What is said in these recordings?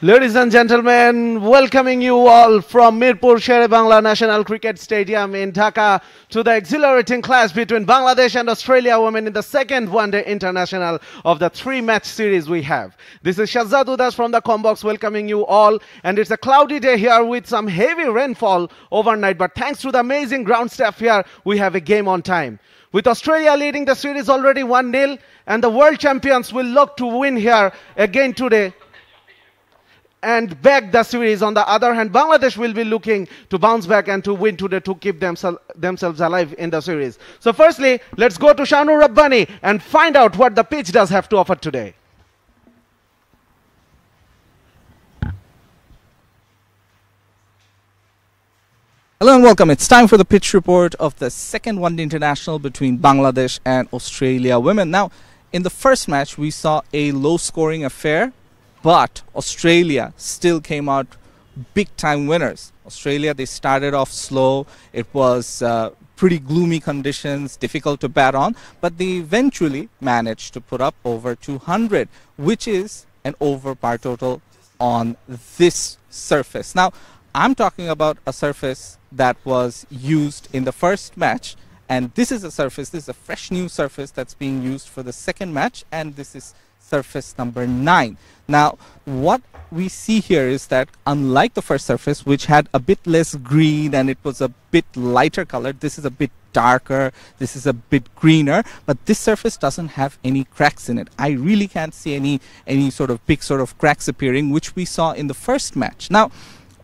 Ladies and gentlemen, welcoming you all from Mirpur Sher-e-Bangla National Cricket Stadium in Dhaka to the exhilarating clash between Bangladesh and Australia women in the second one-day international of the three-match series we have. This is Shazad Udas from the Combox welcoming you all and it's a cloudy day here with some heavy rainfall overnight but thanks to the amazing ground staff here, we have a game on time. With Australia leading the series already 1-0 and the world champions will look to win here again today and back the series. On the other hand, Bangladesh will be looking to bounce back and to win today to keep themsel- themselves alive in the series. So, firstly, let's go to Shanu Rabbani and find out what the pitch does have to offer today. Hello and welcome. It's time for the pitch report of the second one day international between Bangladesh and Australia women. Now, in the first match, we saw a low scoring affair, but Australia still came out big time winners. Australia, they started off slow. It was uh, pretty gloomy conditions, difficult to bat on, but they eventually managed to put up over 200, which is an over par total on this surface. Now, I'm talking about a surface that was used in the first match. And this is a surface this is a fresh new surface that's being used for the second match. And this is surface number 9 now what we see here is that unlike the first surface which had a bit less green and it was a bit lighter colored this is a bit darker this is a bit greener. But this surface doesn't have any cracks in it. I really can't see any any sort of big sort of cracks appearing which we saw in the first match. Now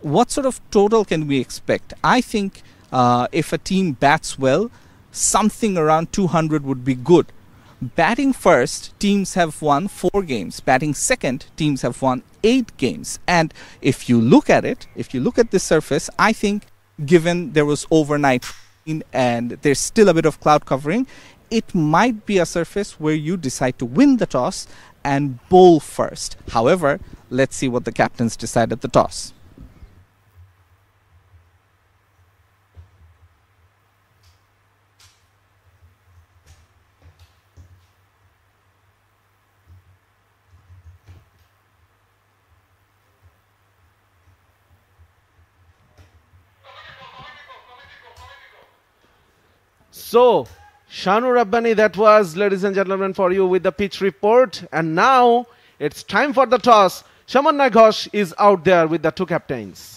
what sort of total can we expect? I think uh, if a team bats well, something around 200 would be good. Batting first, teams have won four games. Batting second, teams have won eight games. And if you look at it, if you look at the surface, I think given there was overnight rain and there's still a bit of cloud covering, it might be a surface where you decide to win the toss and bowl first. However, let's see what the captains decide at the toss. So, Shanu Rabbani, that was, ladies and gentlemen, for you with the pitch report. And now it's time for the toss. Shamanna Ghosh is out there with the two captains.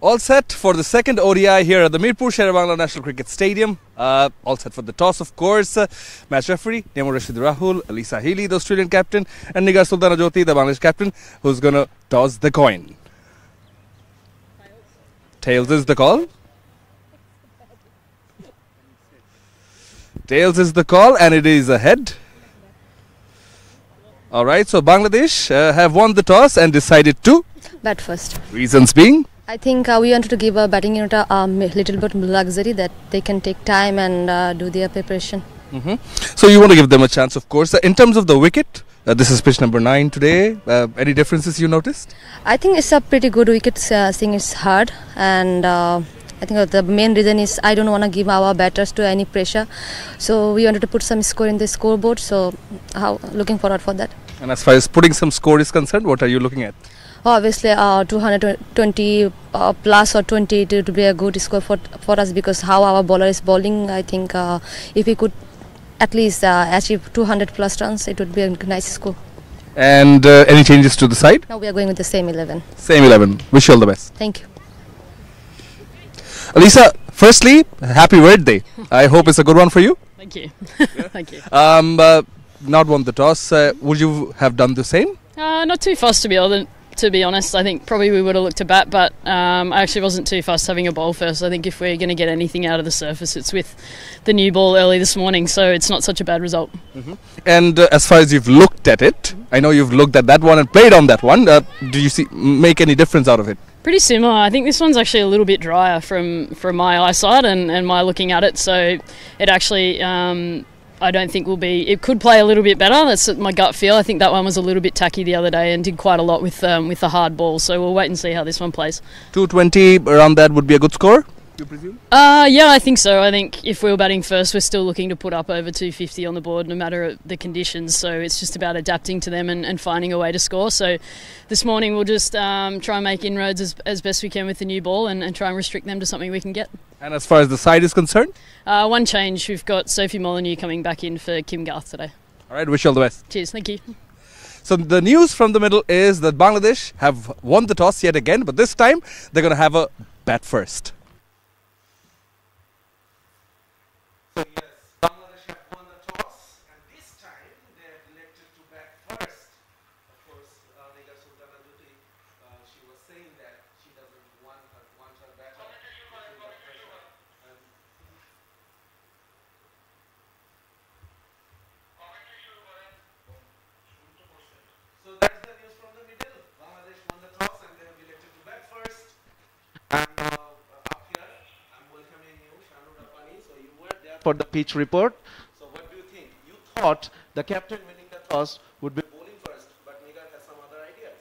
All set for the second ODI here at the Mirpur Sher-e-Bangla National Cricket Stadium. Uh, all set for the toss, of course. Uh, match referee, Niyamur Rashid Rahul, Alyssa Healy, the Australian captain, and Nigar Sultana Jyoti, the Bangladesh captain, who's going to toss the coin. Tails is the call. Tails is the call, and it is a head. All right, so Bangladesh uh, have won the toss and decided to. Bat first. Reasons being. I think uh, we wanted to give our batting unit a um, little bit luxury that they can take time and uh, do their preparation. hmm So you want to give them a chance, of course. Uh, in terms of the wicket, uh, this is pitch number nine today. Uh, any differences you noticed? I think it's a pretty good wicket. Uh, thing it's hard and. Uh, I think the main reason is I don't want to give our batters to any pressure, so we wanted to put some score in the scoreboard. So, how looking forward for that. And as far as putting some score is concerned, what are you looking at? Obviously, uh, 220 uh, plus or 20 it would be a good score for for us because how our bowler is bowling. I think uh, if we could at least uh, achieve 200 plus runs, it would be a nice score. And uh, any changes to the side? Now we are going with the same 11. Same 11. Wish you all the best. Thank you. Alyssa, firstly, happy birthday. I hope it's a good one for you. Thank you. Thank you. Um, uh, not won the toss. Uh, would you have done the same? Uh, not too fast to be honest. To be honest, I think probably we would have looked to bat, but um, I actually wasn't too fast having a bowl first. I think if we're going to get anything out of the surface, it's with the new ball early this morning, so it's not such a bad result. And uh, as far as you've looked at it, I know you've looked at that one and played on that one. Uh, do you see make any difference out of it? Pretty similar. I think this one's actually a little bit drier from from my eyesight and, and my looking at it. So it actually, um, I don't think will be. It could play a little bit better. That's my gut feel. I think that one was a little bit tacky the other day and did quite a lot with um, with the hard ball. So we'll wait and see how this one plays. 220 around that would be a good score, you presume? Uh, yeah, I think so. I think if we were batting first, we're still looking to put up over 250 on the board, no matter the conditions. So it's just about adapting to them and, and finding a way to score. So this morning we'll just um, try and make inroads as, as best we can with the new ball and, and try and restrict them to something we can get. And as far as the side is concerned? Uh, one change, we've got Sophie Molyneux coming back in for Kim Garth today. All right, wish you all the best. Cheers, thank you. So the news from the middle is that Bangladesh have won the toss yet again, but this time they're going to have a bat first. So yes, Bangladesh have won the toss, and this time they have elected to bat first. Of course, uh, Nigar Sultana Jyoti, uh, she was saying that she doesn't want her want her batter. to feel the pressure. And So that's the news from the middle. Bangladesh won the toss and they have elected to bat first. And uh, up here, I'm welcoming you, Shanu Rabbani. So you for the pitch report. So what do you think? You thought the captain winning the toss would be bowling first, but Nigar has some other ideas.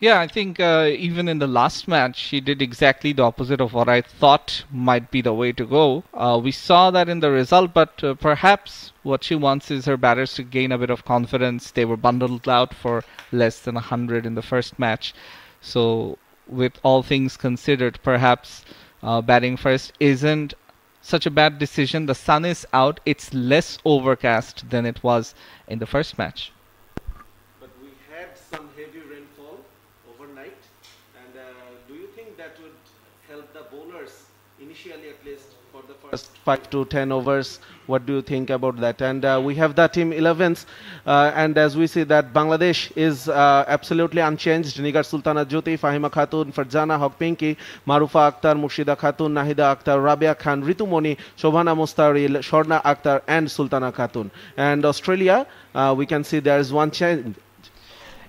Yeah, I think uh, even in the last match, she did exactly the opposite of what I thought might be the way to go. Uh, we saw that in the result, but uh, perhaps what she wants is her batters to gain a bit of confidence. They were bundled out for less than 100 in the first match. So, with all things considered, perhaps uh, batting first isn't such a bad decision. The sun is out, it's less overcast than it was in the first match. But we had some heavy rainfall overnight. And uh, do you think that would help the bowlers initially at least for the first 5 to 10 overs? What do you think about that? And uh, we have the team 11s. Uh, and as we see that Bangladesh is uh, absolutely unchanged. Nigar Sultana Jyoti, Fahima Khatun, Farjana Haq Marufa Akhtar, Murshida Khatun, Nahida Akhtar, Rabia Khan, Ritu Moni, Shobhana Mustari, Shorna Akhtar and Sultana Khatun. And Australia, uh, we can see there is one change.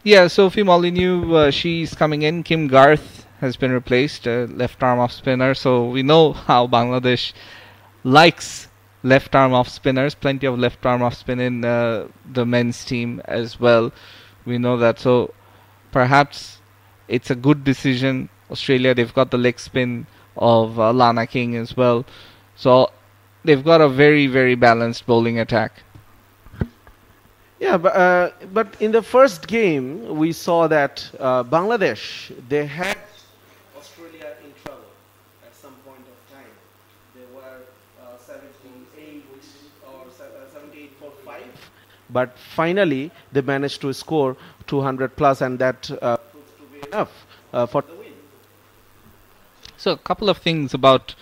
Yeah, Sophie Molyneux, uh, she's coming in. Kim Garth has been replaced, uh, left arm off spinner. So we know how Bangladesh likes left arm off spinners. Plenty of left arm off spin in uh, the men's team as well. We know that. So perhaps it's a good decision. Australia, they've got the leg spin of uh, Alana King as well. So they've got a very, very balanced bowling attack. Yeah, but, uh, but in the first game, we saw that uh, Bangladesh, they had Australia in trouble at some point of time. They were uh, 78 or se- uh, 78 for 5. But finally, they managed to score 200 plus, and that uh, proves to be enough uh, for the win. So a couple of things about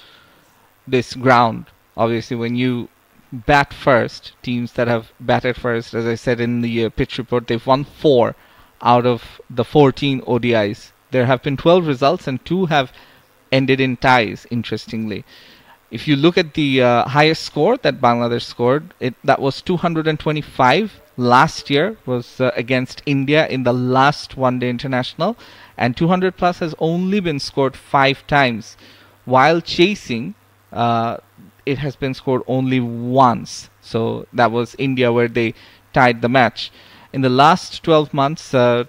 this ground. Obviously, when you bat first, teams that have batted first, as I said in the uh, pitch report, they've won four out of the 14 ODIs. There have been 12 results, and two have ended in ties. Interestingly, if you look at the uh, highest score that Bangladesh scored, it that was 225 last year was uh, against India in the last one day international. And 200 plus has only been scored 5 times. While chasing uh, it has been scored only once. So that was India where they tied the match. In the last 12 months uh,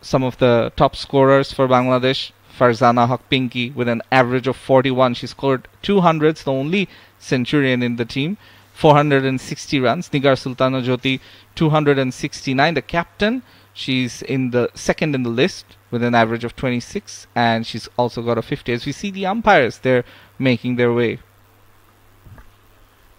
some of the top scorers for Bangladesh Farzana Haq Pinky with an average of 41. She scored 200s, the only centurion in the team. 460 runs. Nigar Sultana Jyoti 269. The captain, she's in the second in the list with an average of 26, and she's also got a 50. As we see the umpires, they're making their way.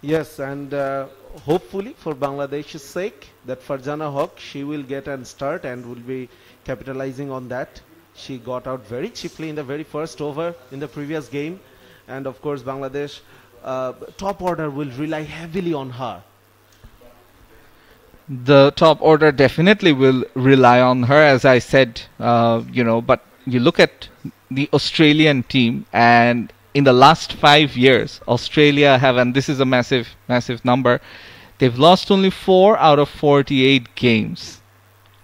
Yes, and uh, hopefully for Bangladesh's sake, that Farjana Haq, she will get a start and will be capitalizing on that. She got out very cheaply in the very first over in the previous game, and of course Bangladesh uh, top order will rely heavily on her. the top order definitely will rely on her, as I said, uh, you know. But you look at the Australian team, and in the last five years, Australia have, and this is a massive, massive number, they've lost only four out of 48 games.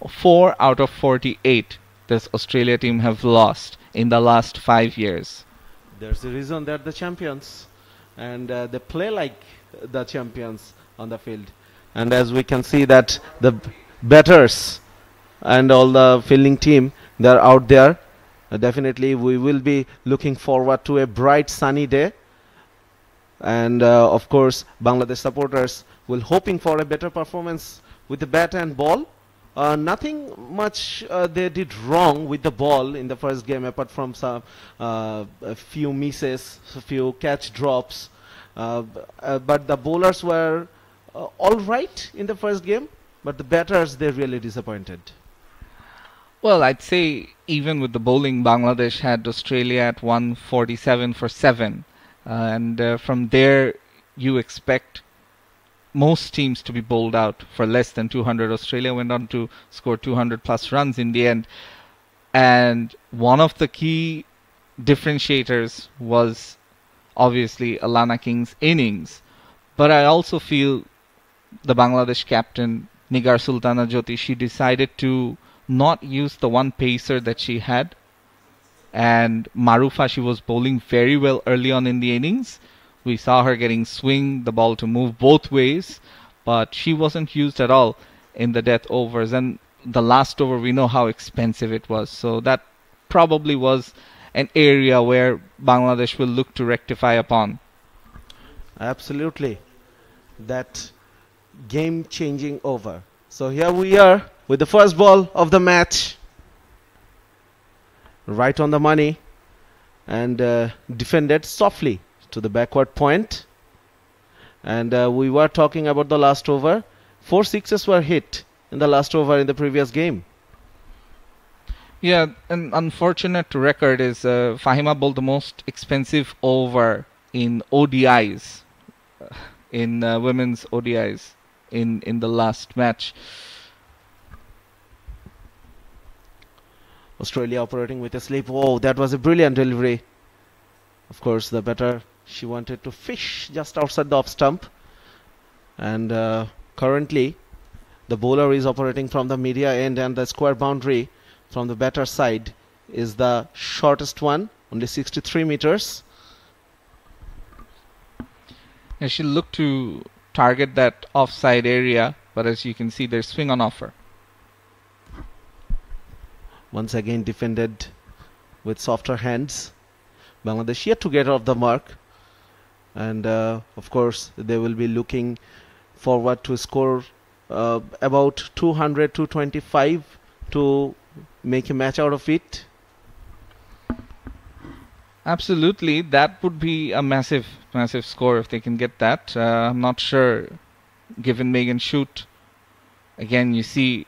Four out of 48 this Australia team have lost. in the last five years. There's a reason they're the champions, and uh, they play like the champions on the field. And as we can see that the batters and all the fielding team they're out there. Uh, definitely, we will be looking forward to a bright sunny day. And uh, of course, Bangladesh supporters will hoping for a better performance with the bat and ball. Uh, nothing much uh, they did wrong with the ball in the first game, apart from some uh, a few misses, a few catch drops. Uh, uh, but the bowlers were uh, all right in the first game, but the batters they really disappointed. Well, I'd say even with the bowling, Bangladesh had Australia at 147 for 7. Uh, and from there, you expect most teams to be bowled out for less than 200. Australia went on to score 200 plus runs in the end. And one of the key differentiators was obviously Alana King's innings. But I also feel the Bangladesh captain, Nigar Sultana Jyoti, she decided to not use the one pacer that she had. And Marufa, she was bowling very well early on in the innings. We saw her getting swing, the ball to move both ways, but she wasn't used at all in the death overs. And the last over, we know how expensive it was. So that probably was an area where Bangladesh will look to rectify upon. Absolutely. That game changing over. So here we are with the first ball of the match. Right on the money. And uh, defended softly to the backward point. And uh, we were talking about the last over. Four sixes were hit in the last over in the previous game. Yeah, an unfortunate record is uh, Fahima bowled the most expensive over in ODIs, uh, in uh, women's ODIs in in the last match. Australia operating with a slip. Oh, that was a brilliant delivery. Of course, the batter she wanted to fish just outside the off stump. And uh, currently, the bowler is operating from the media end, and the square boundary from the batter side is the shortest one, only 63 meters. And she looked to target that offside area, but as you can see, there's swing on offer. Once again defended with softer hands. Bangladesh yet to get off the mark. And uh, of course, they will be looking forward to score uh, about 200 to 25 to make a match out of it. Absolutely, that would be a massive, massive score if they can get that. Uh, I'm not sure, given Megan Schutt. Again, you see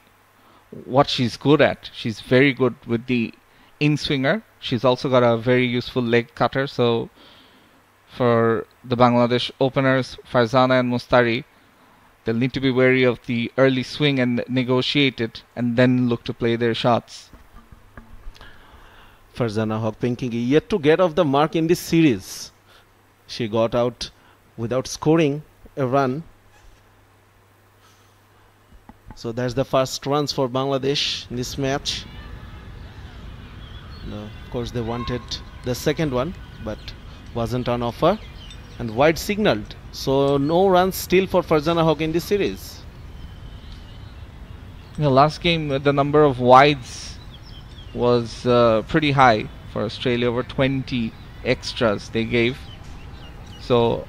what she's good at. She's very good with the in swinger. She's also got a very useful leg cutter. So, for the Bangladesh openers, Farzana and Mustari, they'll need to be wary of the early swing and negotiate it, and then look to play their shots. Farzana Haq Pinkingi yet to get off the mark in this series. She got out without scoring a run. So that's the first runs for Bangladesh in this match. No, of course, they wanted the second one, but wasn't on offer. And wide signaled. So no runs still for Farzana Haq in this series. The last game, uh, the number of wides was uh, pretty high for Australia, over 20 extras they gave. So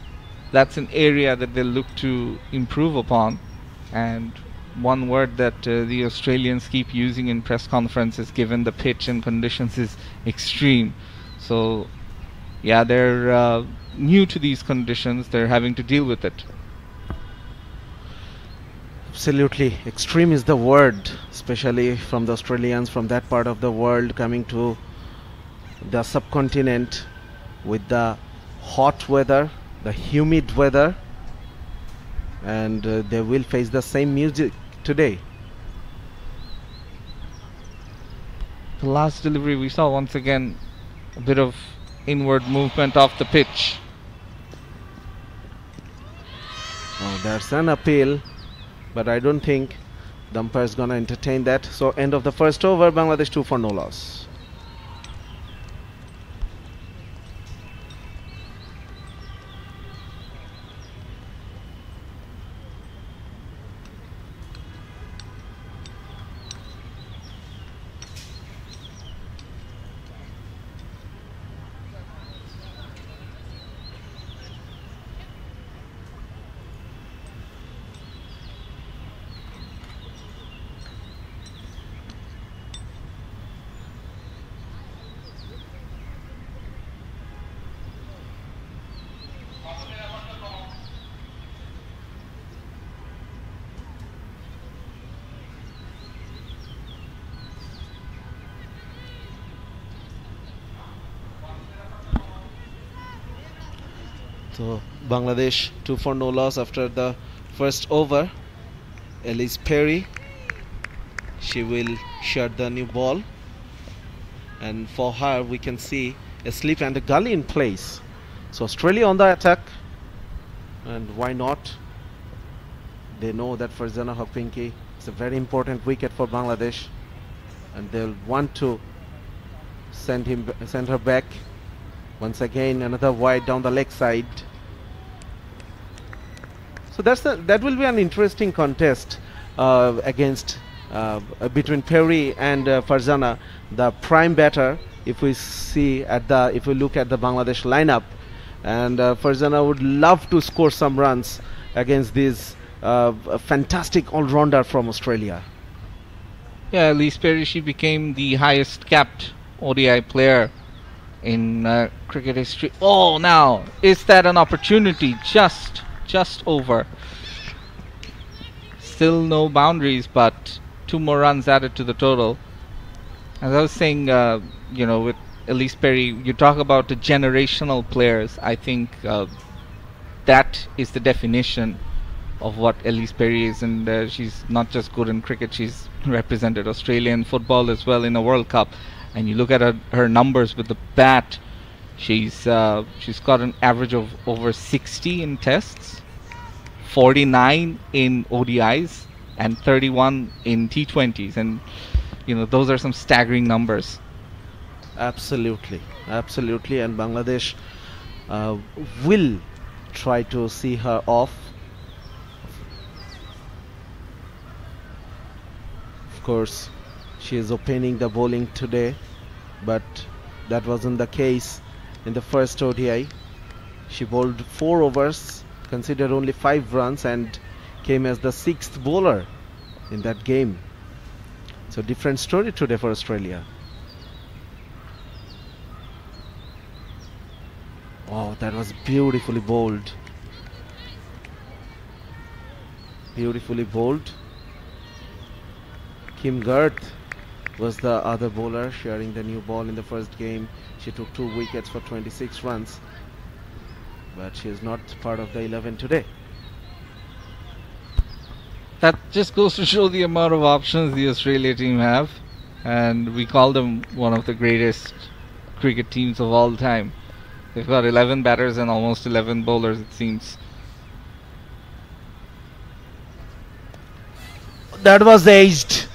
that's an area that they'll look to improve upon. And one word that uh, the Australians keep using in press conferences, given the pitch and conditions, is extreme. So, yeah, they're uh, new to these conditions, they're having to deal with it. Absolutely. Extreme is the word, especially from the Australians from that part of the world coming to the subcontinent with the hot weather, the humid weather, and uh, they will face the same music today. The last delivery we saw once again a bit of inward movement off the pitch. Oh, there's an appeal, but I don't think the umpire is gonna entertain that. So end of the first over, Bangladesh two for no loss. So Bangladesh 2 for no loss after the first over. Ellyse Perry. She will shot the new ball. And for her we can see a slip and a gully in place. So Australia on the attack. And why not? They know that for Farzana Haq Pinky is a very important wicket for Bangladesh. And they'll want to send him send her back once again another wide down the leg side so that's that will be an interesting contest uh, against uh, between Perry and uh, Farzana the prime batter if we see at the if we look at the Bangladesh lineup and uh, Farzana would love to score some runs against this uh, fantastic all-rounder from Australia Yeah, Ellyse Perry, she became the highest capped ODI player in uh, cricket history. Oh, now is that an opportunity? Just, just over. Still no boundaries, but two more runs added to the total. As I was saying, uh, you know, with Ellyse Perry, you talk about the generational players. I think uh, that is the definition of what Ellyse Perry is, and uh, she's not just good in cricket; she's represented Australian football as well in a World Cup. And you look at her, her numbers with the bat; she's uh, she's got an average of over 60 in Tests, 49 in ODIs, and 31 in T20s, and you know those are some staggering numbers. Absolutely, absolutely, and Bangladesh uh, will try to see her off. Of course, she is opening the bowling today, but that wasn't the case in the first ODI. She bowled four overs, considered only five runs, and came as the sixth bowler in that game. So, different story today for Australia. Oh, that was beautifully bowled. Beautifully bowled. Kim Garth was the other bowler sharing the new ball in the first game. She took two wickets for 26 runs. But she is not part of the 11 today. that just goes to show the amount of options the Australia team have, and we call them one of the greatest cricket teams of all time. They've got 11 batters and almost 11 bowlers, it seems. That was aged.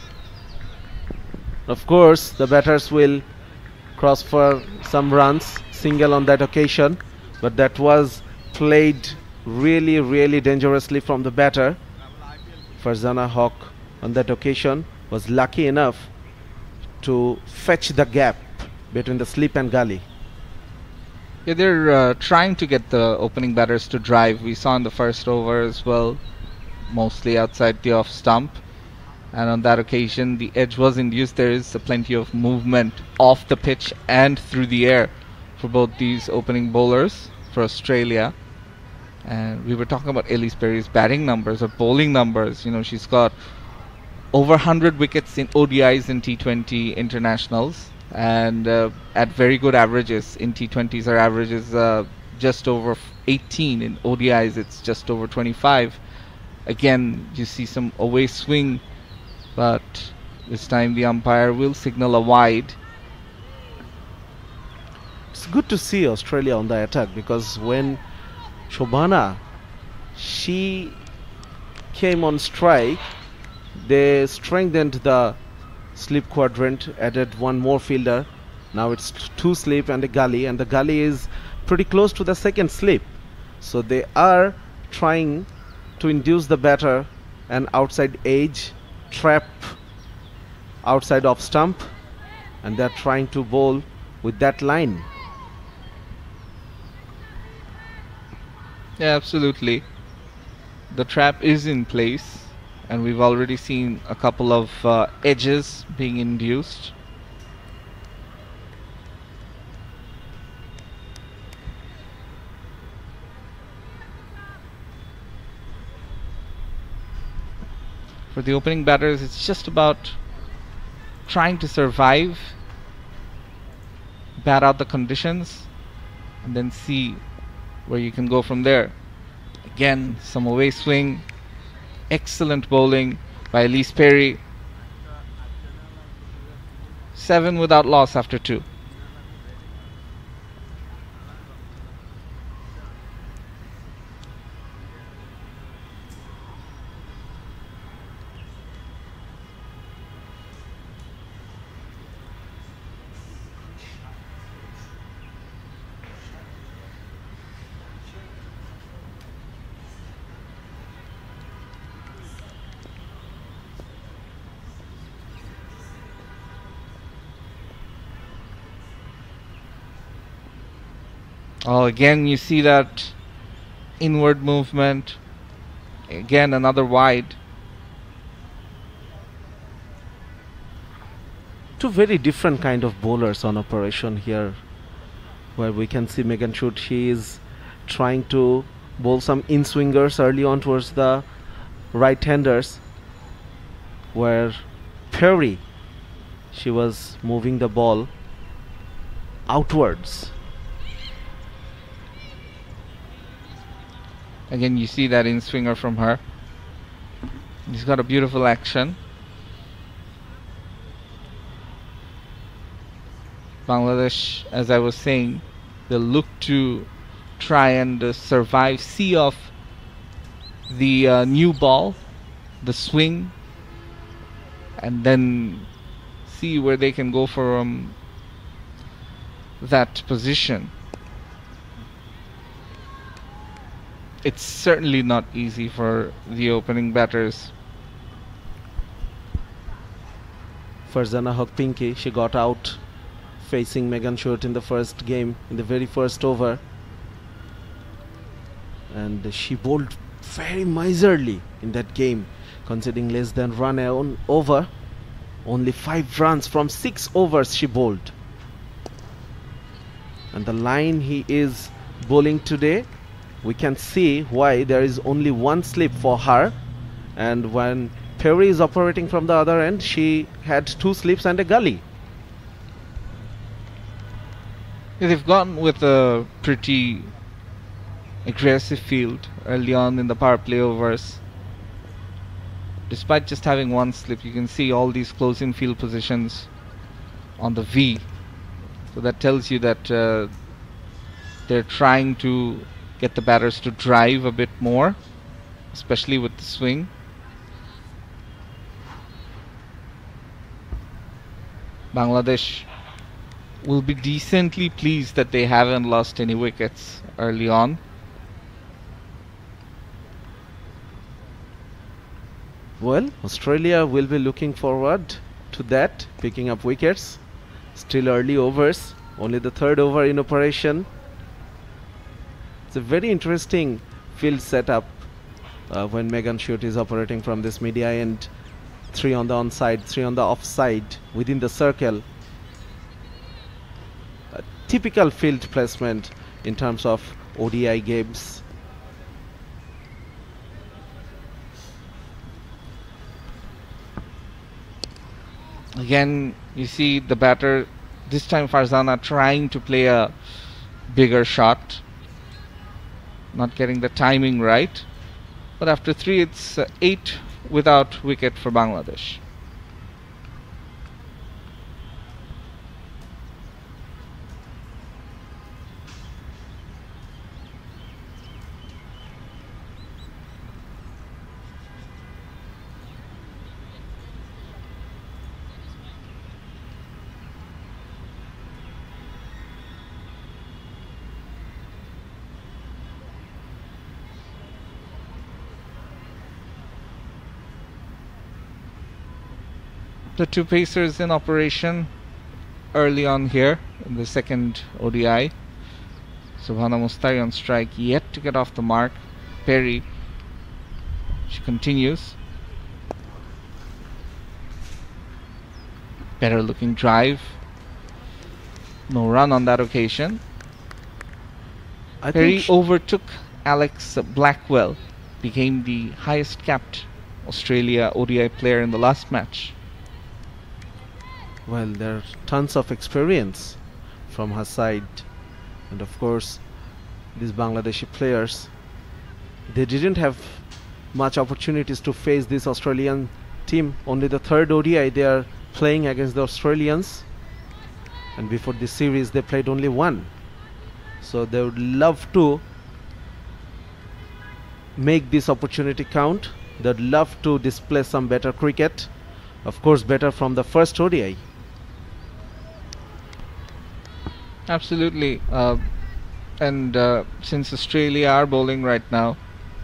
Of course, the batters will cross for some runs, single on that occasion, but that was played really, really dangerously from the batter. Farzana Haq on that occasion was lucky enough to fetch the gap between the slip and gully. Yeah, they're uh, trying to get the opening batters to drive. We saw in the first over as well, mostly outside the off stump. And on that occasion, the edge was induced. There is plenty of movement off the pitch and through the air for both these opening bowlers for Australia. And we were talking about Ellyse Perry's batting numbers or bowling numbers. You know, she's got over 100 wickets in ODIs and T20 internationals and uh, at very good averages in T20s her average is uh, just over 18 in ODIs it's just over 25 again you see some away swing but this time the umpire will signal a wide Good to see Australia on the attack because when Shobana she came on strike, they strengthened the slip quadrant, added one more fielder. Now it's two slip and a gully, and the gully is pretty close to the second slip. So they are trying to induce the batter an outside edge trap outside off stump, and they're trying to bowl with that line. Yeah absolutely. The trap is in place and we've already seen a couple of uh, edges being induced. For the opening batters it's just about trying to survive bat out the conditions and then see where you can go from there. Again, some away swing. Excellent bowling by Ellyse Perry. Seven without loss after two. Oh, again, you see that inward movement. Again, another wide. Two very different kind of bowlers on operation here, where we can see Megan Schutt. She is trying to bowl some in swingers early on towards the right handers, where Perry she was moving the ball outwards Again, you see that in swinger from her. He's got a beautiful action. Bangladesh, as I was saying, they'll look to try and uh, survive, see off the uh, new ball, the swing, and then see where they can go from that position. It's certainly not easy for the opening batters. Farzana Pinky, she got out facing Megan Schutt in the first game, in the very first over. And she bowled very miserly in that game, conceding less than run on over. Only five runs from six overs she bowled. And the line he is bowling today we can see why there is only one slip for her. And when Perry is operating from the other end she had two slips and a gully. Yeah, they've gone with a pretty aggressive field early on in the power play overs. Despite just having one slip you can see all these closing field positions on the V. So that tells you that uh, they're trying to get the batters to drive a bit more, especially with the swing. Bangladesh will be decently pleased that they haven't lost any wickets early on. Well, Australia will be looking forward to that, picking up wickets. Still early overs, only the third over in operation. It's a very interesting field setup uh, when Megan Schutt is operating from this media end. Three on the onside, three on the offside within the circle. A typical field placement in terms of ODI games. Again, you see the batter, this time Farzana trying to play a bigger shot not getting the timing right. But after three, it's uh, eight without wicket for Bangladesh. The two pacers in operation early on here in the second ODI. Subhana Mustari on strike, yet to get off the mark. Perry, she continues. Better looking drive. No run on that occasion. I Perry overtook Alex Blackwell, became the highest capped Australia ODI player in the last match well there are tons of experience from her side and of course these Bangladeshi players. They didn't have much opportunities to face this Australian team. Only the third ODI they are playing against the Australians. And before this series they played only one. So they would love to make this opportunity count. They'd love to display some better cricket. Of course better from the first ODI. Absolutely. Uh, and uh, since Australia are bowling right now,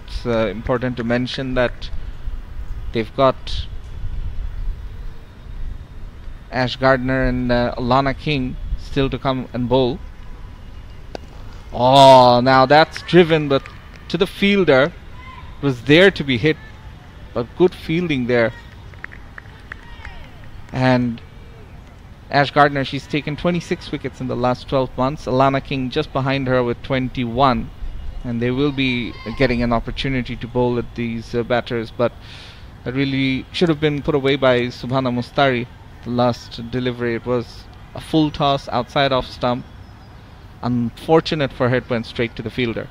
it's uh, important to mention that they've got Ash Gardner and uh, Alana King still to come and bowl. Oh, now that's driven, but to the fielder was there to be hit, but good fielding there. And Ash Gardner, she's taken 26 wickets in the last 12 months. Alana King just behind her with 21. And they will be getting an opportunity to bowl at these uh, batters, but that really should have been put away by Subhana Mustari. The last delivery, it was a full toss outside off stump. Unfortunate for her, it went straight to the fielder.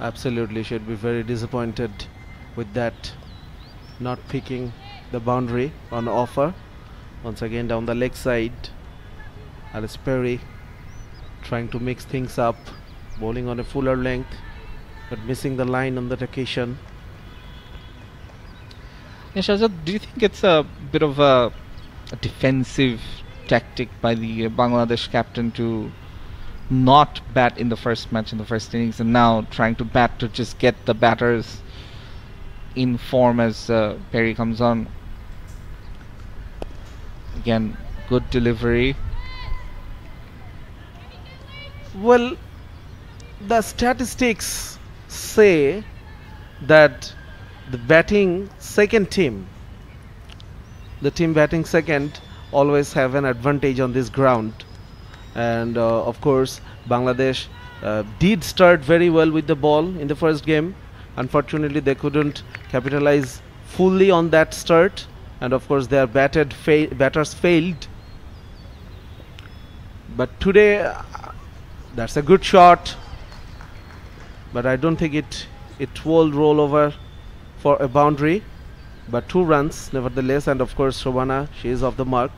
Absolutely, should be very disappointed with that not picking the boundary on offer. Once again down the leg side, Ellyse Perry trying to mix things up, bowling on a fuller length, but missing the line on that occasion. Yeah, do you think it's a bit of a, a defensive tactic by the uh, Bangladesh captain to not bat in the first match in the first innings and now trying to bat to just get the batters in form as uh, Perry comes on? Again, good delivery. Well, the statistics say that the batting second team, the team batting second, always have an advantage on this ground. And uh, of course, Bangladesh uh, did start very well with the ball in the first game. Unfortunately, they couldn't capitalize fully on that start and of course their batted batters failed. But today uh, that's a good shot. But I don't think it it will roll over for a boundary. But two runs nevertheless. And of course Shobana she is off the mark.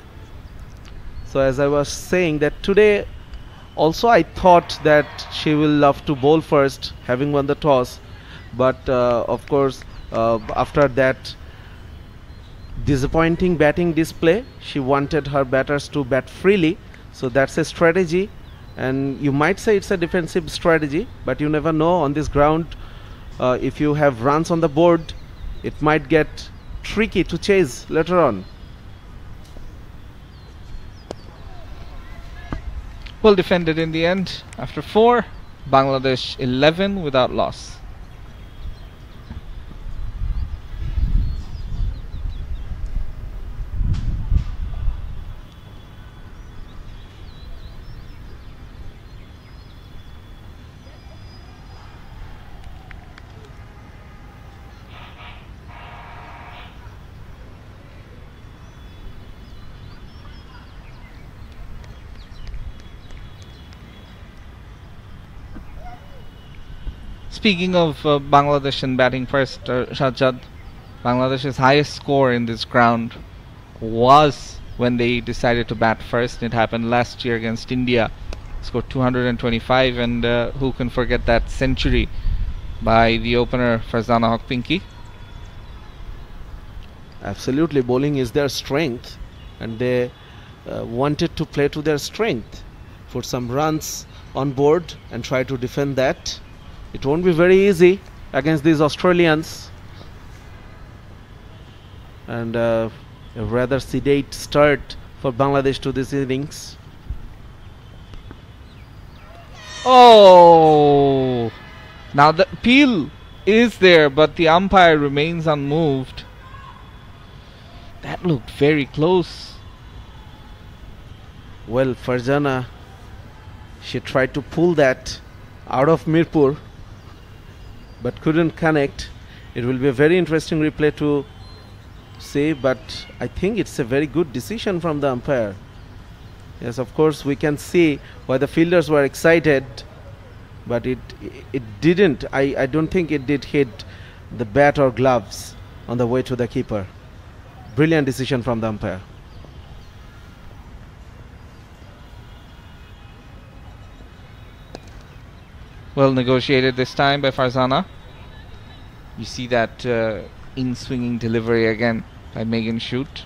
So as I was saying that today also I thought that she will love to bowl first having won the toss. But uh, of course uh, after that disappointing batting display. She wanted her batters to bat freely. So that's a strategy. And you might say it's a defensive strategy, but you never know on this ground. Uh, if you have runs on the board, it might get tricky to chase later on. Well defended in the end. After four, Bangladesh 11 without loss. Speaking of uh, Bangladesh and batting first, uh, Bangladesh's highest score in this ground was when they decided to bat first. It happened last year against India. Scored 225, and uh, who can forget that century by the opener Farzana Haq Pinky? Absolutely, bowling is their strength, and they uh, wanted to play to their strength, put some runs on board, and try to defend that. It won't be very easy against these Australians. And uh, a rather sedate start for Bangladesh to this innings. Oh! Now the appeal is there, but the umpire remains unmoved. That looked very close. Well, Farzana, she tried to pull that out of Mirpur but couldn't connect. It will be a very interesting replay to see, but I think it's a very good decision from the umpire. Yes, of course, we can see why the fielders were excited but it it didn't. I, I don't think it did hit the bat or gloves on the way to the keeper. Brilliant decision from the umpire. Well negotiated this time by Farzana. You see that uh, in swinging delivery again by Megan Schutt.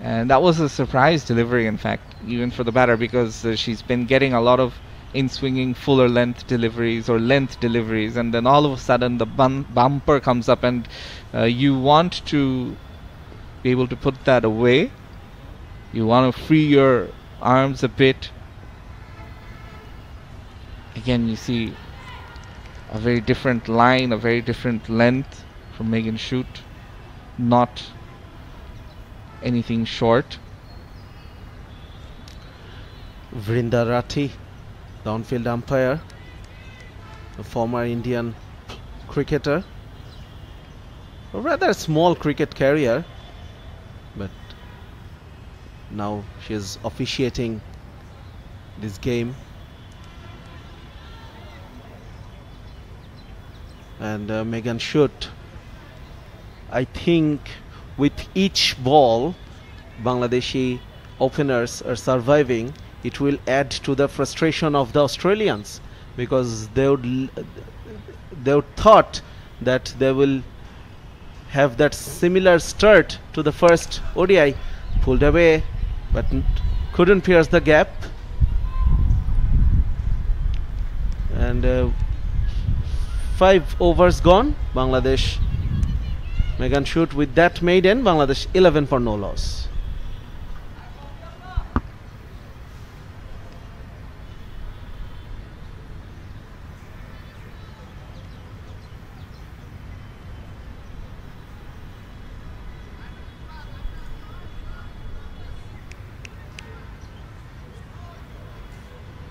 And that was a surprise delivery, in fact, even for the batter, because uh, she's been getting a lot of in swinging fuller length deliveries or length deliveries, and then all of a sudden the bum- bumper comes up, and uh, you want to be able to put that away. You want to free your arms a bit. Again, you see a very different line, a very different length from Megan Schutt. Not anything short. Vrinda Rathi, the on-field umpire, a former Indian cricketer, a rather small cricket career, but now she is officiating this game. And uh, Megan Schutt, I think with each ball, Bangladeshi openers are surviving, it will add to the frustration of the Australians because they would they would thought that they will have that similar start to the first ODI, pulled away, but couldn't pierce the gap. And uh, five overs gone. Bangladesh Megan Schutt with that maiden. Bangladesh 11 for no loss.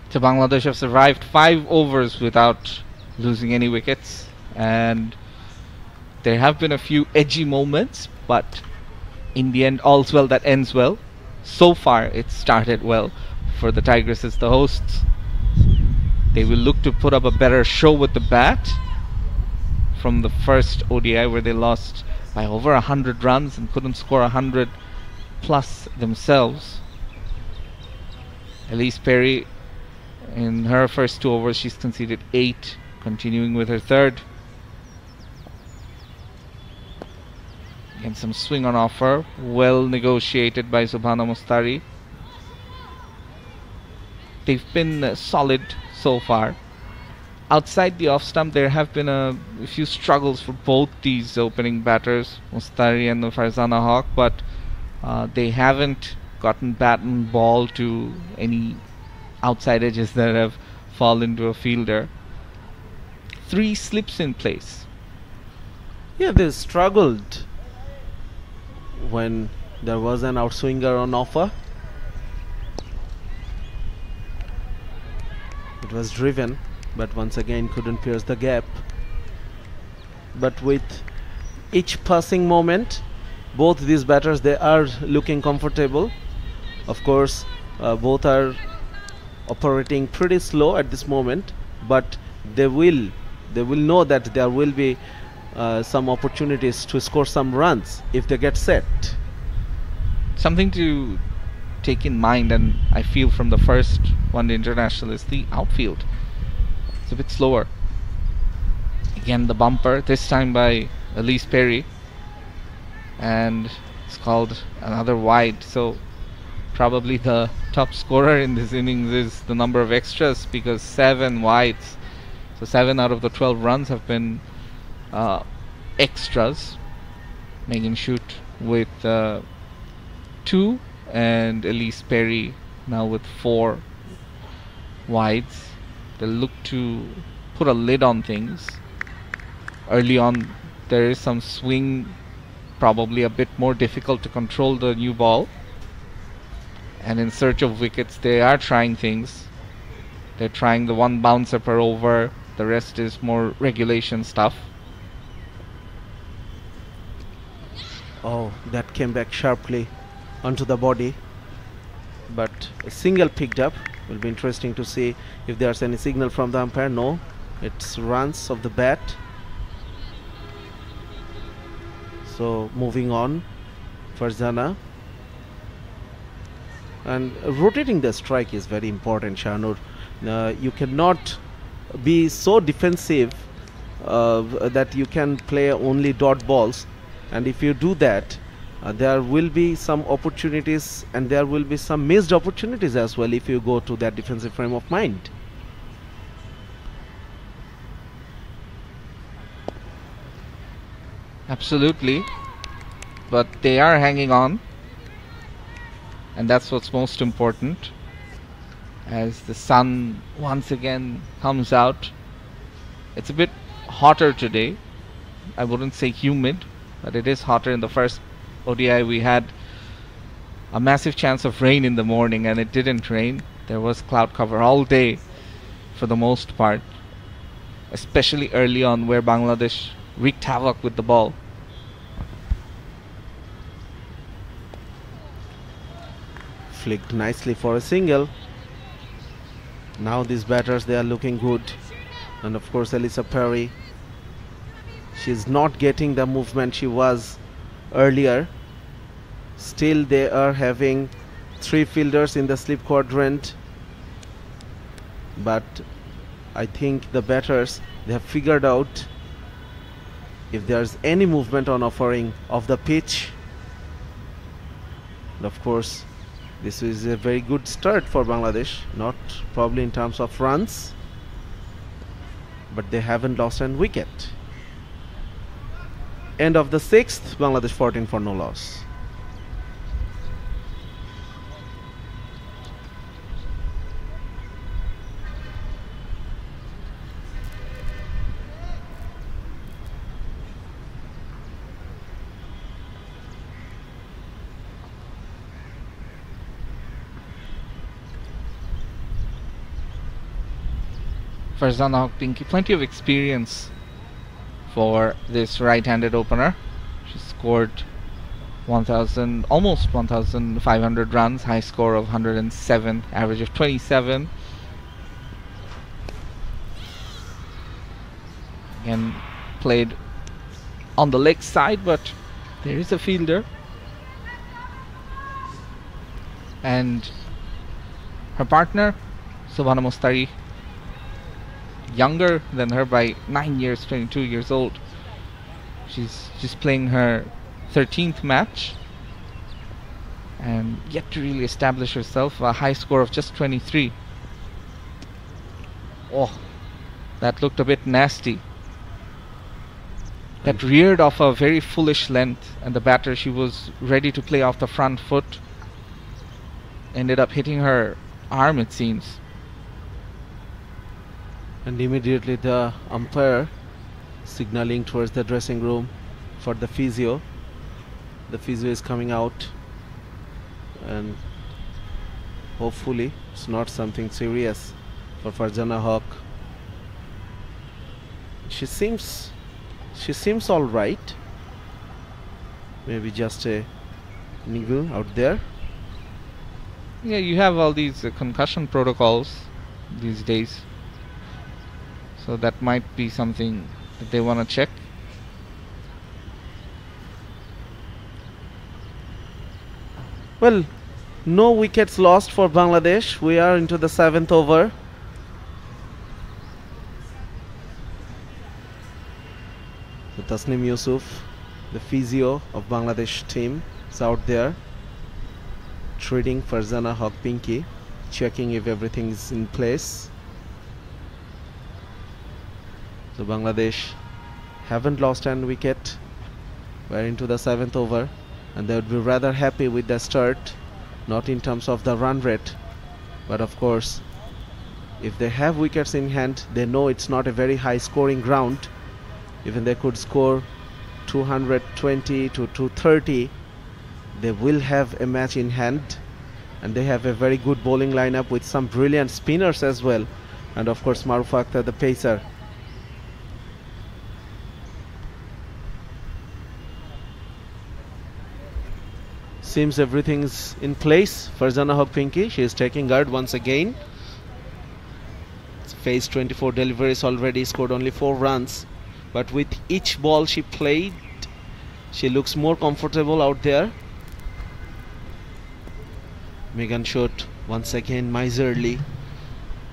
So Bangladesh have survived five overs without losing any wickets, and there have been a few edgy moments, but in the end, all's well that ends well. So far, it started well for the Tigresses, the hosts. They will look to put up a better show with the bat from the first ODI where they lost by over 100 runs and couldn't score 100 plus themselves. Ellyse Perry in her first two overs, she's conceded eight, continuing with her third. And some swing on offer, well negotiated by Subhana Mustari. They've been uh, solid so far. Outside the off stump, there have been a, few struggles for both these opening batters, Mustari and Farzana Haq, but uh, they haven't gotten bat and ball to any outside edges that have fallen to a fielder. Three slips in place. Yeah, they struggled when there was an outswinger on offer. It was driven, but once again couldn't pierce the gap. But with each passing moment, both these batters they are looking comfortable. Of course, uh, both are operating pretty slow at this moment, but they will they will know that there will be uh, some opportunities to score some runs if they get set. Something to take in mind, and I feel from the first one, international, is the outfield. It's a bit slower. Again, the bumper, this time by Ellyse Perry, and it's called another wide. So, probably the top scorer in this innings is the number of extras because seven wides. So, seven out of the 12 runs have been uh, extras. Megan Schutt with uh, two, and Ellyse Perry now with four wides. They look to put a lid on things. Early on, there is some swing, probably a bit more difficult to control the new ball. And in search of wickets, they are trying things. They're trying the one bouncer per over, the rest is more regulation stuff. Oh, that came back sharply onto the body, but a single picked up Will be interesting to see if there's any signal from the umpire. No, it's runs of the bat. So moving on, Farzana. And rotating the strike is very important, Shanur. Uh, you cannot be so defensive uh, that you can play only dot balls, and if you do that, uh, there will be some opportunities and there will be some missed opportunities as well if you go to that defensive frame of mind. Absolutely. But they are hanging on. And that's what's most important. As the sun once again comes out. It's a bit hotter today. I wouldn't say humid, but it is hotter. In the first ODI, we had a massive chance of rain in the morning, and it didn't rain. There was cloud cover all day for the most part, especially early on, where Bangladesh wreaked havoc with the ball. Flicked nicely for a single. Now these batters they are looking good. And of course Ellyse Perry. She's not getting the movement she was earlier. Still they are having three fielders in the slip quadrant. But I think the batters they have figured out if there's any movement on offering of the pitch and of course this is a very good start for Bangladesh not probably in terms of runs but they haven't lost an wicket. End of the sixth Bangladesh 14 for no loss Farzana Pinky, plenty of experience for this right-handed opener. She scored 1,000, almost 1,500 runs, high score of 107, average of 27. Again, played on the leg side, but there is a fielder. And her partner, Subhana Mostari, younger than her by nine years, 22 years old. She's just playing her 13th match and yet to really establish herself. A high score of just 23. Oh, that looked a bit nasty. That reared off a very foolish length, and the batter she was ready to play off the front foot ended up hitting her arm, it seems and immediately the umpire signaling towards the dressing room for the physio. The physio is coming out. And hopefully it's not something serious for Farzana Haq. She seems she seems all right. Maybe just a niggle out there. Yeah you have all these uh, concussion protocols these days so that might be something that they want to check. Well no wickets lost for Bangladesh. We are into the seventh over. The Tasnim Yusuf the physio of Bangladesh team is out there treating Farzana Haq Pinky checking if everything is in place so Bangladesh haven't lost an wicket. We're into the seventh over and they would be rather happy with the start, not in terms of the run rate, but of course, if they have wickets in hand, they know it's not a very high scoring ground. Even they could score 220 to 230, they will have a match in hand and they have a very good bowling lineup with some brilliant spinners as well and of course Maruf Akhtar the pacer Seems everything's in place Farzana Haq Pinky. She is taking guard once again. Phase 24 deliveries already, scored only 4 runs. But with each ball she played, she looks more comfortable out there. Megan Schutt once again miserly,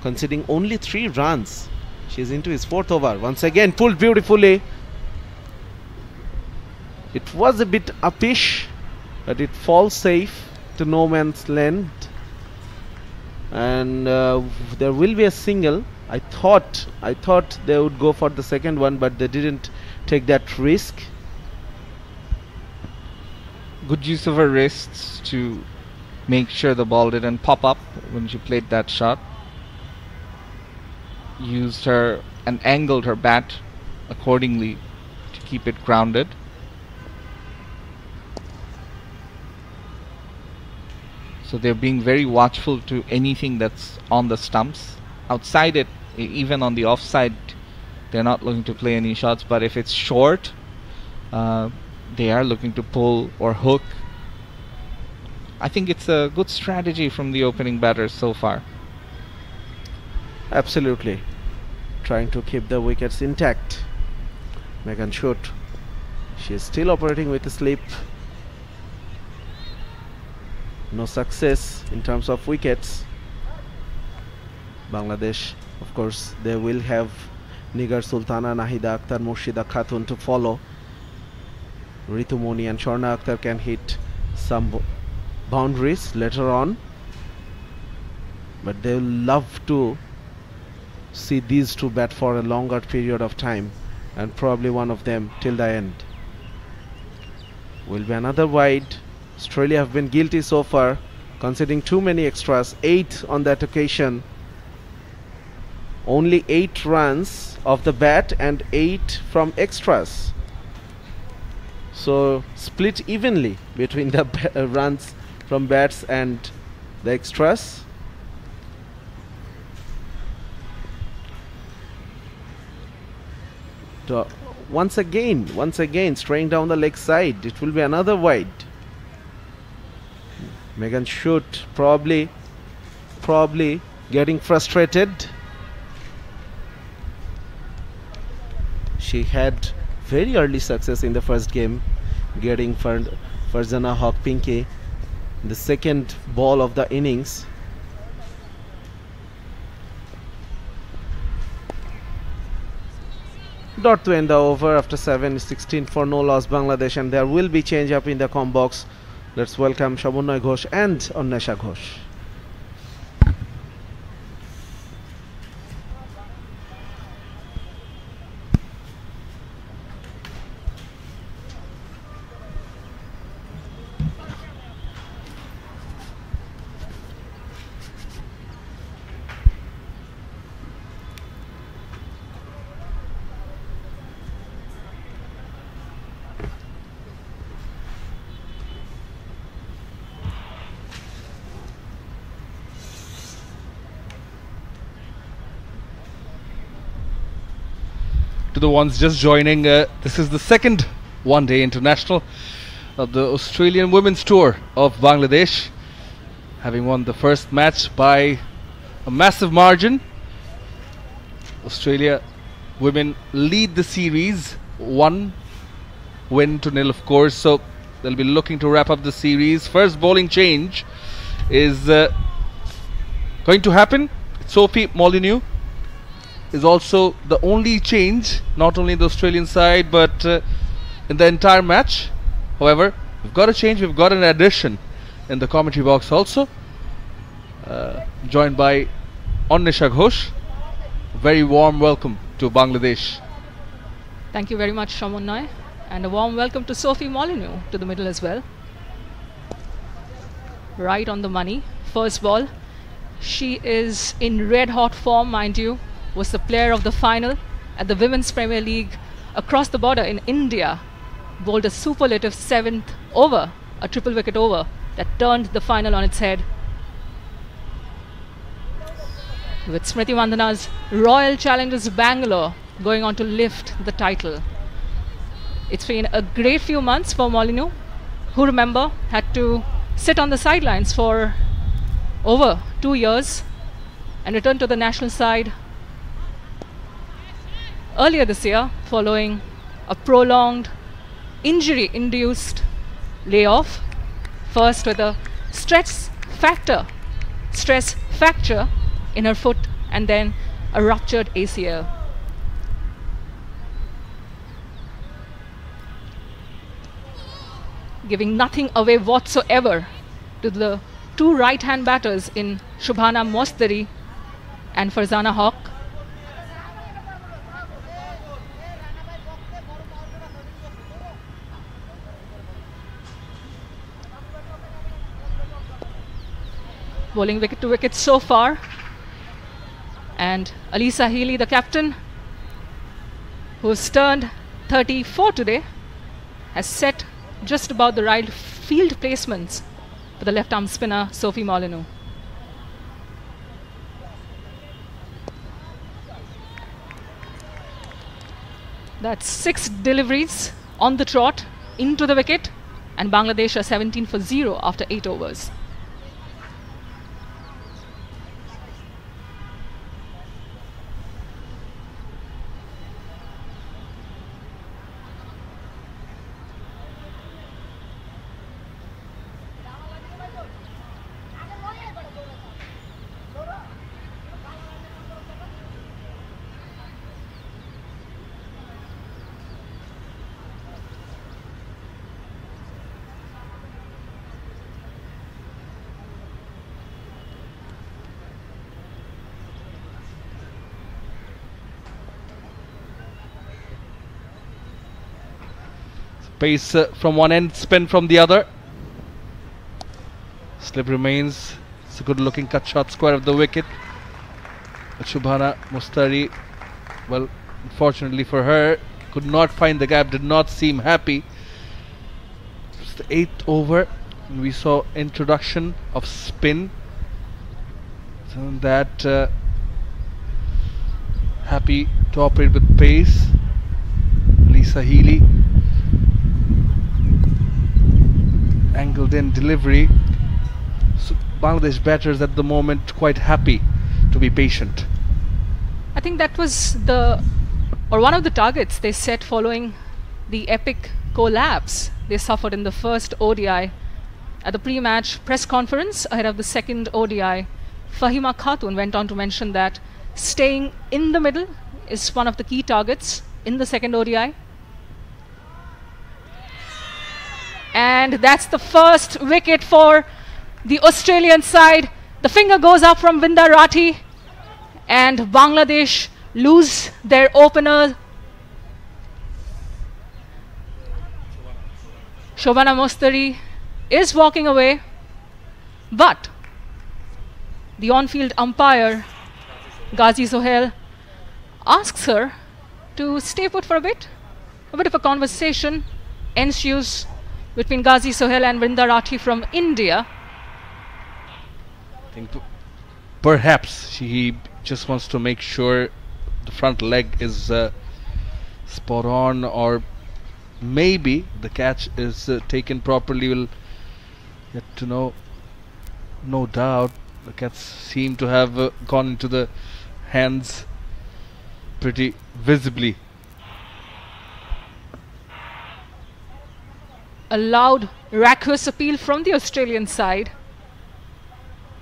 conceding only 3 runs. She's into his fourth over. Once again, pulled beautifully. It was a bit uppish, but it falls safe to no man's land. And uh, there will be a single. I thought I thought they would go for the second one, but they didn't take that risk. Good use of her wrists to make sure the ball didn't pop up when she played that shot. Used her and angled her bat accordingly to keep it grounded. So they're being very watchful to anything that's on the stumps. Outside it, even on the offside, they're not looking to play any shots. But if it's short, uh, they are looking to pull or hook. I think it's a good strategy from the opening batters so far. Absolutely. Trying to keep the wickets intact. Megan Schutt. She is still operating with a slip. No success in terms of wickets. Bangladesh, of course, they will have Nigar Sultana, Nahida Akhtar, Murshida Khatun to follow. Ritu Moni and Shorna Akhtar can hit some boundaries later on. But they will love to see these two bat for a longer period of time and probably one of them till the end. Will be another wide. Australia have been guilty so far, conceding too many extras, eight on that occasion. Only eight runs of the bat and eight from extras. So split evenly between the uh, runs from bats and the extras. once again, once again, straying down the leg side. It will be another wide. Megan Schutt probably, probably getting frustrated. She had very early success in the first game, getting Farzana Pinky the second ball of the innings. dot to end the over after 7 16 for no loss Bangladesh and there will be change up in the com box let's welcome Shamunay Ghosh and Annesha Ghosh to the ones just joining, uh, this is the second one day international of the Australian Women's Tour of Bangladesh, having won the first match by a massive margin. Australia women lead the series, one win to nil, of course. So they'll be looking to wrap up the series. First bowling change is uh, going to happen. Sophie Molyneux is also the only change, not only in the Australian side but uh, in the entire match. However, we've got a change, we've got an addition in the commentary box also, uh, joined by Annesha Ghosh. Very warm welcome to Bangladesh. Thank you very much, Shamun Nai. And a warm welcome to Sophie Molyneux to the middle as well. Right on the money. First ball. She is in red hot form, mind you. Was the player of the final at the Women's Premier League across the border in India. Bowled a superlative seventh over, a triple wicket over that turned the final on its head. With Smriti Mandhana's Royal Challengers Bangalore going on to lift the title. It's been a great few months for Molyneux, who remember had to sit on the sidelines for over two years and return to the national side earlier this year following a prolonged injury induced layoff. First, with a stress factor, stress fracture in her foot, and then a ruptured ACL. Giving nothing away whatsoever to the two right hand batters in Shubhana Mostari and Farzana Haq. Bowling wicket to wicket so far. And Alyssa Healy, the captain, who's turned 34 today, has set just about the right field placements for the left arm spinner Sophie Molyneux. That's six deliveries on the trot into the wicket, and Bangladesh are 17 for 0 after 8 overs. Pace uh, from one end, spin from the other. Slip remains. It's a good looking cut shot square of the wicket. Shubhana Mostari, well, unfortunately for her, could not find the gap, did not seem happy. It's the eighth over. We saw introduction of spin. So that uh, happy to operate with pace. Alyssa Healy angled in delivery. So Bangladesh batters at the moment quite happy to be patient. I think that was the, or one of the targets they set following the epic collapse they suffered in the first ODI. At the pre match press conference ahead of the second ODI, Fahima Khatun went on to mention that staying in the middle is one of the key targets in the second ODI. And that's the first wicket for the Australian side. The finger goes up from Vrinda Rathi, and Bangladesh lose their opener. Shobana Mostari is walking away, but the on field umpire, Ghazi Sohail, asks her to stay put for a bit. A bit of a conversation ensues between Ghazi Sohail and Vrinda Rathi from India. I think perhaps she he just wants to make sure the front leg is uh, spot on, or maybe the catch is uh, taken properly. We'll get to know. No doubt, the cats seem to have uh, gone into the hands pretty visibly. A loud, raucous appeal from the Australian side.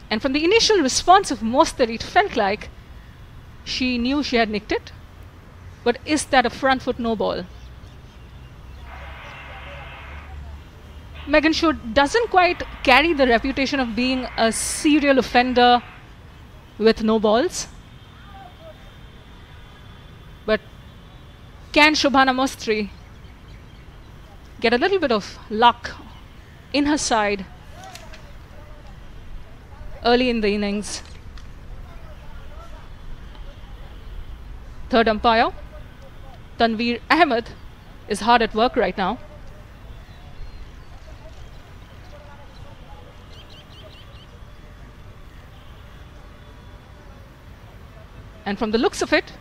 And from the initial response of Mostari, it felt like she knew she had nicked it. But is that a front foot no ball? Megan Schutt doesn't quite carry the reputation of being a serial offender with no balls. But can Shobhana Mostari get a little bit of luck in her side early in the innings? Third umpire, Tanveer Ahmed, is hard at work right now. And from the looks of it,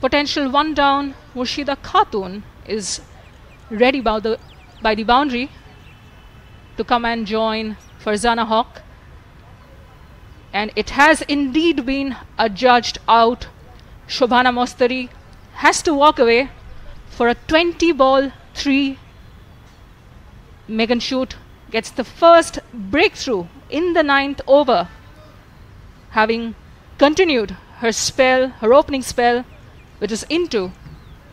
potential one down Murshida Khatun is ready by the, by the boundary to come and join Farzana Haq. And it has indeed been adjudged out. Shobhana Mostari has to walk away for a 20 ball 3. Megan Schutt gets the first breakthrough in the ninth over, having continued her spell, her opening spell, which is into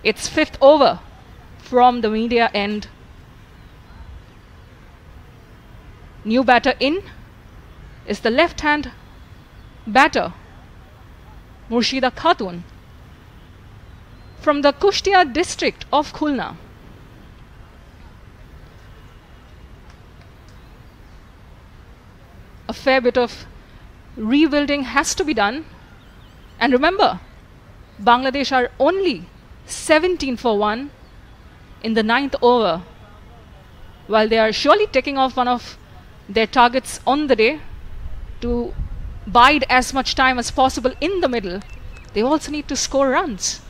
its fifth over from the media end. New batter in is the left hand batter, Murshida Khatun, from the Kushtia district of Khulna. A fair bit of rebuilding has to be done. And remember, Bangladesh are only 17 for 1 in the ninth over. While they are surely taking off one of their targets on the day to bide as much time as possible in the middle, they also need to score runs.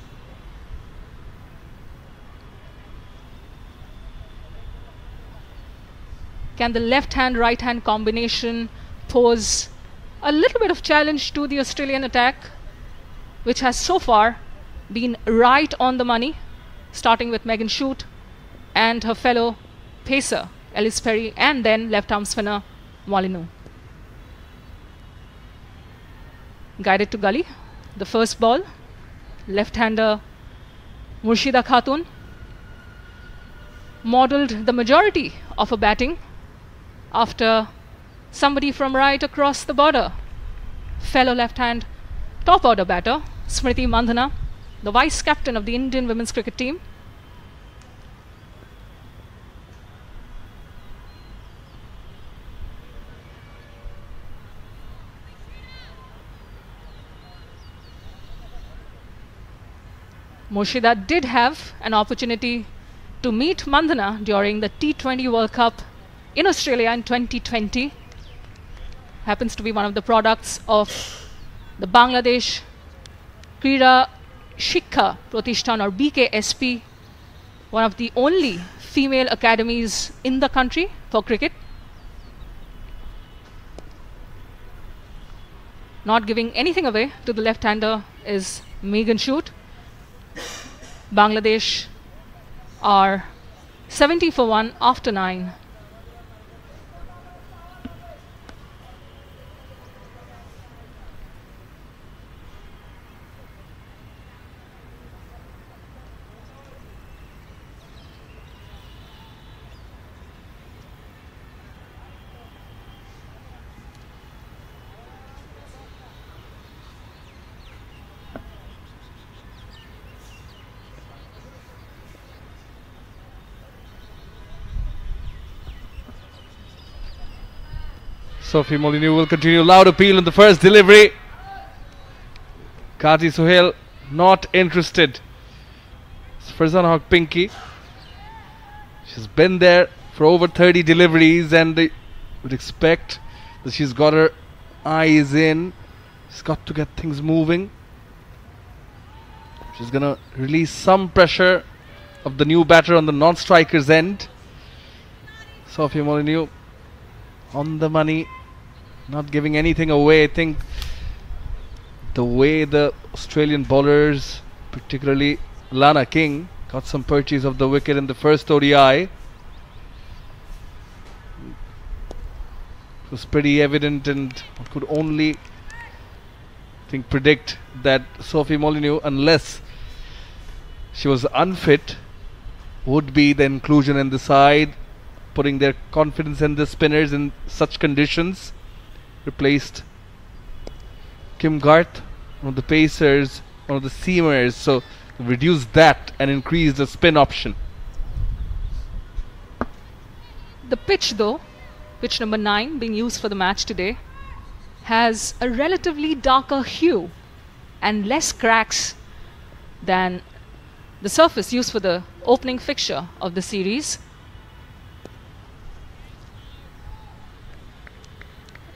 Can the left hand right hand combination pose a little bit of challenge to the Australian attack, which has so far been right on the money, starting with Megan Schutt and her fellow pacer, Ellyse Perry, and then left arm spinner Molyneux. Guided to gully, the first ball, left hander Murshida Khatun modeled the majority of her batting after somebody from right across the border, fellow left hand top order batter Smriti Mandhana, the vice captain of the Indian women's cricket team. Murshida did have an opportunity to meet Mandhana during the T20 World Cup in Australia in 2020. Happens to be one of the products of the Bangladesh Krida Shikha Pratishthan or BKSP, one of the only female academies in the country for cricket. Not giving anything away to the left hander is Megan Schutt. Bangladesh are 70 for 1 after 9. Sophie Molyneux will continue loud appeal in the first delivery. Ghazi Sohail not interested. It's Farzana Haq Pinky. She's been there for over 30 deliveries and they would expect that she's got her eyes in. She's got to get things moving. She's gonna release some pressure of the new batter on the non-striker's end. Sophie Molyneux on the money, not giving anything away. I think the way the Australian bowlers, particularly Alana King, got some purchase of the wicket in the first ODI. It was pretty evident and one could only I think predict that Sophie Molyneux, unless she was unfit, would be the inclusion in the side putting their confidence in the spinners in such conditions. Replaced Kim Garth, one of the pacers, one of the seamers. So reduce that and increase the spin option. The pitch, though, pitch number 9 being used for the match today, has a relatively darker hue and less cracks than the surface used for the opening fixture of the series.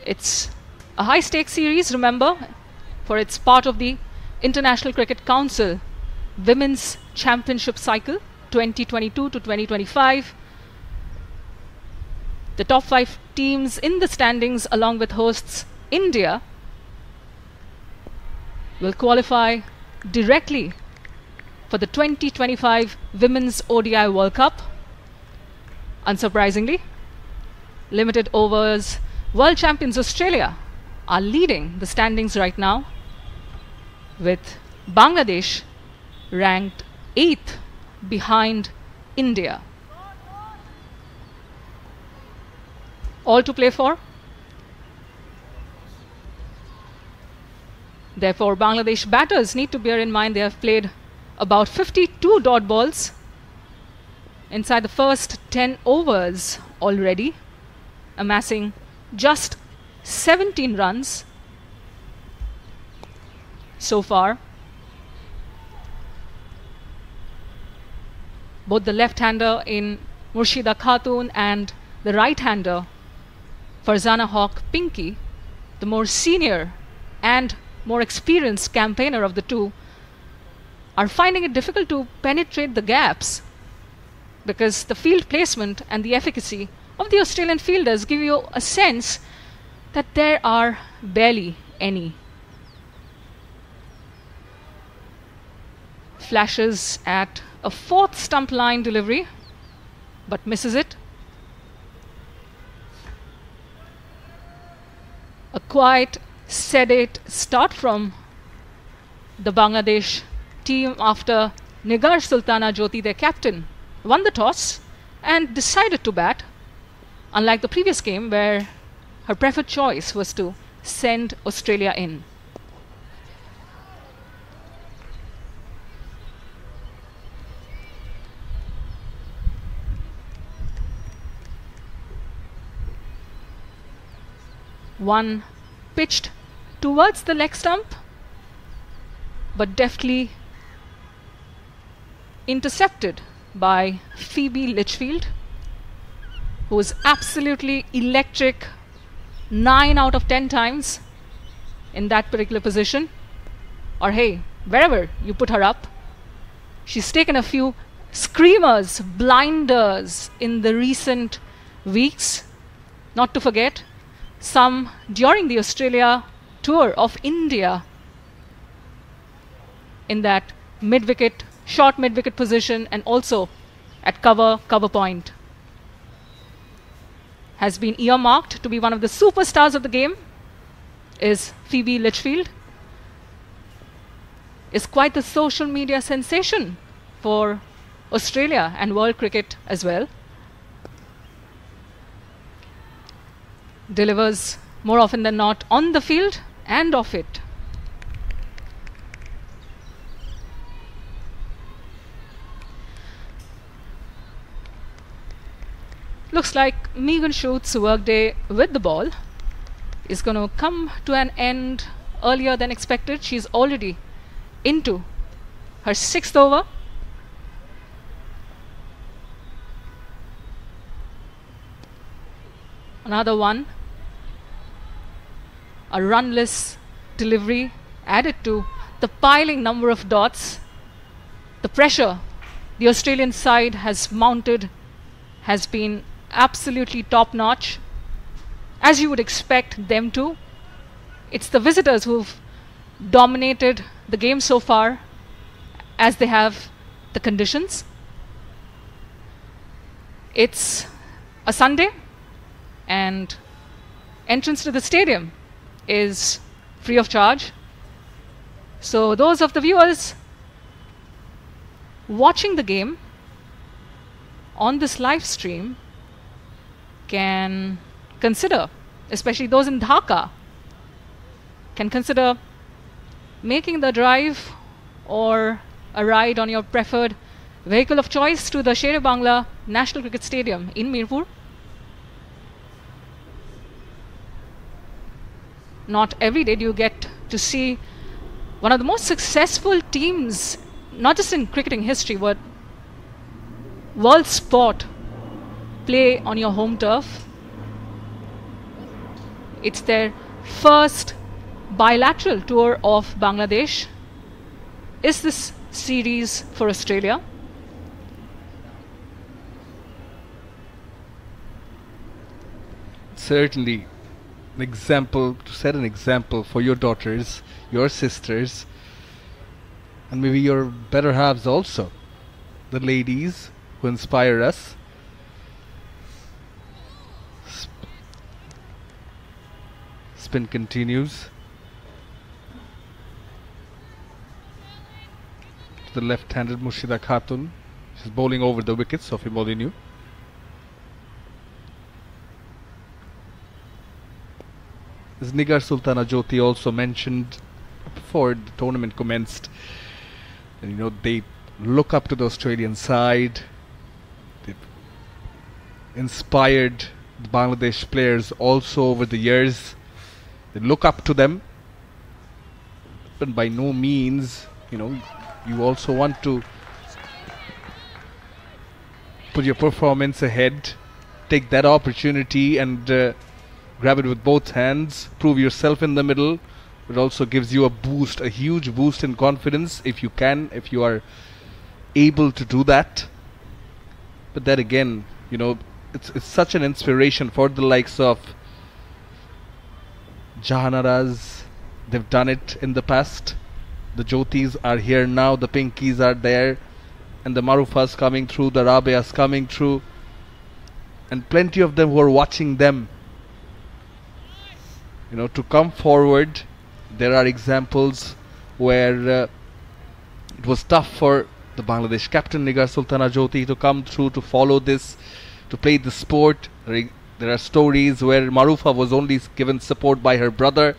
It's a high stakes series, remember, for it's part of the International Cricket Council Women's Championship Cycle 2022 to 2025. The top five teams in the standings, along with hosts India, will qualify directly for the 2025 Women's ODI World Cup. Unsurprisingly, limited overs world champions Australia are leading the standings right now with Bangladesh ranked 8th behind India. All to play for. Therefore, Bangladesh batters need to bear in mind they have played about 52 dot balls inside the first 10 overs already, amassing just 17 runs so far. Both the left hander in Murshida Khatun and the right hander Farzana Haq Pinky, the more senior and more experienced campaigner of the two, are finding it difficult to penetrate the gaps because the field placement and the efficacy of the Australian fielders give you a sense that there are barely any. Flashes at a fourth stump line delivery, but misses it. A quiet, sedate start from the Bangladesh team after Nigar Sultana Jyoti, their captain, won the toss and decided to bat, unlike the previous game where her preferred choice was to send Australia in. One pitched towards the leg stump, but deftly intercepted by Phoebe Litchfield, who was absolutely electric 9 out of 10 times in that particular position. Or hey, wherever you put her up, she's taken a few screamers, blinders in the recent weeks. Not to forget, some during the Australia tour of India in that mid wicket, short mid wicket position, and also at cover, cover point. Has been earmarked to be one of the superstars of the game is Phoebe Litchfield. Is quite the social media sensation for Australia and world cricket as well. delivers more often than not on the field and off it. Looks like Megan Schutt's workday with the ball is going to come to an end earlier than expected. She's already into her sixth over. Another one a runless delivery added to the piling number of dots. The pressure the Australian side has mounted has been absolutely top notch, as you would expect them to. It's the visitors who've dominated the game so far, as they have the conditions. It's a Sunday, and entrance to the stadium is free of charge. So those of the viewers watching the game on this live stream can consider, especially those in Dhaka, can consider making the drive or a ride on your preferred vehicle of choice to the Sher-e-Bangla National Cricket Stadium in Mirpur. not every day do you get to see one of the most successful teams, not just in cricketing history, but world sport, play on your home turf. It's their first bilateral tour of Bangladesh. Is this series for Australia? Certainly an example, to set an example for your daughters, your sisters, and maybe your better halves also. The ladies who inspire us. Spin continues. To the left-handed Murshida Khatun. She's bowling over the wickets of Molineux. As Nigar Sultana Jyoti also mentioned before the tournament commenced, and you know they look up to the Australian side. They've inspired the Bangladesh players also over the years. They look up to them, but by no means, you know, you also want to put your performance ahead, take that opportunity and uh, grab it with both hands, prove yourself in the middle. It also gives you a boost, a huge boost in confidence if you can, if you are able to do that. But then again, you know, it's it's such an inspiration for the likes of Jahanaras. They've done it in the past. The Jyotis are here now. The Pinkies are there, and the Marufas coming through. The Rabias coming through, and plenty of them who are watching them. You know, to come forward. There are examples where uh, it was tough for the Bangladesh captain Nigar Sultana Jyoti to come through to follow this, to play the sport. There there are stories where Marufa was only given support by her brother.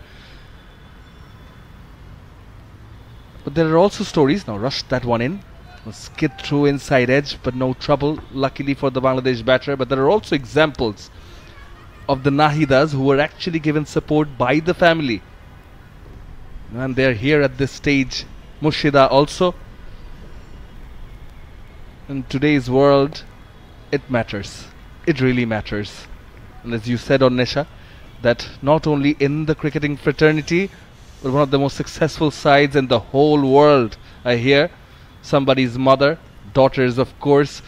But there are also stories, now rush that one in, skid through inside edge, but no trouble, luckily for the Bangladesh batter. But there are also examples of the Nahidas who were actually given support by the family. And they're here at this stage. Murshida also. In today's world, it matters. It really matters. And as you said on Nesha, that not only in the cricketing fraternity, but one of the most successful sides in the whole world. I hear somebody's mother, daughters, of course,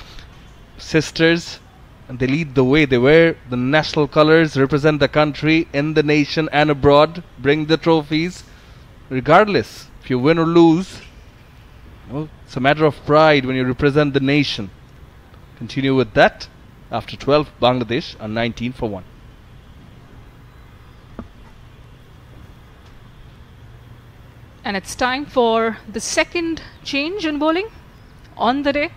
sisters, and they lead the way. They wear the national colors, represent the country in the nation and abroad, bring the trophies, regardless if you win or lose. you know, it's a matter of pride when you represent the nation. Continue with that. After 12, Bangladesh are 19 for 1. And it's time for the second change in bowling on the day.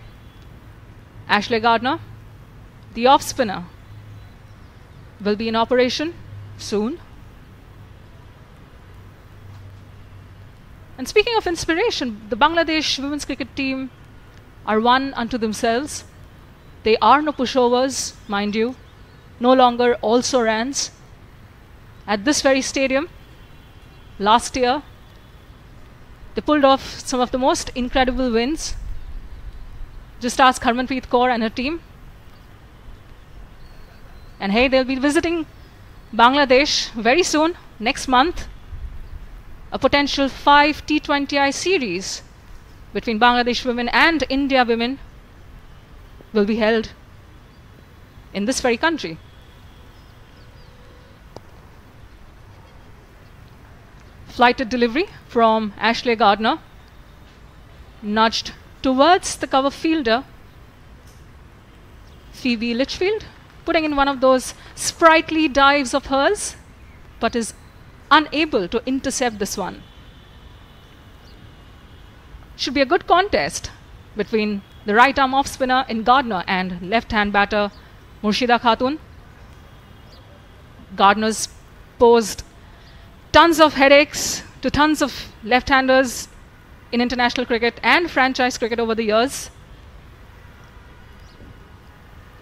Ashley Gardner, the off spinner, will be in operation soon. And speaking of inspiration, the Bangladesh women's cricket team are one unto themselves. They are no pushovers, mind you, no longer also rans. At this very stadium, last year, they pulled off some of the most incredible wins. Just ask Harmanpreet Kaur and her team. And hey, they'll be visiting Bangladesh very soon, next month. A potential five T20I series between Bangladesh women and India women will be held in this very country. Flighted delivery from Ashley Gardner, nudged towards the cover fielder, Phoebe Litchfield, putting in one of those sprightly dives of hers, but is unable to intercept this one. Should be a good contest between the right arm off spinner in Gardner and left hand batter Murshida Khatun. Gardner's posed tons of headaches to tons of left handers in international cricket and franchise cricket over the years.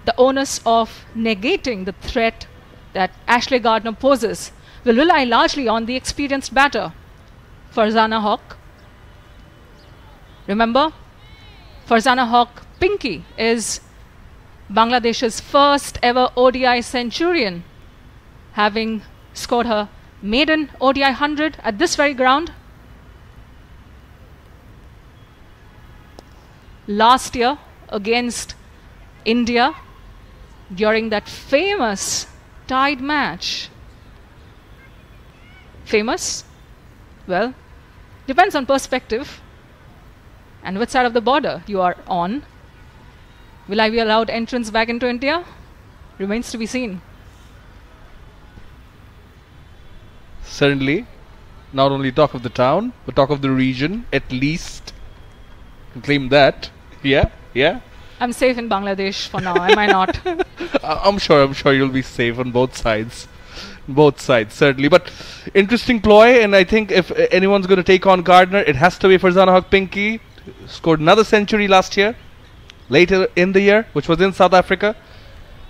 The onus of negating the threat that Ashley Gardner poses will rely largely on the experienced batter, Farzana Haq. Remember, Farzana Haq Pinky is Bangladesh's first ever ODI centurion, having scored her maiden ODI 100 at this very ground. Last year against India during that famous tied match. Famous? Well, depends on perspective. And which side of the border you are on. Will I be allowed entrance back into India? Remains to be seen. Certainly, not only talk of the town, but talk of the region at least. Can claim that. Yeah, yeah. I'm safe in Bangladesh for now, am I not? I'm sure. I'm sure you'll be safe on both sides. Both sides, certainly. But interesting ploy, and I think if uh, anyone's going to take on Gardner, it has to be Farzana Haq Pinky. Scored another century last year, later in the year, which was in South Africa.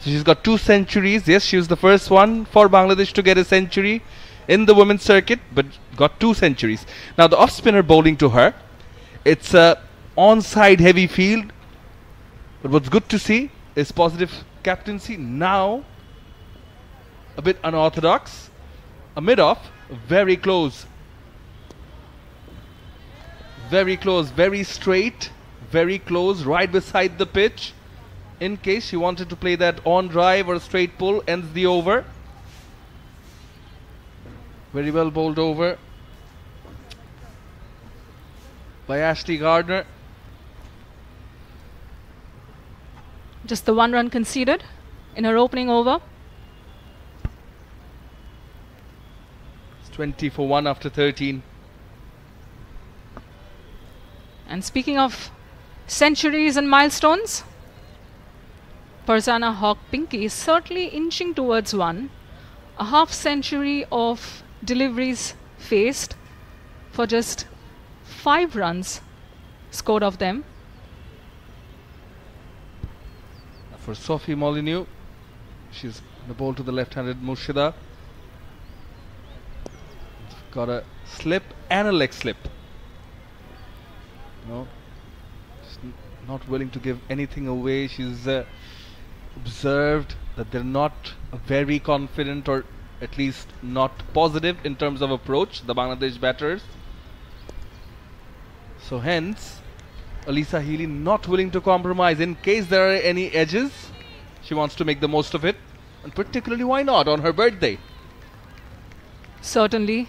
So she's got two centuries. Yes, she was the first one for Bangladesh to get a century in the women's circuit, but got two centuries. Now the off spinner bowling to her, it's a on-side heavy field. But what's good to see is positive captaincy. Now a bit unorthodox. A mid off, very close. Very close, very straight, very close, right beside the pitch. In case she wanted to play that on drive or straight pull, ends the over. Very well bowled over by Ashley Gardner. Just the one run conceded in her opening over. It's 20 for 1 after 13. And speaking of centuries and milestones, Farzana Haq Pinky is certainly inching towards one. A half century of deliveries faced for just five runs scored of them. for Sophie Molineux. She's the ball to the left-handed Murshida. Got a slip and a leg slip. No, she's not willing to give anything away. She's uh, observed that they're not very confident or at least not positive in terms of approach, the Bangladesh batters. So hence, Alyssa Healy not willing to compromise in case there are any edges. She wants to make the most of it. And particularly, why not on her birthday? Certainly.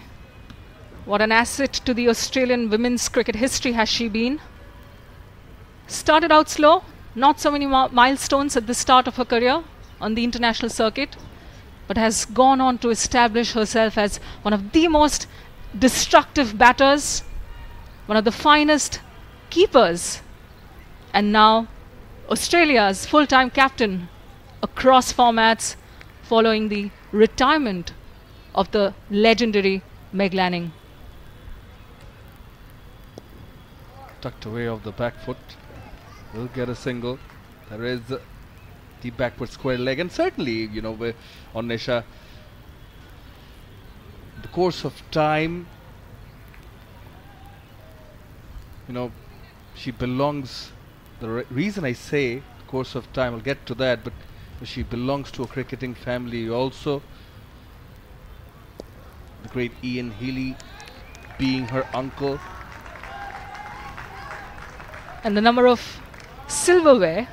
What an asset to the Australian women's cricket history has she been. Started out slow, not so many milestones at the start of her career on the international circuit, but has gone on to establish herself as one of the most destructive batters, one of the finest keepers, and now Australia's full time captain across formats following the retirement of the legendary Meg Lanning. Tucked away off the back foot. Will get a single. There is the backward square leg. And certainly, you know, on Nisha, the course of time, you know, she belongs. The re- reason I say course of time, I'll get to that, but she belongs to a cricketing family also. The great Ian Healy being her uncle. And the number of silverware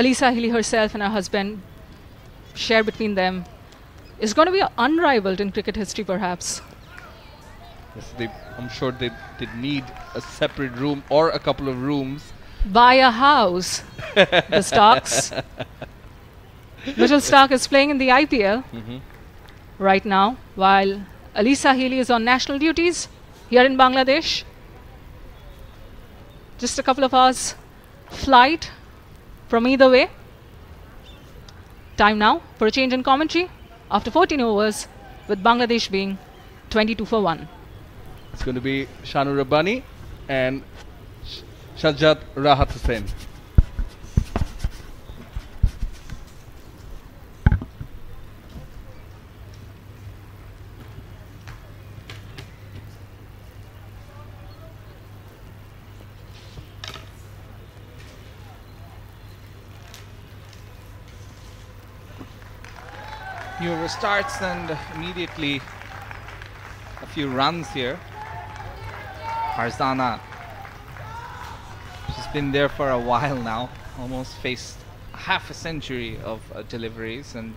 Alyssa Healy herself and her husband share between them is going to be unrivaled in cricket history, perhaps. Yes, they, I'm sure they did need a separate room or a couple of rooms. Buy a house, the Starks. Mitchell Stark is playing in the IPL mm-hmm. right now, while Alyssa Healy is on national duties here in Bangladesh. Just a couple of hours flight from either way. Time now for a change in commentary after 14 overs, with Bangladesh being 22 for 1. It's going to be Shanu Rabbani and Sh- Shajjat Rahat Hussain. New over starts and immediately a few runs here. Farzana, She's been there for a while now, almost faced half a century of uh, deliveries, and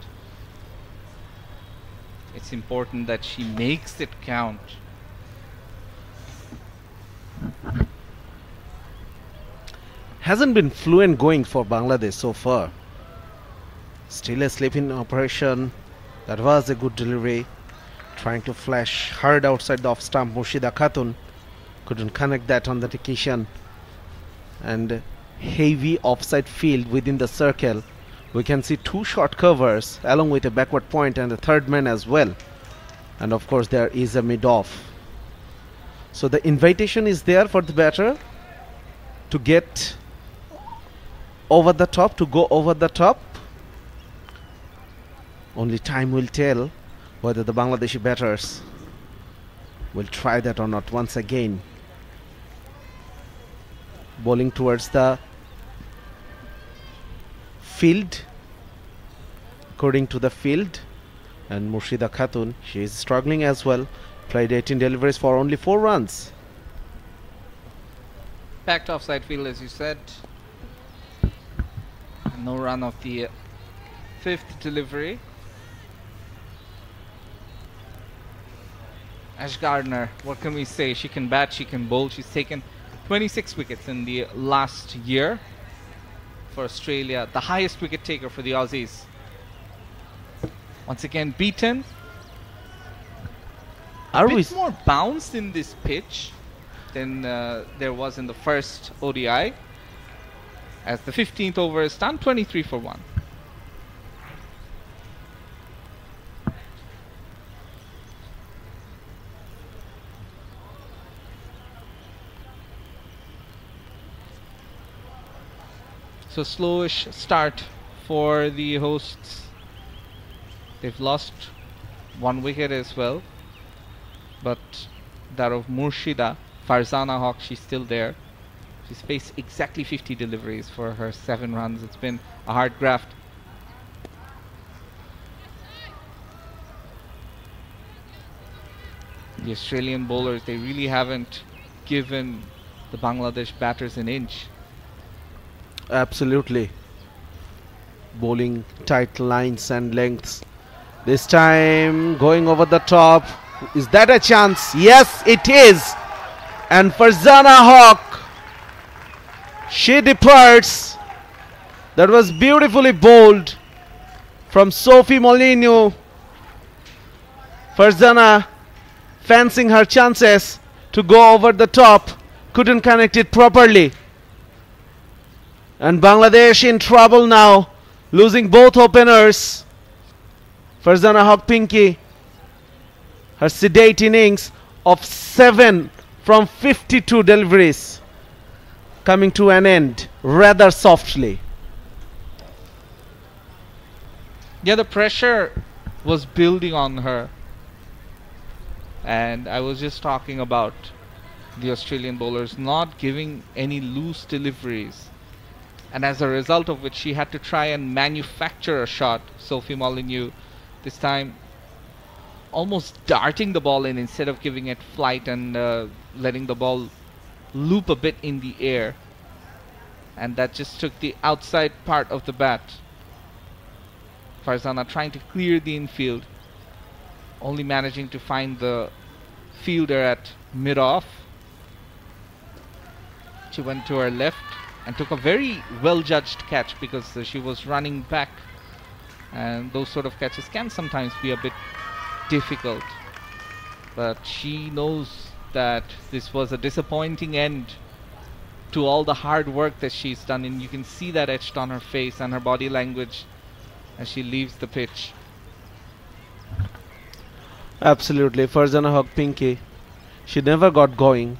it's important that she makes it count. hasn't been fluent going for Bangladesh so far. Still a sleeping operation. That was a good delivery. Trying to flash hard outside the off stump. Murshida Khatun couldn't connect that on the occasion. And heavy offside field within the circle. We can see two short covers along with a backward point and a third man as well. And of course, there is a mid off. So the invitation is there for the batter to get over the top, to go over the top. Only time will tell whether the Bangladeshi batters will try that or not once again. Bowling towards the field, according to the field. And Murshida Khatun, she is struggling as well. Played 18 deliveries for only 4 runs. Packed offside field, as you said. No run of the fifth delivery. Ash Gardner, what can we say? She can bat, she can bowl. She's taken 26 wickets in the last year for Australia, the highest wicket taker for the Aussies. Once again, beaten. Are a bit we more bounced in this pitch than uh, there was in the first ODI. As the 15th over is done, 23 for 1. So slowish start for the hosts. They've lost one wicket as well. But that of Murshida, Farzana Haq, she's still there. She's faced exactly 50 deliveries for her seven runs. It's been a hard graft. The Australian bowlers, they really haven't given the Bangladesh batters an inch. Absolutely. Bowling tight lines and lengths. This time going over the top. Is that a chance? Yes, it is. And Farzana Haq, she departs. That was beautifully bowled from Sophie Molineux. Farzana fencing her chances to go over the top. Couldn't connect it properly. And Bangladesh in trouble now, losing both openers. Farzana Haq Pinky, her sedate innings of 7 from 52 deliveries coming to an end rather softly. Yeah, the pressure was building on her. And I was just talking about the Australian bowlers not giving any loose deliveries. And as a result of which, she had to try and manufacture a shot, Sophie Molineux, this time almost darting the ball in instead of giving it flight and uh, letting the ball loop a bit in the air. And that just took the outside part of the bat. Farzana trying to clear the infield, only managing to find the fielder at mid off. She went to her left and took a very well judged catch because uh, she was running back, and those sort of catches can sometimes be a bit difficult. But she knows that this was a disappointing end to all the hard work that she's done, and you can see that etched on her face and her body language as she leaves the pitch. Absolutely, Farzana Haq Pinky, she never got going.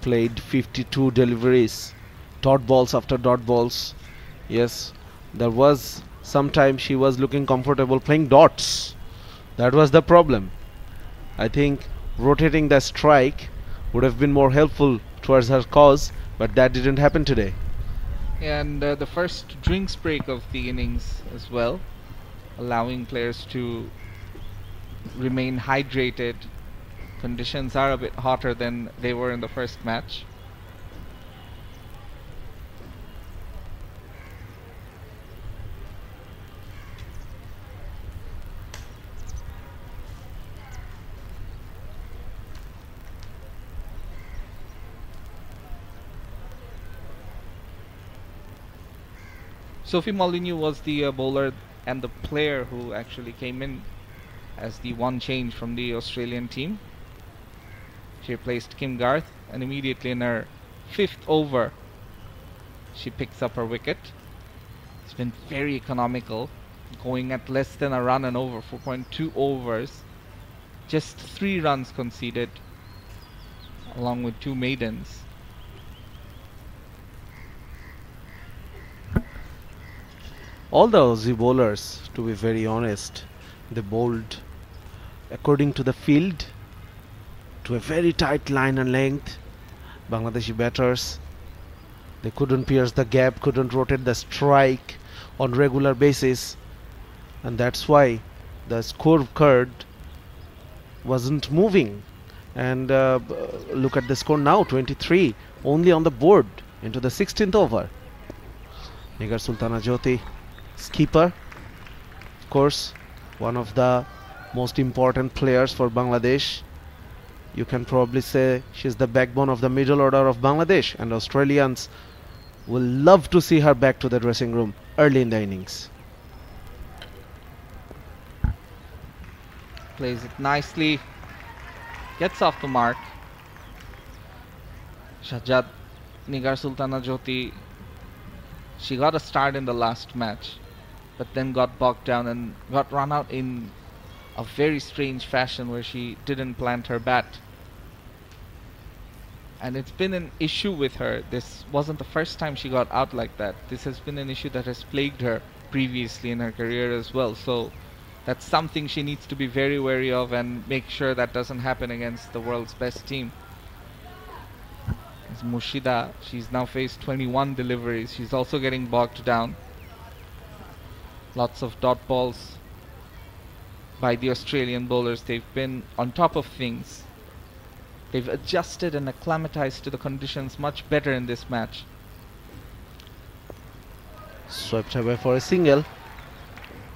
Played 52 deliveries, dot balls after dot balls. Yes, there was sometimes she was looking comfortable playing dots. That was the problem. I think rotating the strike would have been more helpful towards her cause, but that didn't happen today. And uh, the first drinks break of the innings as well, allowing players to remain hydrated conditions are a bit hotter than they were in the first match. Sophie Molineux was the uh, bowler and the player who actually came in as the one change from the Australian team. She replaced Kim Garth, and immediately in her fifth over, she picks up her wicket. It's been very economical, going at less than a run and over, 4.2 overs. Just three runs conceded, along with two maidens. All the bowlers, to be very honest, they bowled according to the field to a very tight line and length. Bangladeshi batters, they couldn't pierce the gap, couldn't rotate the strike on regular basis, and that's why the scorecard wasn't moving. And uh, look at the score now 23 only on the board into the 16th over. Nigar Sultana Jyoti skipper of course one of the most important players for Bangladesh you can probably say she's the backbone of the middle order of Bangladesh and Australians will love to see her back to the dressing room early in the innings plays it nicely, gets off the mark. Shahjad Nigar Sultana Jyoti, she got a start in the last match, but then got bogged down and got run out in a very strange fashion where she didn't plant her bat. And it's been an issue with her. This wasn't the first time she got out like that. This has been an issue that has plagued her previously in her career as well. So that's something she needs to be very wary of and make sure that doesn't happen against the world's best team. It's Murshida. She's now faced 21 deliveries. She's also getting bogged down. Lots of dot balls by the Australian bowlers. They've been on top of things. They've adjusted and acclimatized to the conditions much better in this match. swept away for a single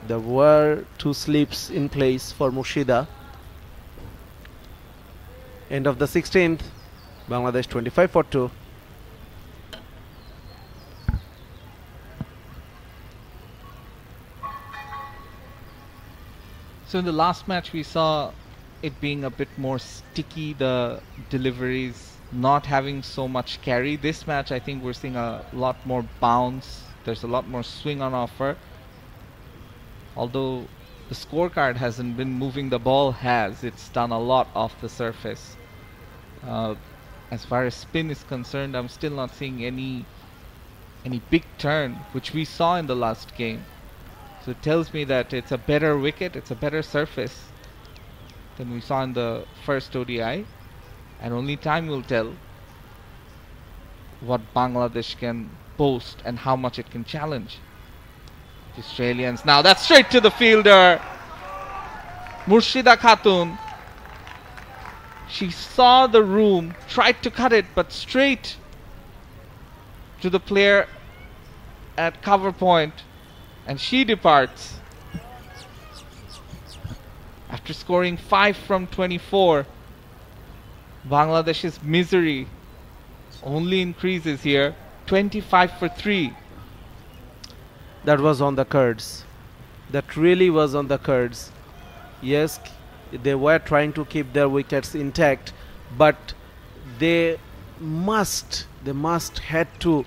there were two slips in place for Murshida end of the 16th Bangladesh 25 for 2 So in the last match, we saw it being a bit more sticky, the deliveries not having so much carry. This match, I think we're seeing a lot more bounce. There's a lot more swing on offer. Although the scorecard hasn't been moving, the ball has. It's done a lot off the surface. Uh, as far as spin is concerned, I'm still not seeing any any big turn, which we saw in the last game. So it tells me that it's a better wicket, it's a better surface than we saw in the first ODI. And only time will tell what Bangladesh can boast and how much it can challenge. The Australians now that's straight to the fielder. Murshida Khatun. She saw the room, tried to cut it, but straight to the player at cover point and she departs after scoring 5 from 24 Bangladesh's misery only increases here 25 for 3 that was on the Kurds. That really was on the Kurds. Yes, they were trying to keep their wickets intact, but they must, they must had to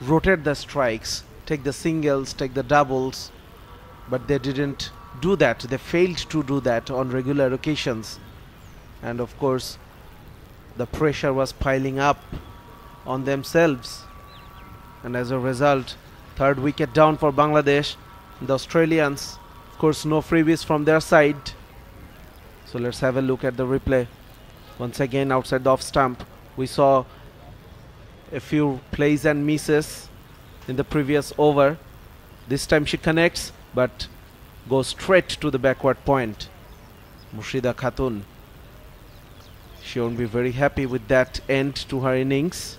rotate the strikes, take the singles, take the doubles, but they didn't do that. They failed to do that on regular occasions, and of course, the pressure was piling up on themselves, and as a result, Third wicket down for Bangladesh. The Australians, of course, no freebies from their side. So let's have a look at the replay. Once again, outside the off stump, we saw a few plays and misses in the previous over. This time she connects, but goes straight to the backward point. Murshida Khatun. She won't be very happy with that end to her innings.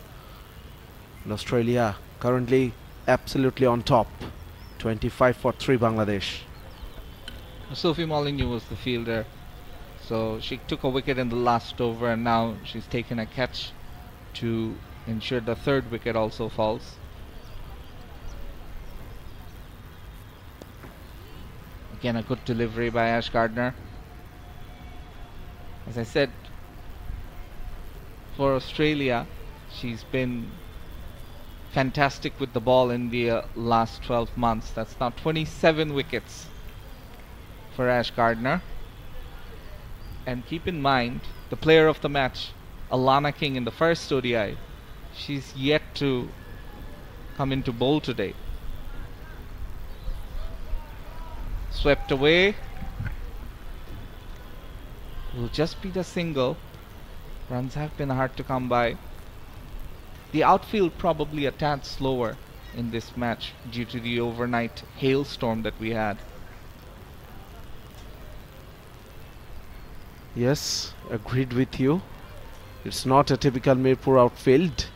And Australia currently absolutely on top. 25 for 3 Bangladesh. Sophie Molineux was the fielder so she took a wicket in the last over and now she's taken a catch to ensure the third wicket also falls Again, a good delivery by Ash Gardner. As I said, for Australia, she's been fantastic with the ball in the uh, last 12 months. That's now 27 wickets for Ash Gardner. And keep in mind, the player of the match, Alana King in the first ODI, she's yet to come into bowl today. Swept away. Will just be the single. Runs have been hard to come by. The outfield probably a tad slower in this match due to the overnight hailstorm that we had. Yes, agreed with you. It's not a typical Mirpur outfield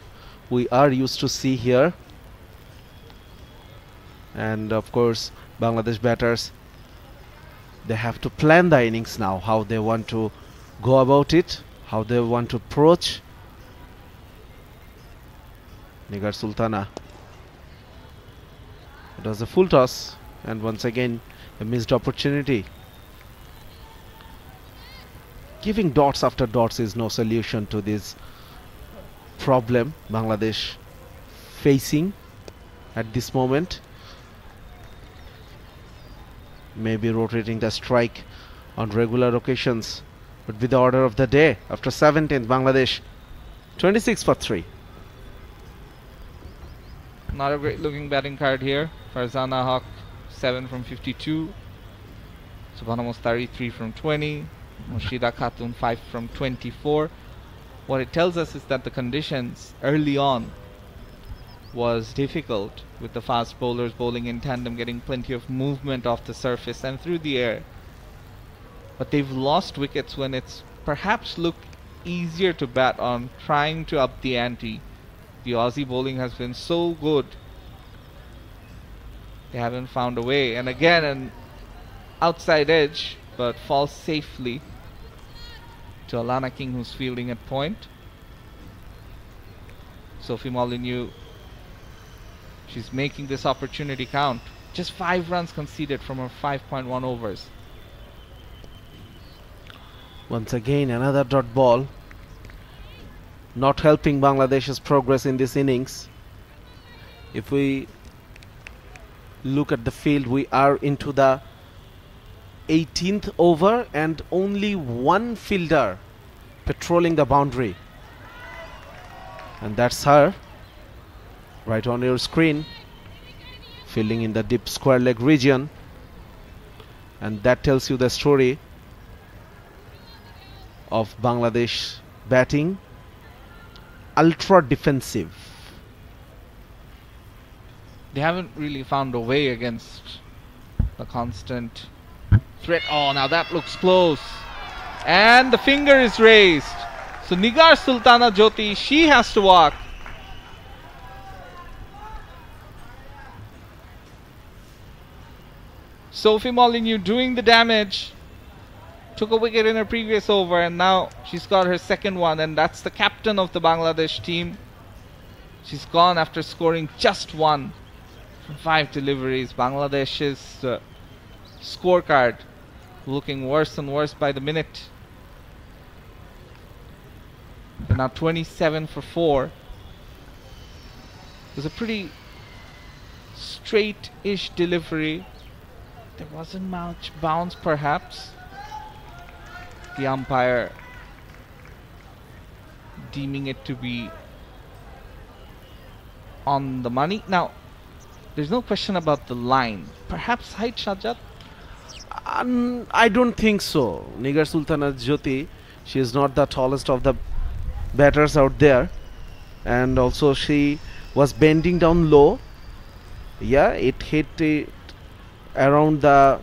we are used to see here. And of course, Bangladesh batters they have to plan the innings now how they want to go about it how they want to approach Nigar Sultana. It was a full toss and once again a missed opportunity. Giving dots after dots is no solution to this problem Bangladesh facing at this moment maybe rotating the strike on regular occasions would be the order of the day after 17th Bangladesh 26 for 3 not a great looking batting card here. Farzana Haq 7 from 52 Shobhana Mostari 3 from 20 Murshida Khatun 5 from 24 what it tells us is that the conditions early on was difficult with the fast bowlers bowling in tandem getting plenty of movement off the surface and through the air. But they've lost wickets when it's perhaps looked easier to bat on trying to up the ante. The Aussie bowling has been so good they haven't found a way. And again an outside edge but falls safely to Alana King who's fielding at point. Sophie Molineux She's making this opportunity count. Just five runs conceded from her 5.1 overs. Once again, another dot ball. Not helping Bangladesh's progress in this innings. If we look at the field, we are into the 18th over and only one fielder patrolling the boundary. And that's her right on your screen filling in the deep square leg region. And that tells you the story of Bangladesh batting ultra defensive. They haven't really found a way against the constant threat. Oh now that looks close. And the finger is raised. So Nigar Sultana Jyoti she has to walk Sophie Molineux doing the damage. Took a wicket in her previous over and now she's got her second one and that's the captain of the Bangladesh team. She's gone after scoring just one from five deliveries. Bangladesh's uh, scorecard looking worse and worse by the minute. They're now 27 for 4. It was a pretty straight-ish delivery there wasn't much bounce perhaps. The umpire deeming it to be on the money. Now, there's no question about the line. Perhaps height Shajat? Um, I don't think so. Nigar Sultana Jyoti, she is not the tallest of the batters out there. And also she was bending down low. Yeah, it hit it around the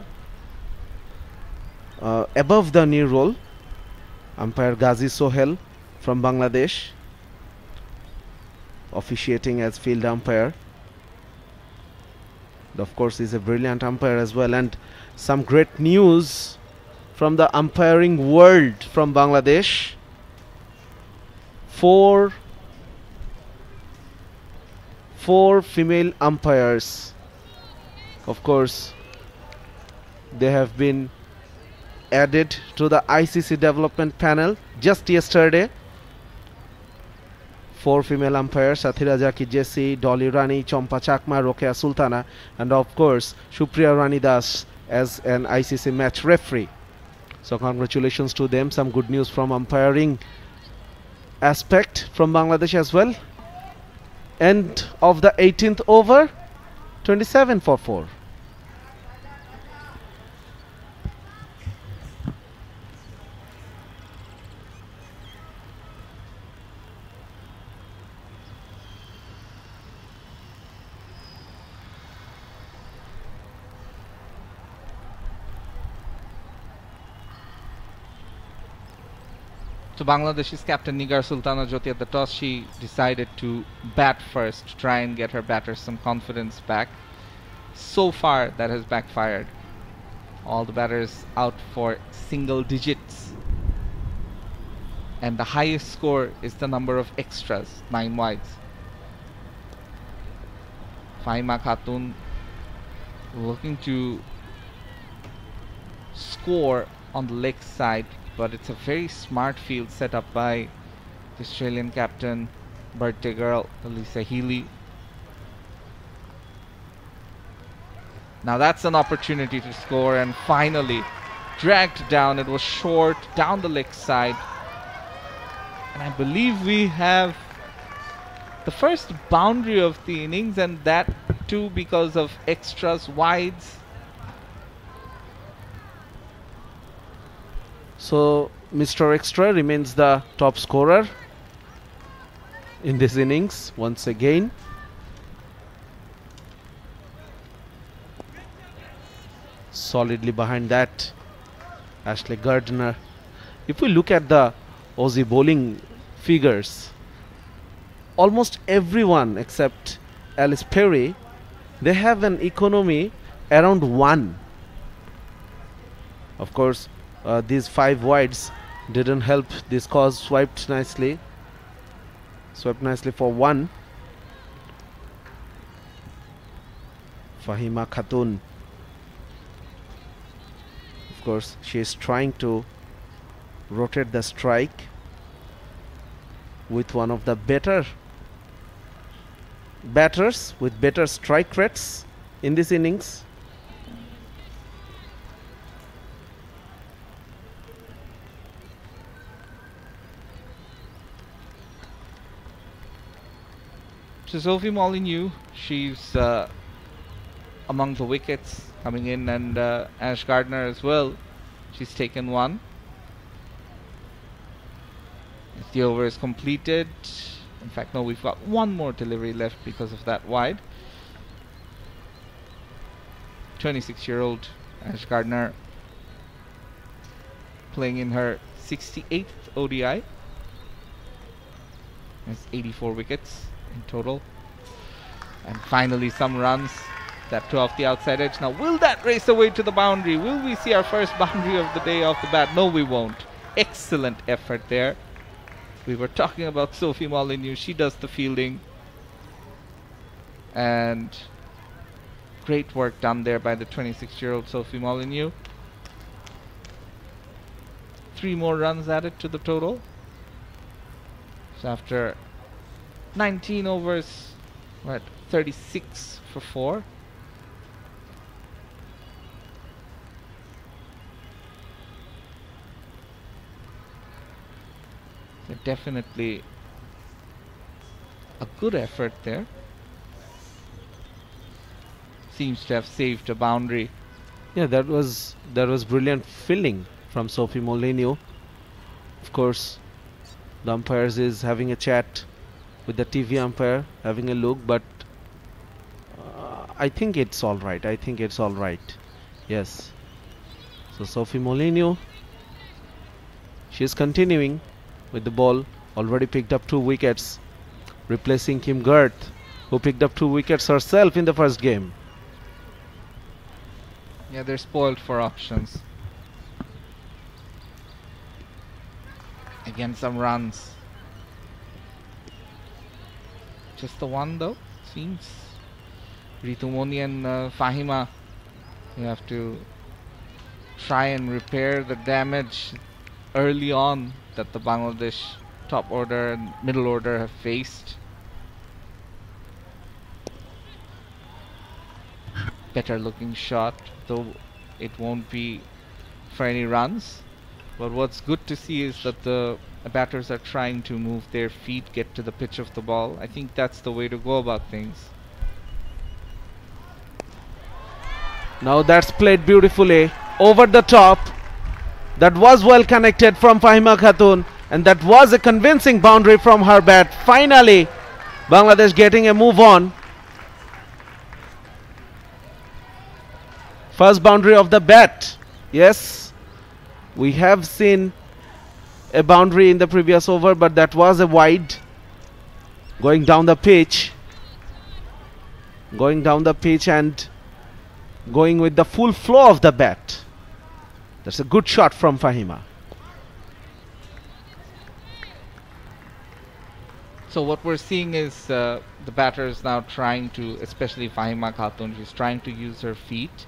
uh, above the knee roll umpire Ghazi Sohail from Bangladesh officiating as field umpire. Of course he's a brilliant umpire as well. And some great news from the umpiring world from Bangladesh. Four four female umpires. Of course They have been added to the ICC development panel just yesterday. Four female umpires Athira Jaki Jesse, Dolly Rani, Chompa Chakma, Rokia Sultana, and of course Supriya Rani Das as an ICC match referee. So, congratulations to them. Some good news from umpiring aspect from Bangladesh as well. End of the 18th over, 27 for 4. So Bangladesh's captain Nigar Sultana Jyoti at the toss, she decided to bat first to try and get her batters some confidence back. So far, that has backfired. All the batters out for single digits. And the highest score is the number of extras, 9 wides. Fahima Khatun looking to score on the leg side but it's a very smart field set up by the Australian captain, birthday girl, Alyssa Healy. Now that's an opportunity to score and finally dragged down. It was short down the leg side. And I believe we have the first boundary of the innings and that too because of extras wides So Mr. Extra remains the top scorer in this innings once again. Solidly behind that, Ashleigh Gardner. If we look at the Aussie bowling figures, almost everyone except Ellyse Perry, they have an economy around 1. Of course, uh, these five wides didn't help. This cause swiped nicely. Swiped nicely for one. Fahima Khatun. Of course she is trying to rotate the strike with one of the better batters with better strike rates in this innings So Sophie Molineux, she's uh, among the wickets coming in, and uh, Ash Gardner as well. She's taken one. The over is completed. In fact, no, we've got one more delivery left because of that wide. 26 year old Ash Gardner playing in her 68th ODI. Has 84 wickets in total. And finally some runs. That two off the outside edge. Now will that race away to the boundary? Will we see our first boundary of the day off the bat? No, we won't. Excellent effort there. We were talking about Sophie Molineux. She does the fielding. And great work done there by the 26 year old Sophie Molineux. Three more runs added to the total. So after 19 overs, what, 36 for 4. So definitely a good effort there. Seems to have saved a boundary. Yeah, that was that was brilliant filling from Sophie Molineux. Of course, the umpires is having a chat with the TV umpire having a look but uh, I think it's all right. I think it's all right. Yes. So Sophie Molineux she's continuing with the ball. Already picked up two wickets replacing Kim Garth who picked up two wickets herself in the first game. Yeah they're spoiled for options. Again some runs just the one though, seems. Ritumoni and uh, Fahima, you have to try and repair the damage early on that the Bangladesh top order and middle order have faced. Better looking shot, though it won't be for any runs. But what's good to see is that the batters are trying to move their feet, get to the pitch of the ball. I think that's the way to go about things. Now that's played beautifully over the top. That was well connected from Fahima Khatun and that was a convincing boundary from her bat. Finally, Bangladesh getting a move on. First boundary of the bat. Yes, we have seen a boundary in the previous over, but that was a wide. Going down the pitch. Going down the pitch and going with the full flow of the bat. That's a good shot from Fahima. So what we're seeing is uh, the batter is now trying to, especially Fahima Khatun, she's trying to use her feet.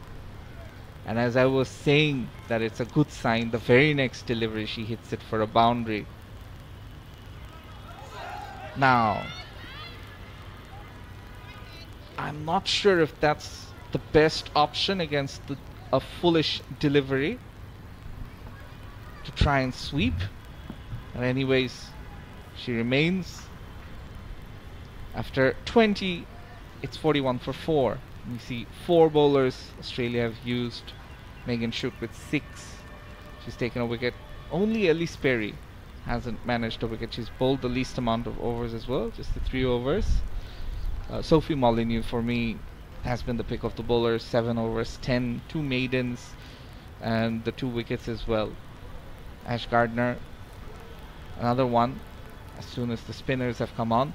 And as I was saying that it's a good sign, the very next delivery she hits it for a boundary. Now, I'm not sure if that's the best option against the, a foolish delivery to try and sweep. And anyways, she remains. After 20, it's 41 for 4. You see four bowlers Australia have used. Megan Schutt with six. She's taken a wicket. Only Ellyse Perry hasn't managed a wicket. She's bowled the least amount of overs as well, just the three overs. Uh, Sophie Molineux, for me has been the pick of the bowlers. Seven overs, ten, two maidens, and the two wickets as well. Ash Gardner, another one. As soon as the spinners have come on,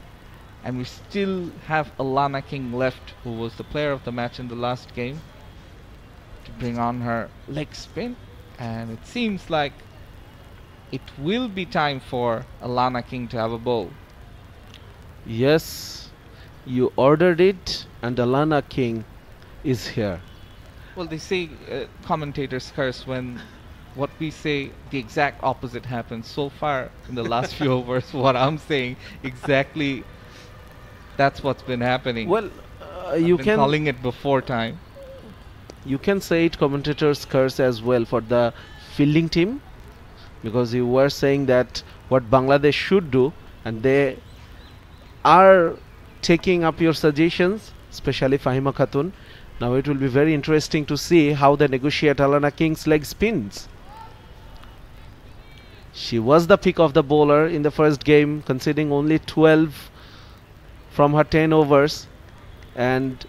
and we still have Alana King left, who was the player of the match in the last game, bring on her leg spin, and it seems like it will be time for Alana King to have a bowl. Yes, you ordered it, and Alana King is here. Well, they say uh, commentators curse when what we say the exact opposite happens. So far in the last few overs, what I'm saying exactly that's what's been happening. Well, uh, you been can calling it before time. You can say it commentators curse as well for the fielding team because you were saying that what Bangladesh should do and they are taking up your suggestions especially Fahima Khatun. Now it will be very interesting to see how they negotiate Alana King's leg spins. She was the pick of the bowler in the first game conceding only 12 from her 10 overs and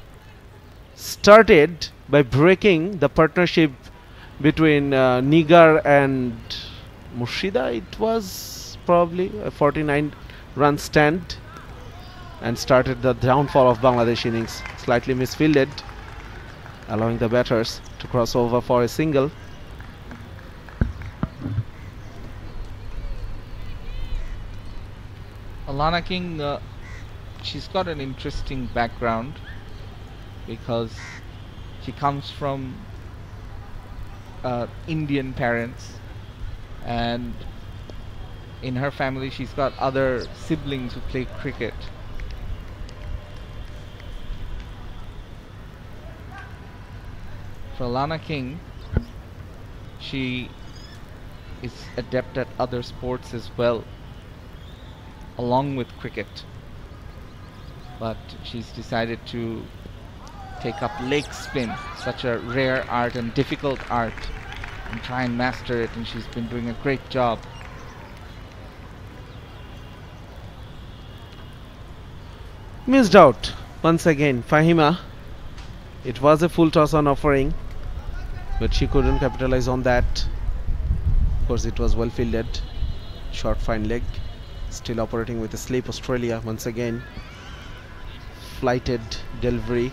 started by breaking the partnership between uh, Nigar and Murshida. It was probably a 49 run stand and started the downfall of Bangladesh innings. Slightly misfielded, allowing the batters to cross over for a single. Alana King, uh, she's got an interesting background because she comes from uh, Indian parents and in her family she's got other siblings who play cricket. For Alana King, she is adept at other sports as well along with cricket. But she's decided to take up leg spin, such a rare art and difficult art, and try and master it, and she's been doing a great job. Missed out once again. Fahima. It was a full toss on offering, but she couldn't capitalize on that. Of course, it was well fielded. Short fine leg. Still operating with a slip. Australia once again. Flighted delivery.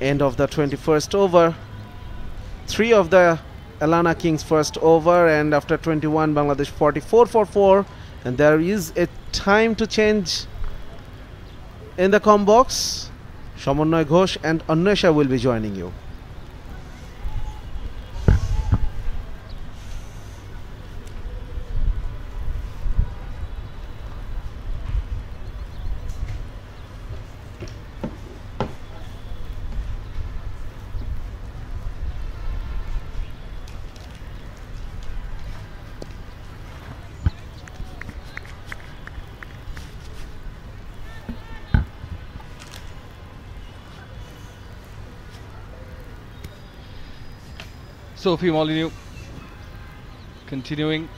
End of the 21st over. Three of the Alana King's first over, and after 21, Bangladesh 44 for 4. And there is a time to change in the com box. Shamannoy Ghosh and Anwesha will be joining you. Sophie Molineux continuing.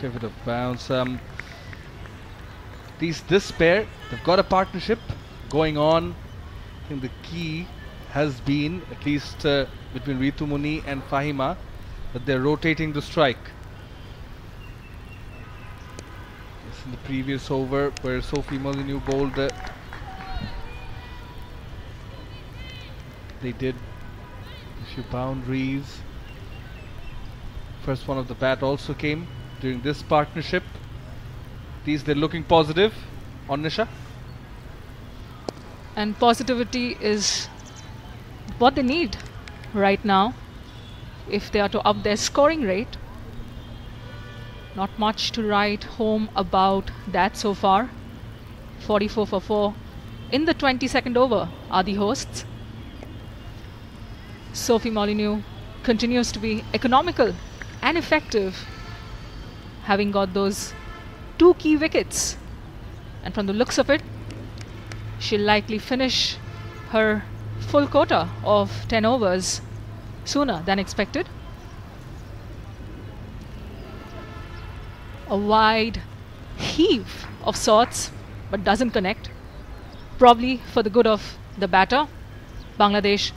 Give it a bounce. Um, these this pair, they've got a partnership going on. I think the key has been at least uh, between Ritu Muni and Fahima that they're rotating the strike. This in the previous over where Sophie Molineux bowled. Uh, they did few boundaries. First one of the bat also came during this partnership. These they're looking positive Anwesha. And positivity is what they need right now if they are to up their scoring rate. Not much to write home about that so far. 44 for 4 in the 22nd over are the hosts. Sophie Molineux continues to be economical and effective, having got those two key wickets. And from the looks of it, she'll likely finish her full quota of 10 overs sooner than expected. A wide heave of sorts, but doesn't connect. Probably for the good of the batter. Bangladesh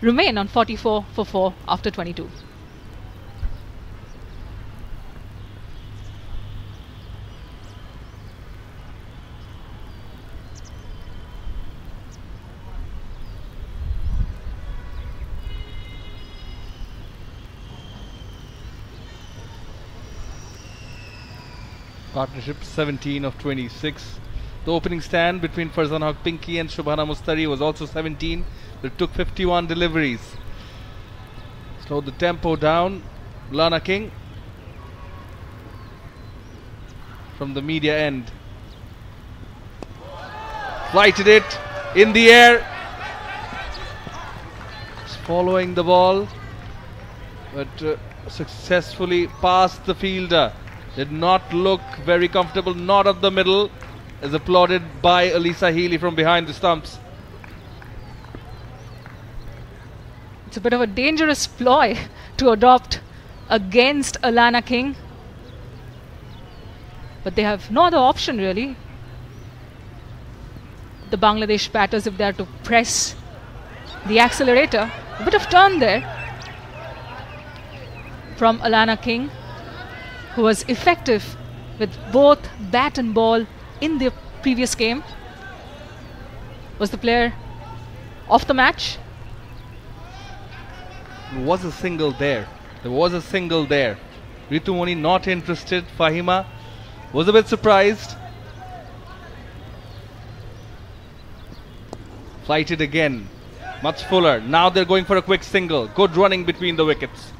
remain on 44 for 4 after 22. Partnership 17 of 26. The opening stand between Farzana Haq Pinky and Shobhana Mostari was also 17. It took 51 deliveries. Slowed the tempo down. Lana King from the media end. Flighted it in the air. Following the ball. But uh, successfully past the fielder. Did not look very comfortable. Not up the middle. Is applauded by Alyssa Healy from behind the stumps. It's a bit of a dangerous ploy to adopt against Alana King. But they have no other option really. The Bangladesh batters, if they are to press the accelerator, a bit of turn there from Alana King, who was effective with both bat and ball in the previous game. Was the player of the match was a single there. There was a single there. Ritu Moni not interested. Fahima was a bit surprised. Flighted again. Much fuller. Now they're going for a quick single. Good running between the wickets.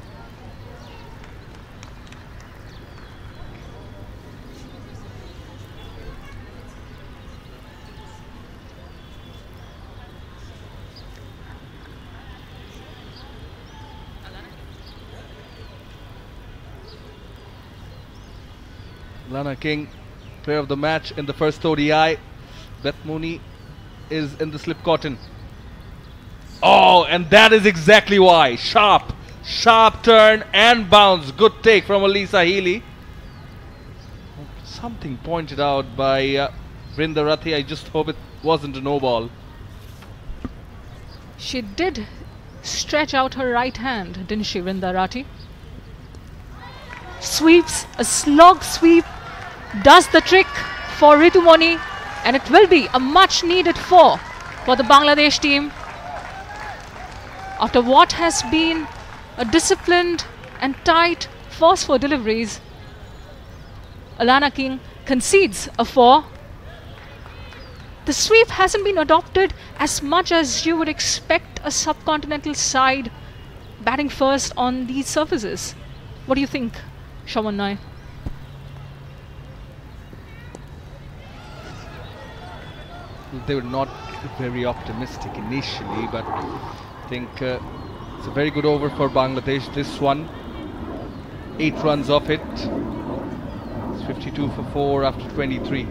Lana King, player of the match in the first ODI. Beth Mooney is in the slip cordon. Oh, and that is exactly why. Sharp, sharp turn and bounce. Good take from Alyssa Healy. Something pointed out by uh. I just hope it wasn't a no ball. She did stretch out her right hand, didn't she, Vrinda Rathi? Sweeps, a slog sweep, does the trick for Ritumoni, and it will be a much needed four for the Bangladesh team. After what has been a disciplined and tight force for deliveries, Alana King concedes a four the sweep hasn't been adopted as much as you would expect a subcontinental side batting first on these surfaces. What do you think, Shamannoy? They were not very optimistic initially, but I think uh, it's a very good over for Bangladesh. This one, eight runs off it. It's 52 for four after 23.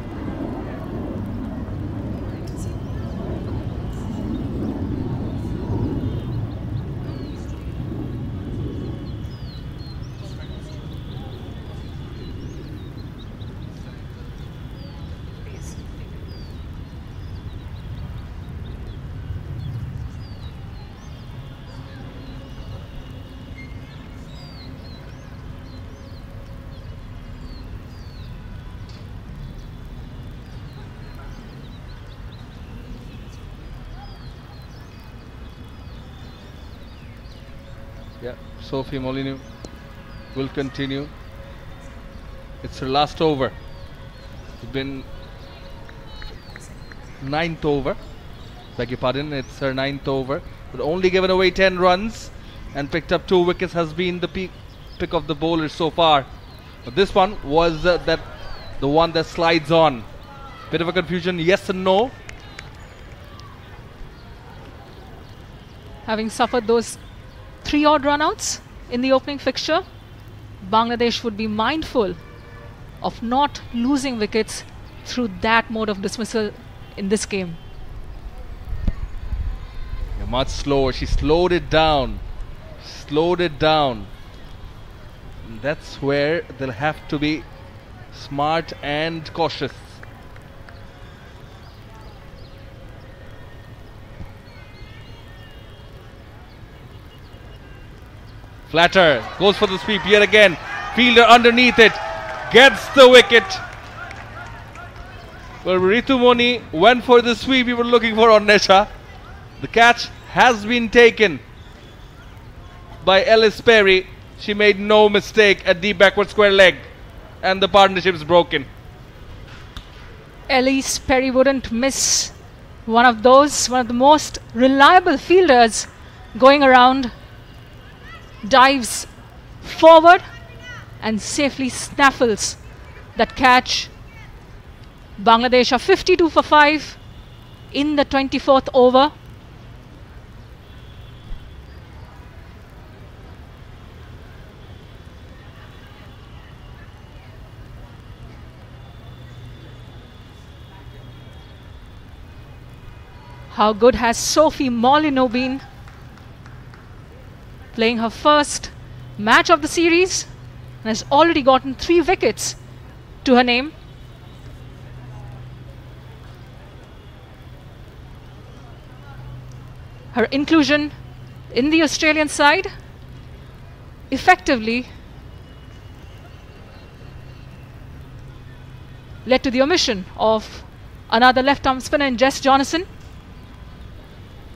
Yeah, Sophie Molineux will continue. It's her last over. It's been ninth over. Beg your pardon, it's her ninth over. But only given away 10 runs and picked up two wickets has been the peak pick of the bowlers so far. But this one was uh, that the one that slides on. Bit of a confusion, yes and no. Having suffered those three odd runouts in the opening fixture, Bangladesh would be mindful of not losing wickets through that mode of dismissal in this game. Yeah, much slower. She slowed it down. Slowed it down. And that's where they'll have to be smart and cautious. Flatter goes for the sweep yet again. Fielder underneath it gets the wicket. Well, Ritu Moni went for the sweep we were looking for Anwesha. The catch has been taken by Ellyse Perry. She made no mistake at the backward square leg, and the partnership is broken. Ellyse Perry wouldn't miss one of those, one of the most reliable fielders going around, dives forward and safely snaffles that catch. Bangladesh are 52 for 5 in the 24th over. How good has Sophie Molineux been? Playing her first match of the series and has already gotten three wickets to her name. Her inclusion in the Australian side effectively led to the omission of another left arm spinner in Jess Jonassen.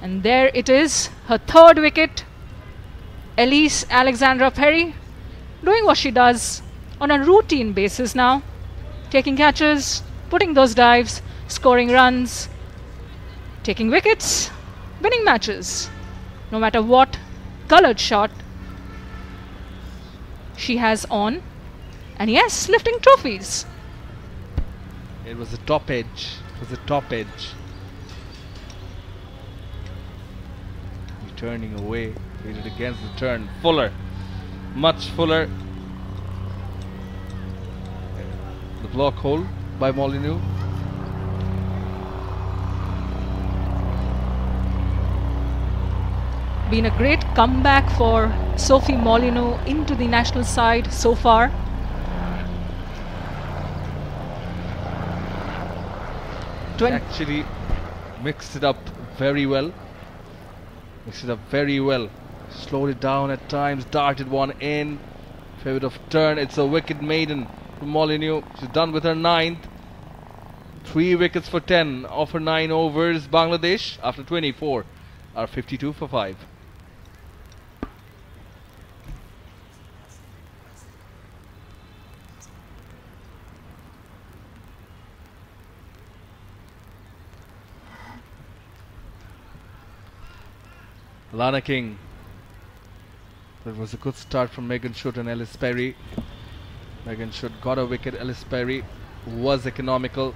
And there it is, her third wicket. Ellyse Alexandra Perry doing what she does on a routine basis now, taking catches, putting those dives, scoring runs, taking wickets, winning matches. No matter what colored shot she has on. And yes, lifting trophies. It was the top edge. It was the top edge. Turning away, fielded against the turn. Fuller, much fuller. The block hole by Molineux. Been a great comeback for Sophie Molineux into the national side so far. Actually, mixed it up very well. Mixed it up very well. Slowed it down at times, darted one in. Favorite of turn. It's a wicked maiden from Molineux. She's done with her ninth. Three wickets for 10 of her nine overs. Bangladesh, after 24, are 52 for 5. Lana King. That was a good start from Megan Schutt and Ellyse Perry. Megan Schutt got a wicket. Ellyse Perry was economical.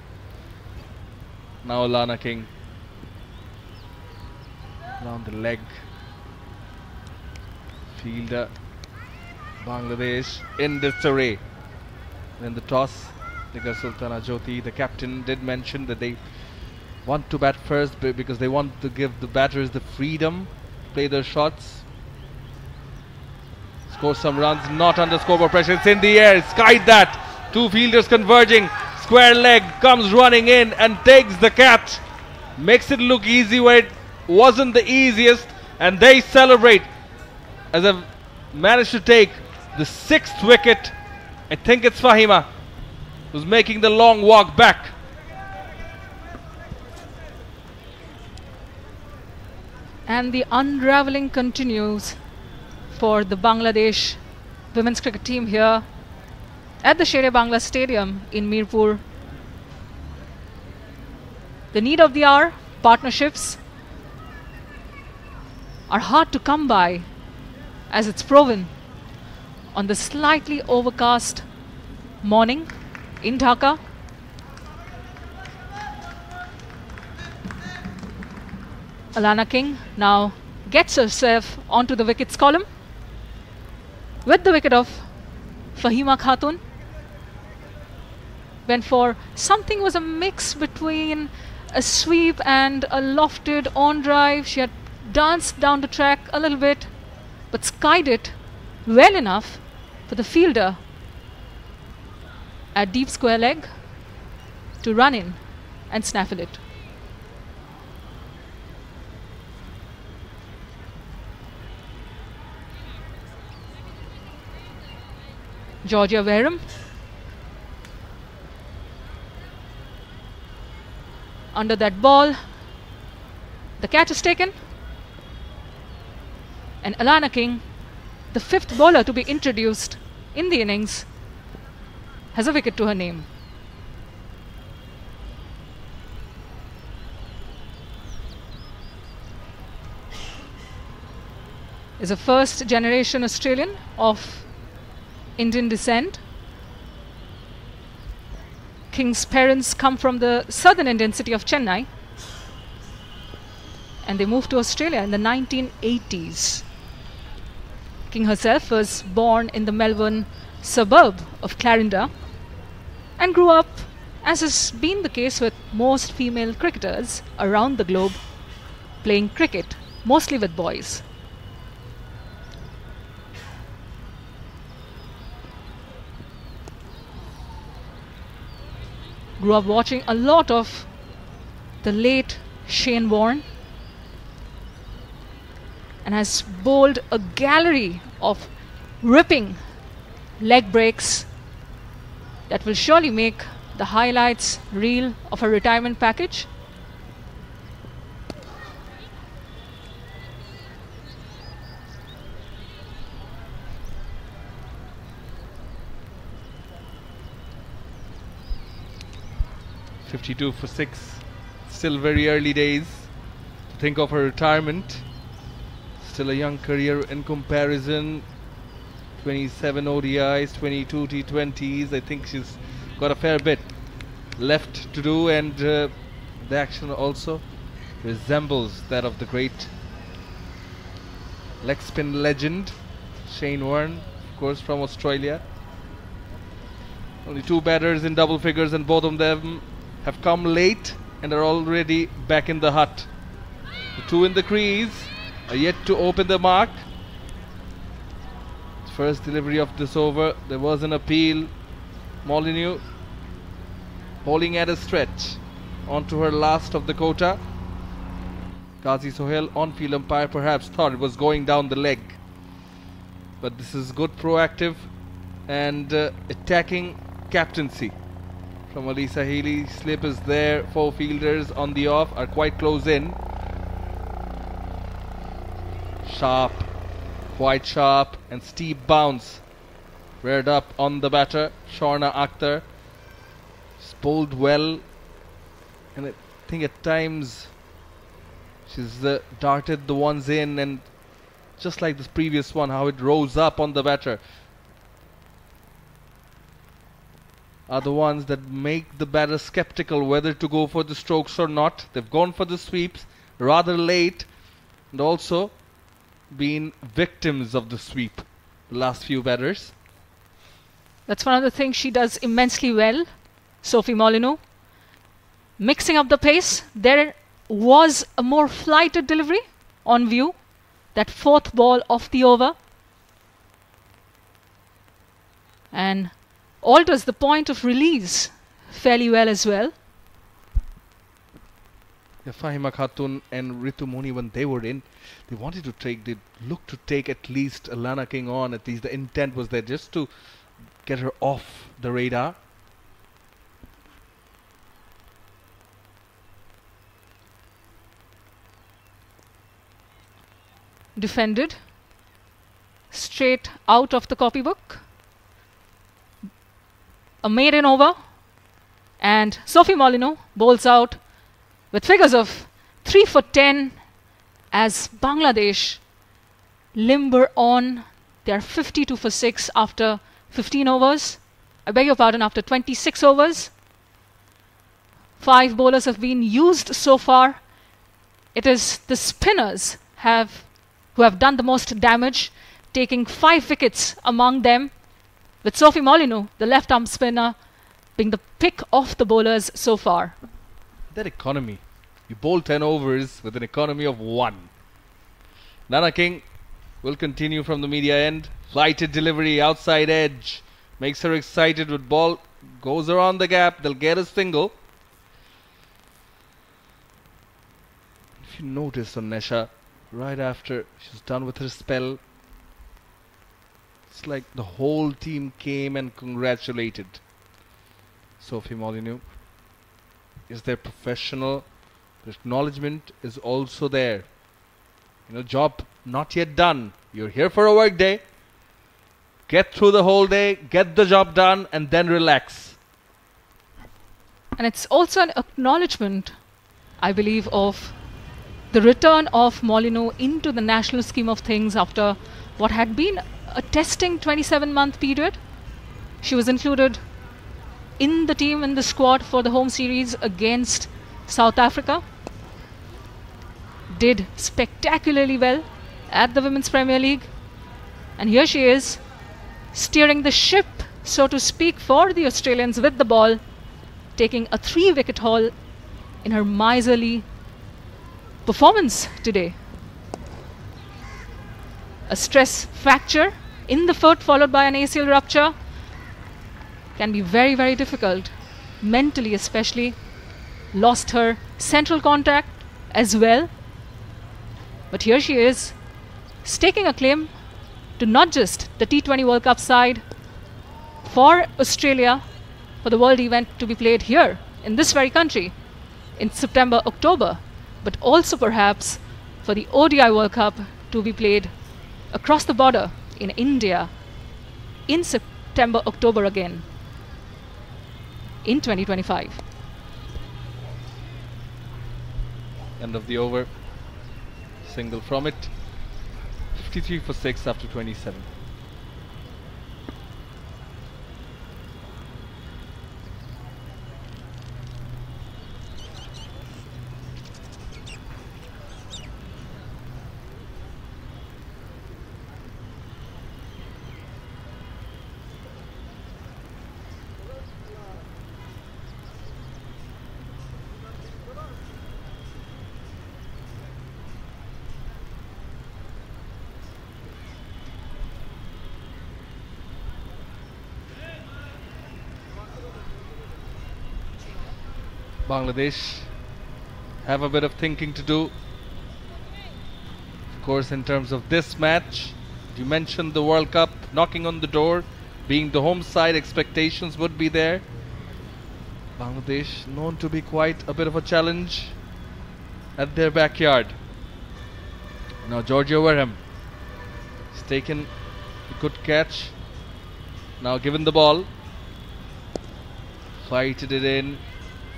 Now Lana King. Round the leg. Fielder. Bangladesh in disarray. In the toss, Nigar Sultana Jyoti, the captain, did mention that they want to bat first because they want to give the batters the freedom play their shots. Score some runs, not under scoreboard pressure. It's in the air, skied that. Two fielders converging. Square leg comes running in and takes the catch. Makes it look easy where it wasn't the easiest. And they celebrate as they've managed to take the sixth wicket. I think it's Fahima who's making the long walk back. and the unraveling continues for the Bangladesh women's cricket team here at the Sher-e-Bangla Stadium in Mirpur. The need of the hour, partnerships, are hard to come by as it's proven on the slightly overcast morning in Dhaka. Alana King now gets herself onto the wickets column with the wicket of Fahima Khatun. Went for something was a mix between a sweep and a lofted on drive. She had danced down the track a little bit, but skied it well enough for the fielder at deep square leg to run in and snaffle it. Georgia Wareham. Under that ball, the catch is taken. And Alana King, the fifth bowler to be introduced in the innings, has a wicket to her name. Is a first generation Australian of Indian descent. King's parents come from the southern Indian city of Chennai and they moved to Australia in the 1980s. King herself was born in the Melbourne suburb of Clarinda and grew up, as has been the case with most female cricketers around the globe, playing cricket, mostly with boys. Grew up watching a lot of the late Shane Warne and has bowled a gallery of ripping leg breaks that will surely make the highlights reel of her retirement package. Fifty-two for six. Still very early days to think of her retirement. Still a young career in comparison. 27 ODIs, 22 T20s. I think she's got a fair bit left to do, and uh, the action also resembles that of the great leg spin legend Shane Warne, of course, from Australia. Only two batters in double figures, and both of them have come late and are already back in the hut. The two in the crease are yet to open the mark. First delivery of this over, there was an appeal. Molineux bowling at a stretch onto her last of the quota. Ghazi Sohail on-field umpire perhaps thought it was going down the leg. But this is good proactive and uh, attacking captaincy from Alyssa Healy. Slip is there. Four fielders on the off are quite close in. Sharp, quite sharp and steep bounce. Reared up on the batter, Sorna Akter. Bowled well, and I think at times she's uh, darted the ones in, and just like this previous one, how it rose up on the batter. Are the ones that make the batter skeptical whether to go for the strokes or not. They've gone for the sweeps rather late, and also been victims of the sweep the last few batters. That's one of the things she does immensely well, Sophie Molineux. Mixing up the pace, there was a more flighted delivery on view. That fourth ball off the over. And alters the point of release fairly well as well. Yeah, Fahima Khatun and Ritu Moni, when they were in, they wanted to take, they looked to take at least Alana King on. At least the intent was there just to get her off the radar. Defended straight out of the copybook. A maiden over, and Sophie Molineux bowls out with figures of 3 for 10 as Bangladesh limber on. They are 52 for 6 after 15 overs. I beg your pardon, after 26 overs. Five bowlers have been used so far. It is the spinners have who have done the most damage, taking five wickets among them, with Sophie Molineux, the left arm spinner, being the pick of the bowlers so far. That economy. You bowl 10 overs with an economy of 1. Nana King will continue from the media end. Flighted delivery, outside edge. Makes her excited with ball. Goes around the gap. They'll get a single. If you notice Anwesha, right after she's done with her spell, it's like the whole team came and congratulated Sophie Molineux. Is there professional? Acknowledgement is also there. You know, job not yet done. You're here for a work day. Get through the whole day, get the job done, and then relax. And it's also an acknowledgement, I believe, of the return of Molineux into the national scheme of things after what had been a testing 27 month period. She was included in the team, in the squad for the home series against South Africa. Did spectacularly well at the Women's Premier League. And here she is, steering the ship, so to speak, for the Australians with the ball, taking a three wicket haul in her miserly performance today. A stress fracture in the foot, followed by an ACL rupture, can be very, very difficult, mentally especially. Lost her central contact as well. But here she is, staking a claim to not just the T20 World Cup side for Australia for the world event to be played here in this very country in September, October, but also perhaps for the ODI World Cup to be played across the border in India in September, October again in 2025. End of the over. Single from it. 53 for 6 after 27. Bangladesh have a bit of thinking to do. Of course, in terms of this match, you mentioned the World Cup knocking on the door, being the home side, expectations would be there. Bangladesh known to be quite a bit of a challenge at their backyard. Now Georgia Wareham has taken a good catch. Now given the ball, fighted it in,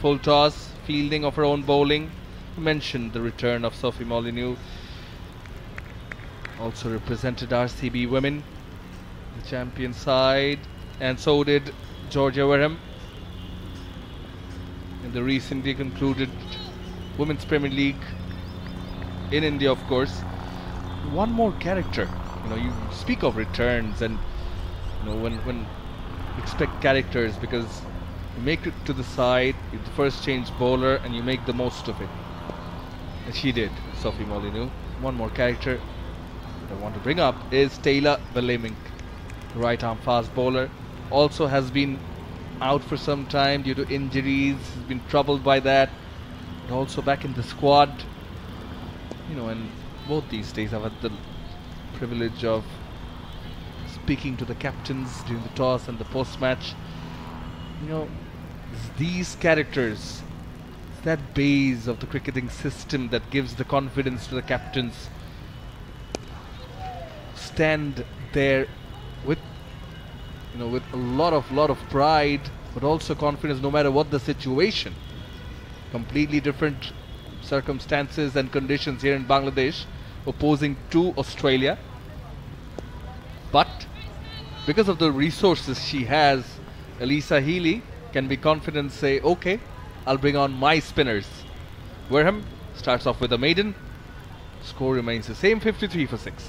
full toss, fielding of her own bowling. Mentioned the return of Sophie Molineux. Also represented RCB women, the champion side, and so did Georgia Wareham in the recently concluded Women's Premier League in India, of course. One more character. You know, you speak of returns and you know when when expect characters because you make it to the side, the first change bowler, and you make the most of it. And she did, Sophie Molineux. One more character that I want to bring up is Taylor Vlaeminck, right arm fast bowler. Also has been out for some time due to injuries, has been troubled by that. But also back in the squad. You know, and both these days I've had the privilege of speaking to the captains during the toss and the post match. You know, these characters, that base of the cricketing system that gives the confidence to the captains. Stand there with you know with a lot of lot of pride but also confidence no matter what the situation completely different circumstances and conditions here in Bangladesh opposing to Australia but because of the resources she has Alyssa Healy can be confident say okay I'll bring on my spinners. Wareham starts off with a maiden. Score remains the same 53 for 6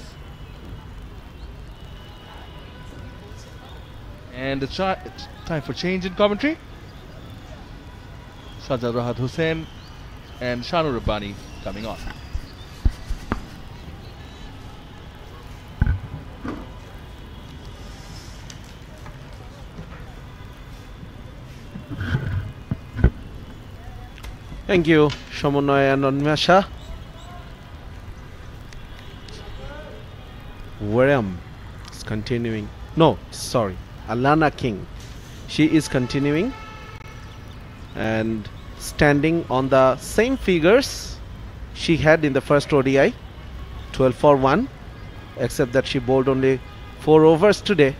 and it's, time for change in commentary. Sajad Rahat Hussain and Shanu Rabbani coming on Thank you, Shamannoy and Anwesha. Wareham is continuing. No, sorry. Alana King. She is continuing and standing on the same figures she had in the first ODI 12 for 1 except that she bowled only 4 overs today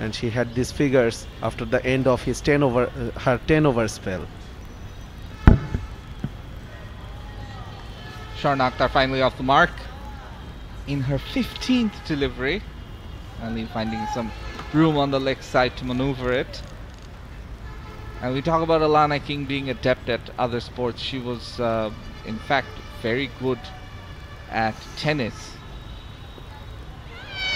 and she had these figures after the end of his 10 over uh, her 10 over spell Sorna Akter finally off the mark in her 15th delivery. only finding some room on the leg side to maneuver it. And we talk about Alana King being adept at other sports. She was, uh, in fact, very good at tennis.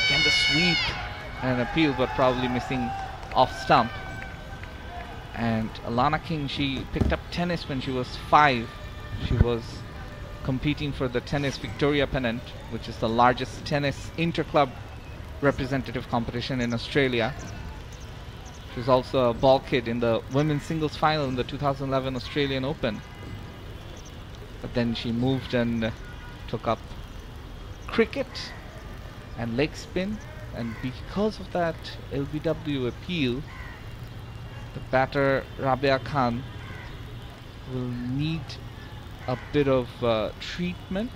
Again, the sweep and an appeal, but probably missing off stump. And Alana King, she picked up tennis when she was five. She was competing for the Tennis Victoria Pennant, which is the largest tennis interclub representative competition in Australia. She was also a ball kid in the women's singles final in the 2011 Australian Open. But then she moved and took up cricket and leg spin, and because of that LBW appeal, the batter Rabia Khan will need a bit of uh, treatment.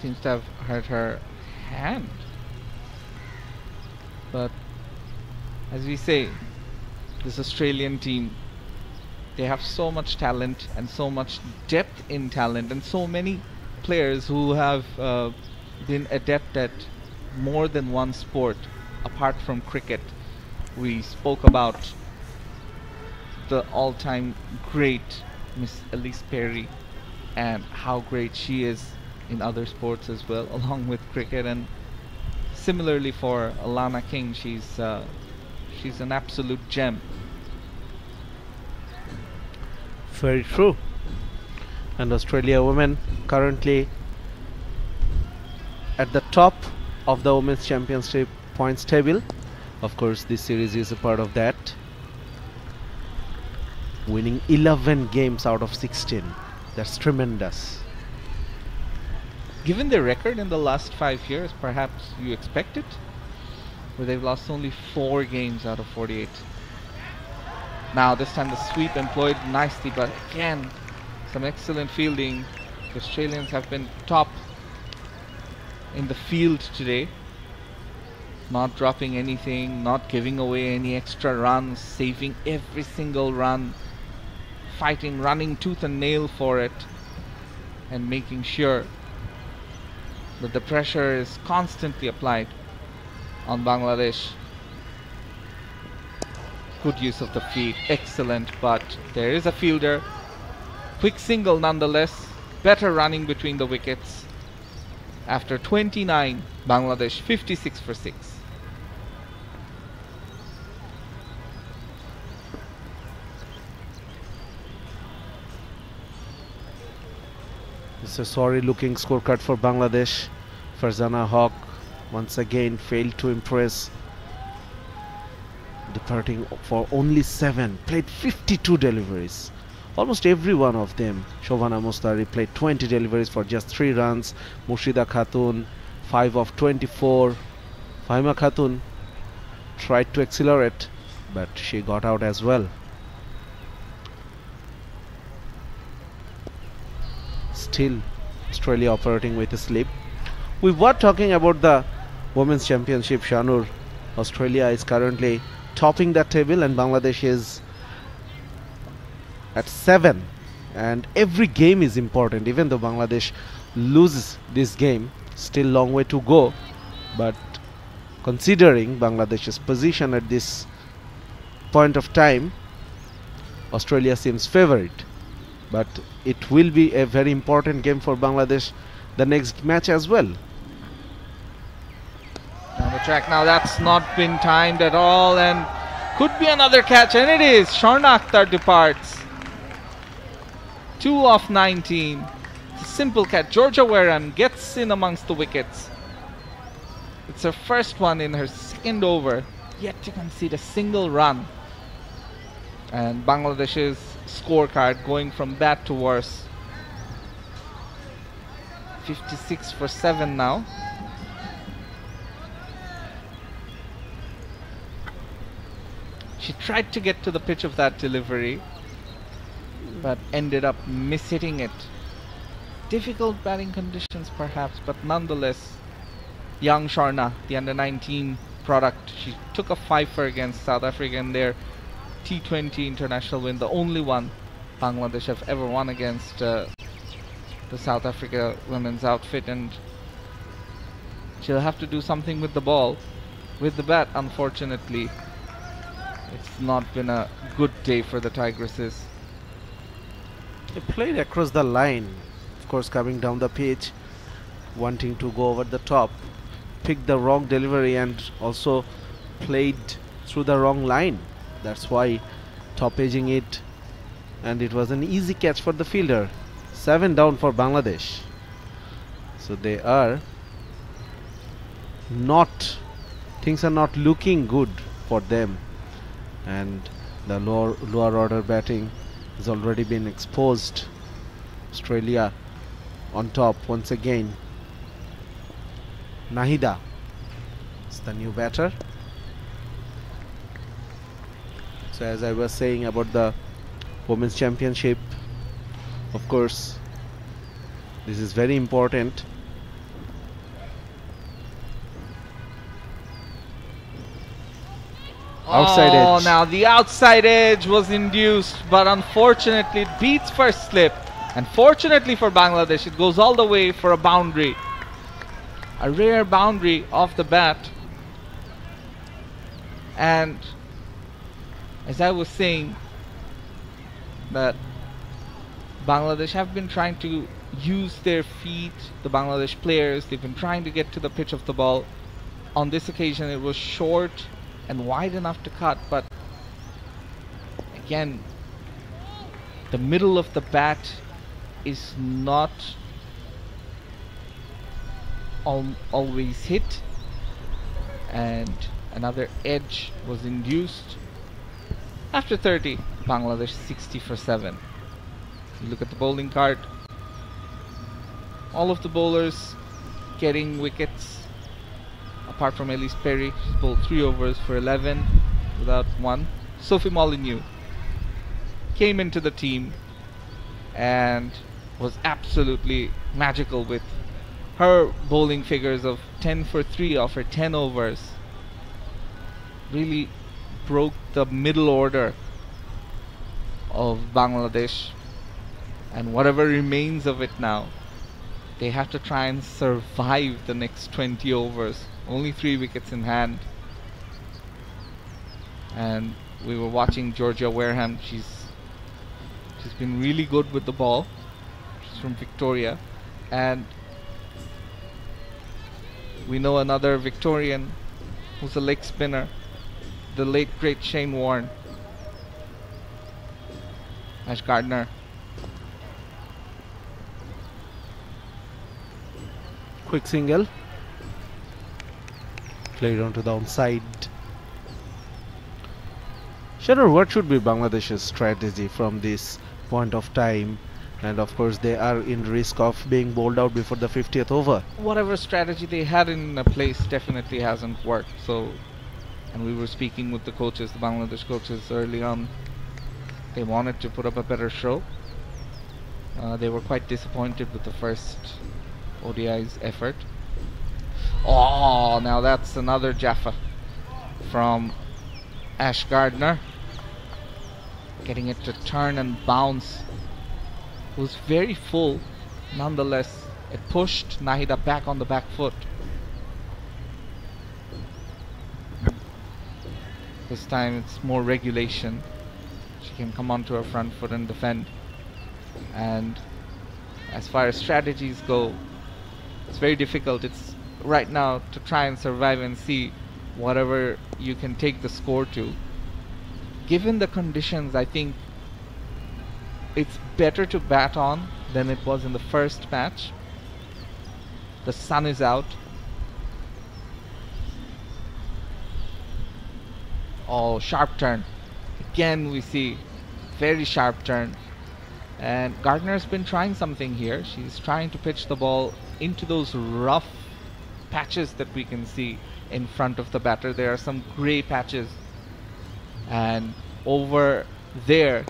Seems to have hurt her hand. But as we say, this Australian team, they have so much talent and so much depth in talent and so many players who have uh, been adept at more than one sport apart from cricket. We spoke about the all-time great Miss Ellyse Perry and how great she is in other sports as well, along with cricket. And similarly for Alana King, she's uh, she's an absolute gem. Very true. And Australia women currently at the top of the women's championship points table. Of course, this series is a part of that. Winning 11 games out of 16. That's tremendous. Given their record in the last five years, perhaps you expect it, where they've lost only four games out of 48. Now this time the sweep employed nicely, but again, some excellent fielding. The Australians have been top in the field today. Not dropping anything, not giving away any extra runs, saving every single run, fighting, running tooth and nail for it, and making sure that the pressure is constantly applied on Bangladesh. Good use of the feet, excellent, but there is a fielder. Quick single nonetheless, better running between the wickets. After 29, Bangladesh 56 for 6. It's a sorry looking scorecard for Bangladesh. Farzana Haq once again failed to impress. Departing for only 7, played 52 deliveries. Almost every one of them. Shobhana Mostari played 20 deliveries for just 3 runs. Murshida Khatun 5 of 24. Fahima Khatun tried to accelerate but she got out as well. Still Australia operating with a slip. We were talking about the Women's Championship, Shanur. Australia is currently topping the table and Bangladesh is at 7 and every game is important. Even though Bangladesh loses this game still long way to go. But considering Bangladesh's position at this point of time Australia seems favorite. But it will be a very important game for Bangladesh the next match as well. On the track. Now that's not been timed at all and could be another catch. And it is. Sorna departs 2 of 19 simple catch Georgia Wareham gets in amongst the wickets. It's her first one in her second over yet to concede a single run. And Bangladesh's scorecard going from bad to worse. 56 for 7 now. She tried to get to the pitch of that delivery, but ended up mishitting it. Difficult batting conditions, perhaps, but nonetheless, young Sorna, the under 19 product, she took a fifer against South Africa in their T20 international win, the only one Bangladesh have ever won against uh, the South Africa women's outfit, and she'll have to do something with the ball, with the bat, unfortunately. It's not been a good day for the Tigresses. They played across the line, of course, coming down the pitch, wanting to go over the top, picked the wrong delivery, and also played through the wrong line. That's why top edging it, and it was an easy catch for the fielder. Seven down for Bangladesh. So they are not, things are not looking good for them and the lower, lower order batting has already been exposed. Australia on top once again. Nahida is the new batter. So as I was saying about the Women's Championship, of course, this is very important outside oh, edge. now the outside edge was induced, but unfortunately it beats first slip. And fortunately for Bangladesh, it goes all the way for a boundary. A rare boundary off the bat. And as I was saying, that Bangladesh have been trying to use their feet, the Bangladesh players, they've been trying to get to the pitch of the ball. On this occasion, it was short and wide enough to cut, but again, the middle of the bat is not al always hit, and another edge was induced. After 30, Bangladesh 60 for 7. You look at the bowling card, all of the bowlers getting wickets apart from Ellyse Perry, she's bowled three overs for 11 without one. Sophie Molineux came into the team and was absolutely magical with her bowling figures of 10 for 3 off her 10 overs. Really broke the middle order of Bangladesh and whatever remains of it now they have to try and survive the next 20 overs only three wickets in hand. And we were watching Georgia Wareham. She's she's been really good with the ball. She's from Victoria, and we know another Victorian who's a leg spinner, the late great Shane Warne Ash Gardner. Quick single played onto the onside. Shadow, what should be Bangladesh's strategy from this point of time? And of course, they are in risk of being bowled out before the 50th over. Whatever strategy they had in place definitely hasn't worked. So, and we were speaking with the coaches, the Bangladesh coaches, early on. They wanted to put up a better show. Uh, they were quite disappointed with the first ODI's effort. Oh, now that's another Jaffa from Ash Gardner. Getting it to turn and bounce. It was very full. Nonetheless, it pushed Nahida back on the back foot. This time it's more regulation. She can come onto her front foot and defend. And as far as strategies go, it's very difficult. It's right now to try and survive and see whatever you can take the score to. Given the conditions, I think it's better to bat on than it was in the first match. The sun is out. Oh, sharp turn. Again, we see very sharp turn. And Gardner's been trying something here. She's trying to pitch the ball into those rough patches that we can see in front of the batter. There are some gray patches. And over there,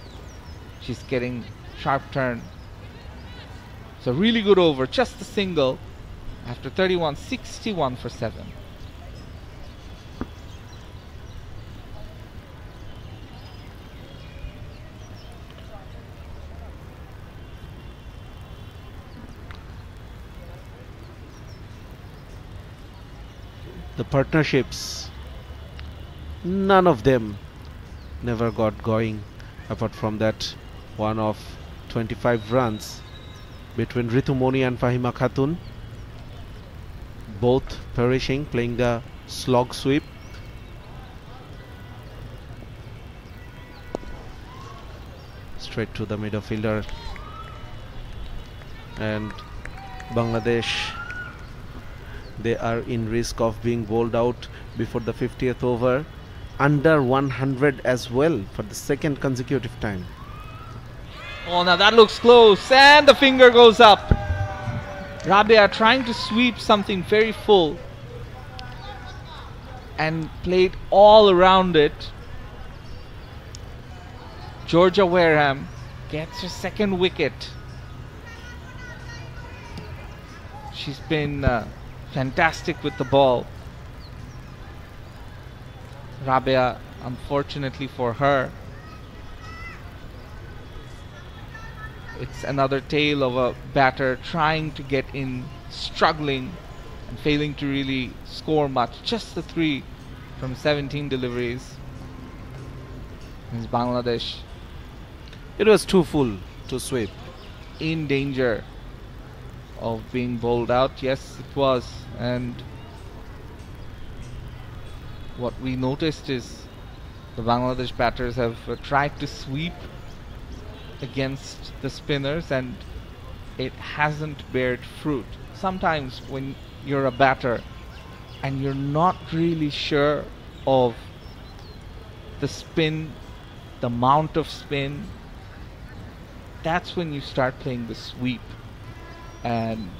she's getting sharp turn. So really good over, just a single after 31, 61 for 7. The partnerships, none of them never got going apart from that one of 25 runs between Ritumoni and Fahima Khatun both perishing playing the slog sweep. Straight to the midfielder. And Bangladesh they are in risk of being bowled out before the 50th over under 100 as well for the second consecutive time Oh, now that looks close, and the finger goes up. Rabia trying to sweep something very full and played all around it. Georgia Wareham gets her second wicket. She's been uh, fantastic with the ball. Rabia, unfortunately for her, it's another tale of a batter trying to get in, struggling, and failing to really score much. Just the three from 17 deliveries. Is Bangladesh it was too full to sweep in danger of being bowled out? Yes, it was. And what we noticed is the Bangladesh batters have uh, tried to sweep against the spinners and it hasn't bared fruit. Sometimes when you're a batter and you're not really sure of the spin, the amount of spin, that's when you start playing the sweep and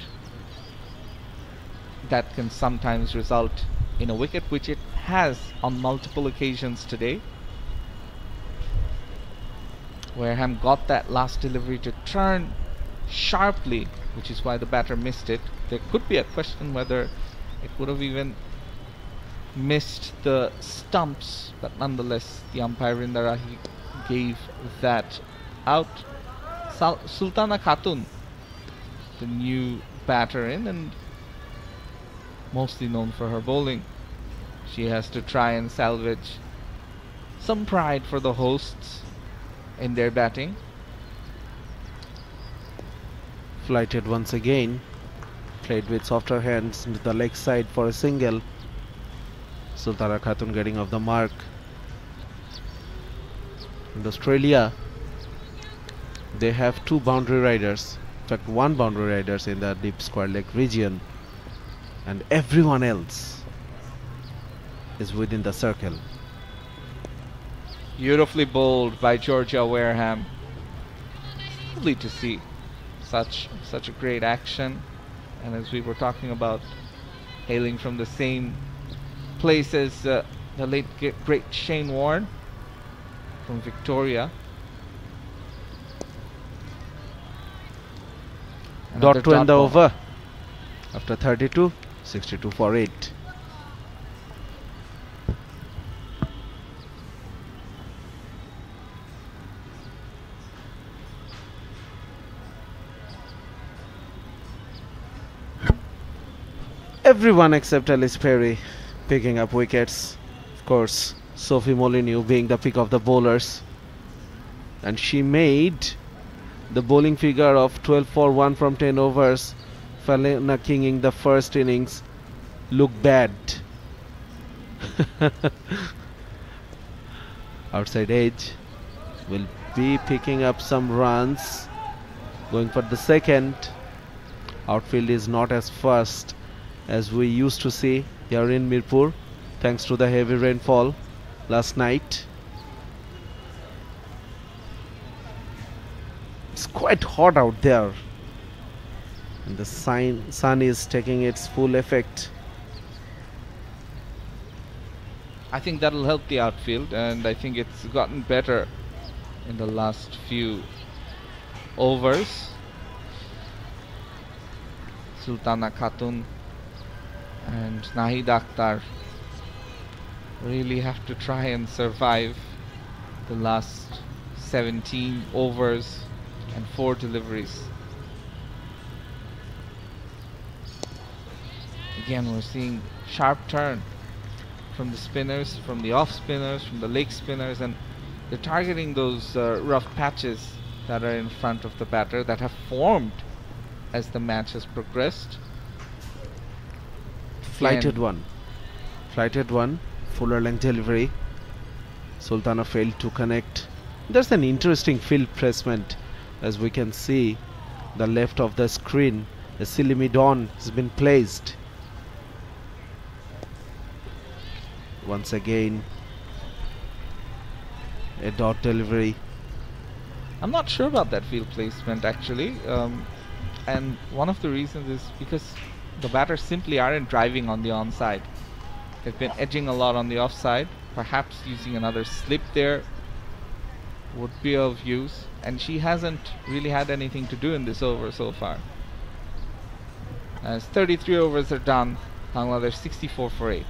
that can sometimes result in a wicket which it has on multiple occasions today Wareham got that last delivery to turn sharply, which is why the batter missed it. There could be a question whether it would have even missed the stumps, but nonetheless, the umpire Vrinda Rathi gave that out. Sultana Khatun, the new batter in, and mostly known for her bowling. She has to try and salvage some pride for the hosts in their batting. flighted once again played with softer hands into the leg side for a single Sultana Khatun getting off the mark in Australia they have two boundary riders one boundary riders in the deep square leg region and everyone else is within the circle Beautifully bowled by Georgia Wareham. Lovely to see such such a great action. And as we were talking about, hailing from the same place as uh, the late great Shane Warne from Victoria. Dot to end the ball. over. After 32, 62 for 8. Everyone except Ellyse Perry picking up wickets. Of course, Sophie Molineux being the pick of the bowlers. And she made the bowling figure of 12 for 1 from 10 overs. Falena Kinging the first innings look bad. Outside edge will be picking up some runs. Going for the second. Outfield is not as fast as we used to see here in Mirpur thanks to the heavy rainfall last night. It's quite hot out there. And the sign, sun is taking its full effect. I think that'll help the outfield, and I think it's gotten better in the last few overs. Sultana Khatun and Nahid Akhtar really have to try and survive the last 17 overs and 4 deliveries. Again, we're seeing sharp turn from the spinners, from the off spinners, from the leg spinners, and they're targeting those uh, rough patches that are in front of the batter that have formed as the match has progressed. Flighted Again, one. Flighted one. Fuller length delivery. Sultana failed to connect. There's an interesting field placement as we can see the left of the screen. A silly mid on has been placed. Once again, a dot delivery. I'm not sure about that field placement actually, um, and one of the reasons is because the batters simply aren't driving on the onside. They've been edging a lot on the offside. Perhaps using another slip there would be of use, and she hasn't really had anything to do in this over so far. As 33 overs are done, Bangladesh 64 for 8.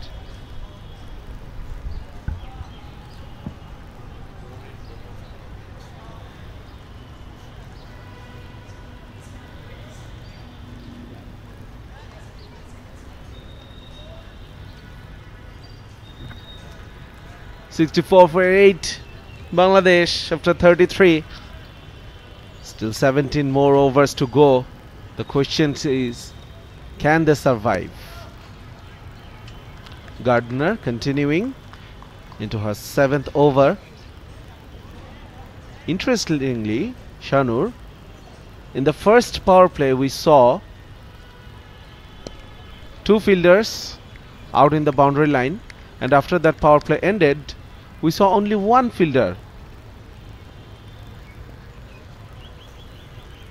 Sixty-four for eight. Bangladesh after 33. Still 17 more overs to go. The question is, can they survive? Gardner continuing into her seventh over. Interestingly, Shanur, in the first power play we saw two fielders out in the boundary line and after that power play ended we saw only one fielder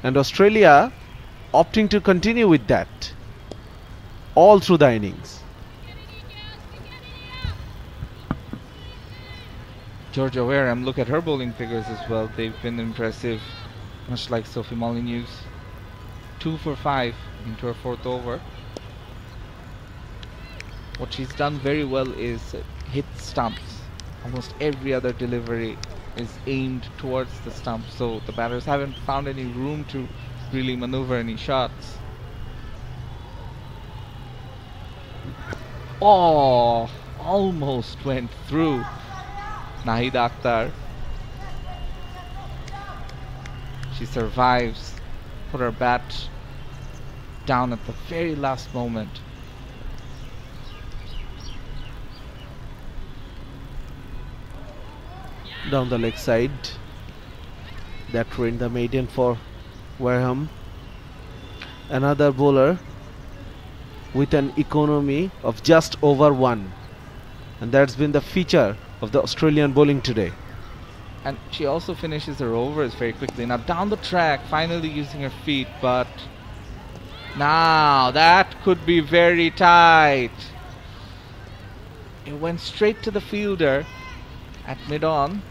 and Australia opting to continue with that all through the innings. Georgia Wareham, um, look at her bowling figures as well. They've been impressive, much like Sophie Molineux's. Two for five into her fourth over. What she's done very well is hit stumps. Almost every other delivery is aimed towards the stump, so the batters haven't found any room to really maneuver any shots. Oh, almost went through. Nahid Akhtar. She survives, put her bat down at the very last moment. Down the leg side. That ruined the maiden for Wareham. Another bowler with an economy of just over one. And that's been the feature of the Australian bowling today. And she also finishes her overs very quickly. Now down the track, finally using her feet, but now that could be very tight. It went straight to the fielder at mid on,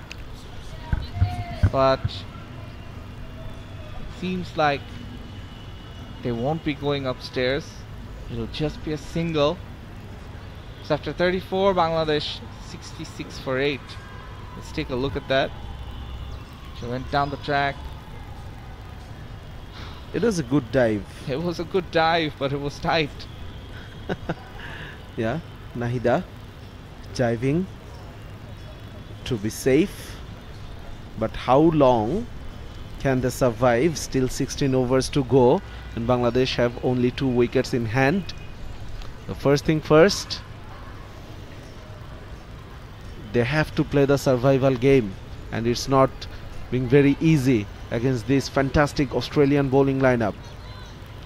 but it seems like They won't be going upstairs. It'll just be a single. So after 34, Bangladesh 66 for 8. Let's take a look at that. She went down the track. It was a good dive. It was a good dive, but it was tight. Yeah, Nahida diving to be safe. But how long can they survive? Still 16 overs to go, and Bangladesh have only two wickets in hand. The first thing first, they have to play the survival game, and it's not being very easy against this fantastic Australian bowling lineup.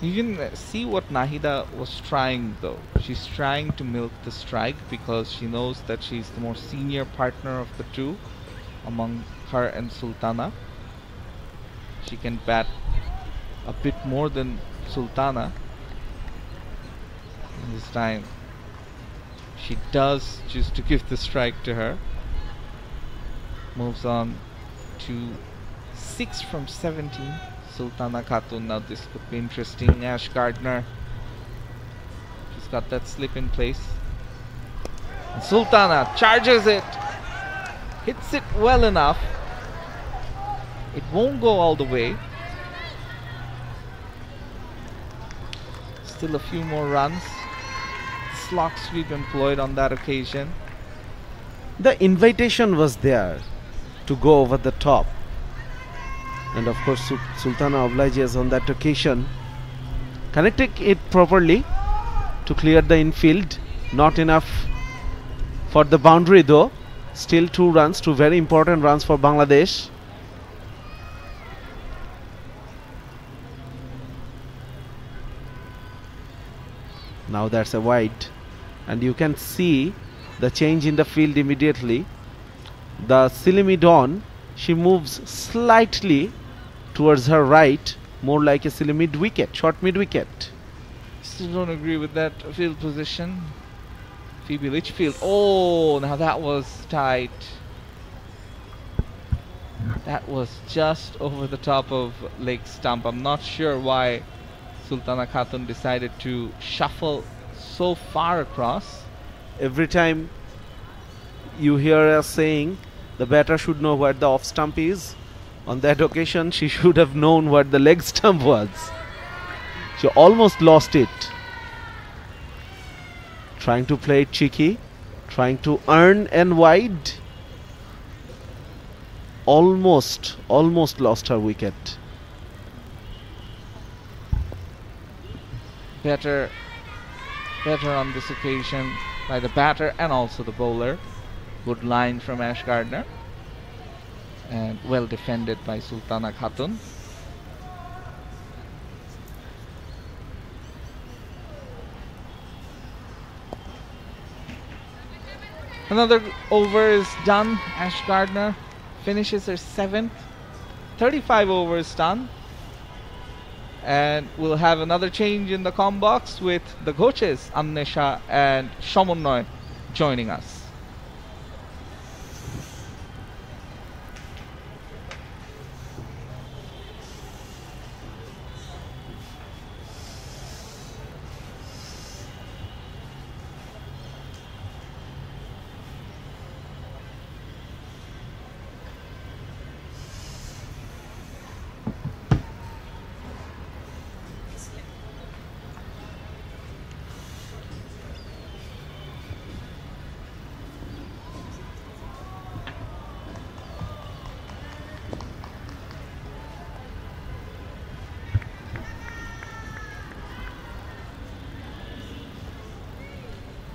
You can uh, see what Nahida was trying though. She's trying to milk the strike because she knows that she's the more senior partner of the two among her and Sultana. She can bat a bit more than Sultana. This time she does choose to give the strike to her. Moves on to 6 from 17. Sultana Khatun. Now this could be interesting. Ash Gardner. She's got that slip in place. And Sultana charges it. Hits it well enough. It won't go all the way. Still a few more runs. Slog sweep employed on that occasion. The invitation was there to go over the top. And of course, Su- Sultana obliges on that occasion, connecting it properly to clear the infield. Not enough for the boundary though. Still two runs, two very important runs for Bangladesh. Now that's a wide, and you can see the change in the field immediately. The silly mid on, she moves slightly towards her right, more like a silly mid wicket, short mid wicket. Still don't agree with that field position. Phoebe Litchfield. Oh, now that was tight. That was just over the top of leg stump. I'm not sure why Sultana Khatun decided to shuffle so far across. Every time you hear us saying the batter should know where the off stump is, on that occasion she should have known what the leg stump was. She almost lost it. Trying to play cheeky, trying to earn and wide. Almost, almost lost her wicket. Better, better on this occasion by the batter and also the bowler. Good line from Ash Gardner. And well defended by Sultana Khatun. Another over is done. Ash Gardner finishes her seventh. 35 overs done. And we'll have another change in the com box with the coaches, Anwesha and Shamannoy, joining us.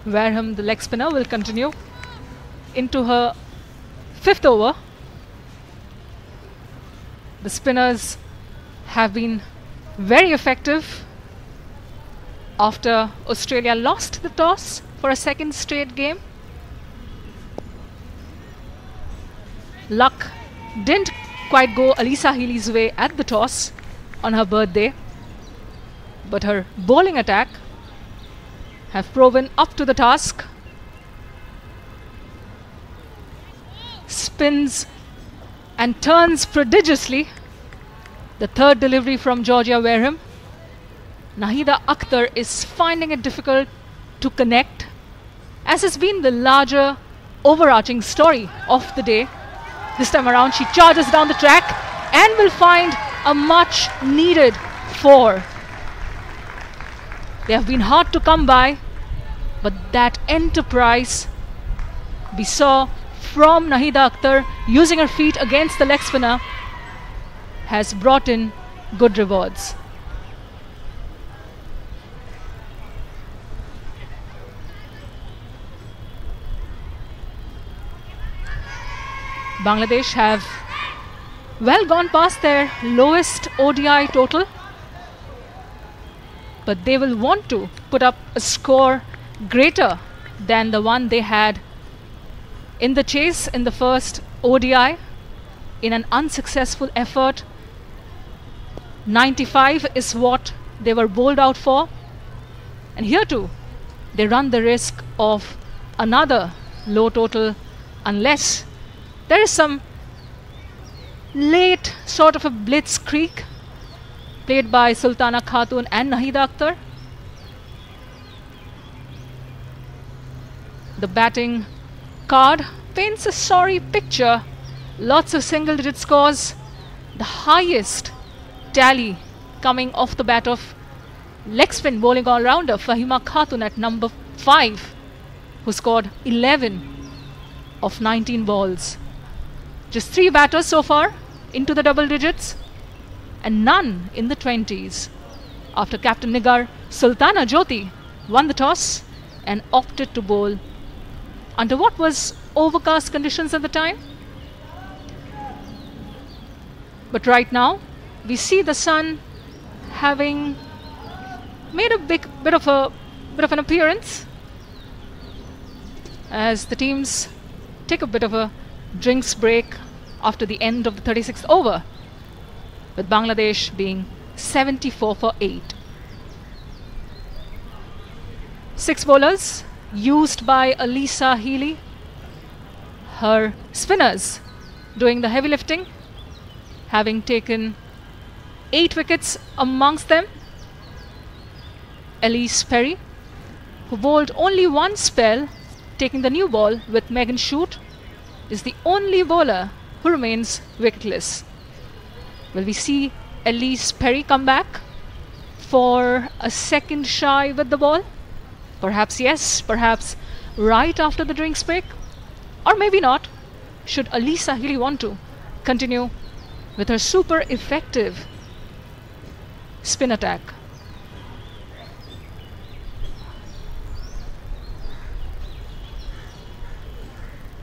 Wareham, the leg spinner, will continue into her fifth over. The spinners have been very effective after Australia lost the toss for a second straight game. Luck didn't quite go Alyssa Healy's way at the toss on her birthday, but her bowling attack have proven up to the task. Spins and turns prodigiously. The third delivery from Georgia Wareham. Nahida Akhtar is finding it difficult to connect, as has been the larger overarching story of the day. This time around, she charges down the track and will find a much needed four. They have been hard to come by, but that enterprise we saw from Nahida Akhtar using her feet against the leg spinner has brought in good rewards. Bangladesh have well gone past their lowest ODI total, but they will want to put up a score greater than the one they had in the chase in the first ODI in an unsuccessful effort. 95 is what they were bowled out for, and here too they run the risk of another low total unless there is some late sort of a blitzkrieg played by Sultana Khatun and Nahida Akhtar. The batting card paints a sorry picture. Lots of single digit scores. The highest tally coming off the bat of leg bowling all rounder Fahima Khatun at number 5, who scored 11 of 19 balls. Just three batters so far into the double digits and none in the 20s. After Captain Nigar, Sultana Jyoti won the toss and opted to bowl under what was overcast conditions at the time. But right now, we see the sun having made a big bit of a bit of an appearance as the teams take a bit of a drinks break after the end of the 36th over, with Bangladesh being 74 for 8. Six bowlers used by Alyssa Healy, her spinners doing the heavy lifting, having taken eight wickets amongst them. Ellyse Perry, who bowled only one spell, taking the new ball with Megan Schutt, is the only bowler who remains wicketless. Will we see Ellyse Perry come back for a second shy with the ball? Perhaps yes, perhaps right after the drinks break, or maybe not. Should Alyssa really want to continue with her super effective spin attack?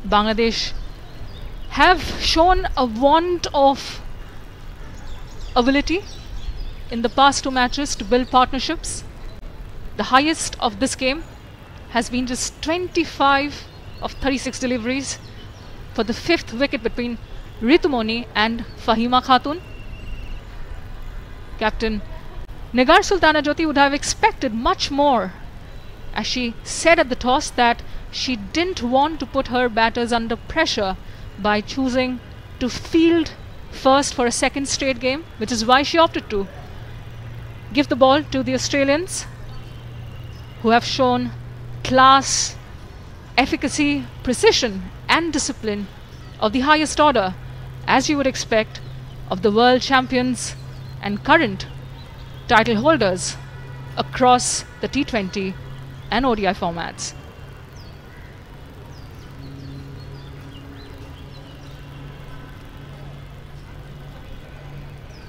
Bangladesh have shown a want of ability in the past two matches to build partnerships. The highest of this game has been just 25 of 36 deliveries for the fifth wicket between Ritumoni and Fahima Khatun. Captain Nigar Sultana Jyoti would have expected much more as she said at the toss that she didn't want to put her batters under pressure by choosing to field first for a second straight game, which is why she opted to give the ball to the Australians who have shown class, efficacy, precision, and discipline of the highest order, as you would expect of the world champions and current title holders across the T20 and ODI formats.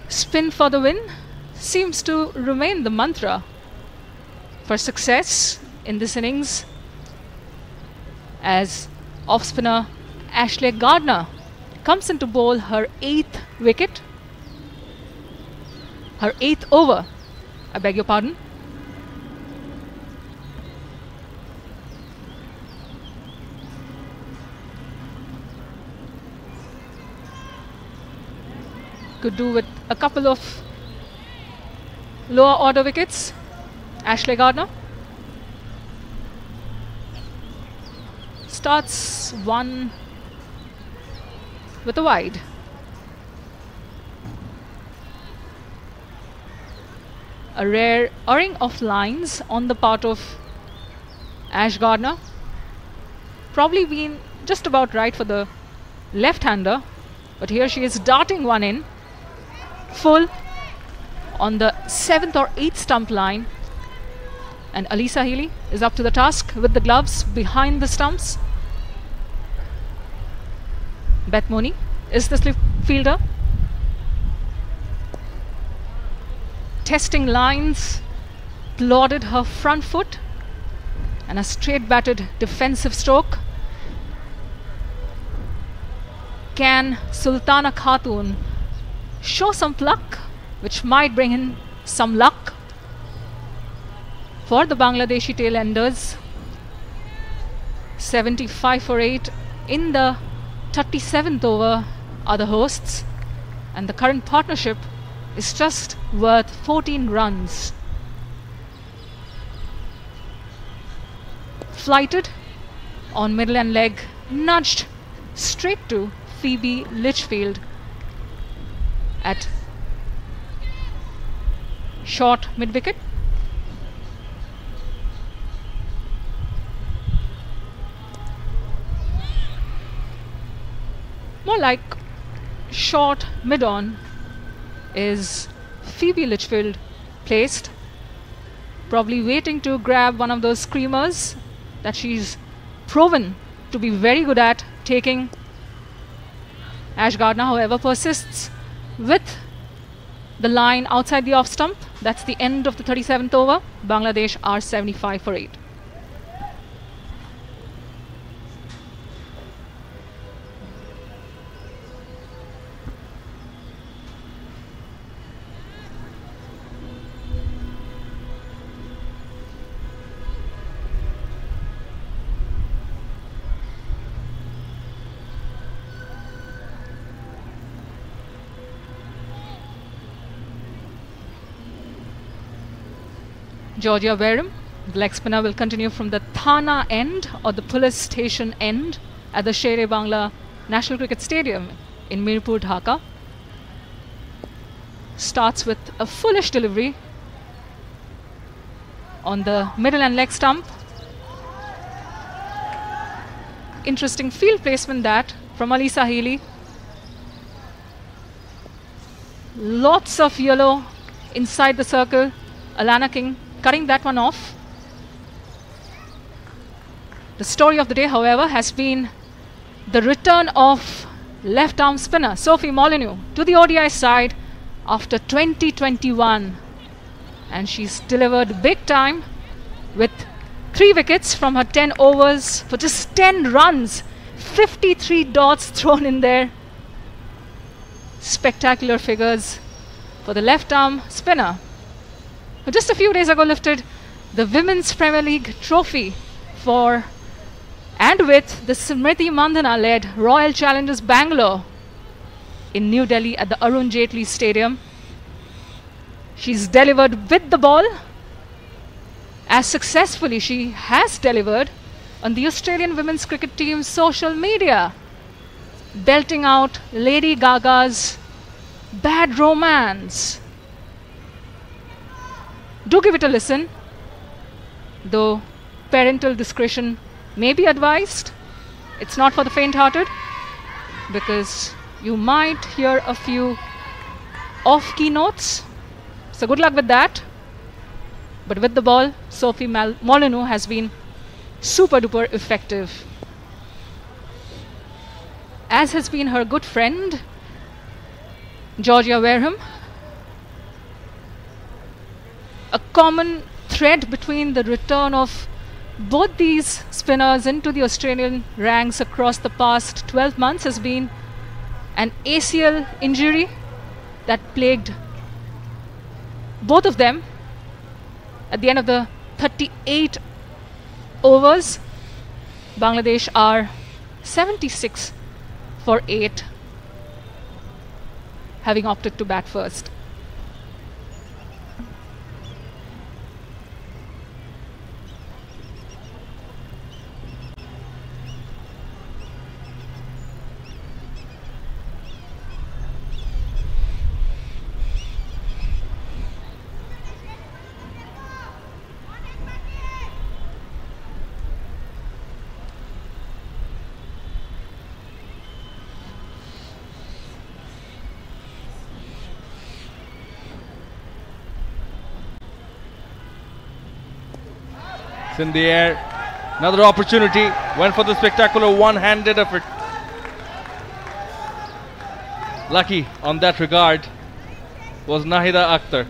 Spin for the win seems to remain the mantra for success in this innings as off spinner Ashleigh Gardner comes into bowl her eighth wicket, her eighth over. I beg your pardon. Could do with a couple of lower order wickets. Ashleigh Gardner starts one with a wide. A rare erring of lines on the part of Ash Gardner. Probably been just about right for the left hander, but here she is darting one in full on the seventh or eighth stump line. And Alyssa Healy is up to the task with the gloves behind the stumps. Beth Mooney is the slip fielder. Testing lines, plodded her front foot, and a straight batted defensive stroke. Can Sultana Khatun show some pluck, which might bring in some luck for the Bangladeshi tailenders? 75 for 8 in the 37th over are the hosts, and the current partnership is just worth 14 runs. Flighted on middle and leg, nudged straight to Phoebe Litchfield at short mid wicket. More like short mid on is Phoebe Litchfield placed, probably waiting to grab one of those screamers that she's proven to be very good at taking. Ash Gardner, however, persists with the line outside the off stump. That's the end of the 37th over. Bangladesh are 75 for 8. Georgia Wareham. The leg spinner will continue from the Thana end or the police station end at the Sher-e-Bangla National Cricket Stadium in Mirpur, Dhaka. Starts with a foolish delivery on the middle and leg stump. Interesting field placement that from Ali Healy. Lots of yellow inside the circle. Alana King cutting that one off. The story of the day, however, has been the return of left arm spinner Sophie Molineux to the ODI side after 2021. And she's delivered big time with three wickets from her 10 overs for just 10 runs, 53 dots thrown in there. Spectacular figures for the left arm spinner who just a few days ago lifted the Women's Premier League trophy for and with the Smriti Mandhana led Royal Challengers Bangalore in New Delhi at the Arun Jaitley Stadium. She's delivered with the ball as successfully she has delivered on the Australian women's cricket team's social media, belting out Lady Gaga's Bad Romance do give it a listen, though parental discretion may be advised. It's not for the faint hearted because you might hear a few off key notes. So, good luck with that. But with the ball, Sophie Mal- Molineux has been super duper effective. As has been her good friend, Georgia Wareham, a common thread between the return of both these spinners into the Australian ranks across the past 12 months has been an ACL injury that plagued both of them at the end of the 38 overs. Bangladesh are 76 for 8, having opted to bat first. It's in the air. Another opportunity. Went for the spectacular one-handed effort. Lucky on that regard was Nahida Akhtar.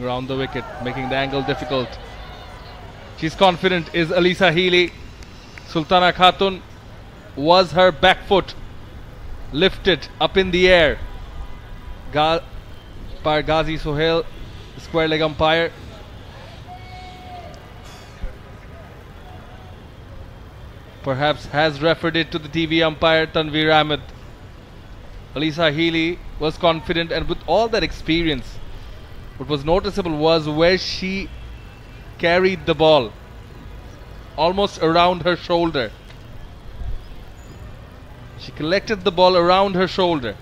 Coming around the wicket, making the angle difficult. She's confident, is Alyssa Healy. Sultana Khatun was her back foot lifted up in the air. Ga- by Ghazi Sohail, square leg umpire. Perhaps has referred it to the TV umpire Tanveer Ahmed. Alyssa Healy was confident and with all that experience, what was noticeable was where she carried the ball almost around her shoulder. She collected the ball around her shoulder.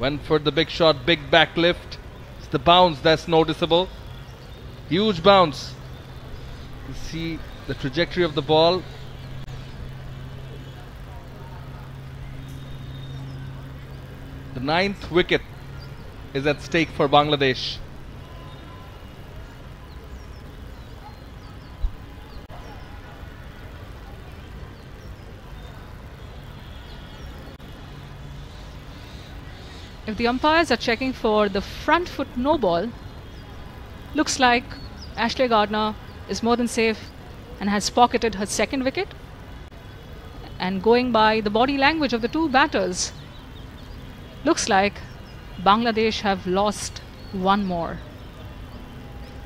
Went for the big shot, big back lift. It's the bounce that's noticeable. Huge bounce. You see the trajectory of the ball. The ninth wicket is at stake for Bangladesh. If the umpires are checking for the front foot no ball, looks like Ashleigh Gardner is more than safe and has pocketed her second wicket. And going by the body language of the two batters, looks like Bangladesh have lost one more.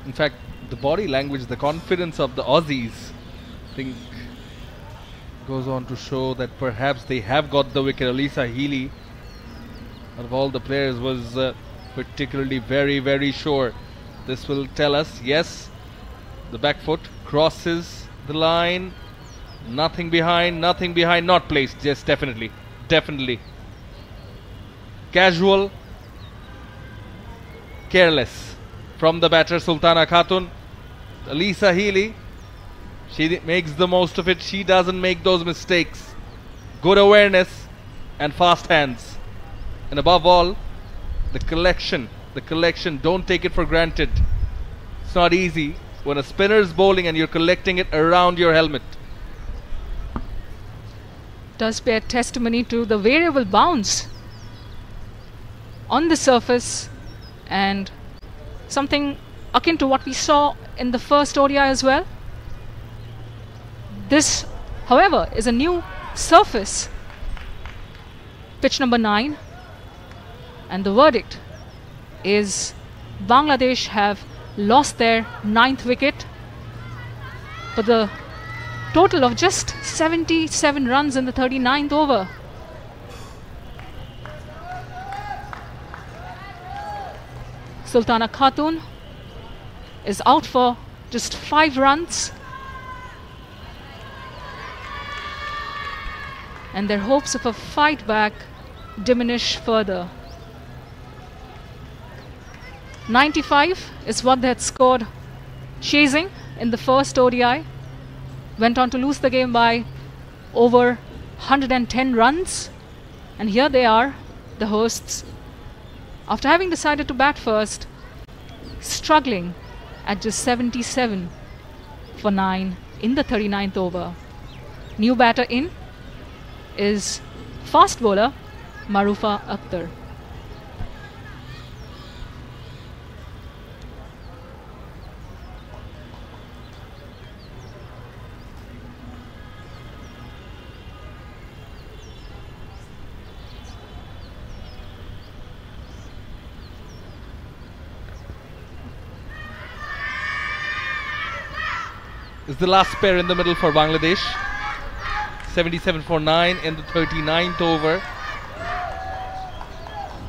In fact, the body language, the confidence of the Aussies, I think, goes on to show that perhaps they have got the wicket. Alyssa Healy, out of all the players, was uh, particularly very, very sure. This will tell us, yes, the back foot crosses the line. Nothing behind, nothing behind, not placed. Yes, definitely, definitely. Casual, careless from the batter Sultana Khatun. Alyssa Healy, she makes the most of it. She doesn't make those mistakes. Good awareness and fast hands. And above all, the collection. The collection, don't take it for granted. It's not easy when a spinner is bowling and you're collecting it around your helmet. Does bear testimony to the variable bounce on the surface and something akin to what we saw in the first ODI as well. This, however, is a new surface, pitch number 9, and the verdict is Bangladesh have lost their ninth wicket for the total of just 77 runs in the 39th over. Sultana Khatun is out for just five runs. And their hopes of a fight back diminish further. 95 is what they had scored chasing in the first ODI. Went on to lose the game by over 110 runs. And here they are, the hosts, after having decided to bat first, struggling at just 77 for 9 in the 39th over. New batter in is fast bowler Marufa Akhtar. Is the last pair in the middle for Bangladesh. 77 for 9 in the 39th over.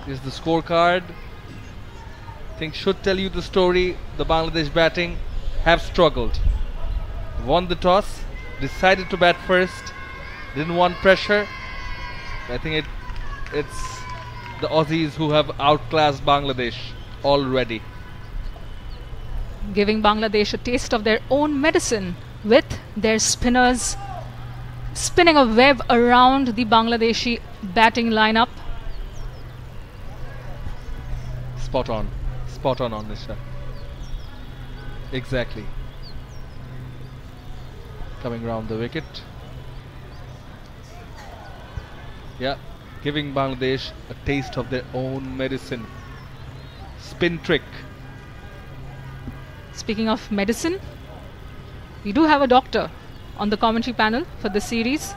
Here's the scorecard. I think should tell you the story. The Bangladesh batting have struggled. Won the toss, decided to bat first, didn't want pressure. I think it it's the Aussies who have outclassed Bangladesh already. Giving Bangladesh a taste of their own medicine with their spinners spinning a web around the Bangladeshi batting lineup. Spot on. Spot on Anisha. Exactly. Coming round the wicket. Yeah, giving Bangladesh a taste of their own medicine. Spin trick. Speaking of medicine, we do have a doctor on the commentary panel for this series.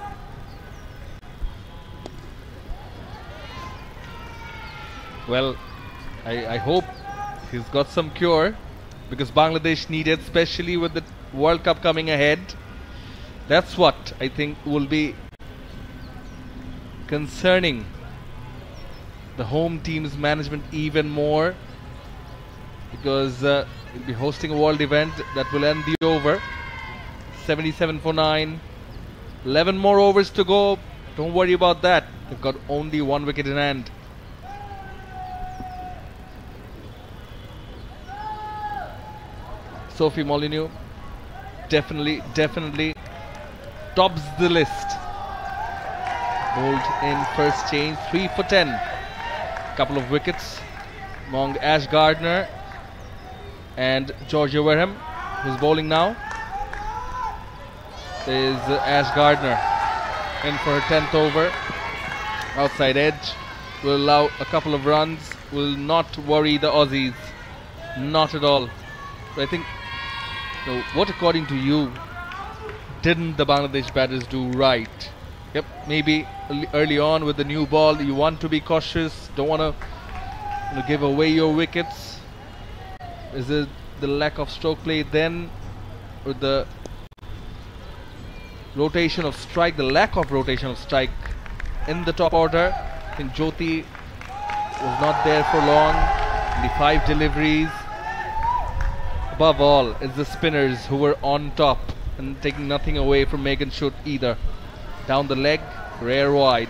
Well, I, I hope he's got some cure because Bangladesh needed, especially with the World Cup coming ahead. That's what I think will be concerning the home team's management even more because uh, we'll be hosting a world event that will end the over. 77 for 9 11 more overs to go. Don't worry about that. They've got only one wicket in hand. Sophie Molineux definitely, definitely tops the list. Bowled in first change, 3 for 10. Couple of wickets. Among Ash Gardner and Georgia Wareham, who's bowling now. Is Ash Gardner in for her 10th over. Outside edge will allow a couple of runs, will not worry the Aussies. Not at all. I think now, what according to you didn't the Bangladesh batters do right? Yep, maybe early on with the new ball, you want to be cautious, don't want to you know, give away your wickets. Is it the lack of stroke play then, or the rotation of strike, the lack of rotation of strike in the top order? I think Jyoti was not there for long. The five deliveries above all is the spinners who were on top and taking nothing away from Megan Schutt either. Down the leg, rare wide.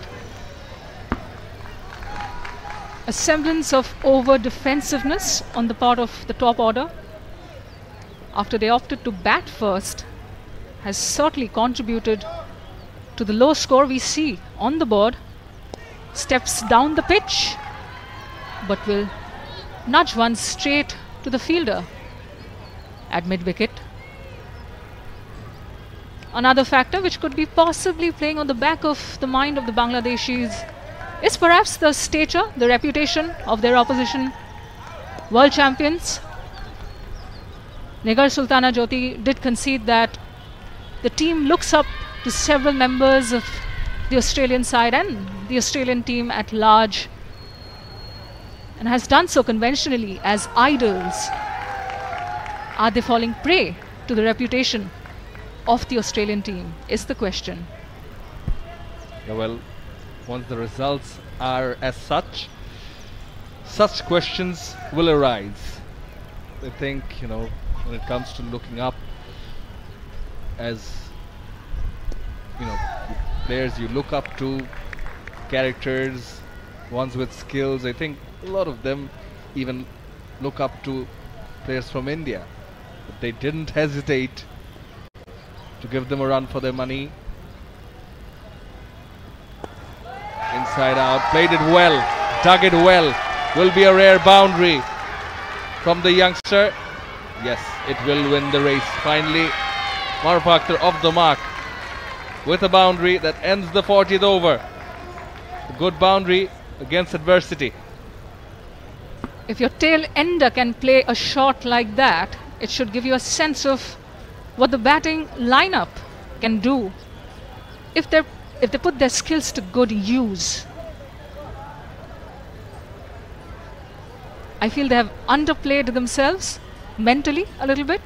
A semblance of over defensiveness on the part of the top order after they opted to bat first has certainly contributed to the low score we see on the board. Steps down the pitch but will nudge one straight to the fielder at mid wicket. Another factor which could be possibly playing on the back of the mind of the Bangladeshis is perhaps the stature, the reputation of their opposition world champions. Nigar Sultana Jyoti did concede that the team looks up to several members of the Australian side and the Australian team at large and has done so conventionally as idols are they falling prey to the reputation of the Australian team? Is the question. Yeah, well, once the results are as such, such questions will arise. I think, you know, when it comes to looking up as, you know, players you look up to, characters, ones with skills, I think a lot of them even look up to players from India. But they didn't hesitate to give them a run for their money. Inside out, played it well, dug it well. Will be a rare boundary from the youngster. Yes, it will win the race. Finally, Marwa off the mark with a boundary that ends the 40th over. A good boundary against adversity. If your tail ender can play a shot like that, it should give you a sense of what the batting lineup can do if they if they put their skills to good use. I feel they have underplayed themselves mentally a little bit.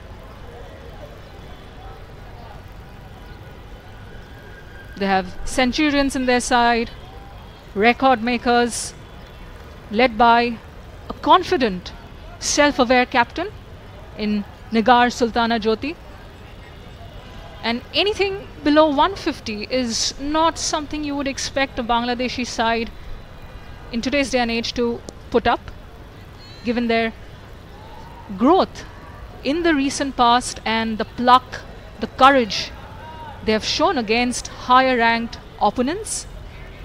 They have centurions in their side, record makers, led by a confident, self aware captain in Nigar Sultana Jyoti. And anything below 150 is not something you would expect a Bangladeshi side in today's day and age to put up, given their growth in the recent past and the pluck, the courage they have shown against higher ranked opponents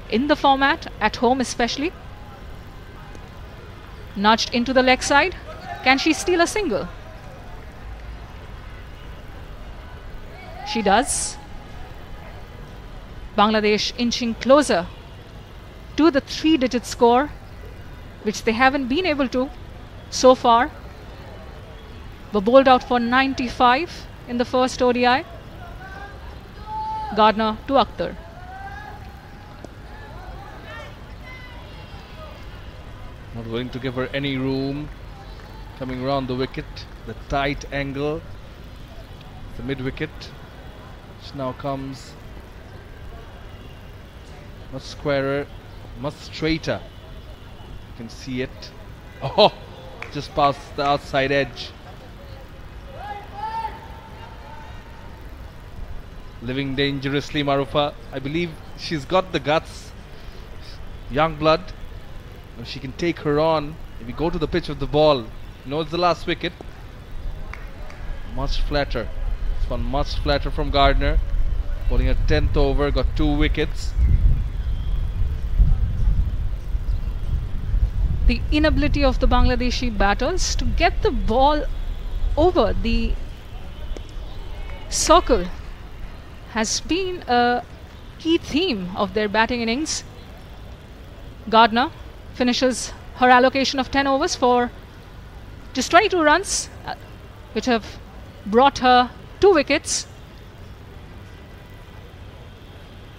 in the format, at home especially. Nudged into the leg side. Can she steal a single? She does. Bangladesh inching closer to the three digit score, which they haven't been able to so far. Were bowled out for 95 in the first ODI. Gardner to Akhtar. Not willing to give her any room. Coming around the wicket, the tight angle, the mid wicket, which now comes much squarer, much straighter. You can see it. Oh, just past the outside edge. Living dangerously, Marufa. I believe she's got the guts. Young blood. And she can take her on. If you go to the pitch of the ball, you know it's the last wicket. Much flatter. One much flatter from Gardner. Bowling a 10th over, got two wickets. the inability of the Bangladeshi batters to get the ball over the circle has been a key theme of their batting innings. Gardner finishes her allocation of 10 overs for just 22 runs, uh, which have brought her two wickets.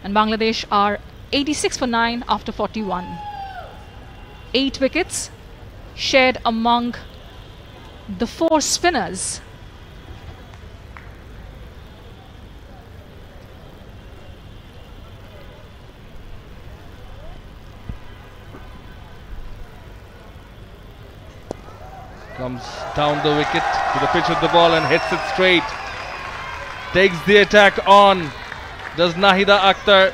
And Bangladesh are 86 for 9 after 41 eight wickets shared among the four spinners. Comes down the wicket to the pitch of the ball and hits it straight. Takes the attack on. Does Nahida Akhtar,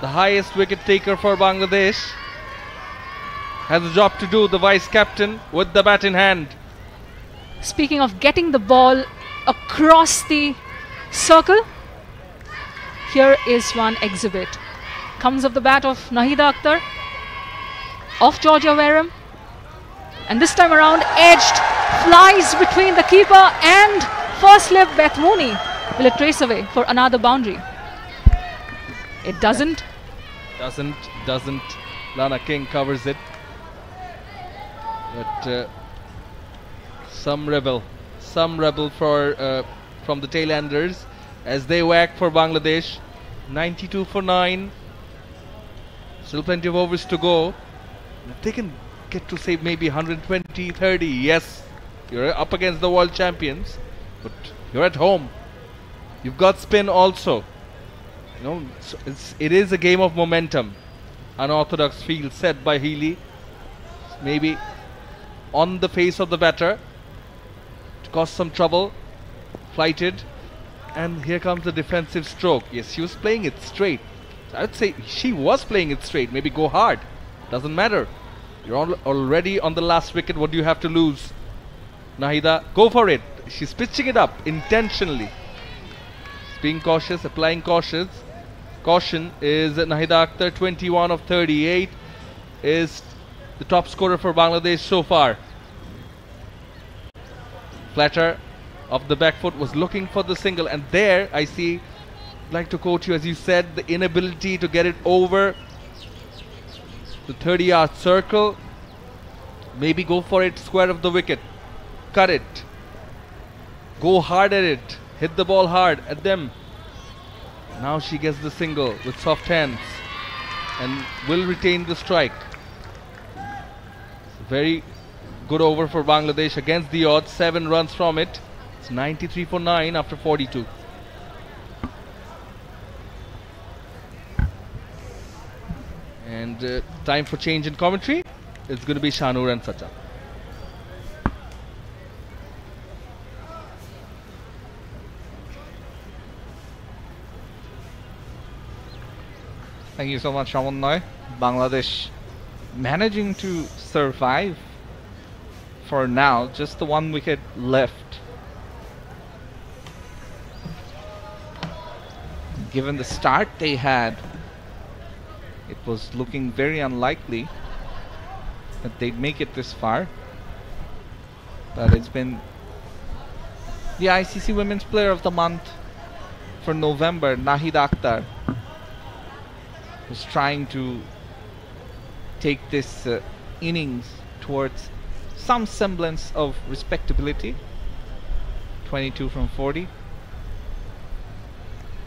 the highest wicket taker for Bangladesh, has a job to do, the vice captain, with the bat in hand. Speaking of getting the ball across the circle, here is one exhibit. Comes off the bat of Nahida Akhtar, of Georgia Wareham, and this time around edged, flies between the keeper and first left Beth Mooney. Will it trace away for another boundary? It doesn't. Doesn't, doesn't. Lana King covers it. But uh, some rebel, some rebel for uh, from the tailenders as they whack for Bangladesh. 92 for 9. Still plenty of overs to go. If they can get to say maybe 120, 30, yes, you're up against the world champions, but you're at home. You've got spin also. You know, so it's, it is a game of momentum. Unorthodox field set by Healy. Maybe on the face of the batter to cause some trouble. Flighted. And here comes the defensive stroke. Yes, she was playing it straight. I would say she was playing it straight. Maybe go hard. Doesn't matter. You're al already on the last wicket. What do you have to lose? Nahida, go for it. She's pitching it up intentionally. She's being cautious, applying cautious. Caution is Nahida Akhtar, 21 of 38, is the top scorer for Bangladesh so far. Flatter of the back foot was looking for the single, and there I see, like to quote you as you said, the inability to get it over the 30 yard circle. Maybe go for it square of the wicket. Cut it. Go hard at it. Hit the ball hard at them. Now she gets the single with soft hands and will retain the strike. Very good over for Bangladesh against the odds. Seven runs from it. It's 93 for 9 after 42. And uh, time for change in commentary. It's going to be Shanur and Sacha. Thank you so much, Shamannoy. Bangladesh managing to survive for now. Just the one wicket left. Given the start they had it was looking very unlikely that they'd make it this far. But it's been the ICC Women's Player of the Month for November, Nahid Akhtar, who's trying to take this uh, innings towards some semblance of respectability. 22 from 40.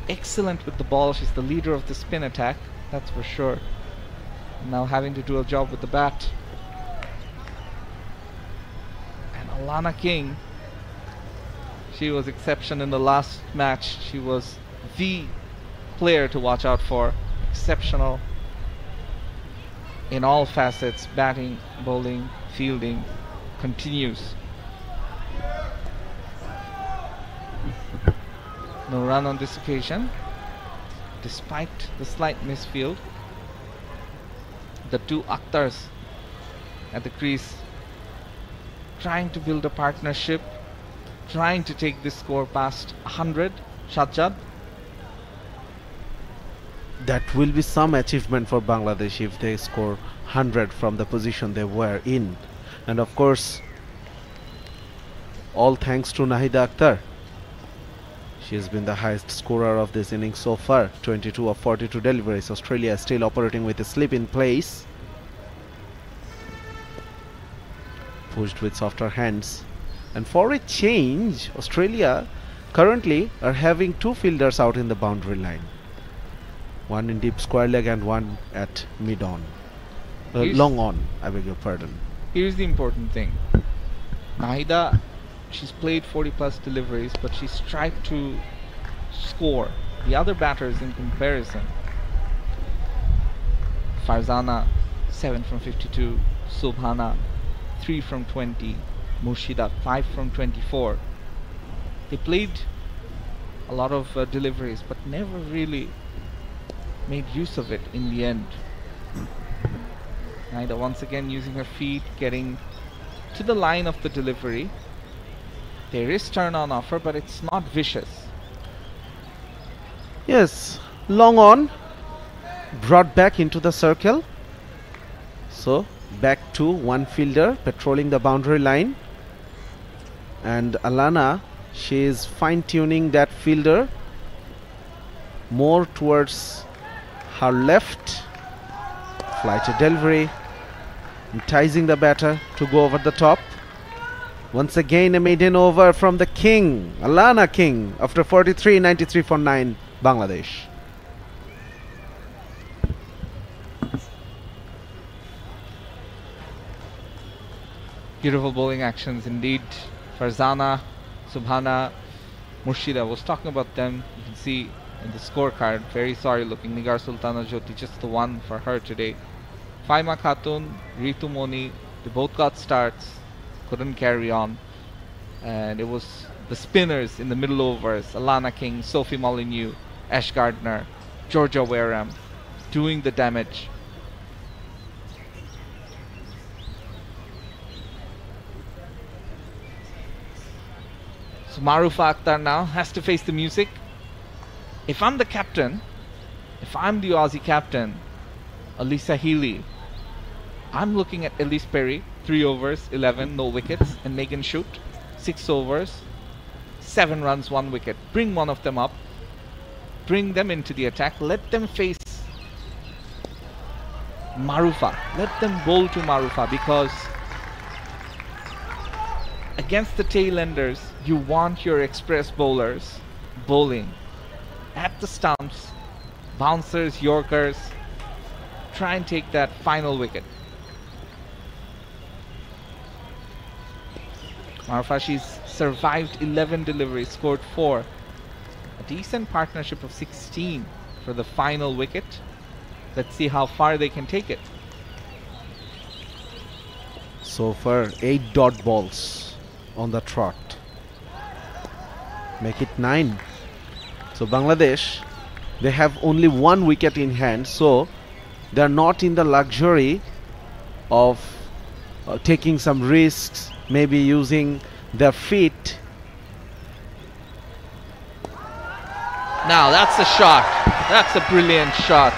Excellent with the ball. She's the leader of the spin attack, that's for sure. Now having to do a job with the bat. And Alana King, she was exception in the last match. She was the player to watch out for. Exceptional in all facets batting, bowling, fielding continues. No run on this occasion despite the slight misfield. The two Akhtars at the crease trying to build a partnership, trying to take this score past 100. Shajjad That will be some achievement for Bangladesh if they score 100 from the position they were in. And of course, all thanks to Nahida Akhtar. She has been the highest scorer of this innings so far. 22 of 42 deliveries. Australia is still operating with a slip in place. Pushed with softer hands. And for a change, Australia currently are having two fielders out in the boundary line. One in deep square leg and one at mid on. Uh, long on, I beg your pardon. Here's the important thing. Nahida, she's played 40 plus deliveries, but she's tried to score the other batters in comparison. Farzana, 7 from 52. Shobhana, 3 from 20. Murshida, 5 from 24. They played a lot of uh, deliveries, but never really made use of it in the end. Naida once again using her feet, getting to the line of the delivery. There is turn on offer, but it's not vicious. Yes, long on, brought back into the circle. So back to one fielder patrolling the boundary line. And Alana, she is fine tuning that fielder more towards her left. Flighted delivery, enticing the batter to go over the top. Once again, a maiden over from the King, Alana King, after 43 93 for 9, Bangladesh. Beautiful bowling actions indeed. Farzana, Shobhana, Murshida. I was talking about them. You can see in the scorecard. Very sorry looking. Nigar Sultana Jyoti, just the one for her today. Fahima Khatun, Ritu Moni, they both got starts. Couldn't carry on. And it was the spinners in the middle overs. Alana King, Sophie Molineux, Ash Gardner, Georgia Wareham doing the damage. So Marufa Akhtar now has to face the music. If I'm the captain, if I'm the Aussie captain, Alyssa Healy, I'm looking at Ellyse Perry, 3 overs, 11, no wickets, and Megan Schutt, 6 overs, 7 runs, 1 wicket. Bring one of them up, bring them into the attack, let them face Marufa. Let them bowl to Marufa because against the tailenders, you want your express bowlers bowling at the stumps, bouncers, yorkers. Try and take that final wicket. Marufa, she's survived 11 deliveries, scored 4. A decent partnership of 16 for the final wicket. Let's see how far they can take it. So far, 8 dot balls on the trot. Make it 9. So Bangladesh they have only one wicket in hand, so they are not in the luxury of uh, taking some risks, maybe using their feet. Now that's a shot. That's a brilliant shot.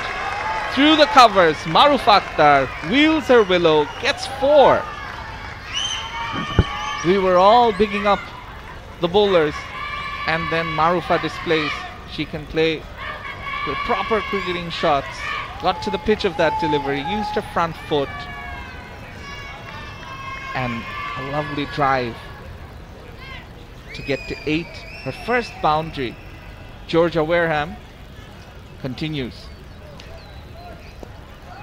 Through the covers, Maruf Akhtar wheels her willow, gets four. We were all bigging up the bowlers, and then Marufa displays she can play the proper cricketing shots. Got to the pitch of that delivery, used her front foot, and a lovely drive to get to eight. Her first boundary. Georgia Wareham continues.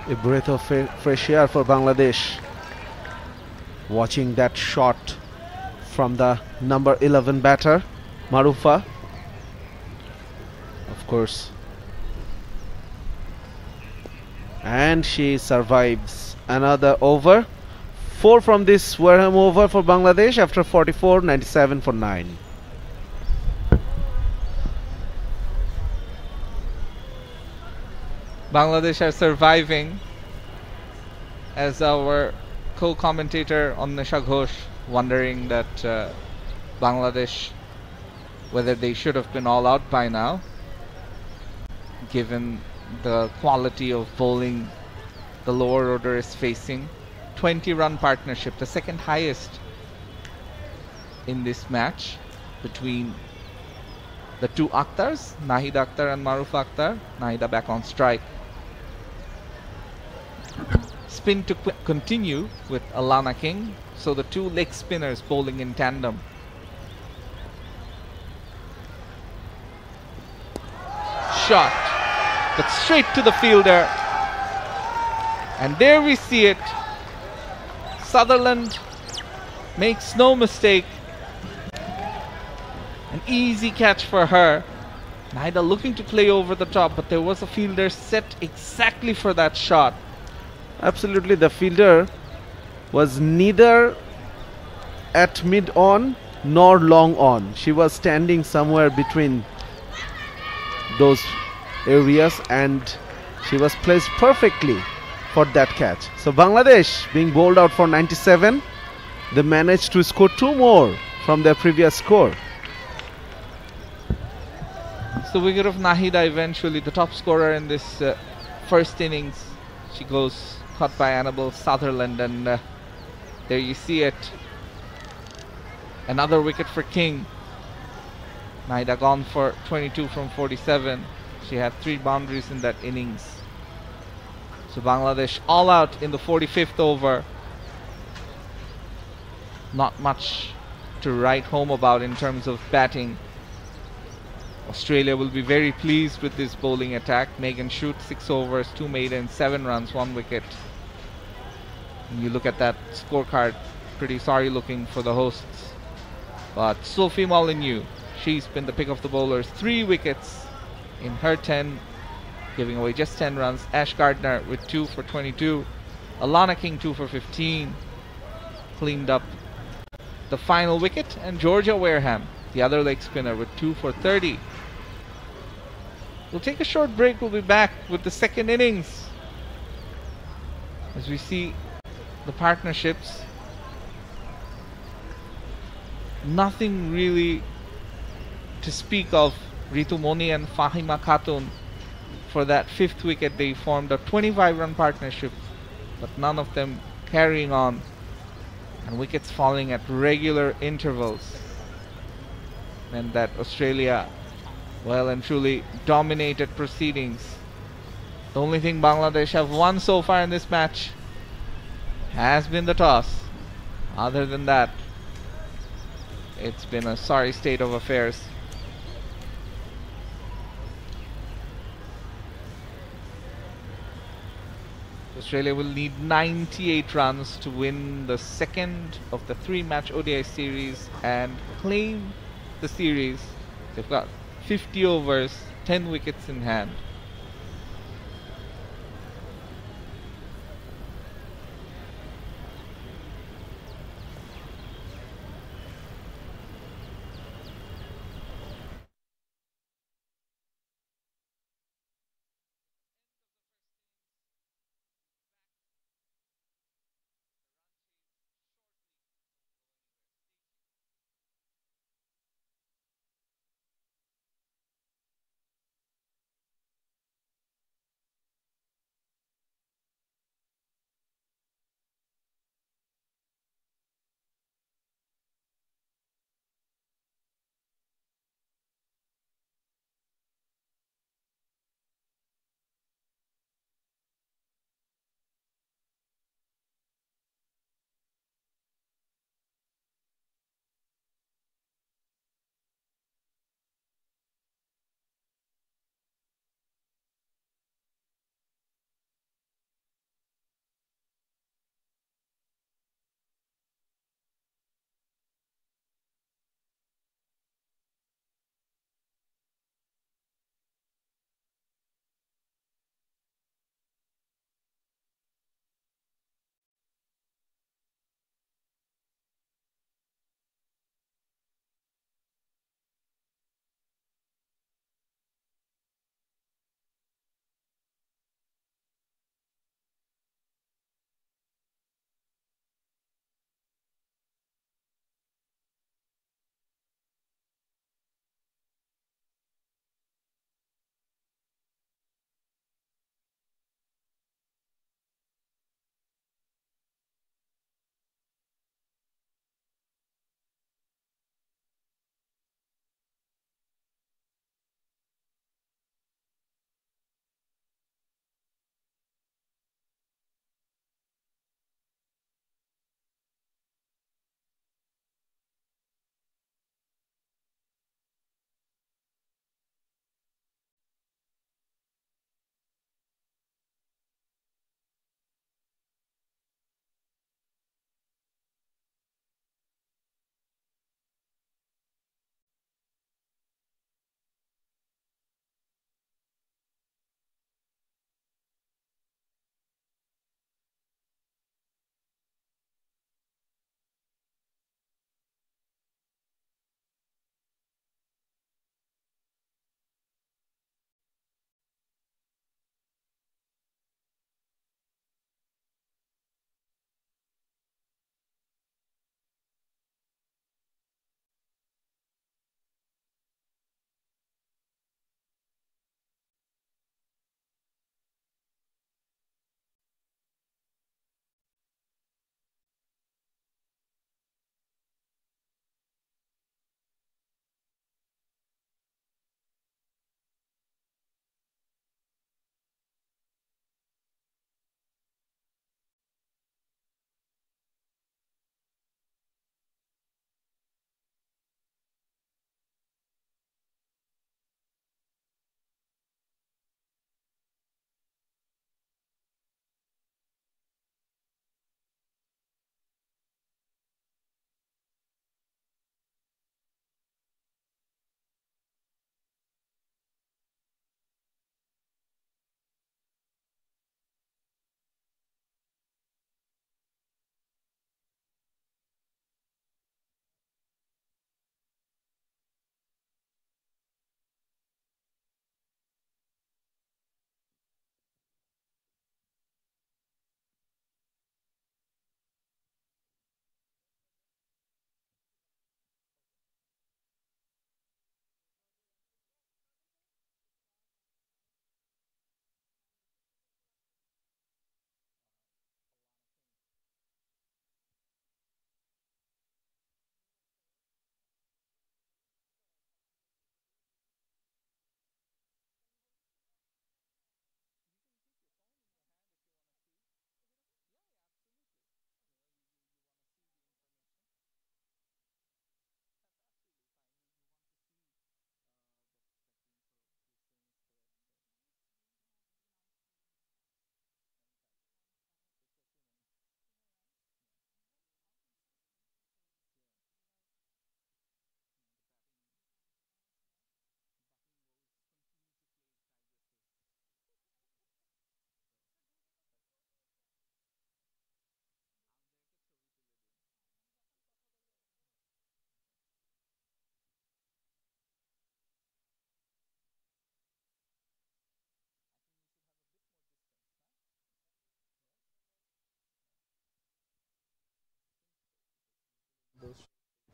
A breath of fresh air for Bangladesh. Watching that shot from the number 11 batter, Marufa. Of course. And she survives another over. Four from this Wareham over for Bangladesh after 44, 97 for 9. Bangladesh are surviving as our co-commentator Anisha Ghosh wondering that uh, Bangladesh whether they should have been all out by now given the quality of bowling the lower order is facing 20 run partnership the second highest in this match between the two Akhtars, Nahid Akhtar and Maruf Akhtar. Nahida back on strike. Spin to continue with Alana King. So the two leg spinners bowling in tandem. Shot, but straight to the fielder. And there we see it. Sutherland makes no mistake. An easy catch for her. Neither looking to play over the top, but there was a fielder set exactly for that shot. Absolutely, the fielder was neither at mid on nor long on. She was standing somewhere between those areas and she was placed perfectly for that catch. So, Bangladesh being bowled out for 97, they managed to score two more from their previous score. The wicket of Nahida eventually, the top scorer in this uh, first innings. She goes caught by Annabelle Sutherland, and uh, there you see it. Another wicket for King. Nahida gone for 22 from 47. She had three boundaries in that innings. So Bangladesh all out in the 45th over. Not much to write home about in terms of batting. Australia will be very pleased with this bowling attack. Megan Schutt, six overs, two maidens, seven runs, one wicket. And you look at that scorecard, pretty sorry looking for the hosts. But Sophie Molineux, she's been the pick of the bowlers, three wickets in her 10, giving away just 10 runs. Ash Gardner with two for 22. Alana King, two for 15. Cleaned up the final wicket. And Georgia Wareham, the other leg spinner, with two for 30. We'll take a short break. We'll be back with the second innings. As we see the partnerships. Nothing really to speak of Ritu Moni and Fahima Khatun. For that fifth wicket, they formed a 25 run partnership, but none of them carrying on. And wickets falling at regular intervals. And that Australia well and truly dominated proceedings. The only thing Bangladesh have won so far in this match has been the toss. Other than that, it's been a sorry state of affairs. Australia will need 98 runs to win the second of the three match ODI series and claim the series. They've got 50 overs, 10 wickets in hand.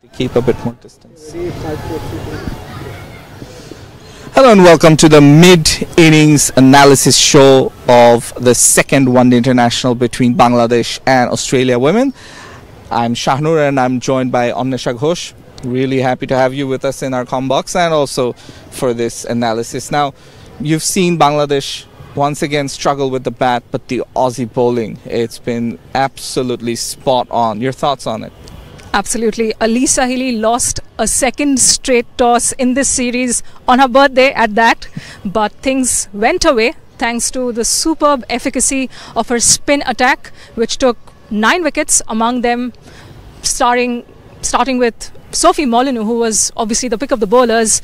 Keep a bit more distance. Hello and welcome to the mid-innings analysis show of the second one-day international between Bangladesh and Australia women. I'm Shahnur and I'm joined by Annesha Ghosh. Really happy to have you with us in our com box and also for this analysis. Now, you've seen Bangladesh once again struggle with the bat, but the Aussie bowling, it's been absolutely spot on. Your thoughts on it? Absolutely. Alyssa Healy lost a second straight toss in this series on her birthday at that, but things went away thanks to the superb efficacy of her spin attack, which took nine wickets, among them starting starting with Sophie Molineux, who was obviously the pick of the bowlers.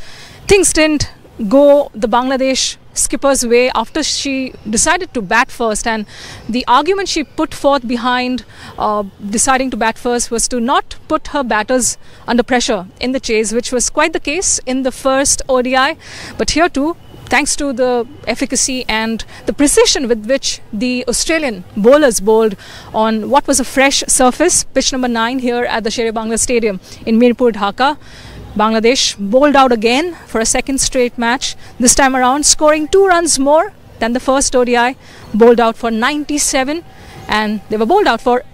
Things didn't go the Bangladesh skipper's way after she decided to bat first. And the argument she put forth behind uh, deciding to bat first was to not put her batters under pressure in the chase, which was quite the case in the first ODI. But here too, thanks to the efficacy and the precision with which the Australian bowlers bowled on what was a fresh surface, pitch number 9 here at the Sher-e-Bangla Stadium in Mirpur, Dhaka. Bangladesh bowled out again for a second straight match, this time around scoring two runs more than the first ODI, bowled out for 97 and they were bowled out for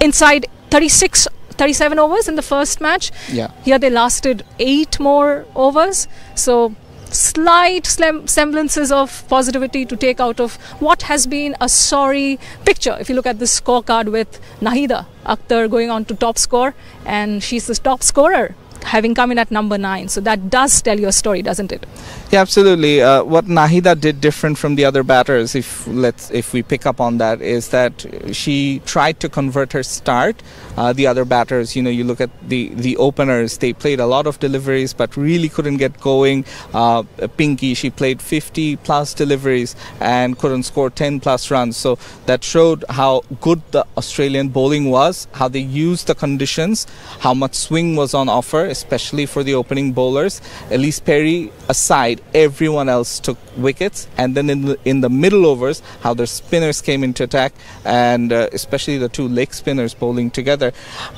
inside 36 37 overs in the first match. Yeah. Here they lasted 8 more overs. So slight semblances of positivity to take out of what has been a sorry picture. If you look at the scorecard with Nahida Akhtar going on to top score, and she's the top scorer having come in at number nine. So that does tell your story, doesn't it? Yeah, absolutely. Uh, what Nahida did different from the other batters, if let's if we pick up on that, is that she tried to convert her start. Uh, the other batters, you know, you look at the the openers; they played a lot of deliveries, but really couldn't get going. Uh, Pinky, she played 50 plus deliveries and couldn't score 10 plus runs. So that showed how good the Australian bowling was, how they used the conditions, how much swing was on offer especially for the opening bowlers. Ellyse Perry aside, everyone else took wickets. And then in the, in the middle overs, how their spinners came into attack, and uh, especially the two leg spinners bowling together.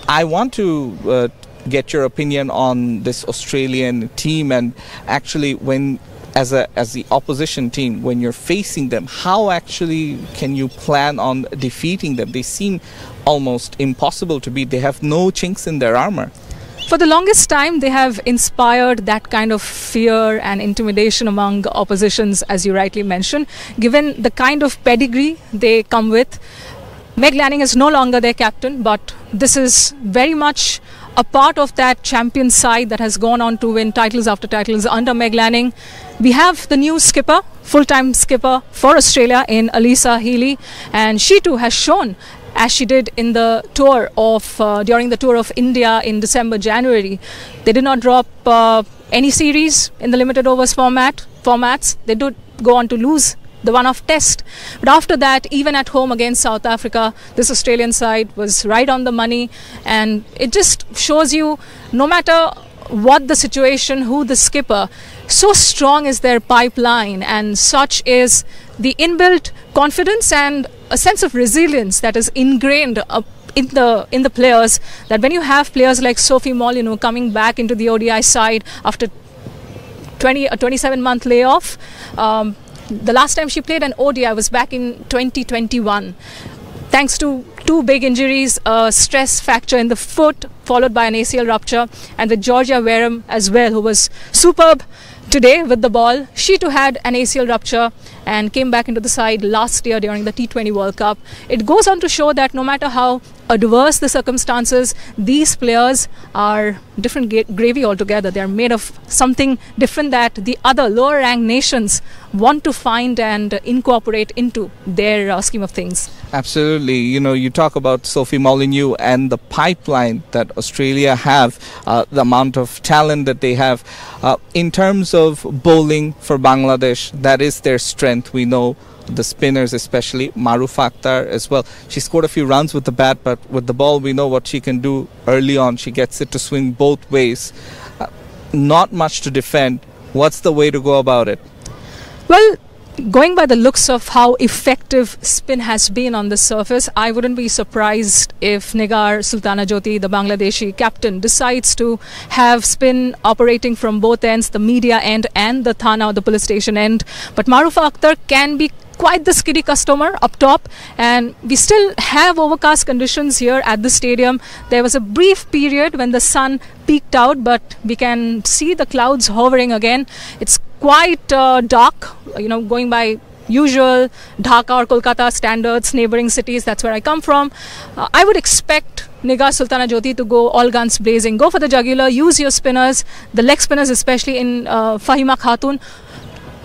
I want to uh, get your opinion on this Australian team and actually when as a as the opposition team when you're facing them how actually can you plan on defeating them they seem almost impossible to beat they have no chinks in their armor for the longest time, they have inspired that kind of fear and intimidation among oppositions, as you rightly mentioned, given the kind of pedigree they come with. Meg Lanning is no longer their captain, but this is very much a part of that champion side that has gone on to win titles after titles under Meg Lanning. We have the new skipper, full time skipper for Australia in Alyssa Healy, and she too has shown as she did in the tour of uh, during the tour of India in December January. They did not drop uh, any series in the limited overs format formats. They did go on to lose the one-off test. But after that, even at home against South Africa, this Australian side was right on the money, and it just shows you no matter what the situation, who the skipper, so strong is their pipeline, and such is the inbuilt confidence and a sense of resilience that is ingrained in the in the players that when you have players like Sophie Molineux coming back into the ODI side after 20 a 27 month layoff um, the last time she played an ODI was back in 2021 thanks to two big injuries a stress fracture in the foot followed by an ACL rupture and with Georgia Wareham as well who was superb today with the ball. She too had an ACL rupture and came back into the side last year during the T20 World Cup. It goes on to show that no matter how adverse the circumstances, these players are different ga- gravy altogether. They are made of something different that the other lower ranked nations want to find and incorporate into their uh, scheme of things. Absolutely. You know, you talk about Sophie Molineux and the pipeline that Australia have, uh, the amount of talent that they have. Uh, in terms of bowling for Bangladesh, that is their strength. We know the spinners, especially Marufa Akhtar as well. She scored a few runs with the bat, but with the ball, we know what she can do early on. She gets it to swing both ways. Uh, not much to defend. What's the way to go about it? Well, going by the looks of how effective spin has been on the surface, I wouldn't be surprised if Nigar Sultana Jyoti, the Bangladeshi captain, decides to have spin operating from both ends, the media end and the Thana, the police station end. But Marufa Akhtar can be quite the skiddy customer up top. And we still have overcast conditions here at the stadium. There was a brief period when the sun peeked out but we can see the clouds hovering again. It's quite uh, dark you know going by usual dhaka or kolkata standards neighboring cities that's where i come from. Uh, i would expect Nigar Sultana Jyoti to go all guns blazing. Go for the jugular, use your spinners, the leg spinners, especially in uh, Fahima Khatun,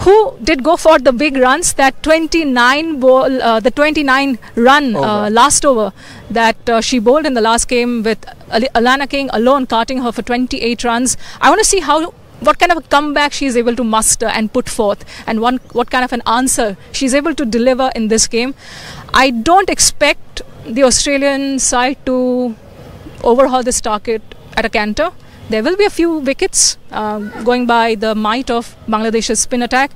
who did go for the big runs that 29 ball uh, the 29 run uh, last over that uh, she bowled in the last game with Al- Alana King alone carting her for 28 runs. I want to see how what kind of a comeback she is able to muster and put forth and one what kind of an answer she's able to deliver in this game. I don't expect the Australian side to overhaul this target at a canter there will be a few wickets uh, going by the might of Bangladesh's spin attack.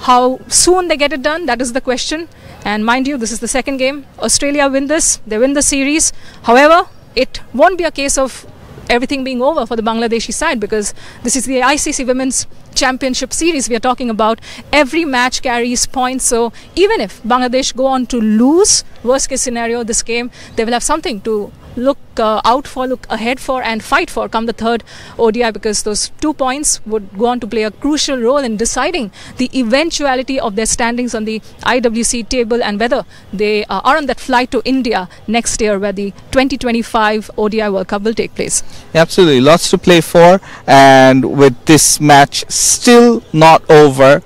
How soon they get it done, that is the question. And mind you, this is the second game. Australia win this, they win the series. However, it won't be a case of everything being over for the Bangladeshi side because this is the ICC Women's Championship Series we are talking about. Every match carries points, so even if Bangladesh go on to lose, worst case scenario, this game, they will have something to look uh, out for, look ahead for, and fight for come the third ODI because those two points would go on to play a crucial role in deciding the eventuality of their standings on the IWC table and whether they uh, are on that flight to India next year where the 2025 ODI World Cup will take place. Absolutely, lots to play for, and with this match still not over,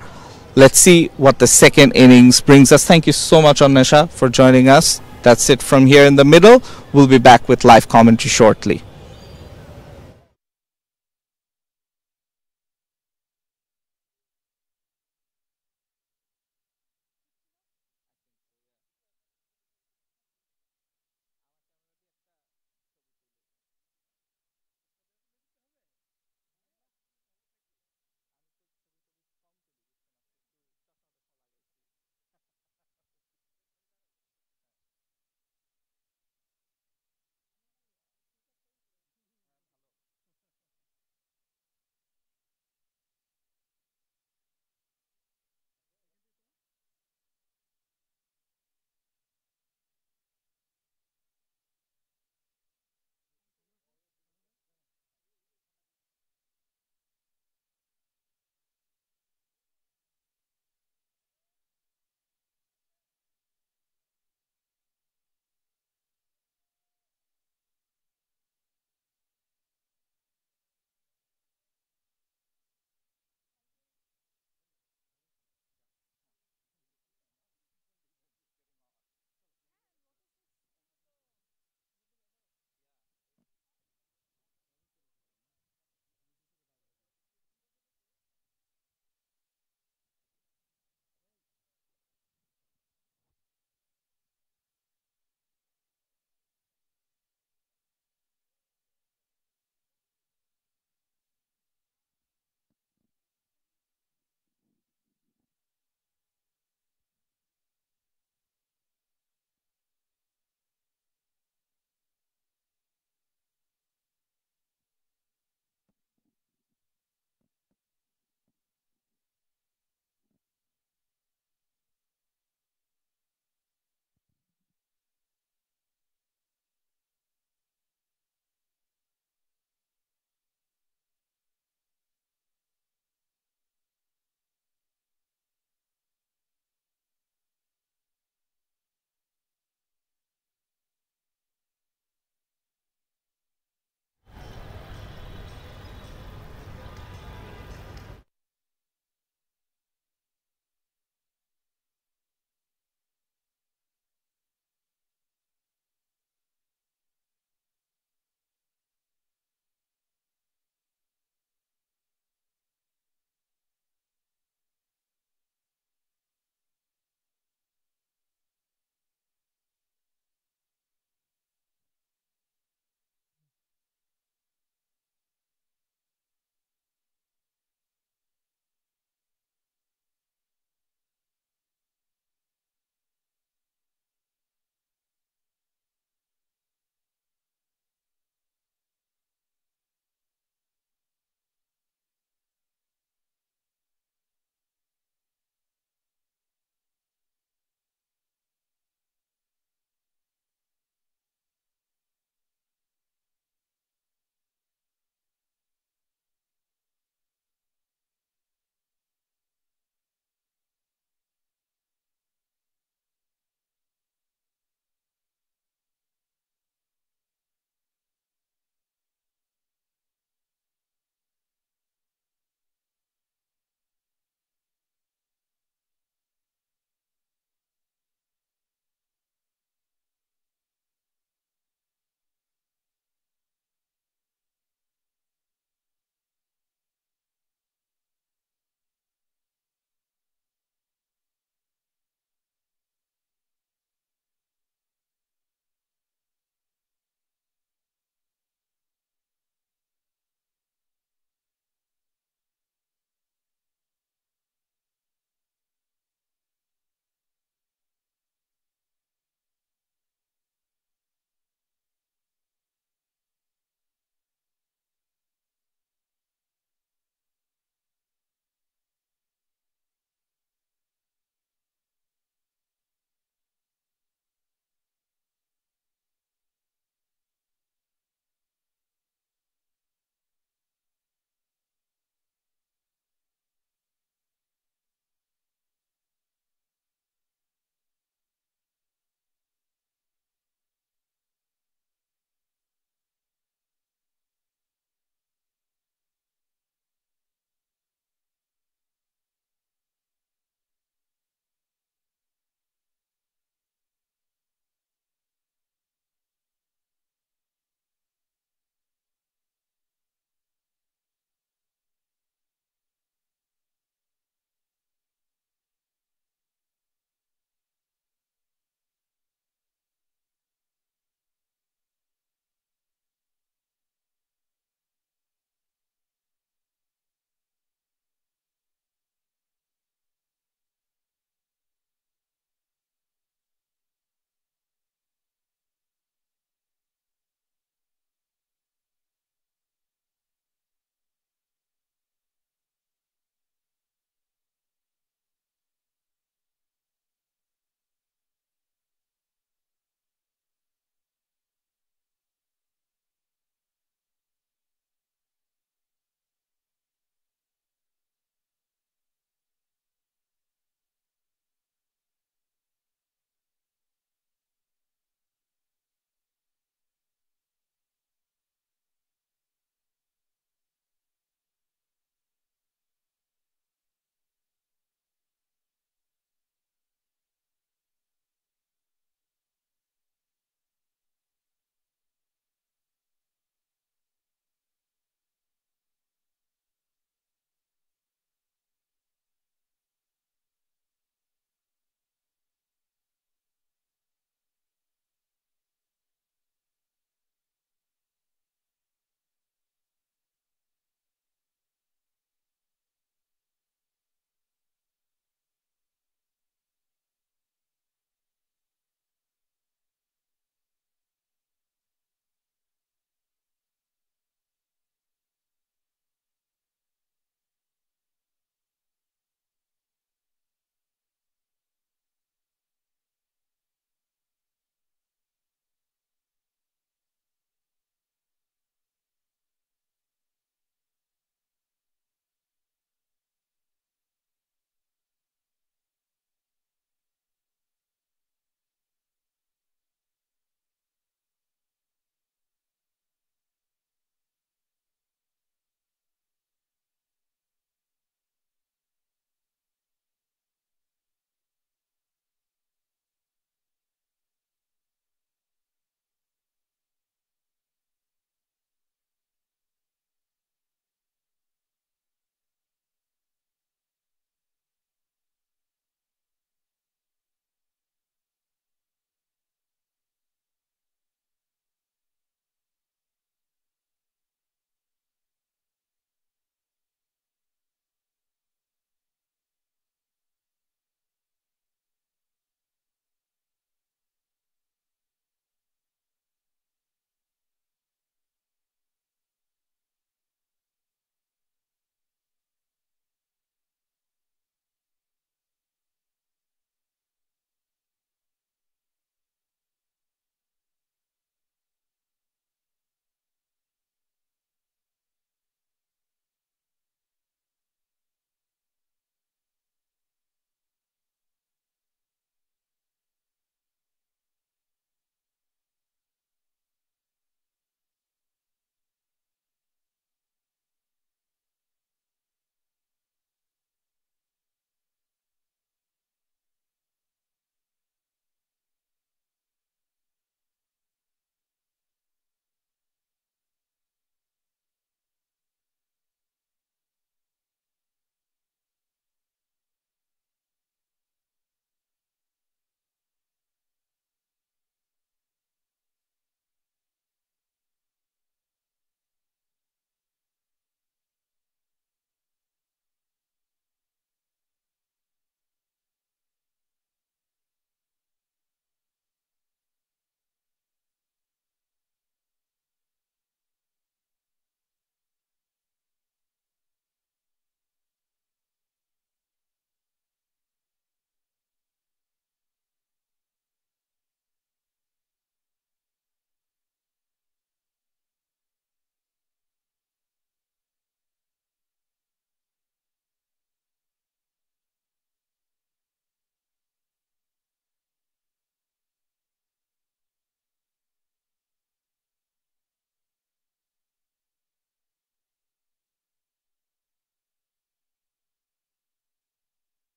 let's see what the second innings brings us. Thank you so much, Annesha, for joining us. That's it from here in the middle. We'll be back with live commentary shortly.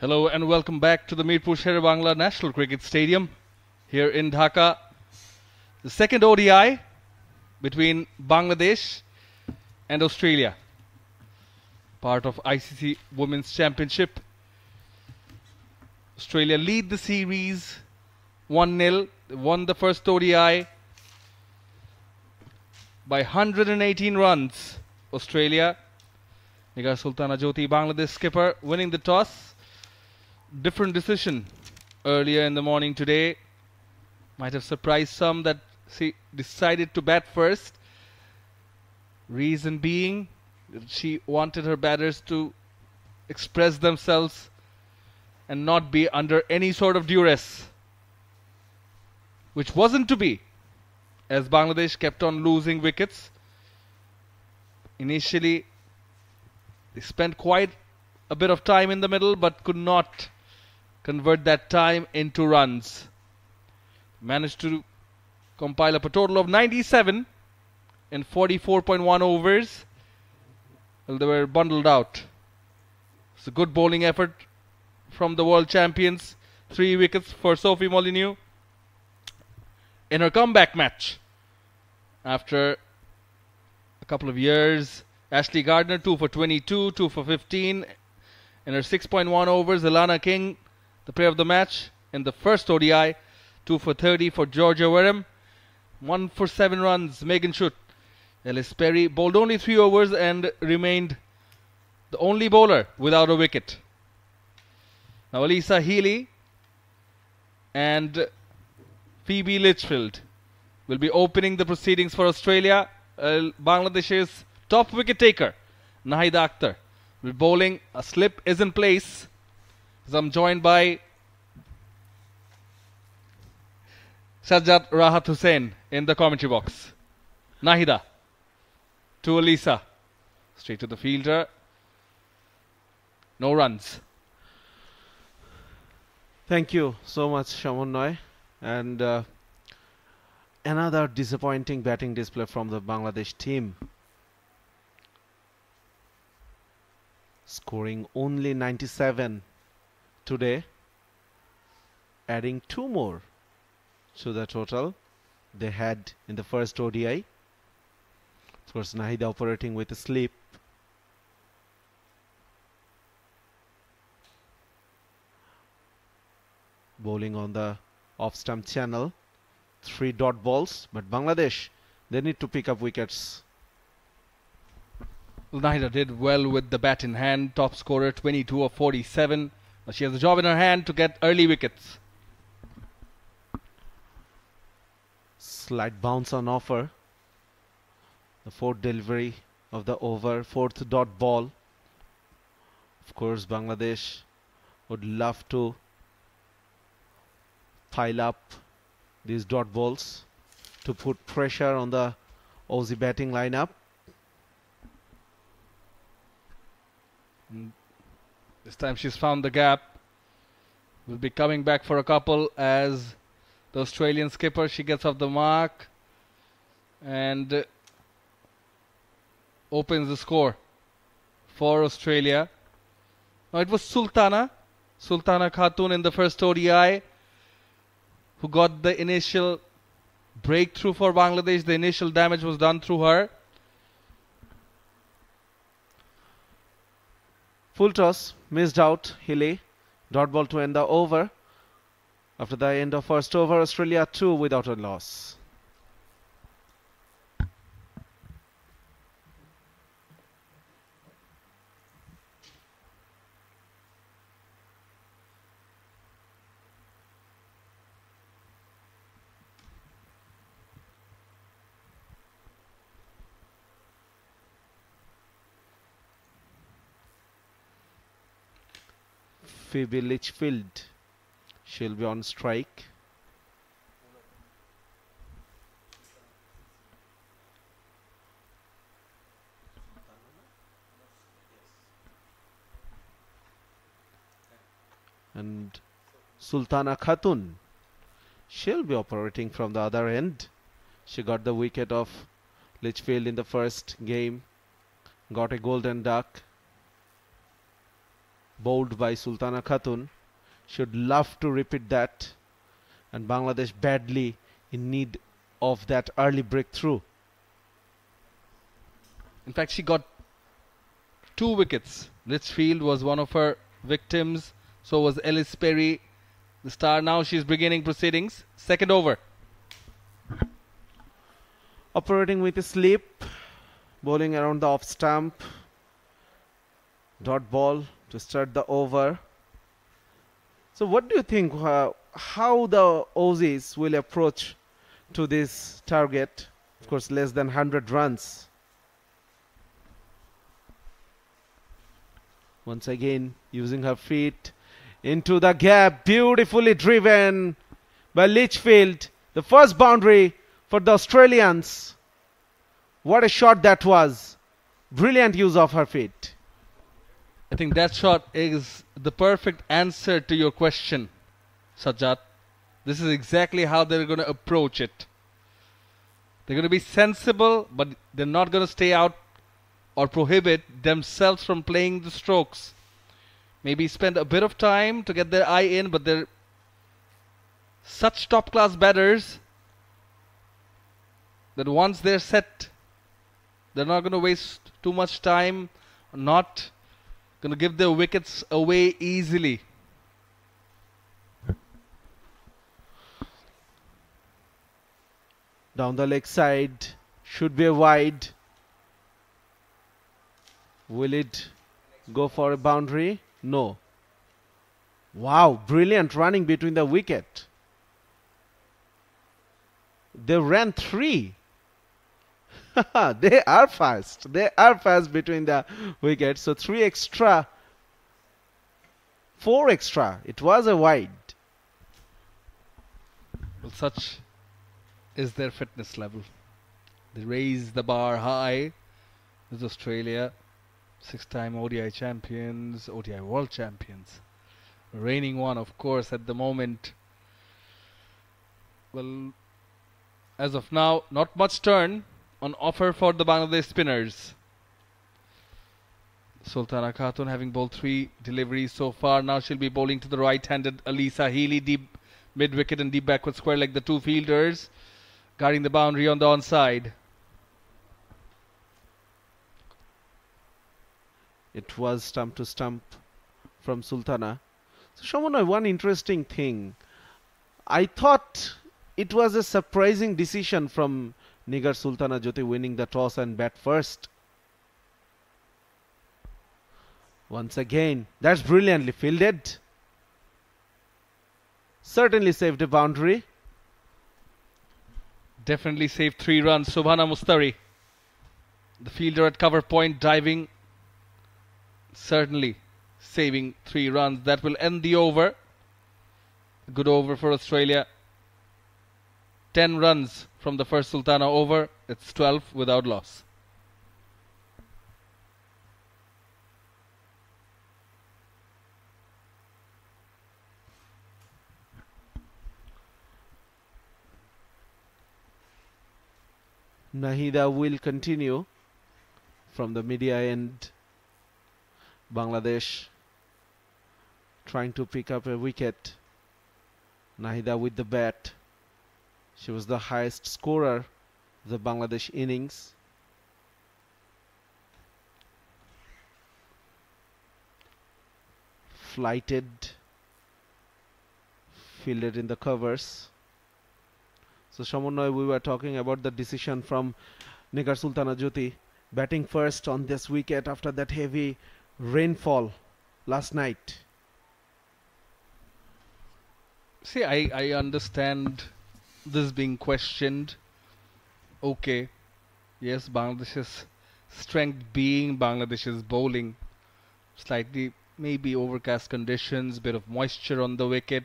Hello and welcome back to the Mirpur Sher Bangla National Cricket Stadium here in Dhaka. The second ODI between Bangladesh and Australia. Part of ICC Women's Championship. Australia lead the series 1-0. Won the first ODI by 118 runs. Australia. Nigar Sultana Jyoti, Bangladesh skipper, winning the toss different decision earlier in the morning today. Might have surprised some that she decided to bat first. Reason being, she wanted her batters to express themselves and not be under any sort of duress, which wasn't to be, as Bangladesh kept on losing wickets. Initially, they spent quite a bit of time in the middle, but could not convert that time into runs. Managed to compile up a total of 97 in 44.1 overs. Well, they were bundled out. It's a good bowling effort from the world champions. Three wickets for Sophie Molineux in her comeback match. After a couple of years, Ashleigh Gardner 2 for 22, 2 for 15. In her 6.1 overs, Alana King the player of the match in the first ODI. 2 for 30 for Georgia Wareham. 1 for 7 runs, Megan Schutt. Ellyse Perry bowled only 3 overs and remained the only bowler without a wicket. Now Alyssa Healy and Phoebe Litchfield will be opening the proceedings for Australia. Uh, Bangladesh's top wicket taker, Nahida Akhtar, will bowling. A slip is in place as I'm joined by Sajjad Rahat Hussain in the commentary box. Nahida to Alyssa. Straight to the fielder. No runs. Thank you so much, Shaman And uh, another disappointing batting display from the Bangladesh team. Scoring only 97 today adding two more to the total they had in the first ODI. Of course, Nahida operating with a slip. Bowling on the off stump channel. Three dot balls, but Bangladesh, they need to pick up wickets. Nahida did well with the bat in hand, top scorer 22 of 47. She has a job in her hand to get early wickets. Slight bounce on offer. The fourth delivery of the over, fourth dot ball. Of course, Bangladesh would love to pile up these dot balls to put pressure on the Aussie batting lineup. This time she's found the gap. Will be coming back for a couple as the Australian skipper. She gets off the mark and opens the score for Australia. Now it was Sultana, Sultana Khatun in the first ODI who got the initial breakthrough for Bangladesh. The initial damage was done through her. Full toss, missed out, Healy. Dot ball to end the over. After the end of first over, Australia 2 without a loss. Phoebe Litchfield. She'll be on strike. And Sultana Khatun. She'll be operating from the other end. She got the wicket of Litchfield in the first game. Got a golden duck. Bowled by Sultana Khatun. Should love to repeat that. And Bangladesh badly in need of that early breakthrough. In fact, she got two wickets. Litchfield was one of her victims. So was Ellyse Perry. The star now she's beginning proceedings. Second over. Operating with a slip, bowling around the off stump. Dot ball to start the over. So, what do you think? Uh, how the Aussies will approach to this target? Of course, less than 100 runs. Once again, using her feet into the gap, beautifully driven by Litchfield. The first boundary for the Australians. What a shot that was! Brilliant use of her feet. I think that shot is the perfect answer to your question, Sajjad. This is exactly how they're going to approach it. They're going to be sensible, but they're not going to stay out or prohibit themselves from playing the strokes. Maybe spend a bit of time to get their eye in, but they're such top class batters that once they're set, they're not going to waste too much time, not going to give their wickets away easily. Down the leg side, should be a wide. Will it go for a boundary? No. Wow, brilliant running between the wicket. They ran three. they are fast. They are fast between the wickets. So three extra, four extra. It was a wide. Well, such is their fitness level. They raise the bar high. This Australia, six-time ODI champions, ODI world champions, reigning one, of course, at the moment. Well, as of now, not much turn on offer for the Bangladesh spinners. Sultana Khatun having bowled three deliveries so far. Now she'll be bowling to the right-handed Alyssa Healy, deep mid-wicket and deep backward square like the two fielders, guarding the boundary on the onside. It was stump to stump from Sultana. So, Shamannoy, uh, one interesting thing. I thought it was a surprising decision from Nigar Sultana Jyoti winning the toss and bat first. Once again, that's brilliantly fielded. Certainly saved a boundary. Definitely saved three runs. Shobhana Mostari, the fielder at cover point, diving. Certainly saving three runs. That will end the over. Good over for Australia. 10 runs from the first Sultana over. It's 12 without loss. Nahida will continue from the media end. Bangladesh trying to pick up a wicket. Nahida with the bat. She was the highest scorer the Bangladesh innings. Flighted, fielded in the covers. So Shamannoy, we were talking about the decision from Nigar Sultana Jyoti batting first on this wicket after that heavy rainfall last night. See, I, I understand this being questioned. Okay, yes, Bangladesh's strength being Bangladesh's bowling, slightly maybe overcast conditions, bit of moisture on the wicket.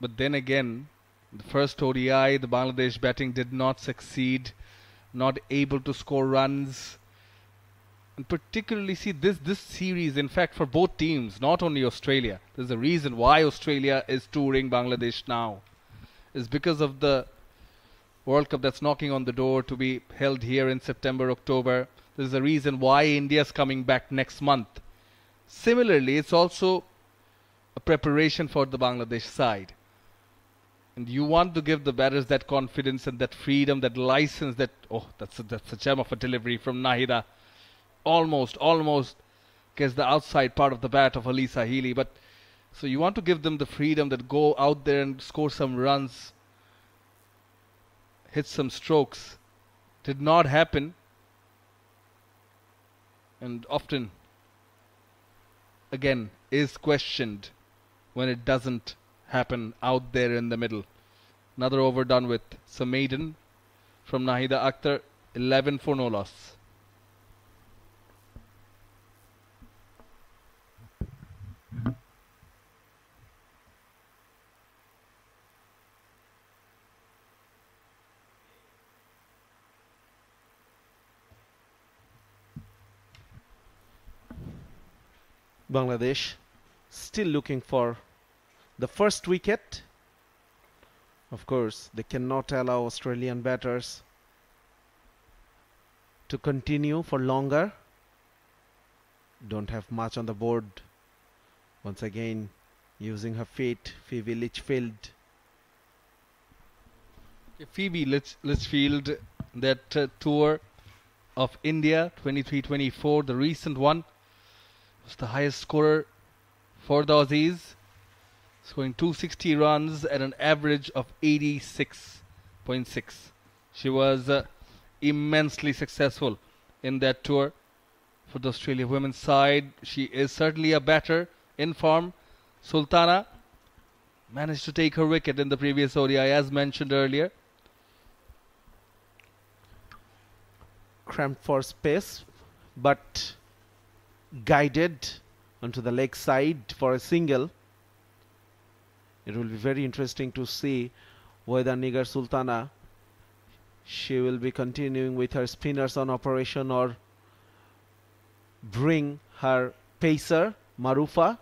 But then again, the first ODI, the Bangladesh batting did not succeed, not able to score runs. And particularly see this this series, in fact, for both teams, not only Australia. There's a reason why Australia is touring Bangladesh now. Is because of the World Cup that's knocking on the door to be held here in September, October. There's a reason why India's coming back next month. Similarly, it's also a preparation for the Bangladesh side. And you want to give the batters that confidence and that freedom, that license, that oh, that's a, that's a gem of a delivery from Nahida. Almost, almost gets the outside part of the bat of Alyssa Healy. But so you want to give them the freedom that go out there and score some runs, hit some strokes. Did not happen. And often, again, is questioned when it doesn't happen out there in the middle. Another over done with some maiden from Nahida Akhtar, 11 for no loss. Mm-hmm. Bangladesh still looking for the first wicket. Of course, they cannot allow Australian batters to continue for longer. Don't have much on the board. Once again, using her feet, Phoebe Litchfield. Phoebe Litch- Litchfield, that uh, tour of India 23-24, the recent one, was the highest scorer for the Aussies, scoring 260 runs at an average of 86.6. She was uh, immensely successful in that tour for the Australia women's side. She is certainly a batter in form. Sultana managed to take her wicket in the previous ODI, as mentioned earlier. cramped for space but guided onto the leg side for a single. It will be very interesting to see whether Nigar Sultana she will be continuing with her spinners on operation or bring her pacer Marufa.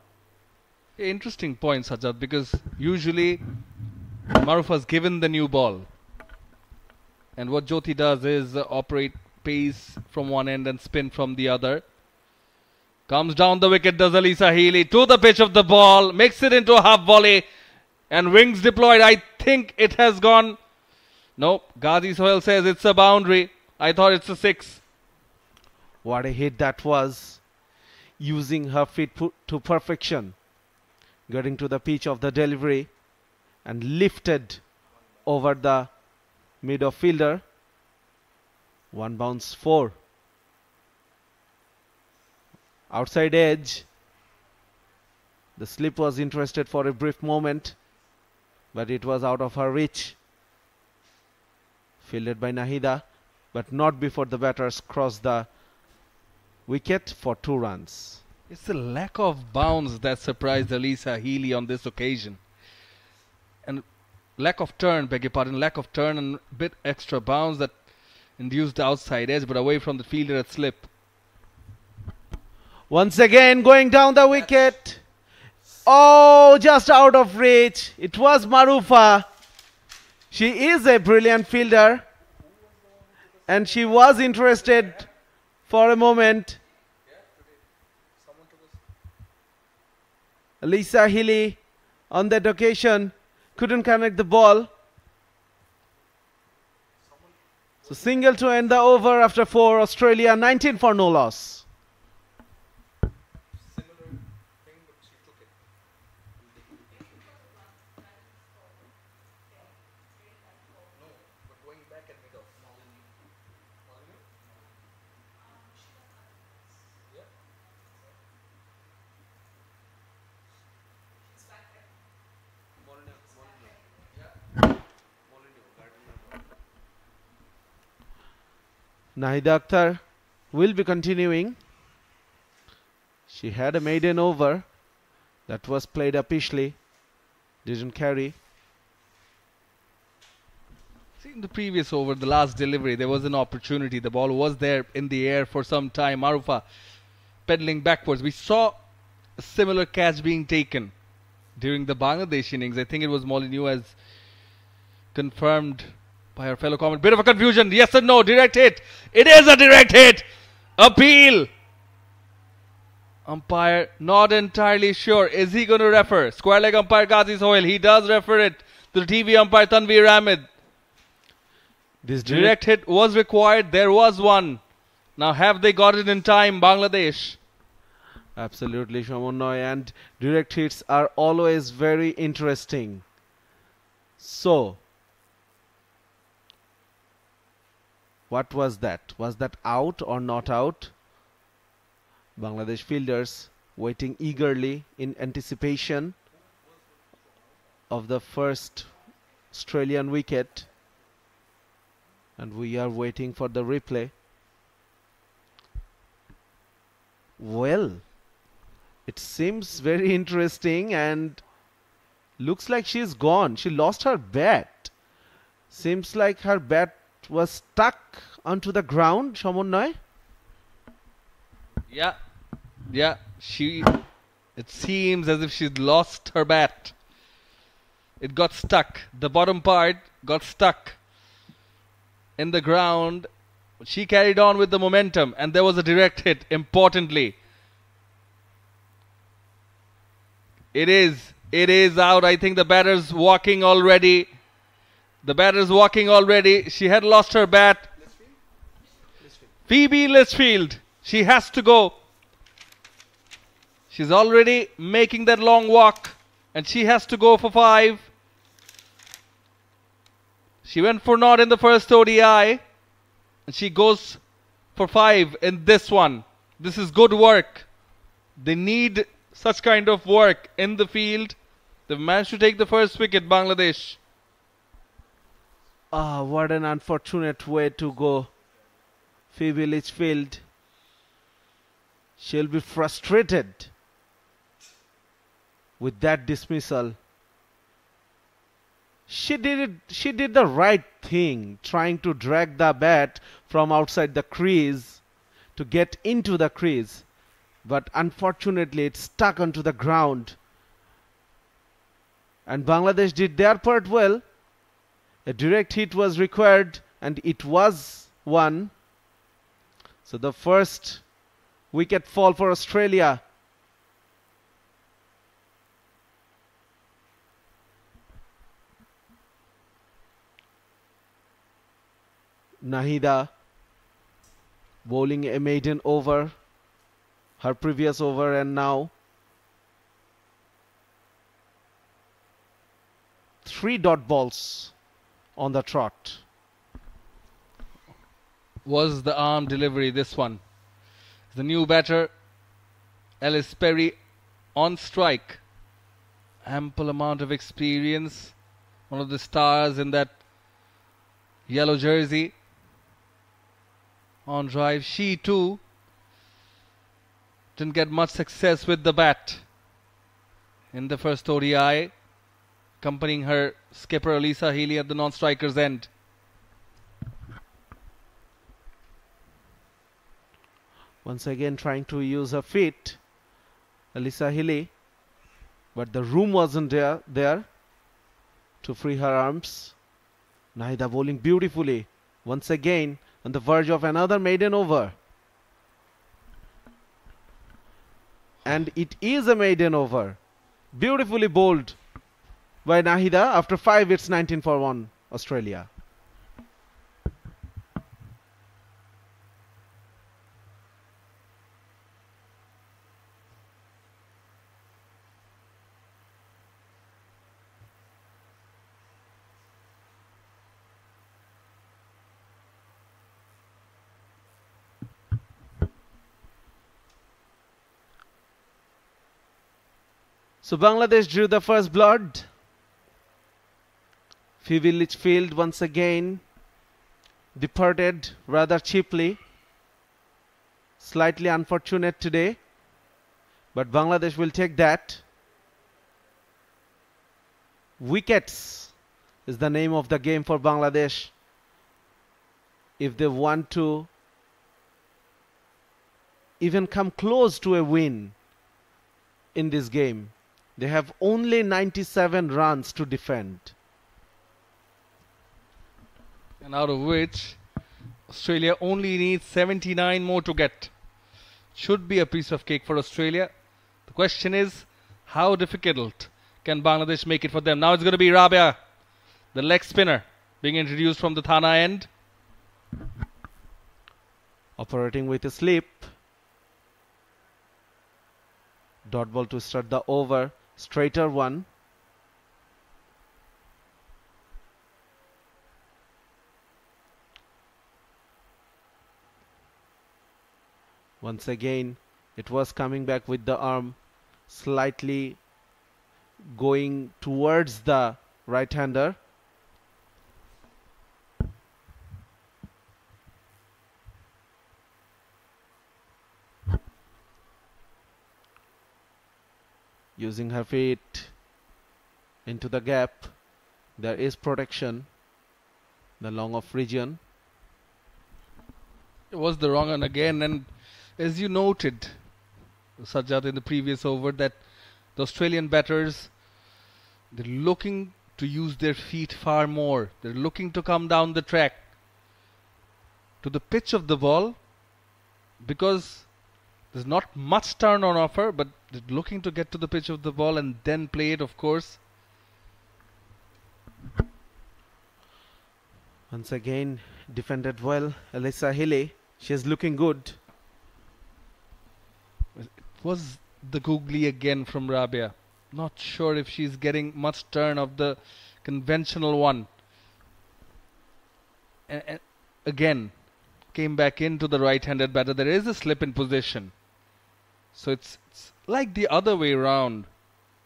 Interesting point, Sajjad, because usually Maruf has given the new ball. And what Jyoti does is uh, operate pace from one end and spin from the other. Comes down the wicket, does Alyssa Healy to the pitch of the ball, makes it into a half volley, and wings deployed. I think it has gone. Nope, Ghazi Sohail says it's a boundary. I thought it's a six. What a hit that was. Using her feet to perfection. Getting to the pitch of the delivery and lifted over the mid of fielder. One bounce four. Outside edge. The slip was interested for a brief moment, but it was out of her reach. Fielded by Nahida, but not before the batters crossed the wicket for two runs. It's the lack of bounce that surprised Alyssa Healy on this occasion. And lack of turn, beg your pardon, lack of turn and bit extra bounce that induced the outside edge, but away from the fielder at slip. Once again, going down the wicket. Oh, just out of reach. It was Marufa. She is a brilliant fielder. And she was interested for a moment. Lisa Healy on that occasion couldn't connect the ball. So single to end the over after four. Australia 19 for no loss. Nahida Akhtar will be continuing. She had a maiden over that was played upishly, didn't carry. See, in the previous over, the last delivery, there was an opportunity. The ball was there in the air for some time. Marufa pedaling backwards. We saw a similar catch being taken during the Bangladesh innings. I think it was Molineux as confirmed by our fellow comment. Bit of a confusion. Yes or no? Direct hit. It is a direct hit. Appeal! Umpire not entirely sure. Is he going to refer? Square leg umpire Ghazi Sohail. He does refer it to the TV umpire Tanveer Ahmed. This Direct hit was required. There was one. Now have they got it in time, Bangladesh? Absolutely, Shamannoy. And direct hits are always very interesting. So, what was that? Was that out or not out? Bangladesh fielders waiting eagerly in anticipation of the first Australian wicket. And we are waiting for the replay. Well, it seems very interesting and looks like she's gone. She lost her bat. Seems like her bat was stuck onto the ground, Shamannoy. Yeah. Yeah. She. It seems as if she'd lost her bat. It got stuck. The bottom part got stuck in the ground. She carried on with the momentum, and there was a direct hit, importantly. It is. It is out. I think the batter's walking already. The batter's walking already. She had lost her bat. Phoebe Litchfield. She has to go. She's already making that long walk. And she has to go for five. She went for naught in the first ODI. And she goes for five in this one. This is good work. They need such kind of work in the field. They've managed to take the first wicket, Bangladesh. Ah, what an unfortunate way to go. Phoebe Litchfield. She'll be frustrated with that dismissal. She did it, she did the right thing, trying to drag the bat from outside the crease to get into the crease. But unfortunately, it stuck onto the ground. And Bangladesh did their part well. A direct hit was required, and it was one. So the first wicket fall for Australia. Nahida bowling a maiden over, her previous over, and now three dot balls on the trot. was the arm delivery this one. The new batter, Ellyse Perry, on strike. Ample amount of experience. One of the stars in that yellow jersey. On drive, she too didn't get much success with the bat in the first ODI, accompanying her skipper Alyssa Healy at the non-striker's end. Once again trying to use her feet. Alyssa Healy. But the room wasn't there, there to free her arms. Nahida bowling beautifully. Once again on the verge of another maiden over. And it is a maiden over. Beautifully bowled by Nahida. After 5 it's 19 for 1 Australia. So Bangladesh drew the first blood. Phoebe Field once again departed rather cheaply. Slightly unfortunate today. But Bangladesh will take that. Wickets is the name of the game for Bangladesh. If they want to even come close to a win in this game, they have only 97 runs to defend. And out of which Australia only needs 79 more to get. Should be a piece of cake for Australia. The question is, how difficult can Bangladesh make it for them? Now it's going to be Rabia, the leg spinner, being introduced from the Thana end. Operating with a slip. Dot ball to start the over. Straighter one. Once again, it was coming back with the arm slightly going towards the right hander. Using her feet into the gap, there is protection. The long off region. It was the wrong one again, and as you noted, Sajjad, in the previous over, that the Australian batters they're looking to use their feet far more. They're looking to come down the track to the pitch of the ball because there's not much turn on offer, but they're looking to get to the pitch of the ball and then play it, of course. Once again, defended well. Alyssa Healy, she's looking good. Was the googly again from Rabia. Not sure if she's getting much turn of the conventional one. And, and again, came back into the right-handed batter. There is a slip in position. So it's, it's like the other way around.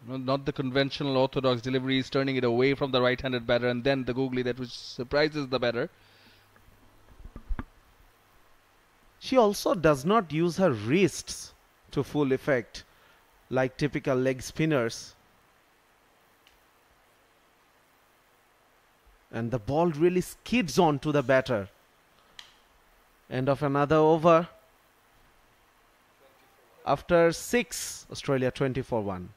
Not the conventional orthodox delivery is turning it away from the right-handed batter and then the googly that which surprises the batter. She also does not use her wrists to full effect like typical leg spinners. And the ball really skids on to the batter. End of another over. After six, Australia 24 1.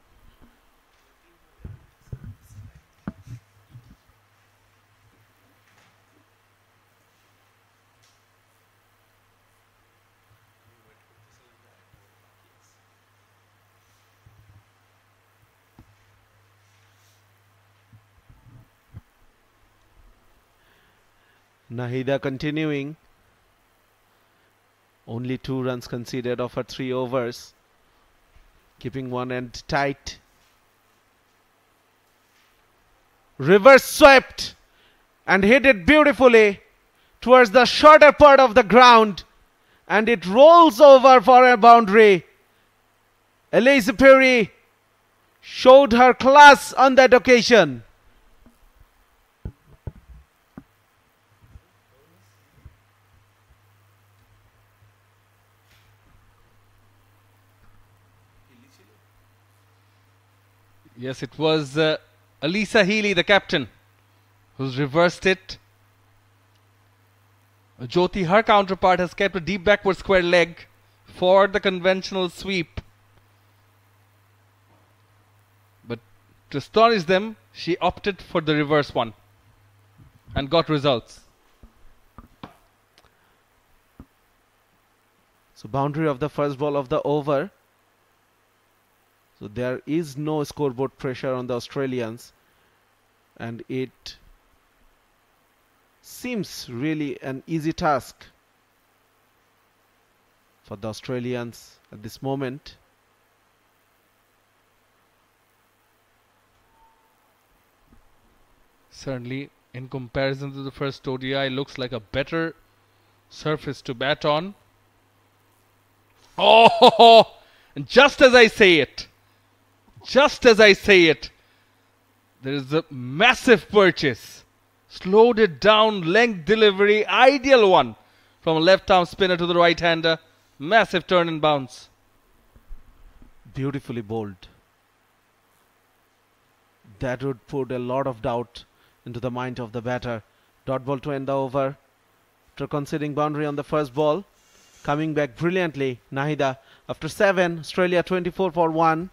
Nahida continuing. Only two runs conceded of her three overs. Keeping one end tight. Reverse swept and hit it beautifully towards the shorter part of the ground and it rolls over for a boundary. Ellyse Perry showed her class on that occasion. Yes, it was uh, Alyssa Healy, the captain, who's reversed it. Jyoti, her counterpart, has kept a deep backward square leg for the conventional sweep. But to astonish them, she opted for the reverse one and got results. So boundary of the first ball of the over. So there is no scoreboard pressure on the Australians and it seems really an easy task for the Australians at this moment. Certainly, in comparison to the first ODI, looks like a better surface to bat on. Oh, and just as I say it, just as I say it, there is a massive purchase. Slowed it down, length delivery, ideal one from a left arm spinner to the right hander. Massive turn and bounce. Beautifully bowled. That would put a lot of doubt into the mind of the batter. Dot ball to end the over. After conceding boundary on the first ball, coming back brilliantly, Nahida. After seven, Australia 24 for one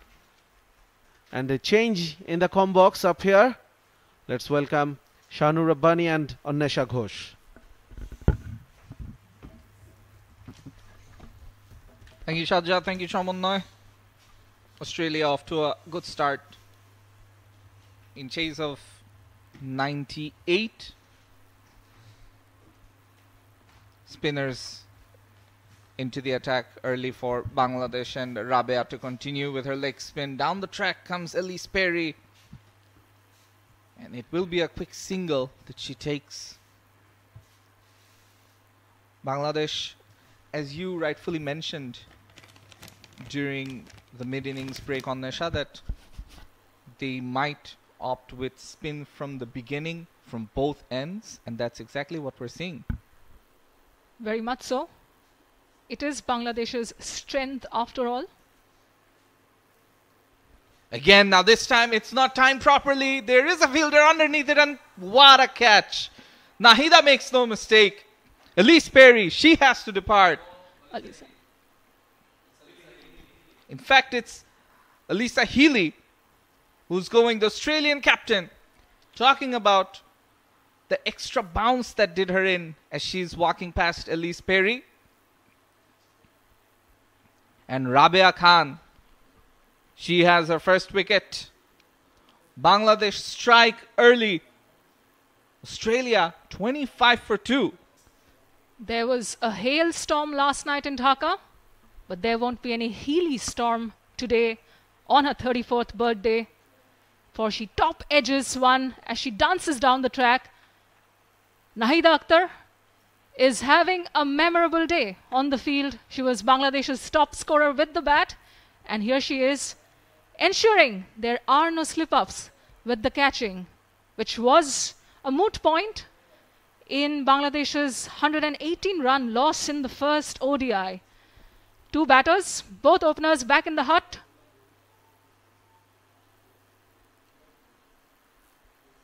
and a change in the com box up here. Let's welcome Shanu Rabbani and Anisha Ghosh. Thank you, Sajjad. Thank you, Shamannoy. Australia off to a good start in chase of 98. Spinners into the attack early for Bangladesh and Rabea to continue with her leg spin. Down the track comes Ellyse Perry. And it will be a quick single that she takes. Bangladesh, as you rightfully mentioned during the mid innings break Anisha, that they might opt with spin from the beginning from both ends, and that's exactly what we're seeing. Very much so. It is Bangladesh's strength after all. Again, now this time it's not timed properly. There is a fielder underneath it, and what a catch! Nahida makes no mistake. Ellyse Perry, she has to depart. Alyssa. In fact, it's Alyssa Healy who's going, the Australian captain, talking about the extra bounce that did her in as she's walking past Ellyse Perry. And Rabea Khan, she has her first wicket. Bangladesh strike early. Australia 25 for 2. There was a hailstorm last night in Dhaka, but there won't be any Healy storm today on her 34th birthday. For she top edges one as she dances down the track. Nahida Akhtar is having a memorable day on the field. She was Bangladesh's top scorer with the bat, and here she is ensuring there are no slip ups with the catching, which was a moot point in Bangladesh's 118 run loss in the first ODI. Two batters, both openers back in the hut.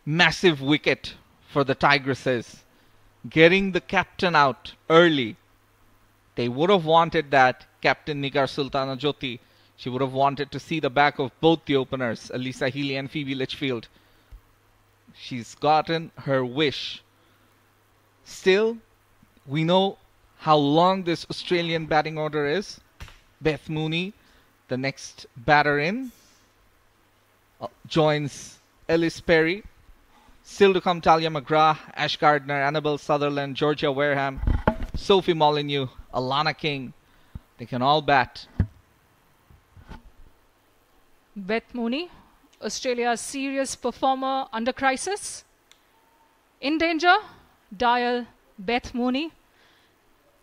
Massive wicket for the Tigresses. Getting the captain out early. They would have wanted that, Captain Nigar Sultana Jyoti. She would have wanted to see the back of both the openers, Alyssa Healy and Phoebe Litchfield. She's gotten her wish. Still, we know how long this Australian batting order is. Beth Mooney, the next batter in, uh, joins Ellyse Perry. Still to come Tahlia McGrath, Ash Gardner, Annabelle Sutherland, Georgia Wareham, Sophie Molineux, Alana King. They can all bat. Beth Mooney, Australia's serious performer under crisis. In danger, dial Beth Mooney.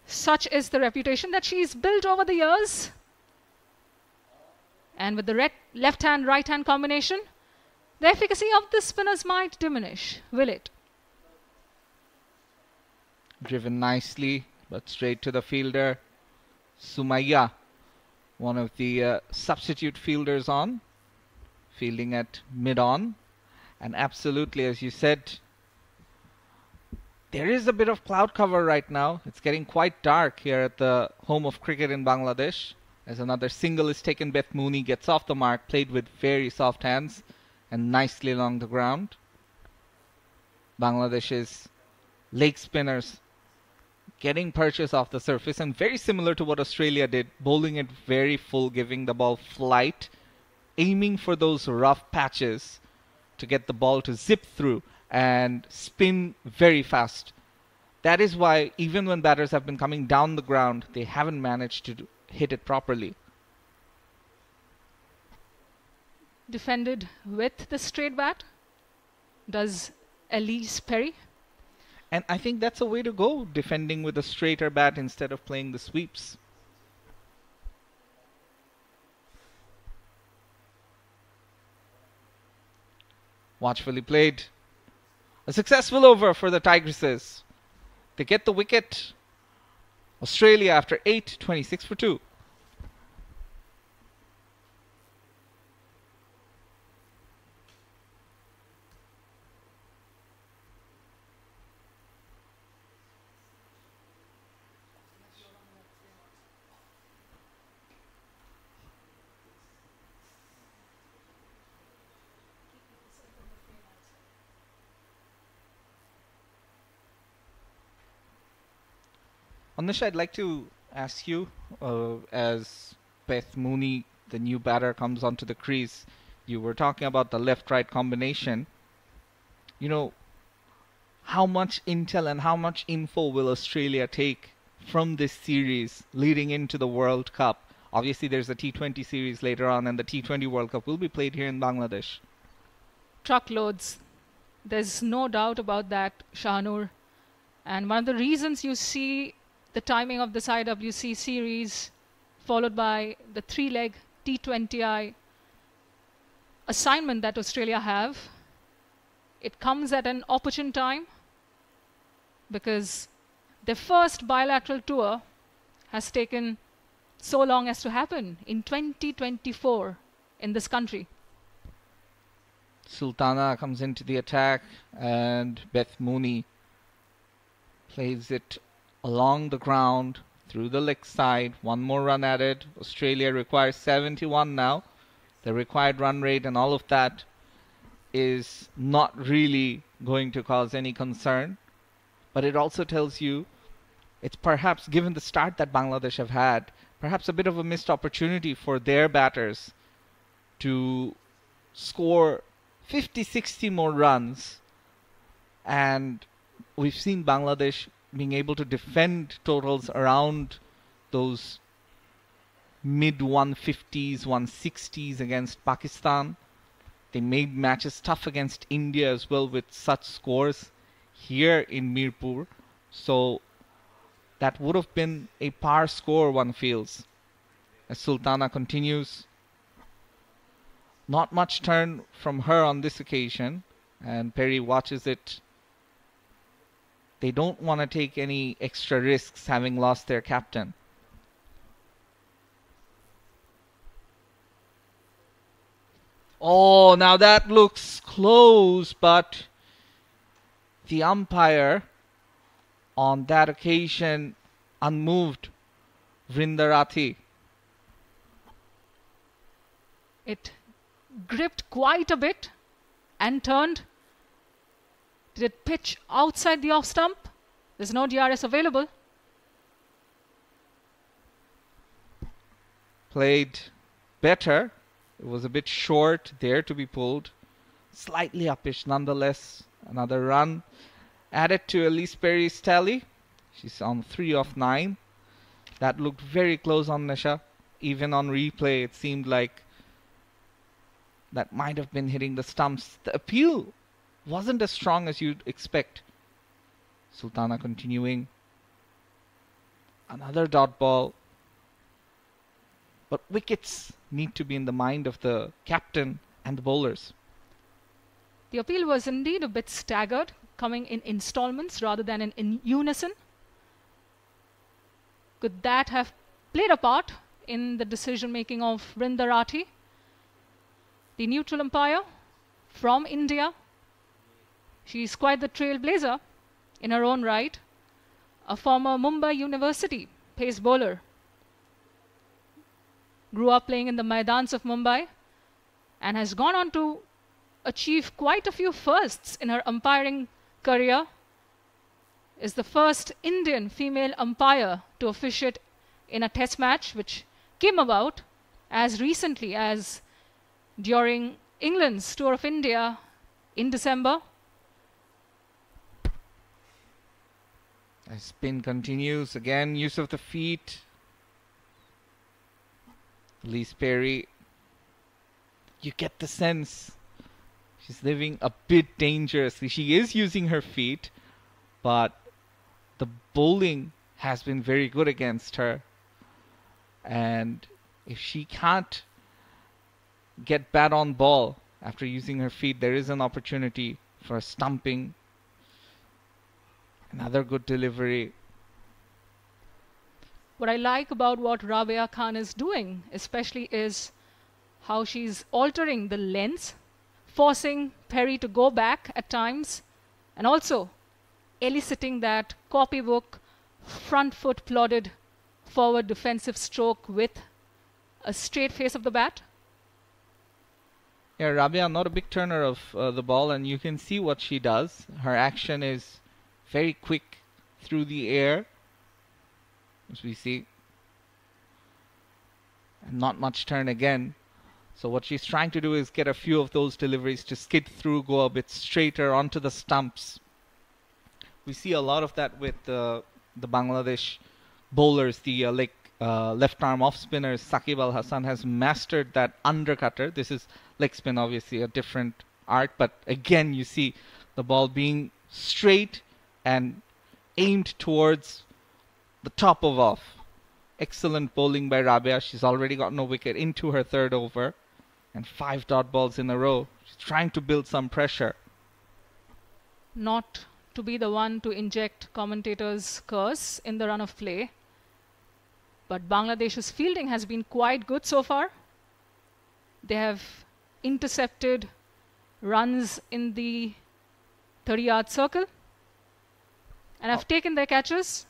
Such is the reputation that she's built over the years. And with the left hand right hand combination, the efficacy of the spinners might diminish, will it? Driven nicely, but straight to the fielder. Sumaya, one of the uh, substitute fielders on, fielding at mid on. And absolutely, as you said, there is a bit of cloud cover right now. It's getting quite dark here at the home of cricket in Bangladesh. As another single is taken, Beth Mooney gets off the mark, played with very soft hands and nicely along the ground. Bangladesh's leg spinners getting purchase off the surface and very similar to what Australia did, bowling it very full, giving the ball flight, aiming for those rough patches to get the ball to zip through and spin very fast. That is why even when batters have been coming down the ground, they haven't managed to hit it properly. Defended with the straight bat. Does Ellyse Perry. And I think that's a way to go, defending with a straighter bat instead of playing the sweeps. Watchfully played. A successful over for the Tigresses. They get the wicket. Australia after 8, 26 for 2. Anisha, I'd like to ask you, uh, as Beth Mooney, the new batter, comes onto the crease. You were talking about the left-right combination. You know, how much intel and how much info will Australia take from this series leading into the World Cup? Obviously, there's a T20 series later on, and the T20 World Cup will be played here in Bangladesh. Truckloads. There's no doubt about that, Shahanur. And one of the reasons you see the timing of this IWC series followed by the three leg T20I assignment that Australia have, it comes at an opportune time because their first bilateral tour has taken so long as to happen in 2024 in this country. Sultana comes into the attack, and Beth Mooney plays it along the ground through the leg side. One more run added. Australia requires 71 now. The required run rate and all of that is not really going to cause any concern. But it also tells you it's perhaps, given the start that Bangladesh have had, perhaps a bit of a missed opportunity for their batters to score 50 60 more runs. And we've seen Bangladesh being able to defend totals around those mid 150s, 160s against Pakistan. They made matches tough against India as well with such scores here in Mirpur. So that would have been a par score, one feels. As Sultana continues. Not much turn from her on this occasion, and Perry watches it. They don't want to take any extra risks having lost their captain. Oh, now that looks close, but the umpire on that occasion unmoved Vrinda Rathi. It gripped quite a bit and turned. Did it pitch outside the off stump? There's no DRS available. Played better. It was a bit short there to be pulled. Slightly uppish nonetheless. Another run added to Ellyse Perry's tally. She's on 3 of 9. That looked very close on Nisha. Even on replay, it seemed like that might have been hitting the stumps. The appeal wasn't as strong as you'd expect. Sultana continuing. Another dot ball. But wickets need to be in the mind of the captain and the bowlers. The appeal was indeed a bit staggered, coming in installments rather than in, in unison. Could that have played a part in the decision making of Vrinda Rathi? The neutral umpire from India. She's quite the trailblazer in her own right. A former Mumbai University pace bowler. Grew up playing in the Maidans of Mumbai and has gone on to achieve quite a few firsts in her umpiring career. Is the first Indian female umpire to officiate in a test match, which came about as recently as during England's tour of India in December. Spin continues again, use of the feet. Ellyse Perry, you get the sense she's living a bit dangerously. She is using her feet, but the bowling has been very good against her. And if she can't get bat on ball after using her feet, there is an opportunity for a stumping. Another good delivery. What I like about what Rabia Khan is doing, especially, is how she's altering the lens, forcing Perry to go back at times, and also eliciting that copybook front foot plodded forward defensive stroke with a straight face of the bat. Yeah, Rabia not a big turner of uh, the ball, and you can see what she does. Her action is very quick through the air, as we see. And not much turn again. So what she's trying to do is get a few of those deliveries to skid through, go a bit straighter onto the stumps. We see a lot of that with uh, the Bangladesh bowlers, the uh, uh, left arm off spinners. Shakib Al Hasan has mastered that undercutter. This is leg spin, obviously a different art, but again you see the ball being straight and aimed towards the top of off. Excellent bowling by Rabia. She's already got a wicket into her third over and five dot balls in a row. She's trying to build some pressure. Not to be the one to inject commentators' curse in the run of play. But Bangladesh's fielding has been quite good so far. They have intercepted runs in the 30 yard circle and I've taken their catches.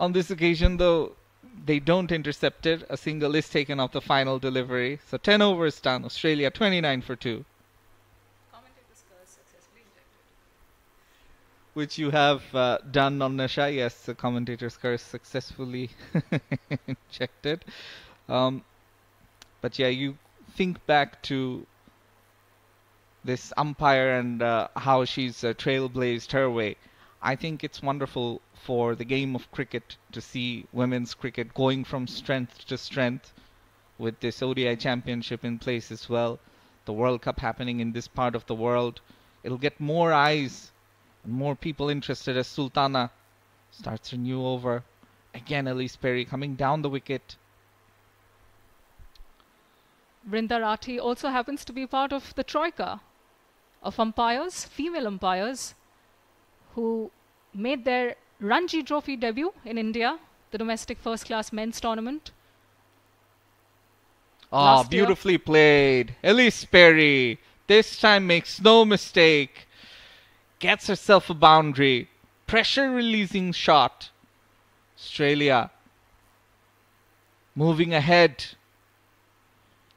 On this occasion, though, they don't intercept it. A single is taken off the final delivery. So 10 overs done. Australia 29 for 2. Which you have uh, done on Nasha. Yes, the commentator's curse successfully injected. Um, but yeah, you think back to this umpire and uh, how she's uh, trailblazed her way. I think it's wonderful for the game of cricket to see women's cricket going from strength to strength with this ODI championship in place as well. The World Cup happening in this part of the world. It'll get more eyes and more people interested as Sultana starts her new over. Again, Ellyse Perry coming down the wicket. Vrinda Rathi also happens to be part of the troika of umpires, female umpires, who made their Ranji Trophy debut in India, the domestic first class men's tournament. Ah, year. beautifully played. Ellyse Perry this time makes no mistake. Gets herself a boundary. Pressure releasing shot. Australia moving ahead.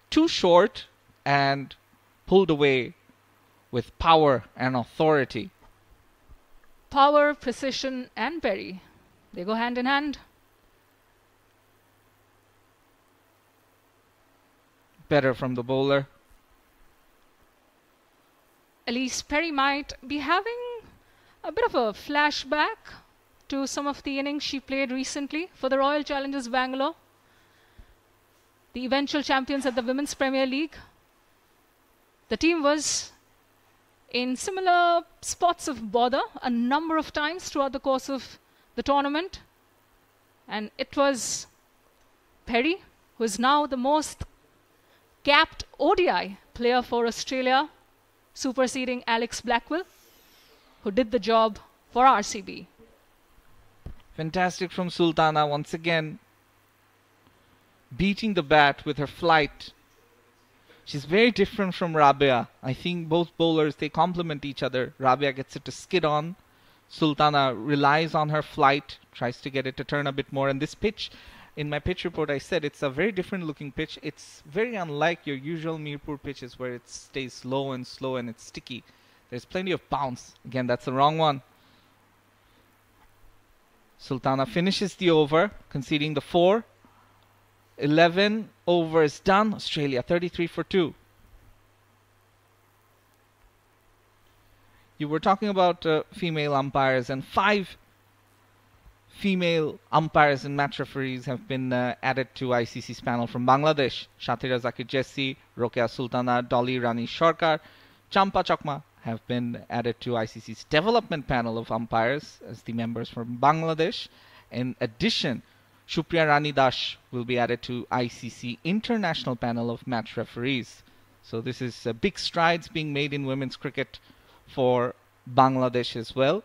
Too short and pulled away with power and authority. Power, precision, and Perry. They go hand in hand. Better from the bowler. Ellyse Perry might be having a bit of a flashback to some of the innings she played recently for the Royal Challengers Bangalore, the eventual champions at the Women's Premier League. The team was in similar spots of bother a number of times throughout the course of the tournament, and it was Perry who is now the most capped ODI player for Australia superseding Alex Blackwell, who did the job for RCB. Fantastic from Sultana once again. Beating the bat with her flight. She's very different from Rabia. I think both bowlers they complement each other. Rabia gets it to skid on. Sultana relies on her flight, tries to get it to turn a bit more. And this pitch, in my pitch report, I said it's a very different looking pitch. It's very unlike your usual Mirpur pitches where it stays slow and slow and it's sticky. There's plenty of bounce. Again, that's the wrong one. Sultana finishes the over, conceding the four. 11 overs done. Australia 33 for 2. You were talking about uh, female umpires, and five female umpires and match referees have been uh, added to ICC's panel from Bangladesh. Shatira Zakir Jessi, Rokeya Sultana, Dolly Rani Sarkar, Champa Chakma have been added to ICC's development panel of umpires as the members from Bangladesh. In addition, Supriya Rani Dash will be added to ICC international panel of match referees. So this is uh, big strides being made in women's cricket for Bangladesh as well.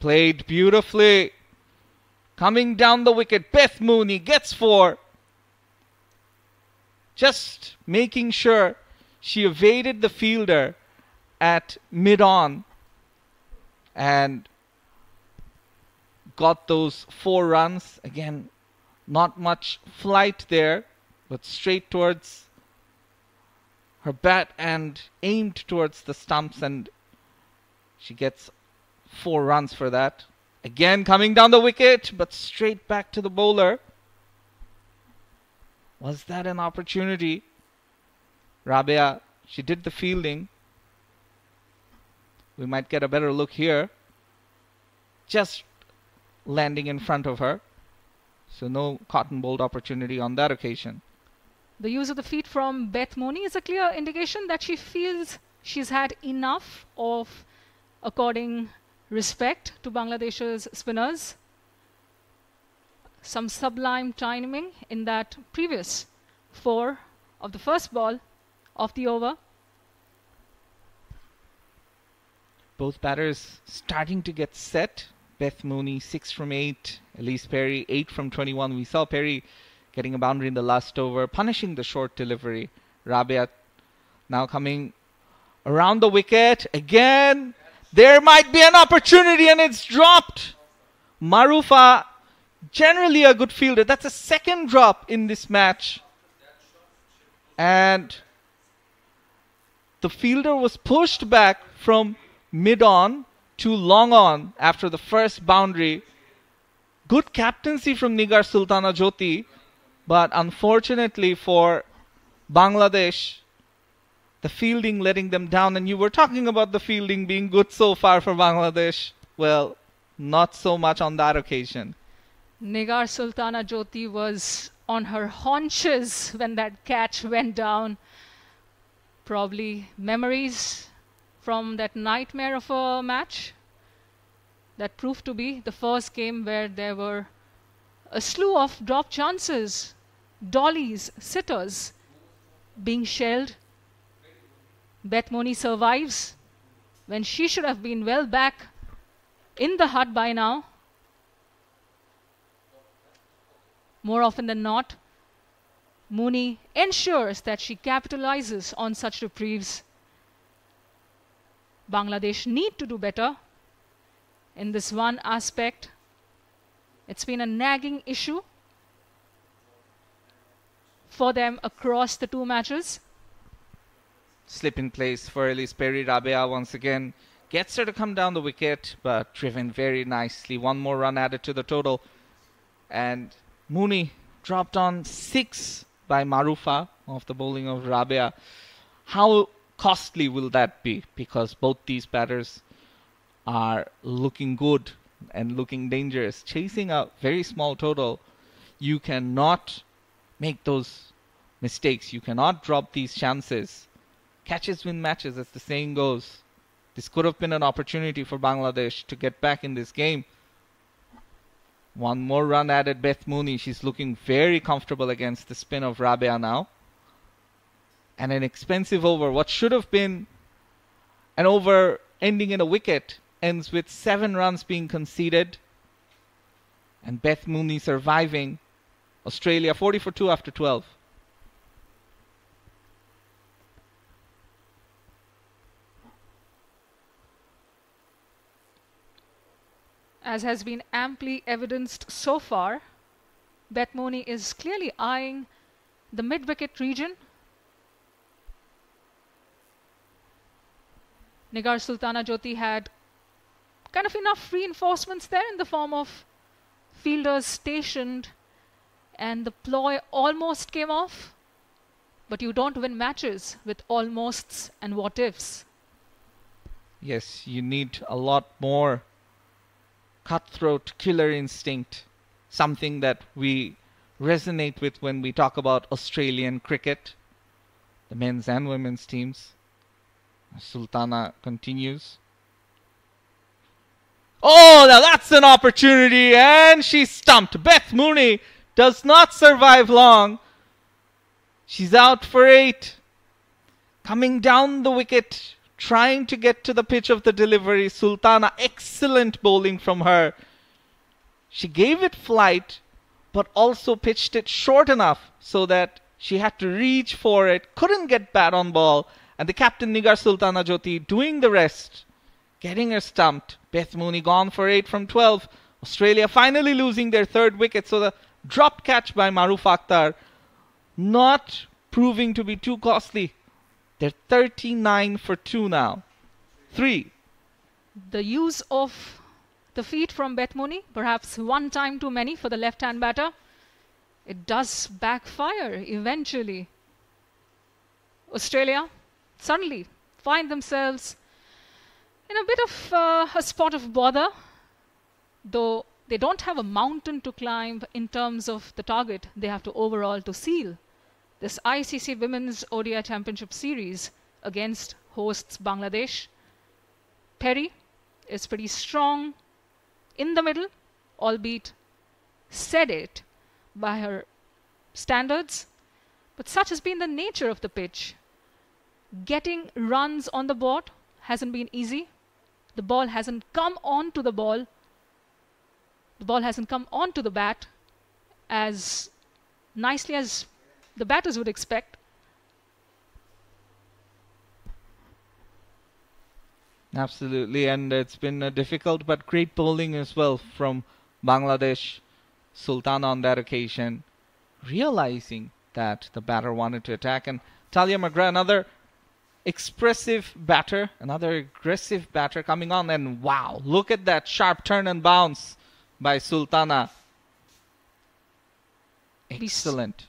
Played beautifully. Coming down the wicket, Beth Mooney gets four. Just making sure she evaded the fielder at mid on and got those four runs. Again, not much flight there, but straight towards her bat and aimed towards the stumps and She gets four runs for that. Again coming down the wicket, but straight back to the bowler. Was that an opportunity? Rabia, she did the fielding. We might get a better look here. Just landing in front of her. So no caught and bowled opportunity on that occasion. The use of the feet from Beth Mooney is a clear indication that she feels she's had enough of according respect to Bangladesh's spinners. Some sublime timing in that previous four of the first ball of the over. Both batters starting to get set. Beth Mooney, 6 from 8. Ellyse Perry, 8 from 21. We saw Perry getting a boundary in the last over, punishing the short delivery. Rabia now coming around the wicket. Again, there might be an opportunity and it's dropped. Marufa, generally a good fielder. That's a second drop in this match. And the fielder was pushed back from mid on to long on after the first boundary. Good captaincy from Nigar Sultana Jyoti, but unfortunately for Bangladesh, the fielding letting them down. And you were talking about the fielding being good so far for Bangladesh. Well, not so much on that occasion. Nigar Sultana Jyoti was on her haunches when that catch went down. Probably memories from that nightmare of a match that proved to be the first game where there were a slew of drop chances, dollies, sitters being shelled Beth Mooney survives when she should have been well back in the hut by now. More often than not, Mooney ensures that she capitalizes on such reprieves. Bangladesh need to do better in this one aspect. It's been a nagging issue for them across the two matches slip in place for Ellyse Perry. Rabia once again gets her to come down the wicket, but driven very nicely. One more run added to the total. And Mooney dropped on six by Marufa off the bowling of Rabia. How costly will that be? Because both these batters are looking good and looking dangerous. Chasing a very small total, you cannot make those mistakes. You cannot drop these chances catches win matches, as the saying goes. This could have been an opportunity for Bangladesh to get back in this game. One more run added Beth Mooney. She's looking very comfortable against the spin of Rabia now. And an expensive over. What should have been an over ending in a wicket ends with seven runs being conceded. And Beth Mooney surviving. Australia 40 for 2 after 12. As has been amply evidenced so far, Beth Mooney is clearly eyeing the mid-wicket region. Nigar Sultana Jyoti had kind of enough reinforcements there in the form of fielders stationed and the ploy almost came off. But you don't win matches with almosts and what ifs. Yes, you need a lot more cutthroat killer instinct, something that we resonate with when we talk about Australian cricket, the men's and women's teams. Sultana continues. Oh, now that's an opportunity, and she's stumped. Beth Mooney does not survive long. She's out for eight. Coming down the wicket trying to get to the pitch of the delivery. Sultana, excellent bowling from her. She gave it flight, but also pitched it short enough so that she had to reach for it, couldn't get bat on ball, and the captain Nigar Sultana Jyoti doing the rest, getting her stumped. Beth Mooney gone for 8 from 12. Australia finally losing their third wicket, so the drop catch by Marufa Akhtar not proving to be too costly they're 39 for 2 now. 3. The use of the feet from Beth Mooney, perhaps one time too many for the left hand batter. It does backfire eventually. Australia suddenly find themselves in a bit of uh, a spot of bother, though they don't have a mountain to climb in terms of the target they have to overall to seal this ICC Women's ODI Championship Series against hosts Bangladesh. Perry is pretty strong in the middle, albeit said it by her standards. But such has been the nature of the pitch. Getting runs on the board hasn't been easy. The ball hasn't come on to the ball. The ball hasn't come onto the bat as nicely as the batters would expect. Absolutely, and it's been uh, difficult but great bowling as well from Bangladesh. Sultana on that occasion, realizing that the batter wanted to attack, and Tahlia McGrath, another expressive batter, another aggressive batter coming on, and wow, look at that sharp turn and bounce by Sultana. Excellent.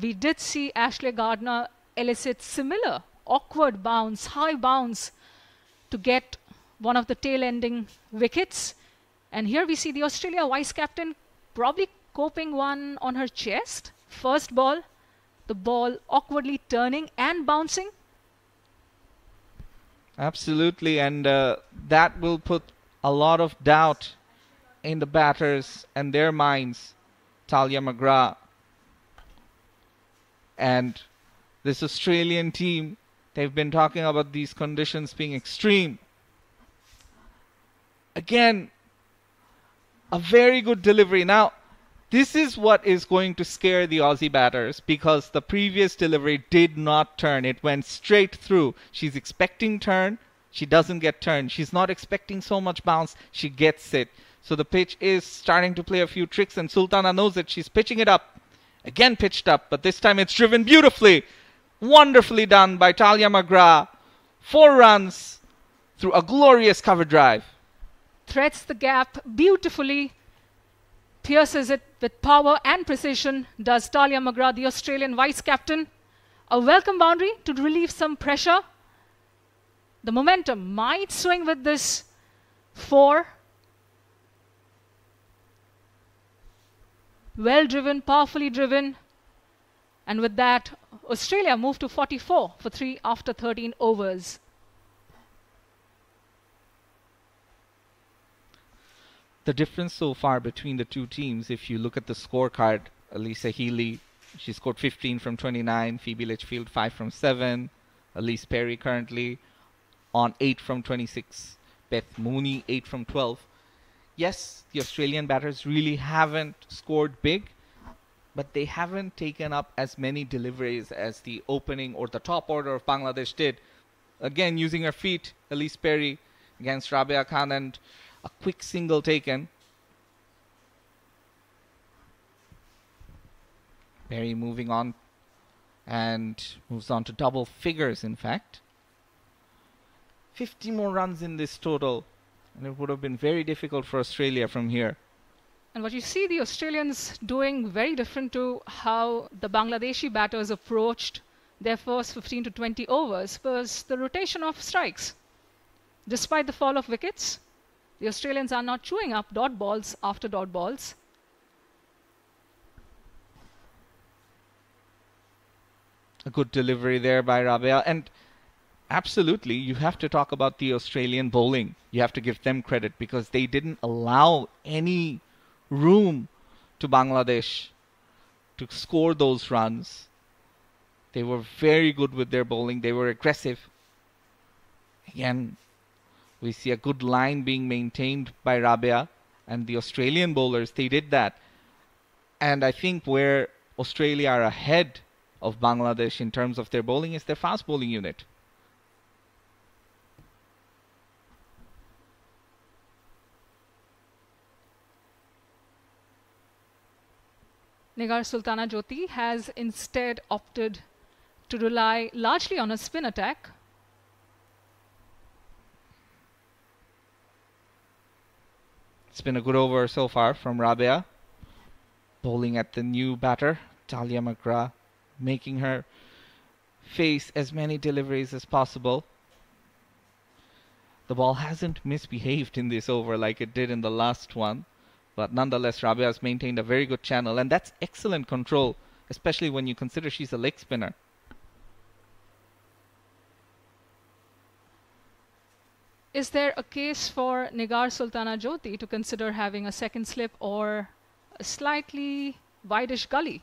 We did see Ashleigh Gardner elicit similar awkward bounce, high bounce to get one of the tail ending wickets. And here we see the Australia vice captain probably coping one on her chest. First ball, the ball awkwardly turning and bouncing. Absolutely, and uh, that will put a lot of doubt in the batters and their minds. Tahlia McGrath and this Australian team, they've been talking about these conditions being extreme. Again, a very good delivery. Now, this is what is going to scare the Aussie batters because the previous delivery did not turn. It went straight through. She's expecting turn. She doesn't get turn. She's not expecting so much bounce. She gets it. So the pitch is starting to play a few tricks, and Sultana knows it. She's pitching it up. Again pitched up, but this time it's driven beautifully. Wonderfully done by Tahlia McGrath. Four runs through a glorious cover drive. Threads the gap beautifully, pierces it with power and precision, does Tahlia McGrath, the Australian vice captain. A welcome boundary to relieve some pressure. The momentum might swing with this four. Well driven, powerfully driven. And with that, Australia moved to 44 for 3 after 13 overs. The difference so far between the two teams, if you look at the scorecard, Alyssa Healy, she scored 15 from 29, Phoebe Litchfield 5 from 7, Ellyse Perry currently on 8 from 26, Beth Mooney 8 from 12. Yes, the Australian batters really haven't scored big, but they haven't taken up as many deliveries as the opening or the top order of Bangladesh did. Again, using her feet, Ellyse Perry against Rabia Khan and a quick single taken. Perry moving on and moves on to double figures, in fact. 50 more runs in this total, and it would have been very difficult for Australia from here. And what you see the Australians doing very different to how the Bangladeshi batters approached their first 15 to 20 overs was the rotation of strikes. Despite the fall of wickets, the Australians are not chewing up dot balls after dot balls. A good delivery there by Rabia. And absolutely, you have to talk about the Australian bowling. You have to give them credit because they didn't allow any room to Bangladesh to score those runs. They were very good with their bowling. They were aggressive. Again, we see a good line being maintained by Rabia and the Australian bowlers. They did that. And I think where Australia are ahead of Bangladesh in terms of their bowling is their fast bowling unit. Nigar Sultana Jyoti has instead opted to rely largely on a spin attack. It's been a good over so far from Rabea. Bowling at the new batter, Tahlia McGrath, making her face as many deliveries as possible. The ball hasn't misbehaved in this over like it did in the last one, but nonetheless, Rabea has maintained a very good channel, and that's excellent control, especially when you consider she's a leg spinner. Is there a case for Nigar Sultana Jyoti to consider having a second slip or a slightly wideish gully?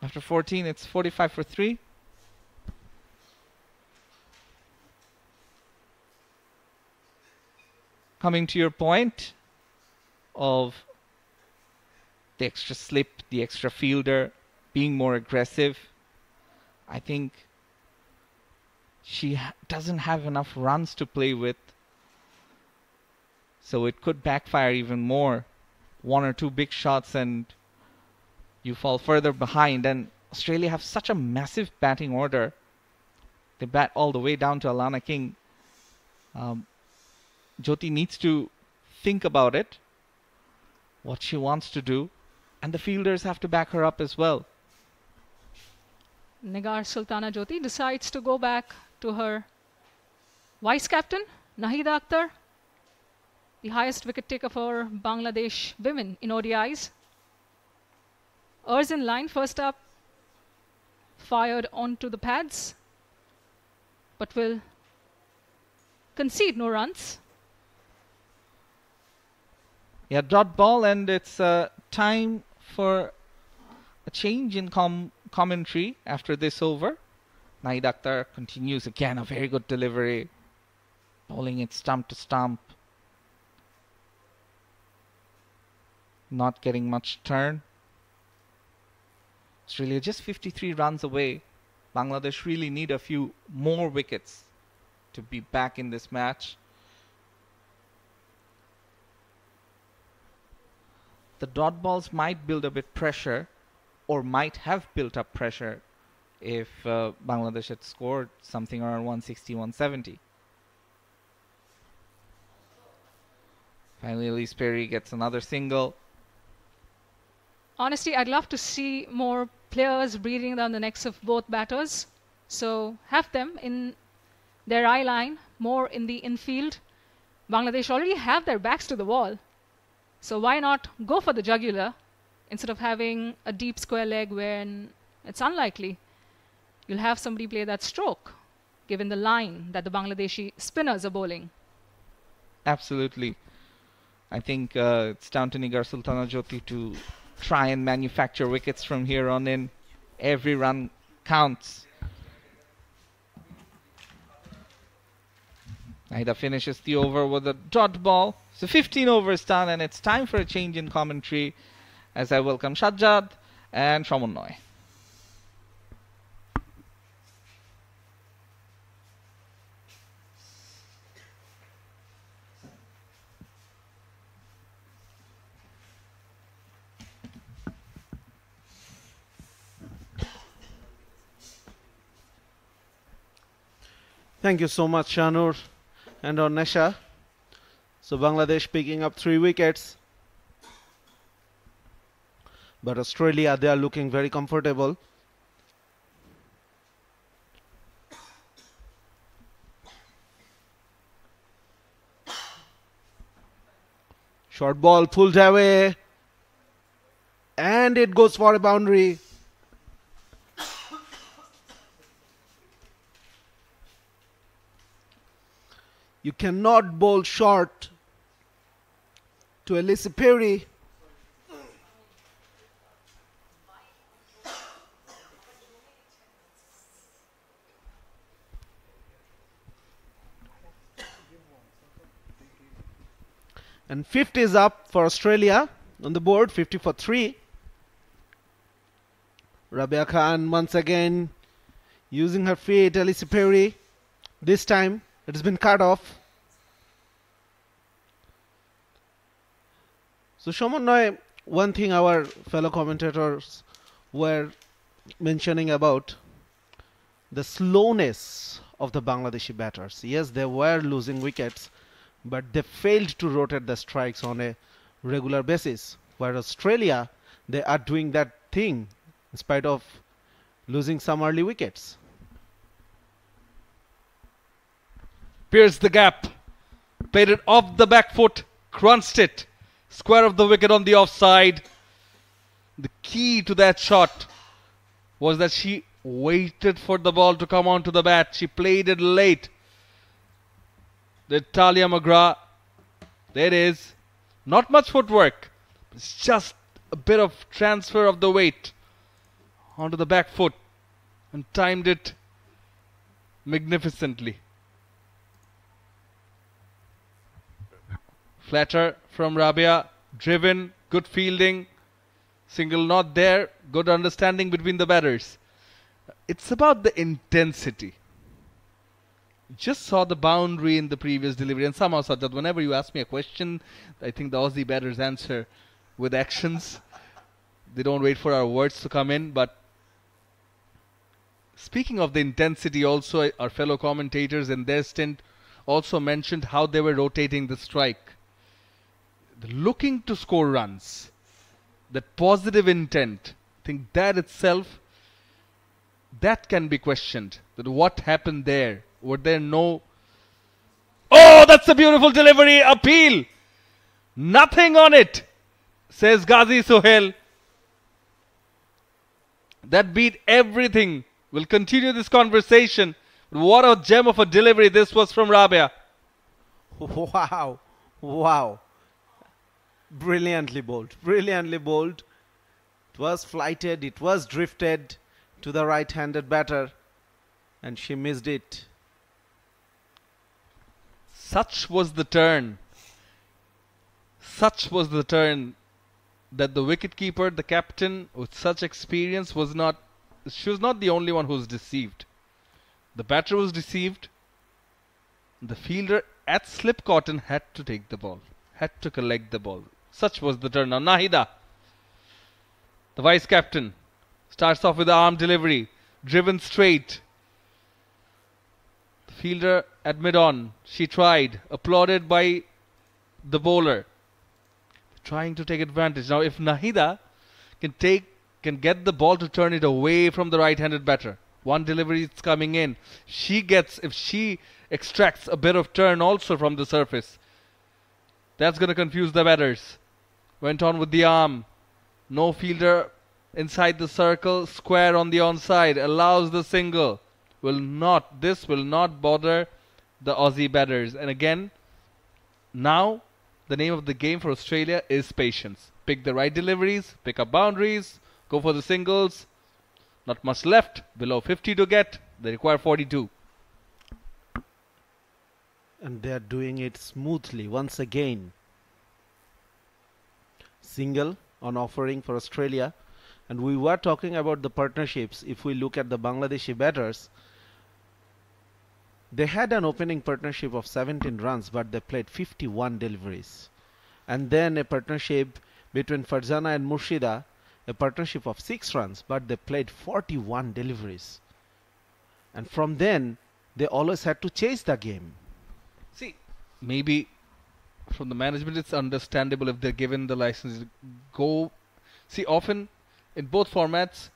After 14, it's 45 for 3. Coming to your point of the extra slip, the extra fielder, being more aggressive, I think she doesn't have enough runs to play with. So it could backfire even more. One or two big shots and you fall further behind. And Australia have such a massive batting order. They bat all the way down to Alana King. Um, Jyoti needs to think about it, what she wants to do, and the fielders have to back her up as well. Nigar Sultana Jyoti decides to go back to her vice captain, Nahida Akhtar, the highest wicket taker for Bangladesh women in ODIs. Ers in line, first up, fired onto the pads, but will concede no runs. Yeah, dot ball, and it's uh, time for a change in com- commentary after this over. Nahid Akhtar continues again, a very good delivery, bowling it stump to stump. Not getting much turn. Australia just 53 runs away. Bangladesh really need a few more wickets to be back in this match. The dot balls might build a bit pressure or might have built up pressure if uh, Bangladesh had scored something around 160, 170. Finally, Ellyse Perry gets another single. Honestly, I'd love to see more players breathing down the necks of both batters. So have them in their eye line, more in the infield. Bangladesh already have their backs to the wall. So why not go for the jugular instead of having a deep square leg when it's unlikely you'll have somebody play that stroke, given the line that the Bangladeshi spinners are bowling. Absolutely. I think uh, it's down to Nigar Sultana Jyoti to try and manufacture wickets from here on in. Every run counts. Aida finishes the over with a dot ball. So 15 overs done, and it's time for a change in commentary as I welcome Sajjad and Shamannoy. Thank you so much, Shanur and Anwesha. So Bangladesh picking up three wickets. But Australia, they are looking very comfortable. Short ball pulled away. And it goes for a boundary. You cannot bowl short to Ellyse Perry. And 50 is up for Australia on the board, 50 for 3. Rabia Khan once again using her feet, Ellyse Perry. This time it has been cut off. So Shoman one thing our fellow commentators were mentioning about the slowness of the Bangladeshi batters. Yes, they were losing wickets, but they failed to rotate the strikes on a regular basis. Where Australia, they are doing that thing in spite of losing some early wickets. Pierced the gap. Played it off the back foot. Crunched it. Square of the wicket on the offside. The key to that shot was that she waited for the ball to come onto the bat. She played it late. The Tahlia McGrath. There it is. Not much footwork. It's just a bit of transfer of the weight onto the back foot and timed it magnificently. Flatter from Rabia, driven, good fielding, single not there, good understanding between the batters. It's about the intensity. Just saw the boundary in the previous delivery and somehow that whenever you ask me a question, I think the Aussie batters answer with actions. They don't wait for our words to come in, but speaking of the intensity, also our fellow commentators in their stint also mentioned how they were rotating the strike. Looking to score runs, that positive intent, I think that itself, that can be questioned. That what happened there? Were there no? Oh, that's a beautiful delivery appeal. Nothing on it, says Ghazi Sohail. That beat everything. We'll continue this conversation. What a gem of a delivery this was from Rabia. Wow, wow. Brilliantly bowled, brilliantly bowled. It was flighted, it was drifted to the right handed batter, and she missed it. Such was the turn. Such was the turn that the wicketkeeper, the captain, with such experience, was not. She was not the only one who was deceived. The batter was deceived. The fielder at slip cotton had to take the ball, had to collect the ball. Such was the turn. Now Nahida, the vice captain, starts off with the arm delivery, driven straight. The fielder at mid on, she tried, applauded by the bowler, trying to take advantage. Now, if Nahida can take, can get the ball to turn it away from the right-handed batter, one delivery is coming in. She gets, if she extracts a bit of turn also from the surface, that's going to confuse the batters. Went on with the arm. No fielder inside the circle. Square on the onside. Allows the single. Will not, this will not bother the Aussie batters. And again, now the name of the game for Australia is patience. Pick the right deliveries, pick up boundaries, go for the singles. Not much left. Below 50 to get. They require 42. And they are doing it smoothly once again. Single on offering for Australia. And we were talking about the partnerships. If we look at the Bangladeshi batters, they had an opening partnership of 17 runs, but they played 51 deliveries. And then a partnership between Farzana and Murshida, a partnership of 6 runs, but they played 41 deliveries. And from then, they always had to chase the game. See, maybe from the management it's understandable if they're given the license to go. See, often in both formats,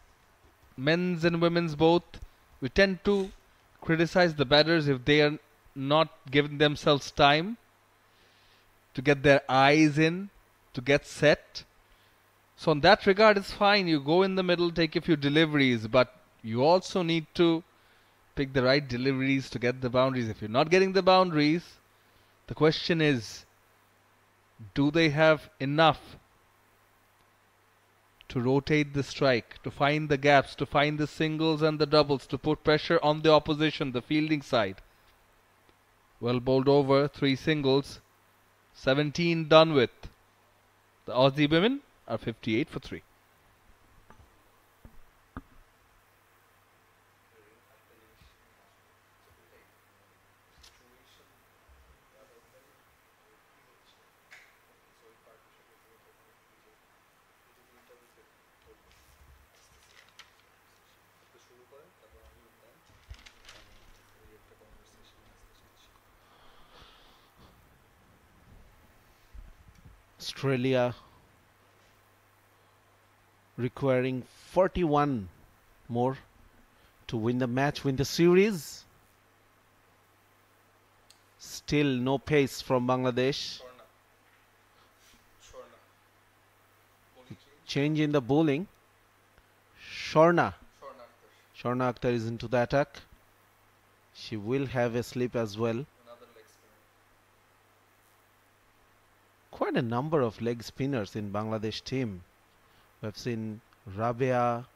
men's and women's both, we tend to criticize the batters if they are not giving themselves time to get their eyes in, to get set. So, in that regard, it's fine. You go in the middle, take a few deliveries, but you also need to pick the right deliveries to get the boundaries. If you're not getting the boundaries, the question is do they have enough to rotate the strike, to find the gaps, to find the singles and the doubles, to put pressure on the opposition, the fielding side? Well bowled over, three singles, 17 done with. The Aussie women are 58 for 3. Australia requiring 41 more to win the match, win the series. Still no pace from Bangladesh. Change in the bowling. Sorna. Sorna Akter is into the attack. She will have a slip as well. Quite a number of leg spinners in Bangladesh team. We've seen Rabia,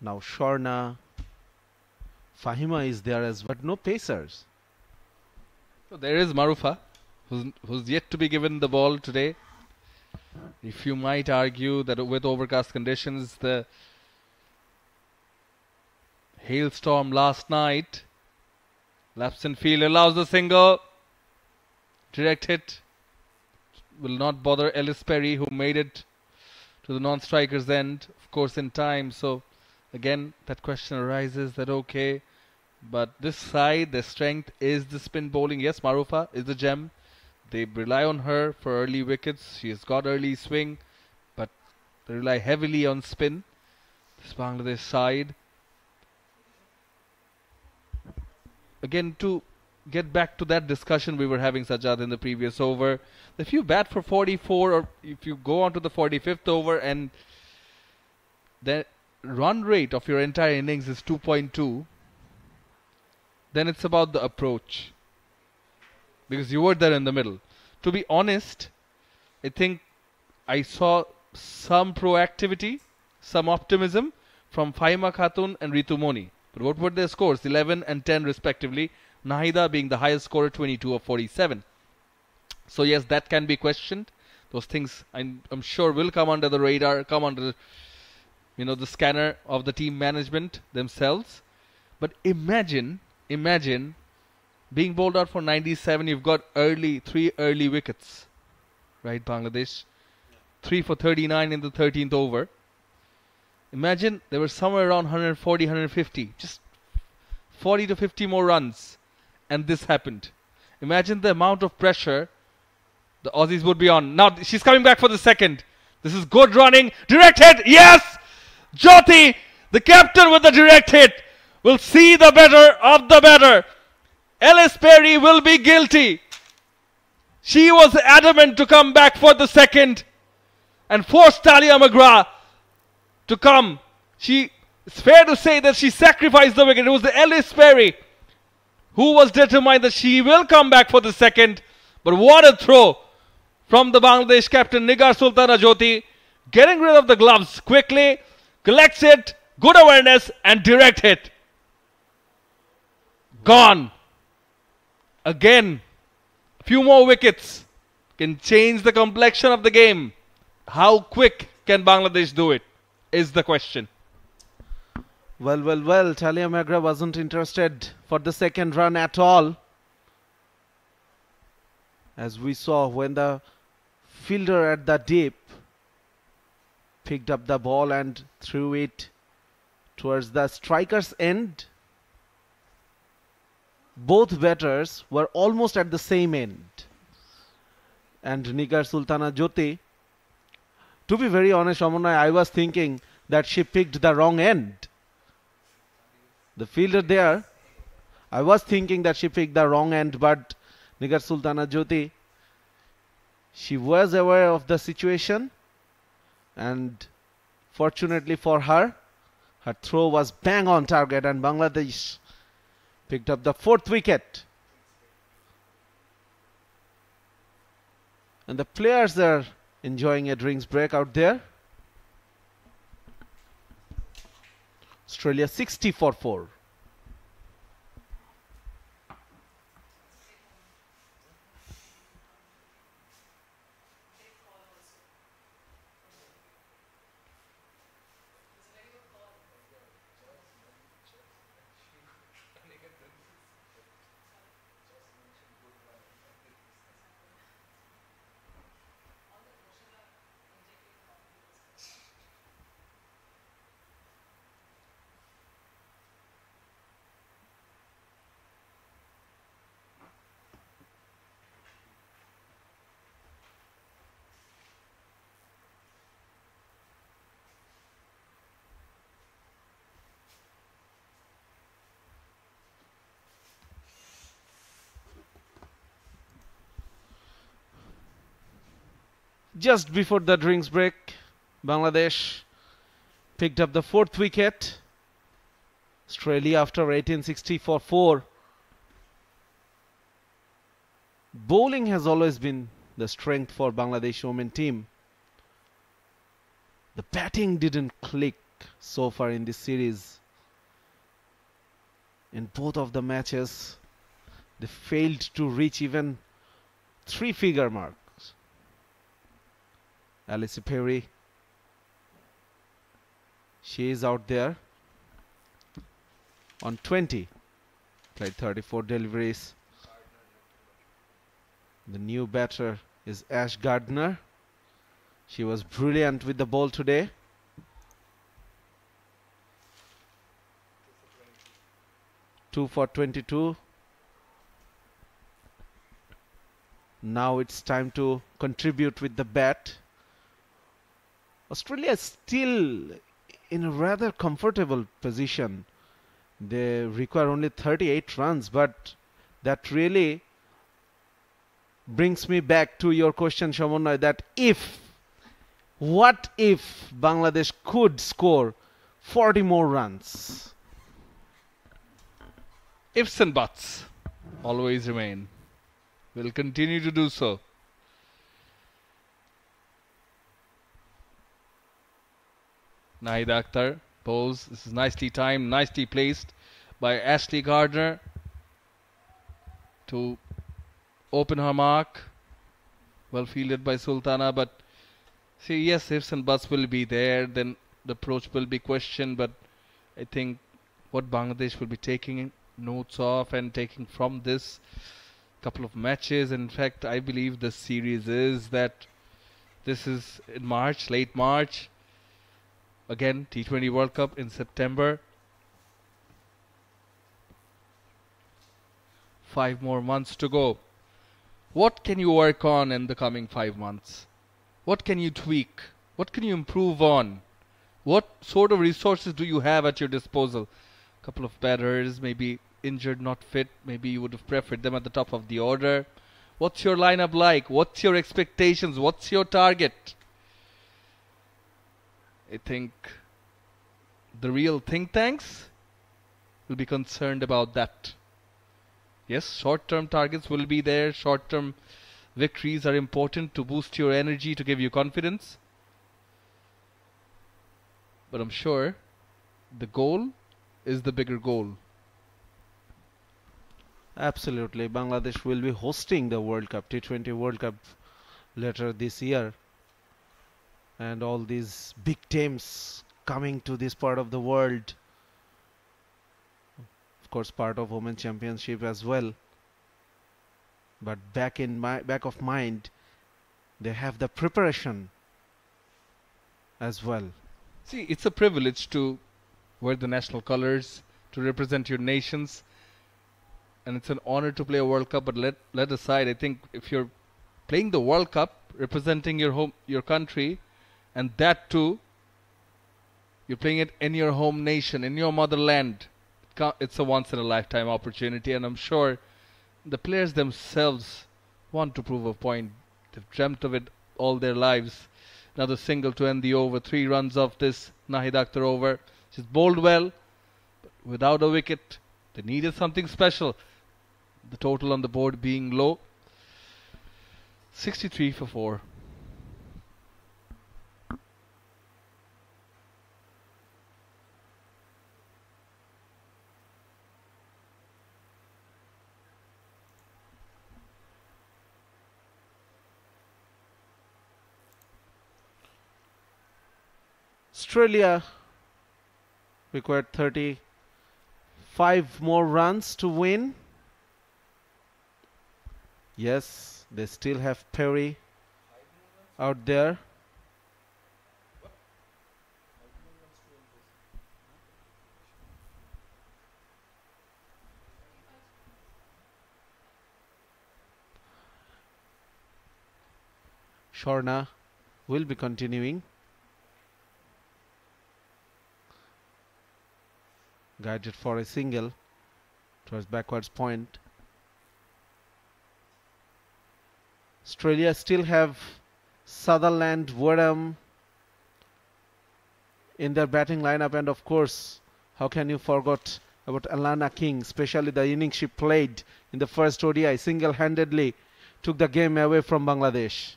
now Sorna, Fahima is there as well, but no pacers. So there is Marufa, who's, who's yet to be given the ball today. If you might argue that with overcast conditions, the hailstorm last night, Lapson field allows the single, direct hit, will not bother Ellyse Perry, who made it to the non-striker's end, of course, in time. So again, that question arises that okay, but this side, their strength is the spin bowling. Yes, Marufa is the gem. They rely on her for early wickets. She has got early swing, but they rely heavily on spin. This Bangladesh side. Again, to get back to that discussion we were having, Sajjad, in the previous over. If you bat for 44 or if you go on to the 45th over and the run rate of your entire innings is 2.2, then it's about the approach. Because you were there in the middle. To be honest, I think I saw some proactivity, some optimism from Fahima Khatun and Ritu Moni. But what were their scores? 11 and 10 respectively. Nahida being the highest scorer, 22 of 47. So yes, that can be questioned. Those things I'm, I'm sure will come under the radar, come under you know the scanner of the team management themselves. But imagine, imagine being bowled out for 97. You've got early three early wickets, right? Bangladesh, three for 39 in the 13th over. Imagine there were somewhere around 140, 150, just 40 to 50 more runs and this happened. Imagine the amount of pressure the Aussies would be on. Now she's coming back for the second. This is good running. Direct hit. Yes! Jyoti, the captain with the direct hit, will see the better of the better. Ellyse Perry will be guilty. She was adamant to come back for the second and force Tahlia McGrath to come. She, it's fair to say that she sacrificed the wicket. It was the Ellyse Perry who was determined that she will come back for the second. But what a throw from the Bangladesh captain Nigar Sultana Jyoti. Getting rid of the gloves quickly, collects it, good awareness and direct hit. Gone. Again, a few more wickets can change the complexion of the game. How quick can Bangladesh do it? Is the question. Well, well, well, Tahlia McGrath wasn't interested for the second run at all. As we saw when the fielder at the deep picked up the ball and threw it towards the striker's end. Both batters were almost at the same end. And Nigar Sultana Jyoti, to be very honest, Amonai, I was thinking that she picked the wrong end the fielder there. I was thinking that she picked the wrong end, but Nigar Sultana Jyoti, she was aware of the situation, and fortunately for her, her throw was bang on target, and Bangladesh picked up the fourth wicket. And the players are enjoying a drinks break out there. Australia 60 for 4. Just before the drinks break, Bangladesh picked up the fourth wicket. Australia after 1860 for 4. Bowling has always been the strength for Bangladesh women team. The batting didn't click so far in this series. In both of the matches, they failed to reach even three figure marks. Ellyse Perry, she is out there on 20, played 34 deliveries. The new batter is Ash Gardner. She was brilliant with the ball today. Two for 22. Now it's time to contribute with the bat. Australia is still in a rather comfortable position. They require only 38 runs, but that really brings me back to your question, Shamannoy, that if, what if Bangladesh could score 40 more runs? Ifs and buts always remain. We'll continue to do so. Nahid Akhtar pose. This is nicely timed, nicely placed by Ashleigh Gardner to open her mark. Well fielded by Sultana, but see, yes, ifs and buts will be there. Then the approach will be questioned, but I think what Bangladesh will be taking notes of and taking from this couple of matches. In fact, I believe the series is that this is in March, late March. Again, T20 World Cup in September. Five more months to go. What can you work on in the coming five months? What can you tweak? What can you improve on? What sort of resources do you have at your disposal? A couple of batters, maybe injured, not fit. Maybe you would have preferred them at the top of the order. What's your lineup like? What's your expectations? What's your target? I think the real think tanks will be concerned about that. Yes, short term targets will be there, short term victories are important to boost your energy, to give you confidence. But I'm sure the goal is the bigger goal. Absolutely. Bangladesh will be hosting the World Cup, T20 World Cup later this year. And all these big teams coming to this part of the world. Of course, part of Women Championship as well. But back in my back of mind, they have the preparation as well. See, it's a privilege to wear the national colors, to represent your nations, and it's an honor to play a World Cup. But let let aside, I think if you're playing the World Cup, representing your home, your country, and that too, you're playing it in your home nation, in your motherland. It's a once in a lifetime opportunity, and I'm sure the players themselves want to prove a point. They've dreamt of it all their lives. Another single to end the over. Three runs off this Nahid Akhtar over. She's bowled well, but without a wicket. They needed something special. The total on the board being low. 63 for 4. Australia required 35 more runs to win. Yes, they still have Perry out there. Shorna will be continuing. Guided for a single towards backwards point. Australia still have Sutherland, Wareham in their batting lineup, and of course, how can you forget about Alana King, especially the innings she played in the first ODI, single-handedly took the game away from Bangladesh.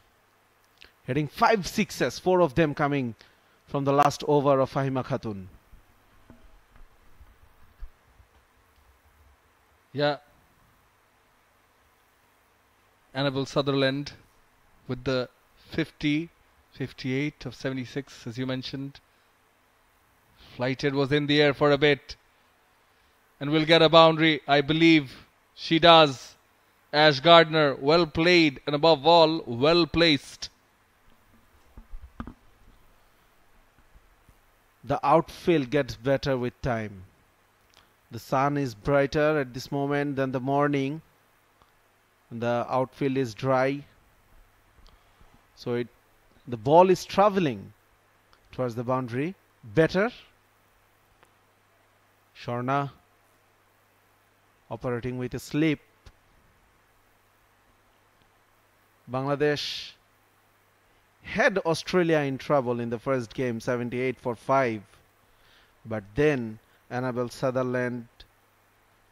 Hitting five sixes, four of them coming from the last over of Fahima Khatun. Yeah. Annabel Sutherland with the 50, 58 of 76, as you mentioned. Flighted was in the air for a bit. And will get a boundary, I believe. She does. Ash Gardner, well played and above all, well placed. The outfield gets better with time. The sun is brighter at this moment than the morning. The outfield is dry. So it the ball is traveling towards the boundary. Better. Shorna operating with a slip. Bangladesh had Australia in trouble in the first game 78 for 5 but then Annabel Sutherland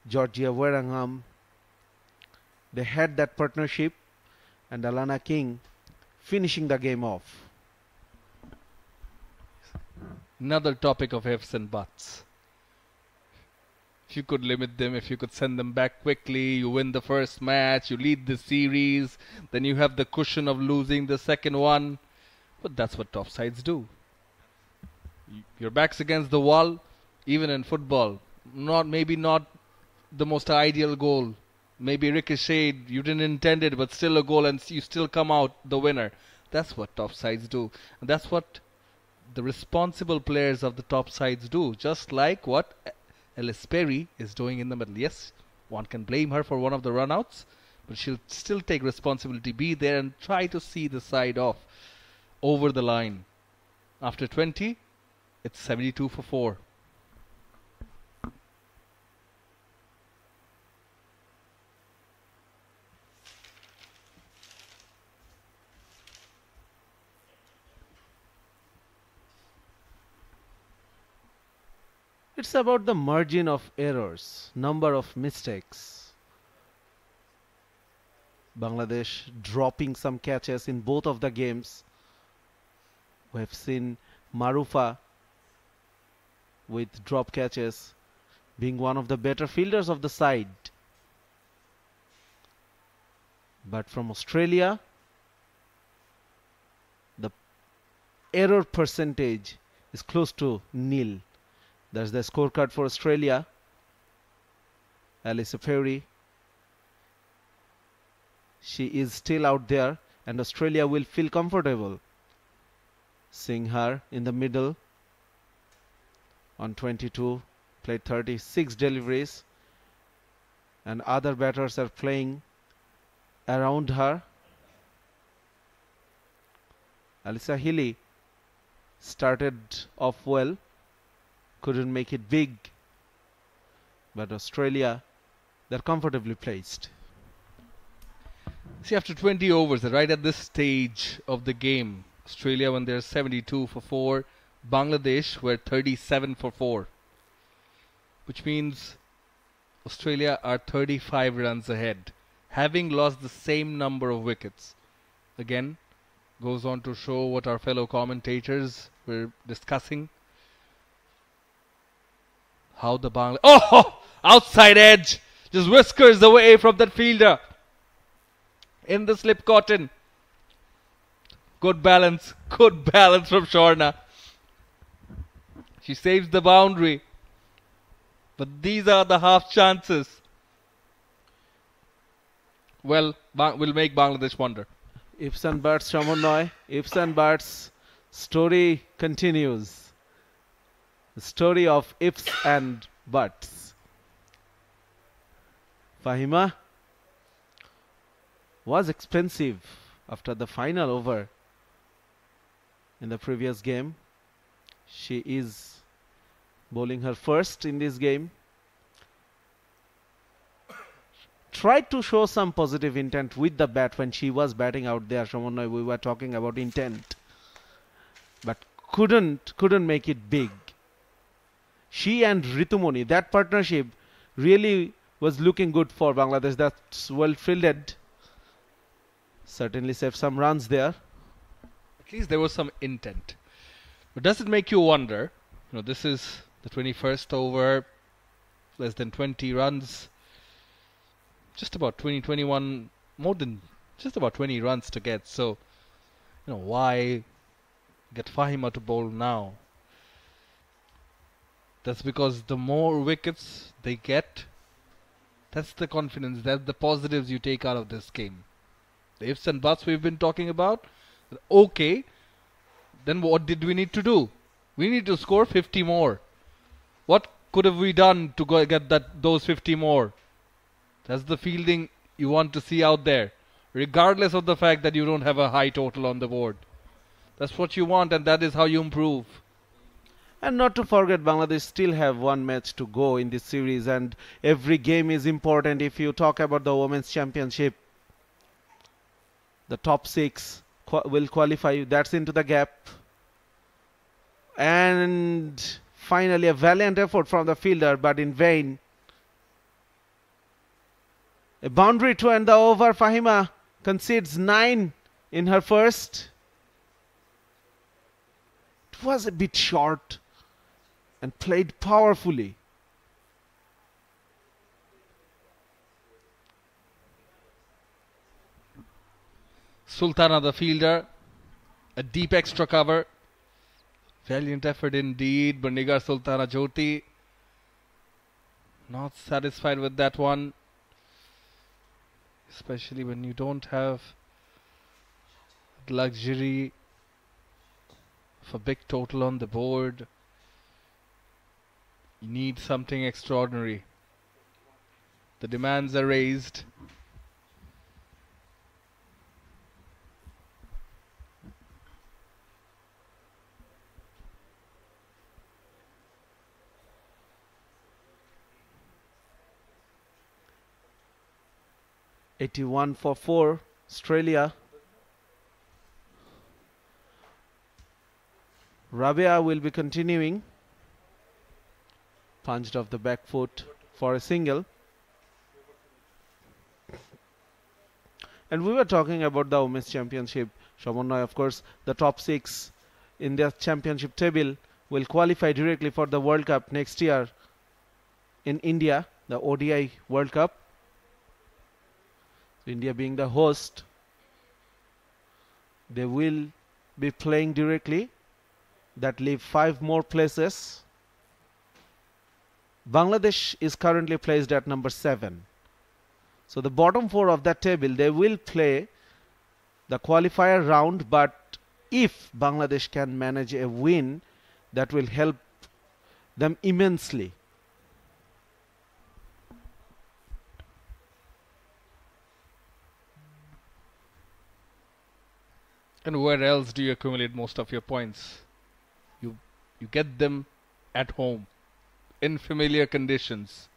Georgia Wareham they had that partnership and Alana King finishing the game off Another topic of ifs and buts. If you could limit them, if you could send them back quickly, you win the first match, you lead the series, then you have the cushion of losing the second one. But that's what top sides do. Your back's against the wall, even in football. Not maybe not the most ideal goal. Maybe ricocheted, you didn't intend it, but still a goal, and you still come out the winner. That's what top sides do, and that's what the responsible players of the top sides do. Just like what Ellyse Perry is doing in the middle. Yes, one can blame her for one of the runouts, but she'll still take responsibility, be there, and try to see the side off over the line. After 20, it's 72 for 4. It's about the margin of errors, number of mistakes. Bangladesh dropping some catches in both of the games. We have seen Marufa with drop catches being one of the better fielders of the side. But from Australia, the error percentage is close to nil. That's the scorecard for Australia. Ellyse Perry. She is still out there, and Australia will feel comfortable seeing her in the middle on 22, played 36 deliveries, and other batters are playing around her. Alyssa Healy started off well couldn't make it big. But Australia, they're comfortably placed. See, after 20 overs, right at this stage of the game, Australia when they're 72 for 4, Bangladesh were 37 for 4. Which means Australia are 35 runs ahead, having lost the same number of wickets. Again, goes on to show what our fellow commentators were discussing. How the Bangla Oh! Outside edge! Just whiskers away from that fielder. In the slip cordon. Good balance. Good balance from Shorna. She saves the boundary. But these are the half chances. Well, will make Bangladesh wonder. Ifs and Buts Ramonnoy. Ifs and Buts story continues. Story of ifs and buts. Fahima was expensive after the final over in the previous game. She is bowling her first in this game. tried to show some positive intent with the bat when she was batting out there. Shamannoy, we were talking about intent, but couldn't couldn't make it big. She and Ritumoni, that partnership really was looking good for Bangladesh. That's well fielded. Certainly saved some runs there. At least there was some intent. But does it make you wonder? You know, this is the 21st over, less than 20 runs, just about 20, 21, more than just about 20 runs to get. So, you know, why get Fahima to bowl now? That's because the more wickets they get, that's the confidence, that's the positives you take out of this game. The ifs and buts we've been talking about, okay, then what did we need to do? We need to score 50 more. What could have we done to get that those 50 more? That's the fielding you want to see out there, regardless of the fact that you don't have a high total on the board. That's what you want, and that is how you improve. And not to forget, Bangladesh still have one match to go in this series, and every game is important. If you talk about the Women's Championship, the top six will qualify. That's into the gap. And finally, a valiant effort from the fielder, but in vain. A boundary to end the over. Fahima concedes nine in her first. It was a bit short and played powerfully. Sultana, the fielder, a deep extra cover. Valiant effort indeed, but Nigar Sultana Jyoti not satisfied with that one. Especially when you don't have luxury of a big total on the board. You need something extraordinary. The demands are raised. Eighty-one for four. Australia. Rabia will be continuing. Punched off the back foot for a single. And we were talking about the Women's Championship. Shamannoy, of course, the top six in the championship table will qualify directly for the World Cup next year in India, the ODI World Cup. India being the host, they will be playing directly. That leave five more places. Bangladesh is currently placed at number seven. So the bottom four of that table they will play the qualifier round, but if Bangladesh can manage a win, that will help them immensely. And where else do you accumulate most of your points? You you get them at home in familiar conditions.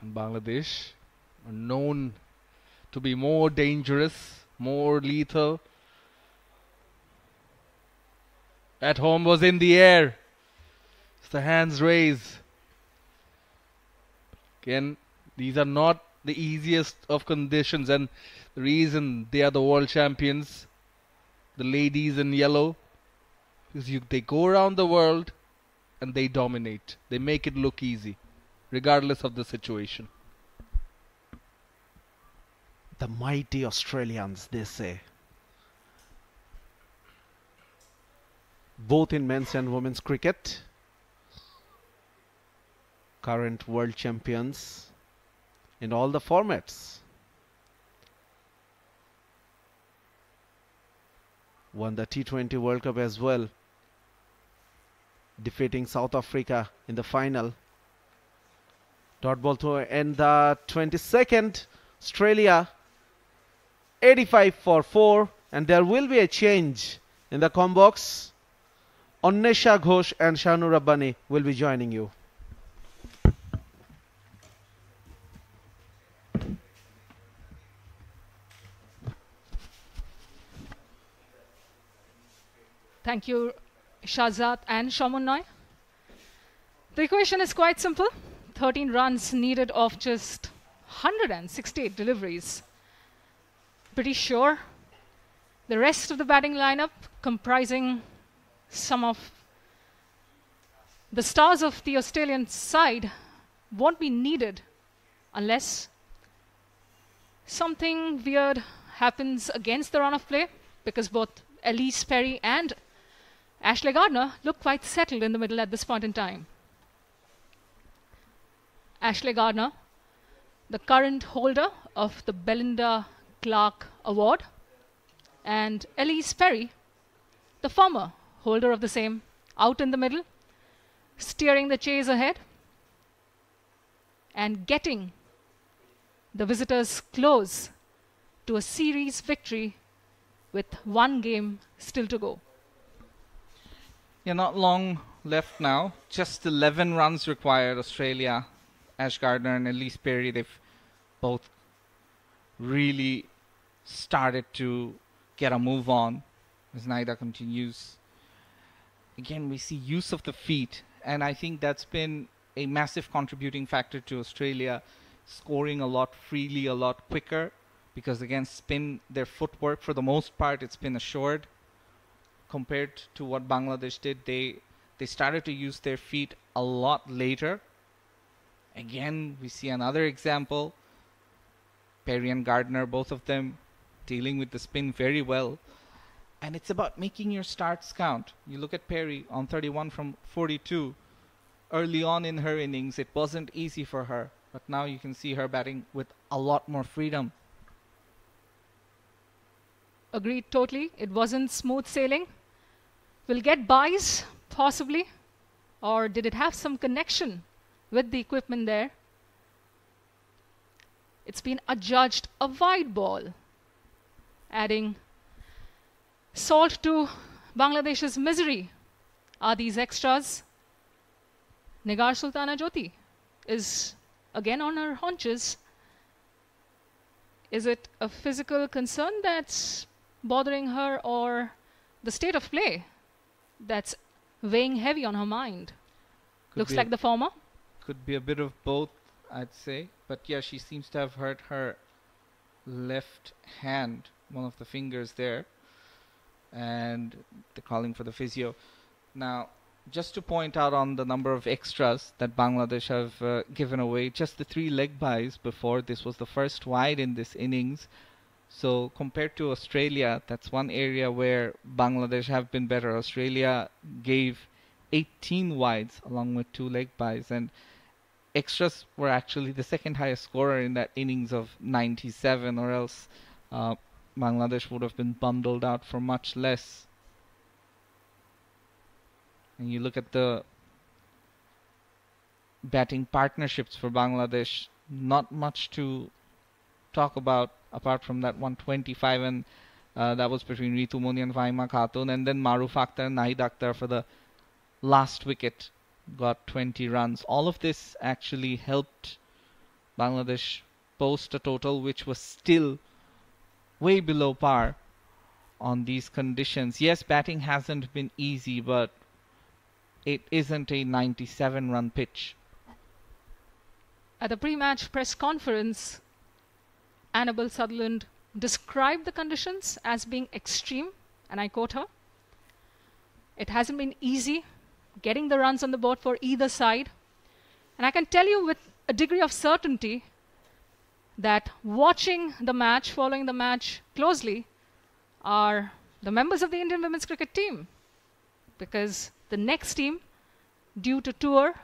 And Bangladesh are known to be more dangerous, more lethal. At home was in the air. It's the hands raised. Again, these are not the easiest of conditions, and the reason they are the world champions, the ladies in yellow, is you they go around the world and they dominate. They make it look easy, regardless of the situation. The mighty Australians, they say. Both in men's and women's cricket. Current world champions in all the formats. Won the T20 World Cup as well, defeating South Africa in the final. Dot ball to end the 22nd. Australia 85 for 4 and there will be a change in the com box. Anisha Ghosh and Shanu Rabbani will be joining you. Thank you, Shahzad and Shamannoy. The equation is quite simple 13 runs needed of just 168 deliveries. Pretty sure the rest of the batting lineup, comprising some of the stars of the Australian side, won't be needed unless something weird happens against the run of play because both Ellyse Perry and Ashleigh Gardner looked quite settled in the middle at this point in time. Ashleigh Gardner, the current holder of the Belinda Clark Award, and Ellyse Perry, the former holder of the same, out in the middle, steering the chase ahead and getting the visitors close to a series victory with one game still to go. Yeah, not long left now. Just 11 runs required. Australia, Ash Gardner and Ellyse Perry, they've both really started to get a move on as Nahida continues. Again, we see use of the feet, and I think that's been a massive contributing factor to Australia scoring a lot freely, a lot quicker, because again, spin their footwork for the most part, it's been assured. Compared to what Bangladesh did, they they started to use their feet a lot later. Again, we see another example. Perry and Gardner, both of them dealing with the spin very well. And it's about making your starts count. You look at Perry on 31 from 42. Early on in her innings, it wasn't easy for her, but now you can see her batting with a lot more freedom. Agreed totally. It wasn't smooth sailing. We'll get buys, possibly. Or did it have some connection with the equipment there? It's been adjudged a wide ball, adding salt to Bangladesh's misery. Are these extras? Nigar Sultana Jyoti is again on her haunches. Is it a physical concern that's bothering her or the state of play that's weighing heavy on her mind? Could Looks like the former. Could be a bit of both, I'd say. But yeah, she seems to have hurt her left hand, one of the fingers there. And they're calling for the physio. Now, just to point out on the number of extras that Bangladesh have uh, given away, just the three leg buys before this was the first wide in this innings. So compared to Australia, that's one area where Bangladesh have been better. Australia gave 18 wides along with two leg buys and extras were actually the second highest scorer in that innings of 97 or else uh, Bangladesh would have been bundled out for much less. And you look at the batting partnerships for Bangladesh, not much to talk about apart from that 125 and uh, that was between Ritu Moni and Fahima Khatun and then Marufa Akhtar and Nahid Akhtar for the last wicket got 20 runs. All of this actually helped Bangladesh post a total which was still way below par on these conditions. Yes, batting hasn't been easy, but it isn't a 97 run pitch. At the pre match press conference, Annabel Sutherland described the conditions as being extreme, and I quote her It hasn't been easy getting the runs on the board for either side, and I can tell you with a degree of certainty that watching the match, following the match closely, are the members of the Indian women's cricket team. Because the next team due to tour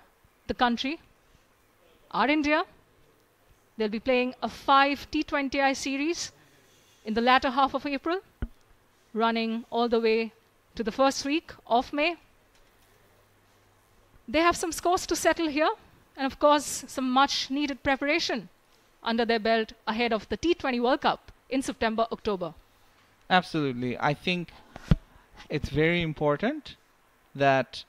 the country are India. They'll be playing a five T20I series in the latter half of April, running all the way to the first week of May. They have some scores to settle here, and of course, some much needed preparation under their belt ahead of the T20 World Cup in September October. Absolutely. I think it's very important that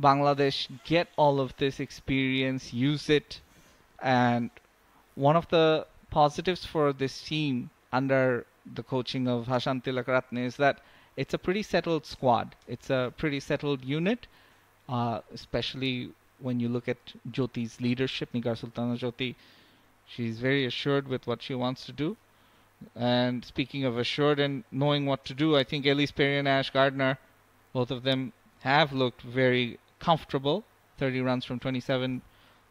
Bangladesh get all of this experience, use it, and one of the positives for this team under the coaching of Hashan Tillakaratne is that it's a pretty settled squad. It's a pretty settled unit, uh, especially when you look at Jyoti's leadership, Nigar Sultana Jyoti. She's very assured with what she wants to do. And speaking of assured and knowing what to do, I think Ellyse Perry and Ash Gardner, both of them have looked very comfortable. 30 runs from 27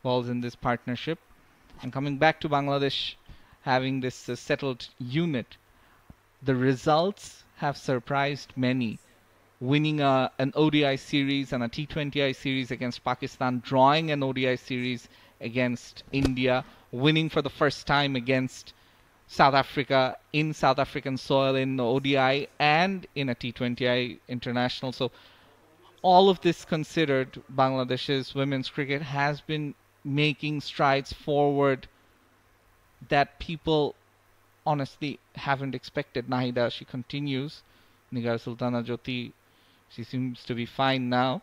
balls in this partnership. And coming back to Bangladesh, having this uh, settled unit, the results have surprised many. Winning a, an ODI series and a T20I series against Pakistan, drawing an ODI series against India, winning for the first time against South Africa in South African soil in the ODI and in a T20I international. So, all of this considered, Bangladesh's women's cricket has been making strides forward that people honestly haven't expected. Nahida, she continues. Nigar Sultana Jyoti, she seems to be fine now.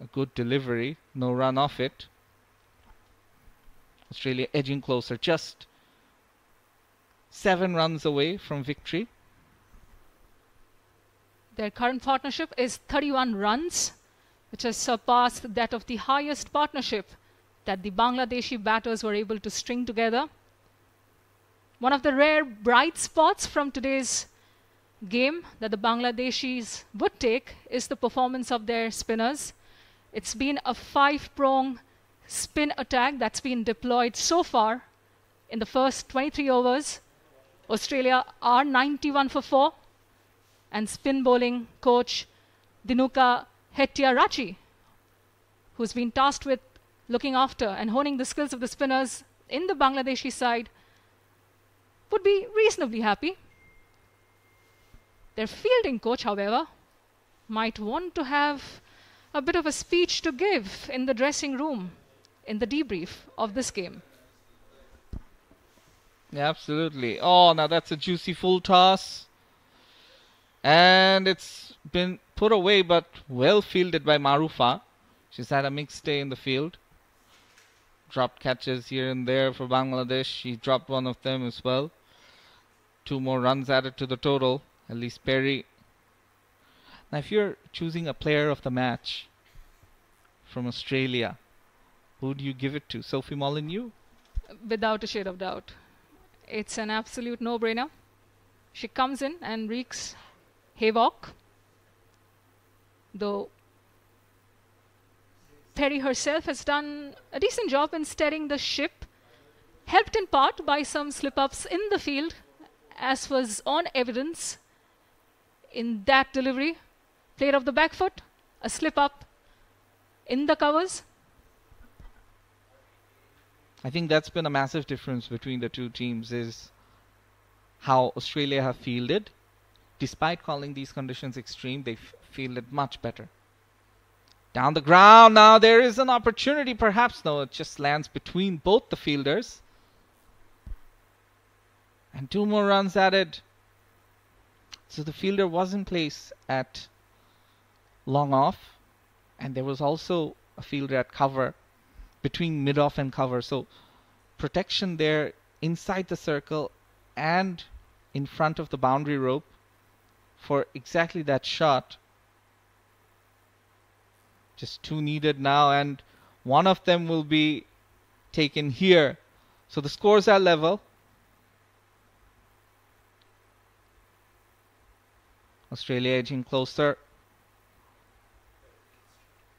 A good delivery, no run off it. Australia edging closer, just seven runs away from victory. Their current partnership is 31 runs, which has surpassed that of the highest partnership that the Bangladeshi batters were able to string together. One of the rare bright spots from today's game that the Bangladeshis would take is the performance of their spinners. It's been a five prong spin attack that's been deployed so far in the first 23 overs. Australia are 91 for 4, and spin bowling coach Dinuka Hettiarachchi, who's been tasked with looking after and honing the skills of the spinners in the Bangladeshi side, would be reasonably happy. Their fielding coach, however, might want to have a bit of a speech to give in the dressing room in the debrief of this game. Yeah, absolutely. Oh, now that's a juicy full toss. And it's been put away, but well fielded by Marufa. She's had a mixed day in the field. Dropped catches here and there for Bangladesh. She dropped one of them as well. Two more runs added to the total. Ellyse Perry. Now, if you're choosing a player of the match from Australia, who do you give it to? Sophie Molineux? Without a shade of doubt. It's an absolute no brainer. She comes in and wreaks havoc. Though Perry herself has done a decent job in steadying the ship, helped in part by some slip ups in the field, as was on evidence in that delivery. Played off the back foot, a slip up in the covers. I think that's been a massive difference between the two teams is how Australia have fielded. Despite calling these conditions extreme, they fielded much better. Down the ground now, there is an opportunity, perhaps. No, it just lands between both the fielders. And two more runs added. So the fielder was in place at long off, and there was also a fielder at cover between mid off and cover. So protection there inside the circle and in front of the boundary rope for exactly that shot. Just two needed now, and one of them will be taken here. So the scores are level. Australia edging closer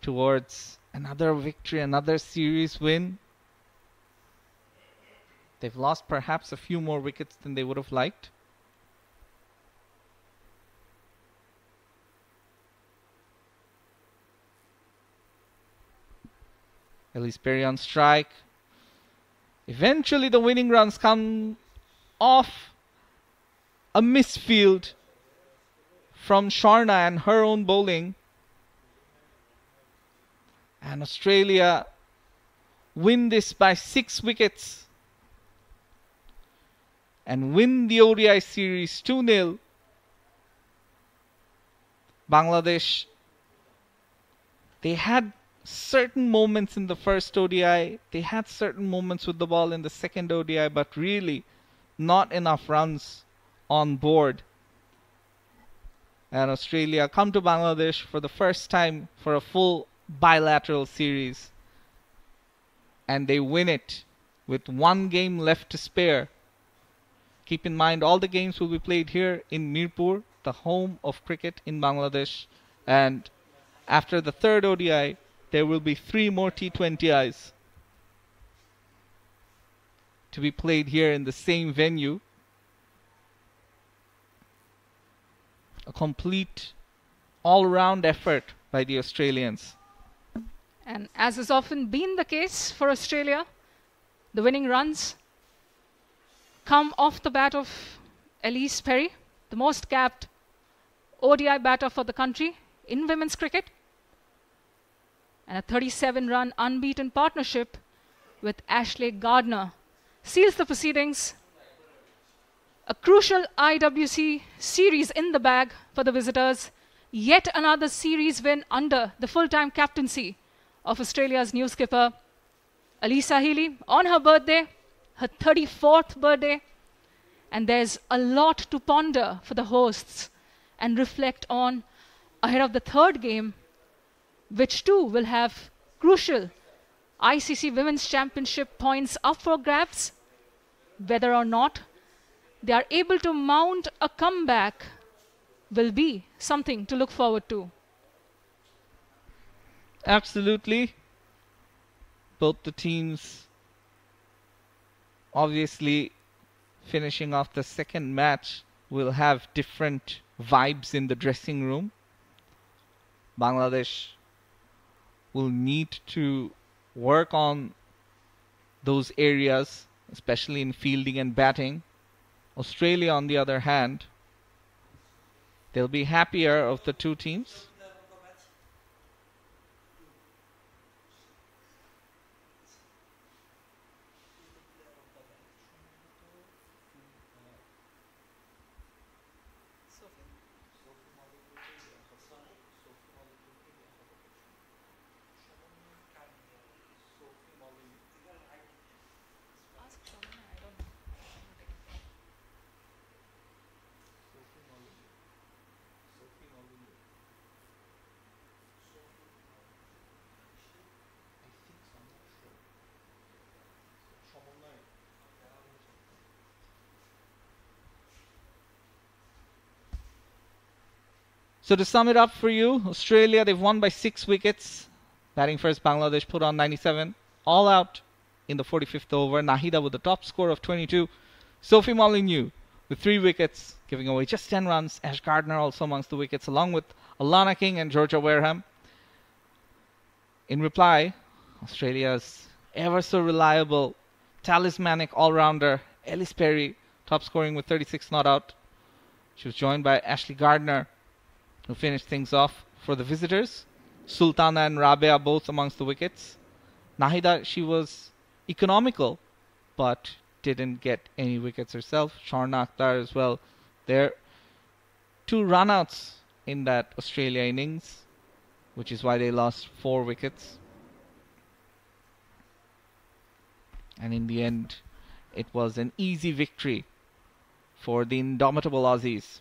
towards another victory, another series win. They've lost perhaps a few more wickets than they would have liked. Ellyse Perry on strike. Eventually, the winning runs come off a misfield from Sharna and her own bowling. And Australia win this by six wickets and win the ODI series 2 0. Bangladesh, they had certain moments in the first ODI, they had certain moments with the ball in the second ODI, but really not enough runs on board and Australia come to Bangladesh for the first time for a full bilateral series. And they win it with one game left to spare. Keep in mind, all the games will be played here in Mirpur, the home of cricket in Bangladesh. And after the third ODI, there will be three more T20Is to be played here in the same venue. A complete all round effort by the Australians. And as has often been the case for Australia, the winning runs come off the bat of Ellyse Perry, the most capped ODI batter for the country in women's cricket. And a 37 run unbeaten partnership with Ashleigh Gardner seals the proceedings. A crucial IWC series in the bag for the visitors. Yet another series win under the full time captaincy of Australia's new skipper, Alyssa Healy, on her birthday, her 34th birthday. And there's a lot to ponder for the hosts and reflect on ahead of the third game, which too will have crucial ICC Women's Championship points up for grabs, whether or not they are able to mount a comeback will be something to look forward to. Absolutely. Both the teams obviously finishing off the second match will have different vibes in the dressing room. Bangladesh will need to work on those areas, especially in fielding and batting. Australia, on the other hand, they'll be happier of the two teams. So to sum it up for you, Australia they've won by six wickets. Batting first, Bangladesh put on 97, all out in the 45th over. Nahida with the top score of 22. Sophie Molineux with three wickets, giving away just 10 runs. Ash Gardner also amongst the wickets, along with Alana King and Georgia Wareham. In reply, Australia's ever so reliable, talismanic all-rounder Ellyse Perry, top scoring with 36 not out. She was joined by Ashleigh Gardner who finished things off for the visitors. Sultana and Rabea both amongst the wickets. Nahida, she was economical, but didn't get any wickets herself. Sorna Akter as well. There, two runouts in that Australia innings, which is why they lost four wickets. And in the end, it was an easy victory for the indomitable Aussies.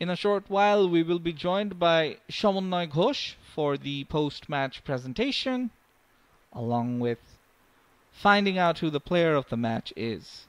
In a short while, we will be joined by Shamannoy Ghosh for the post match presentation, along with finding out who the player of the match is.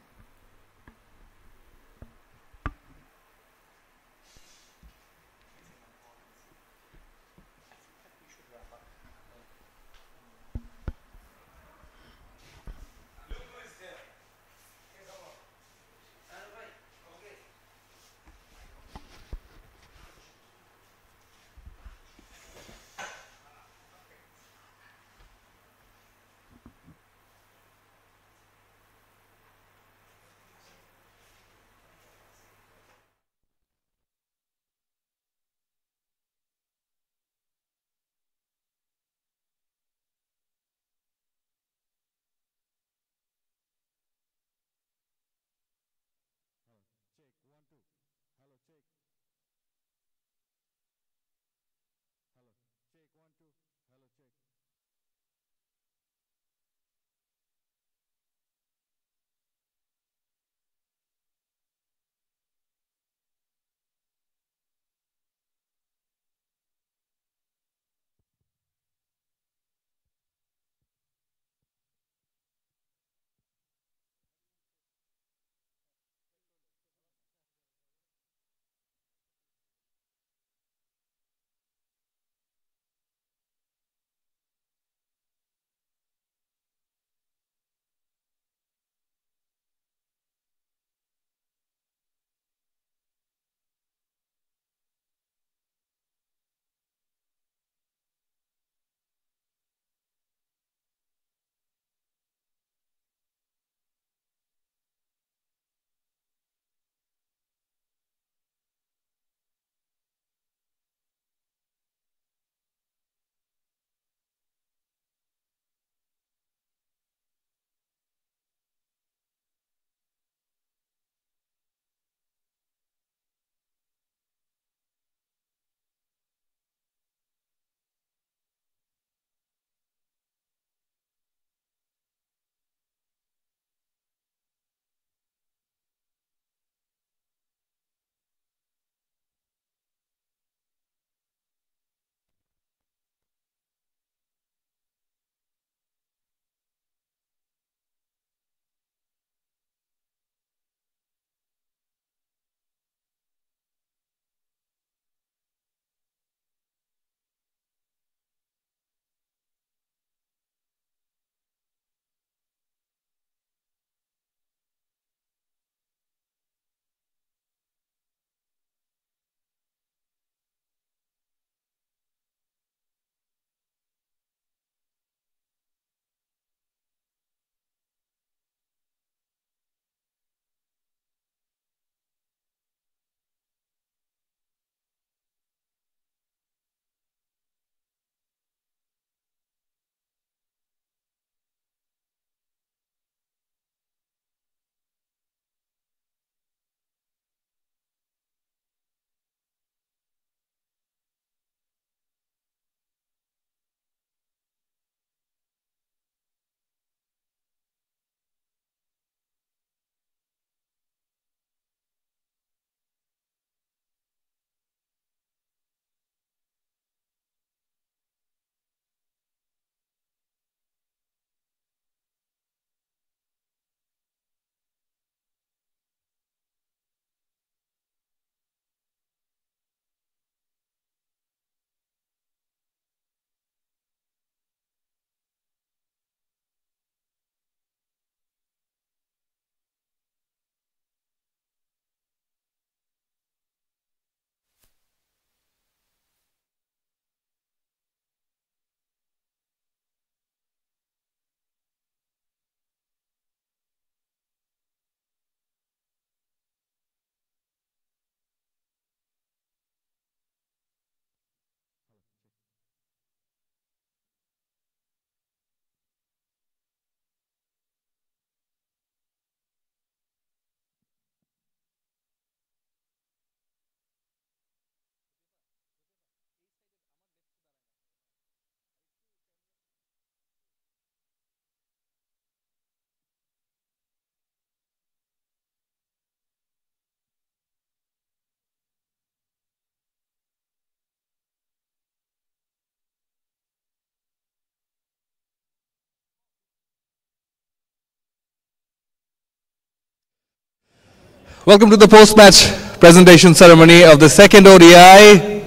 Welcome to the post-match presentation ceremony of the second ODI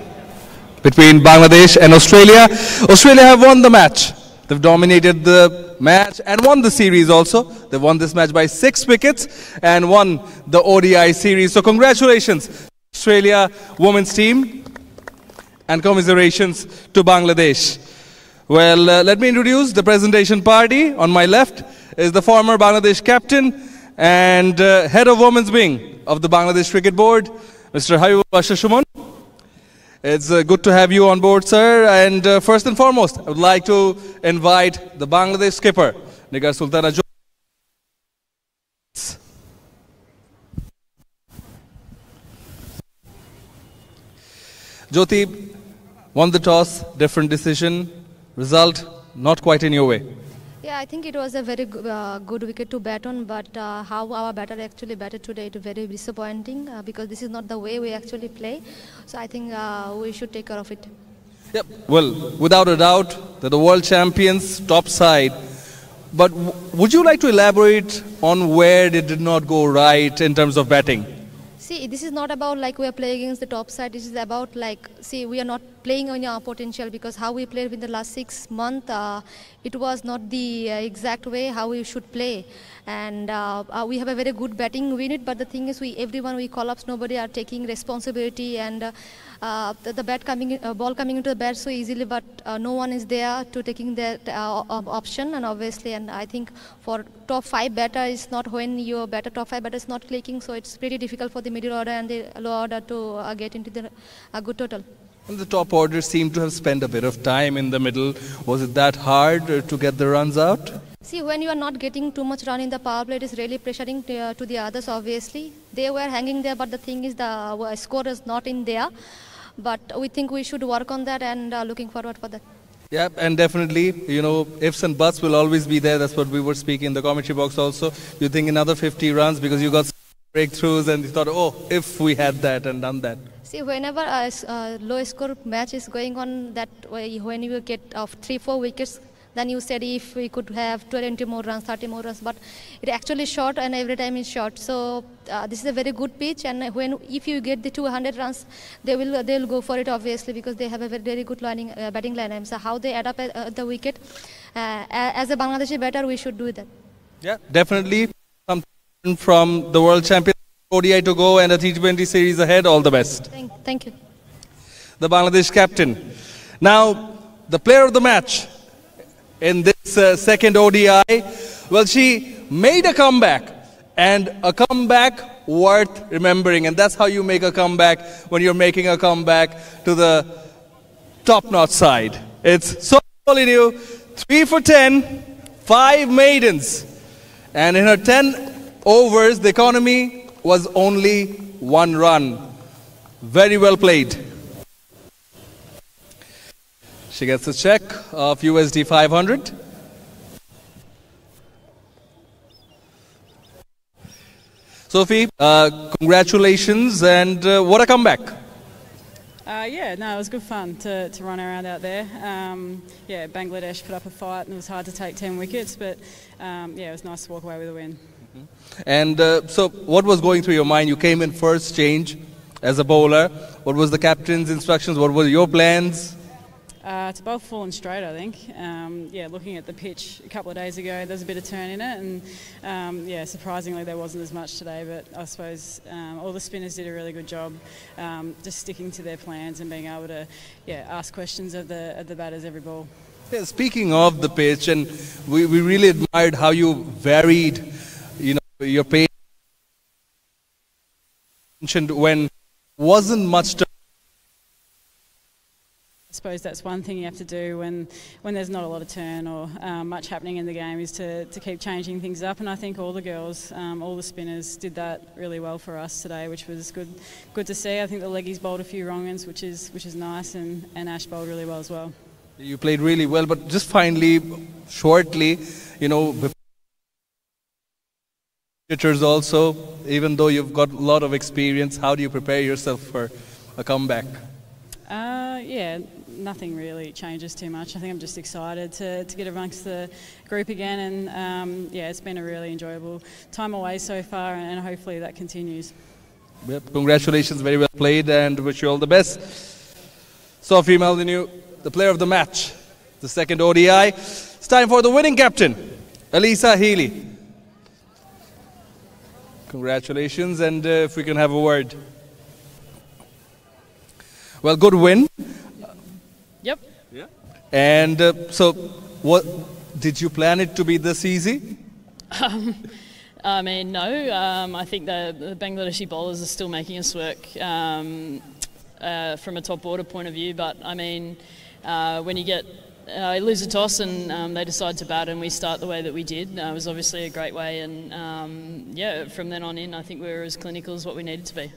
between Bangladesh and Australia. Australia have won the match. They've dominated the match and won the series also. They've won this match by six wickets and won the ODI series. So congratulations, Australia women's team and commiserations to Bangladesh. Well, uh, let me introduce the presentation party. On my left is the former Bangladesh captain and uh, head of women's wing of the Bangladesh Cricket Board, Mr. Habibul Bashar Shumon. It's uh, good to have you on board, sir. And uh, first and foremost, I would like to invite the Bangladesh skipper, Nigar Sultana. Jyoti won the toss, different decision, result not quite in your way. Yeah, I think it was a very uh, good wicket to bat on, but uh, how our batter actually batted today is very disappointing uh, because this is not the way we actually play. So I think uh, we should take care of it. Yep. Well, without a doubt, they're the world champions, top side. But w- would you like to elaborate on where it did not go right in terms of batting? See, this is not about like we are playing against the top side. This is about like, see, we are not playing on our potential because how we played in the last six months, uh, it was not the uh, exact way how we should play. And uh, uh, we have a very good batting unit, but the thing is, we everyone we call ups, nobody are taking responsibility and. Uh, the, the bat coming, ball coming into the bat so easily, but no one is there to taking that option. And obviously, and I think for top five batter is not when your batter top five batter is not clicking, so it's pretty difficult for the middle order and the lower order to get into the a good total. And the top order seemed to have spent a bit of time in the middle. Was it that hard uh, to get the runs out? See, when you are not getting too much run in the power play, it is really pressuring to, uh, to the others. Obviously, they were hanging there, but the thing is, the uh, score is not in there. But we think we should work on that, and uh, looking forward for that. Yeah, and definitely, you know, ifs and buts will always be there. That's what we were speaking in the commentary box also. You think another 50 runs because you got breakthroughs and you thought, oh, if we had that and done that. See, whenever a uh, low score match is going on, that way, when you get of three, four wickets, then you said if we could have 20 more runs, 30 more runs, but it actually short and every time is short. So uh, this is a very good pitch, and when if you get the 200 runs, they will they will go for it obviously because they have a very, very good lining, uh, batting lineup. So how they add up uh, the wicket, uh, as a Bangladeshi batter, we should do that. Yeah, definitely something from the world champion ODI to go and a T20 series ahead. All the best. Thank, thank you. The Bangladesh captain. Now, the player of the match in this uh, second ODI, well, she made a comeback and a comeback worth remembering. And that's how you make a comeback when you're making a comeback to the top notch side. It's so new, three for 10, five maidens. And in her 10 overs, the economy was only one run. Very well played. She gets a check of USD 500. Sophie, uh, congratulations and uh, what a comeback. Uh, yeah, no, it was good fun to, to run around out there. Um, yeah, Bangladesh put up a fight and it was hard to take 10 wickets, but um, yeah, it was nice to walk away with a win. And uh, so, what was going through your mind? You came in first change as a bowler. What was the captain's instructions? What were your plans? Uh, to bowl full and straight, I think. Um, yeah, looking at the pitch a couple of days ago, there was a bit of turn in it, and um, yeah, surprisingly there wasn't as much today. But I suppose um, all the spinners did a really good job, um, just sticking to their plans and being able to, yeah, ask questions of the of the batters every ball. Yeah, speaking of the pitch, and we, we really admired how you varied, your pace. Mentioned when wasn't much. Turn. I suppose that's one thing you have to do when, when there's not a lot of turn or um, much happening in the game is to, to keep changing things up. And I think all the girls, um, all the spinners, did that really well for us today, which was good good to see. I think the leggies bowled a few wrong ones, which is which is nice, and, and Ash bowled really well as well. You played really well, but just finally, shortly, you know, cricketers also, even though you've got a lot of experience, how do you prepare yourself for a comeback? Uh, yeah, nothing really changes too much. I think I'm just excited to, to get amongst the group again, and um, yeah, it's been a really enjoyable time away so far, and hopefully that continues. Yep, congratulations, very well played, and wish you all the best. Sophie Molineux, the player of the match, the second ODI. It's time for the winning captain, Alyssa Healy. Congratulations, and uh, if we can have a word. Well, good win. Yep. Yeah. And uh, so, what did you plan it to be this easy? I mean, no. Um, I think the, the Bangladeshi bowlers are still making us work um, uh, from a top order point of view. But I mean, uh, when you get uh, lose a toss and um, they decide to bat and we start the way that we did, uh, it was obviously a great way. And um, yeah, from then on in, I think we were as clinical as what we needed to be.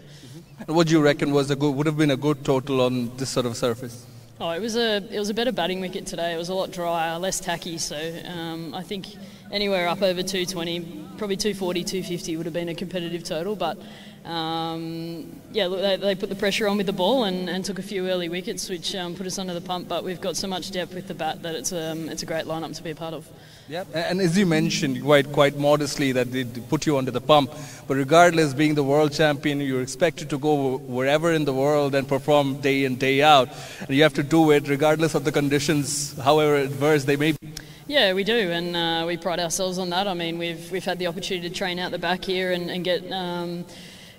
And what do you reckon was a good, would have been a good total on this sort of surface? Oh, it was a it was a better batting wicket today. It was a lot drier, less tacky. So um, I think anywhere up over 220, probably 240, 250 would have been a competitive total. But um, yeah, they, they put the pressure on with the ball and, and took a few early wickets, which um, put us under the pump. But we've got so much depth with the bat that it's um, it's a great lineup to be a part of. Yeah, and as you mentioned quite quite modestly that they put you under the pump, but regardless, being the world champion, you're expected to go wherever in the world and perform day in day out, and you have to do it regardless of the conditions, however adverse they may be. Yeah, we do, and uh, we pride ourselves on that. I mean, we've we've had the opportunity to train out the back here and, and get um,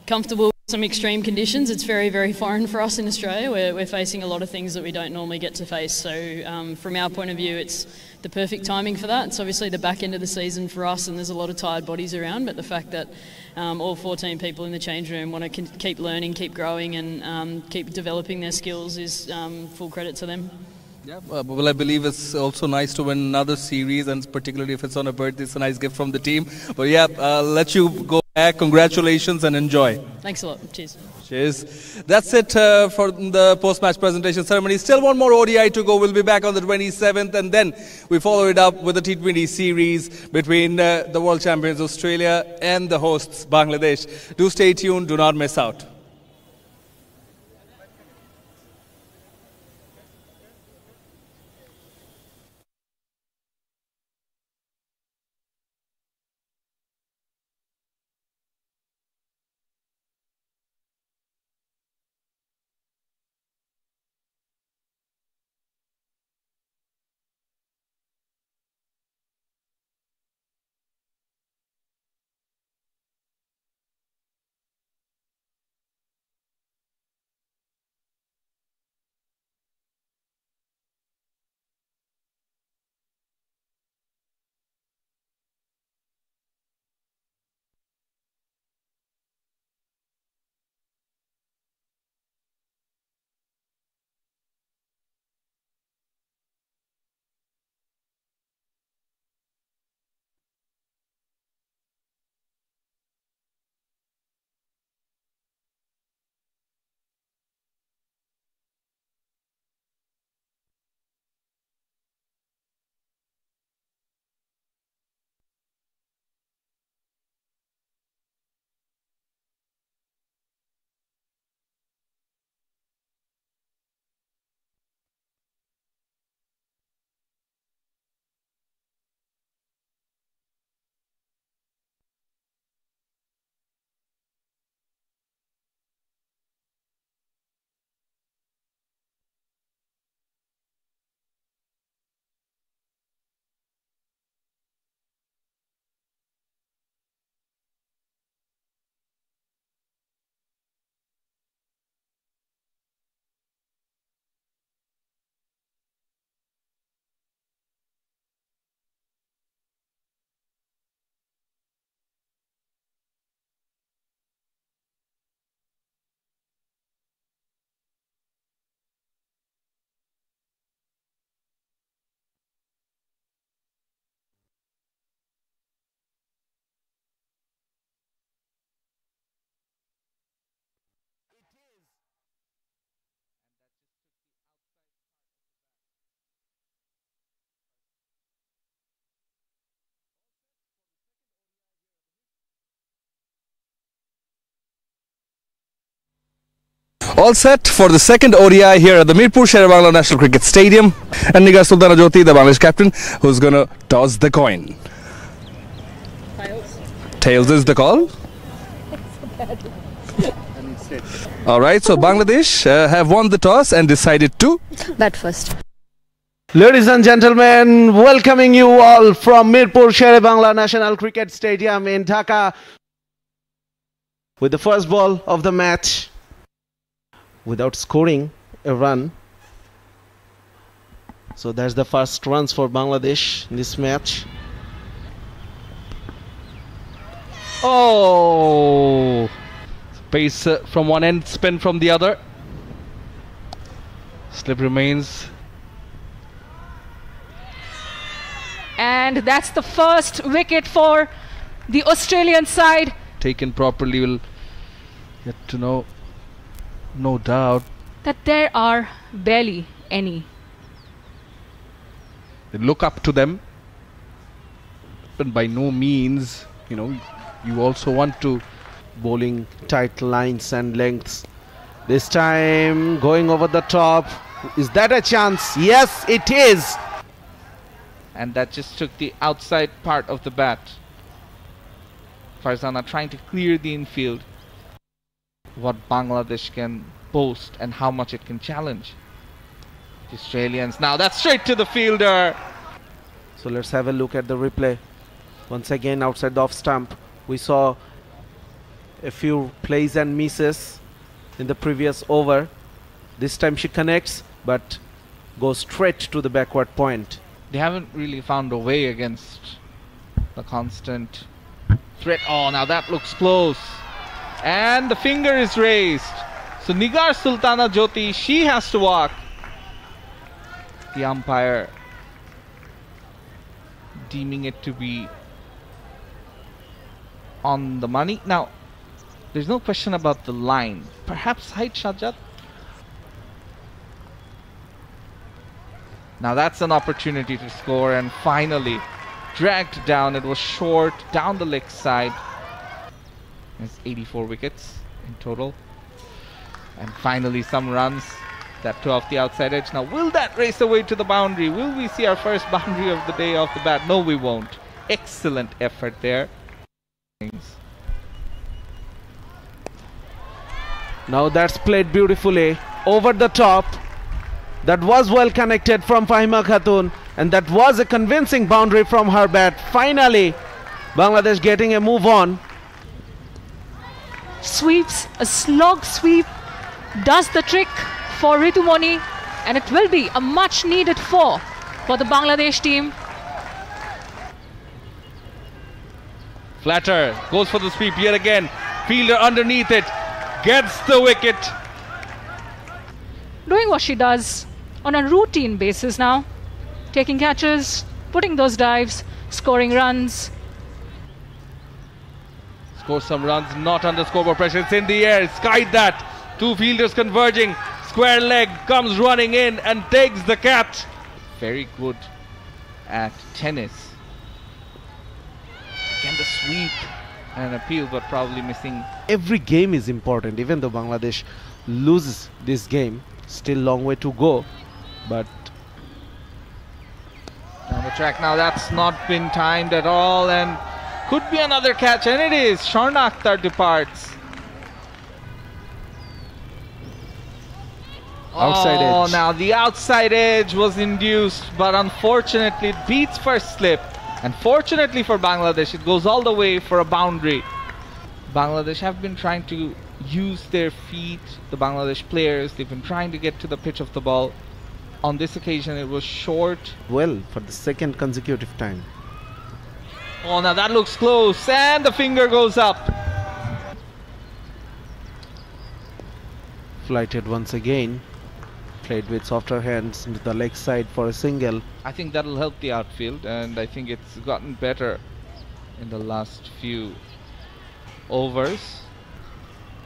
comfortable with some extreme conditions. It's very, very foreign for us in Australia. We're, we're facing a lot of things that we don't normally get to face. So, um, from our point of view, it's the perfect timing for that. It's obviously the back end of the season for us, and there's a lot of tired bodies around. But the fact that um, all 14 people in the change room want to keep learning, keep growing, and um, keep developing their skills is um, full credit to them. Yeah, well, I believe it's also nice to win another series, and particularly if it's on a birthday, it's a nice gift from the team. But yeah, uh, let you go back. Congratulations and enjoy. Thanks a lot. Cheers. Cheers. That's it uh, for the post-match presentation ceremony. Still one more ODI to go. We'll be back on the 27th, and then we follow it up with a T20 series between uh, the world champions Australia and the hosts Bangladesh. Do stay tuned. Do not miss out. All set for the second ODI here at the Mirpur Sher-e-Bangla National Cricket Stadium. And Nigar Sultana Jyoti, the Bangladesh captain, who's going to toss the coin. Tails. Tails is the call. All right, so Bangladesh uh, have won the toss and decided to Bat first. Ladies and gentlemen, welcoming you all from Mirpur Sher-e-Bangla National Cricket Stadium in Dhaka with the first ball of the match without scoring a run. So that's the first runs for Bangladesh in this match. Oh! Pace uh, from one end, spin from the other. Slip remains. And that's the first wicket for the Australian side. Taken properly, we'll get to know. No doubt. that there are barely any. They look up to them. But by no means, you know, you also want to Bowling tight lines and lengths. This time going over the top. Is that a chance? Yes, it is. and that just took the outside part of the bat. Farzana trying to clear the infield. What Bangladesh can boast and how much it can challenge. The Australians now that's straight to the fielder. So let's have a look at the replay. Once again, outside the off stump, we saw a few plays and misses in the previous over. This time she connects, but goes straight to the backward point. They haven't really found a way against the constant threat. Oh, now that looks close. And the finger is raised. So Nigar Sultana Jyoti, she has to walk. The umpire deeming it to be on the money. Now, there's no question about the line. Perhaps Haid Shajat. Now that's an opportunity to score and finally dragged down. It was short down the leg side. It's 84 wickets in total. And finally some runs. That two off the outside edge. Now will that race away to the boundary? Will we see our first boundary of the day off the bat? No, we won't. Excellent effort there. Now that's played beautifully over the top. That was well connected from Fahima Khatun, and that was a convincing boundary from her bat. Finally, Bangladesh getting a move on. Sweeps, a slog sweep does the trick for Ritumoni, and it will be a much needed four for the Bangladesh team. Flatter goes for the sweep yet again. Fielder underneath it. Gets the wicket. Doing what she does on a routine basis now, taking catches, putting those dives, scoring runs. Scores some runs, not under scoreboard pressure. It's in the air. Skied that. Two fielders converging. Square leg comes running in and takes the catch. Very good at tennis. Again the sweep and appeal but probably missing Every game is important, even though Bangladesh loses this game. Still long way to go, but down the track. Now that's not been timed at all and could be another catch and it is. Sorna Akter departs. Outside oh, edge. now the outside edge was induced, but unfortunately it beats first slip. And fortunately for Bangladesh, it goes all the way for a boundary. Bangladesh have been trying to use their feet, the Bangladesh players, they've been trying to get to the pitch of the ball. On this occasion, it was short. well for the second consecutive time. Oh, now that looks close, and the finger goes up. Flighted once again. Played with softer hands into the leg side for a single. I think that'll help the outfield, and I think it's gotten better in the last few overs.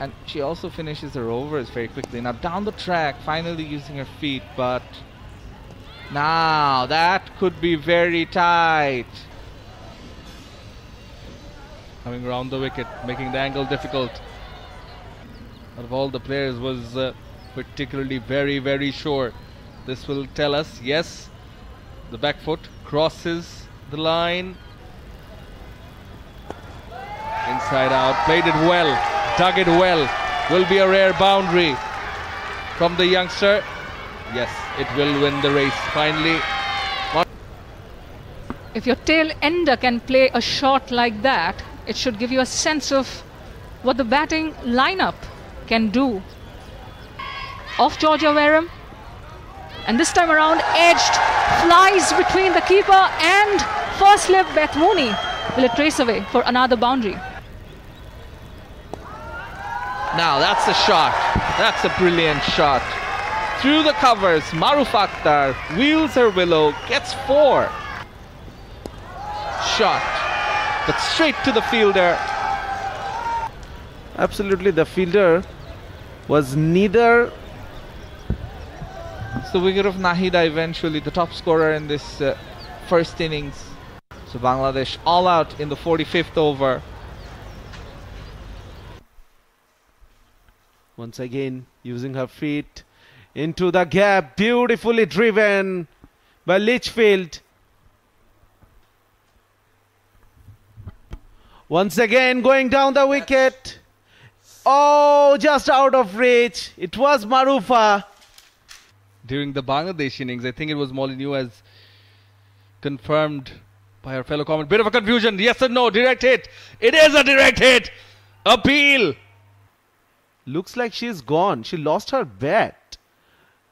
And she also finishes her overs very quickly. Now down the track, finally using her feet, but now that could be very tight. Coming round the wicket, making the angle difficult. out of all the players was uh, particularly very very sure. This will tell us yes. The back foot crosses the line. Inside out, played it well, dug it well. Will be a rare boundary from the youngster. Yes, it will win the race finally. If your tail ender can play a shot like that, it should give you a sense of what the batting lineup can do. Off Georgia Wareham. And this time around, edged, flies between the keeper and first slip Beth Mooney. Will it trace away for another boundary? Now that's a shot. That's a brilliant shot. Through the covers, Marufa Akhtar wheels her willow, gets four. Shot, but straight to the fielder. Absolutely, the fielder was neither. It's the wicket of Nahida eventually, the top scorer in this uh, first innings. So Bangladesh all out in the 45th over. Once again, using her feet into the gap, beautifully driven by Litchfield. Once again, going down the wicket. Oh, just out of reach. It was Marufa. During the Bangladesh innings, I think it was Molineux as confirmed by our fellow comment. Bit of a confusion. Yes or no? Direct hit. It is a direct hit. Appeal. Looks like she's gone. She lost her bat.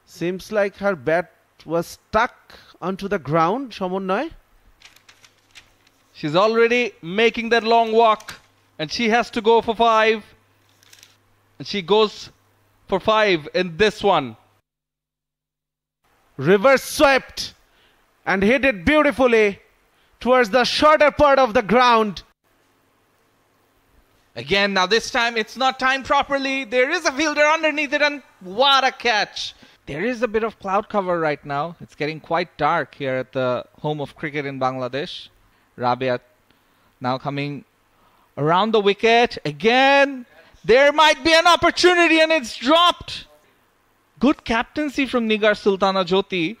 Seems like her bat was stuck onto the ground, Shamannoy. She's already making that long walk and she has to go for five. And she goes for five in this one. Reverse swept and hit it beautifully towards the shorter part of the ground. Again, now this time it's not timed properly. There is a fielder underneath it, and what a catch! There is a bit of cloud cover right now. It's getting quite dark here at the home of cricket in Bangladesh. Rabia now coming around the wicket. Again, there might be an opportunity, and it's dropped. Good captaincy from Nigar Sultana Jyoti,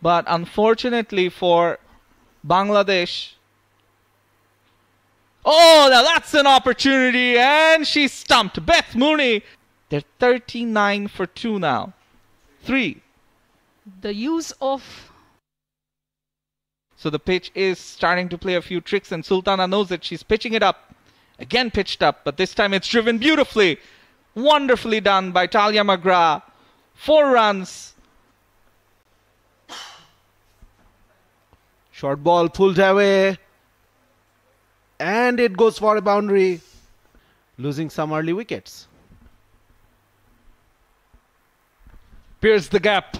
but unfortunately for Bangladesh, Oh, now that's an opportunity, and she stumped Beth Mooney. They're 39 for two now. Three. The use of So the pitch is starting to play a few tricks, and Sultana knows it. She's pitching it up. Again pitched up, but this time it's driven beautifully. Wonderfully done by Tahlia McGrath. Four runs. Short ball pulled away. And it goes for a boundary, losing some early wickets. Pierced the gap.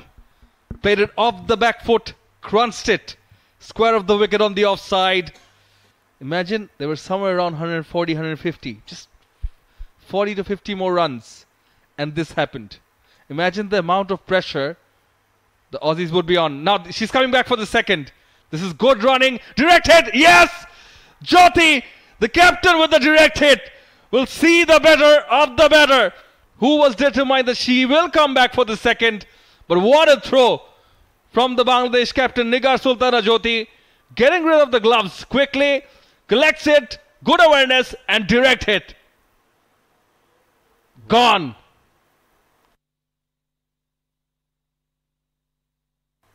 Played it off the back foot. Crunched it. Square of the wicket on the offside. Imagine they were somewhere around 140, 150. Just 40 to 50 more runs. And this happened. Imagine the amount of pressure the Aussies would be on. Now she's coming back for the second. This is good running. Direct hit. Yes! Jyoti, the captain with the direct hit, will see the better of the better. Who was determined that she will come back for the second. But what a throw from the Bangladesh captain Nigar Sultana Jyoti. Getting rid of the gloves quickly, collects it, good awareness, and direct hit. Gone.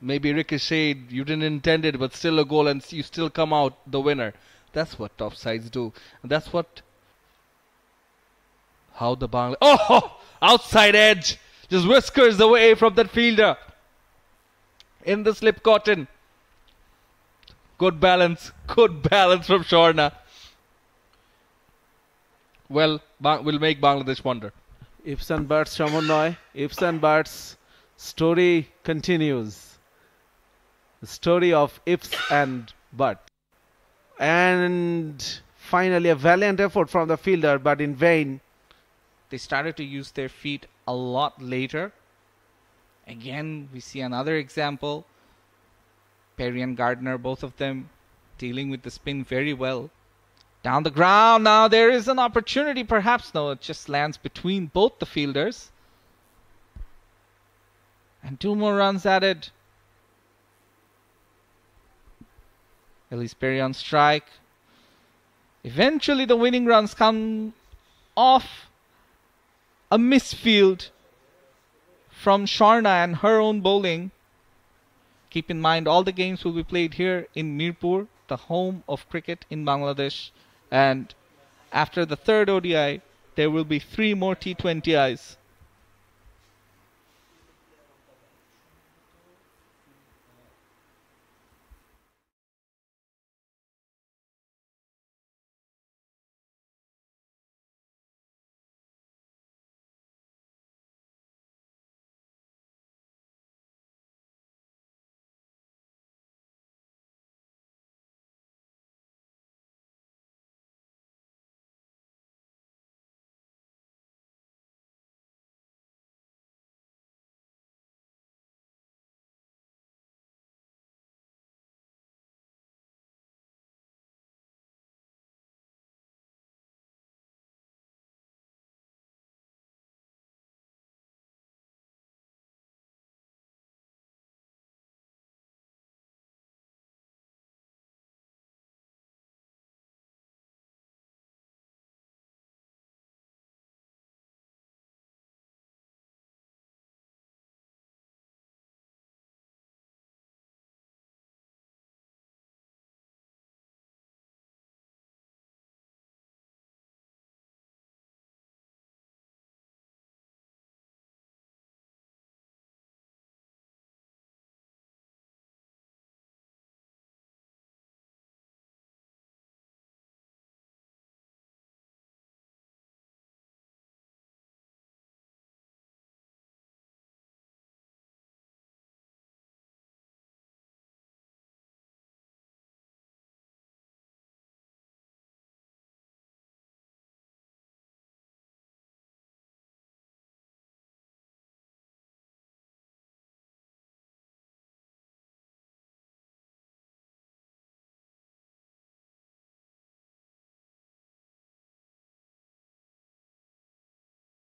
Maybe ricocheted, you didn't intend it, but still a goal, and you still come out the winner. That's what top sides do. That's what how the Bangla Oh outside edge. Just whiskers away from that fielder. In the slip cordon. Good balance. Good balance from Sorna. Well, ba- will make Bangladesh wonder. Ifs and Buts Shamannoy. Ifs and Buts story continues. The story of ifs and buts. And finally, a valiant effort from the fielder, but in vain. They started to use their feet a lot later. Again, we see another example. Perry and Gardner, both of them dealing with the spin very well. Down the ground now, there is an opportunity, perhaps. No, it just lands between both the fielders. And two more runs added. Ellyse Perry on strike. Eventually, the winning runs come off a misfield from Sorna and her own bowling. Keep in mind, all the games will be played here in Mirpur, the home of cricket in Bangladesh. And after the third ODI, there will be three more T20Is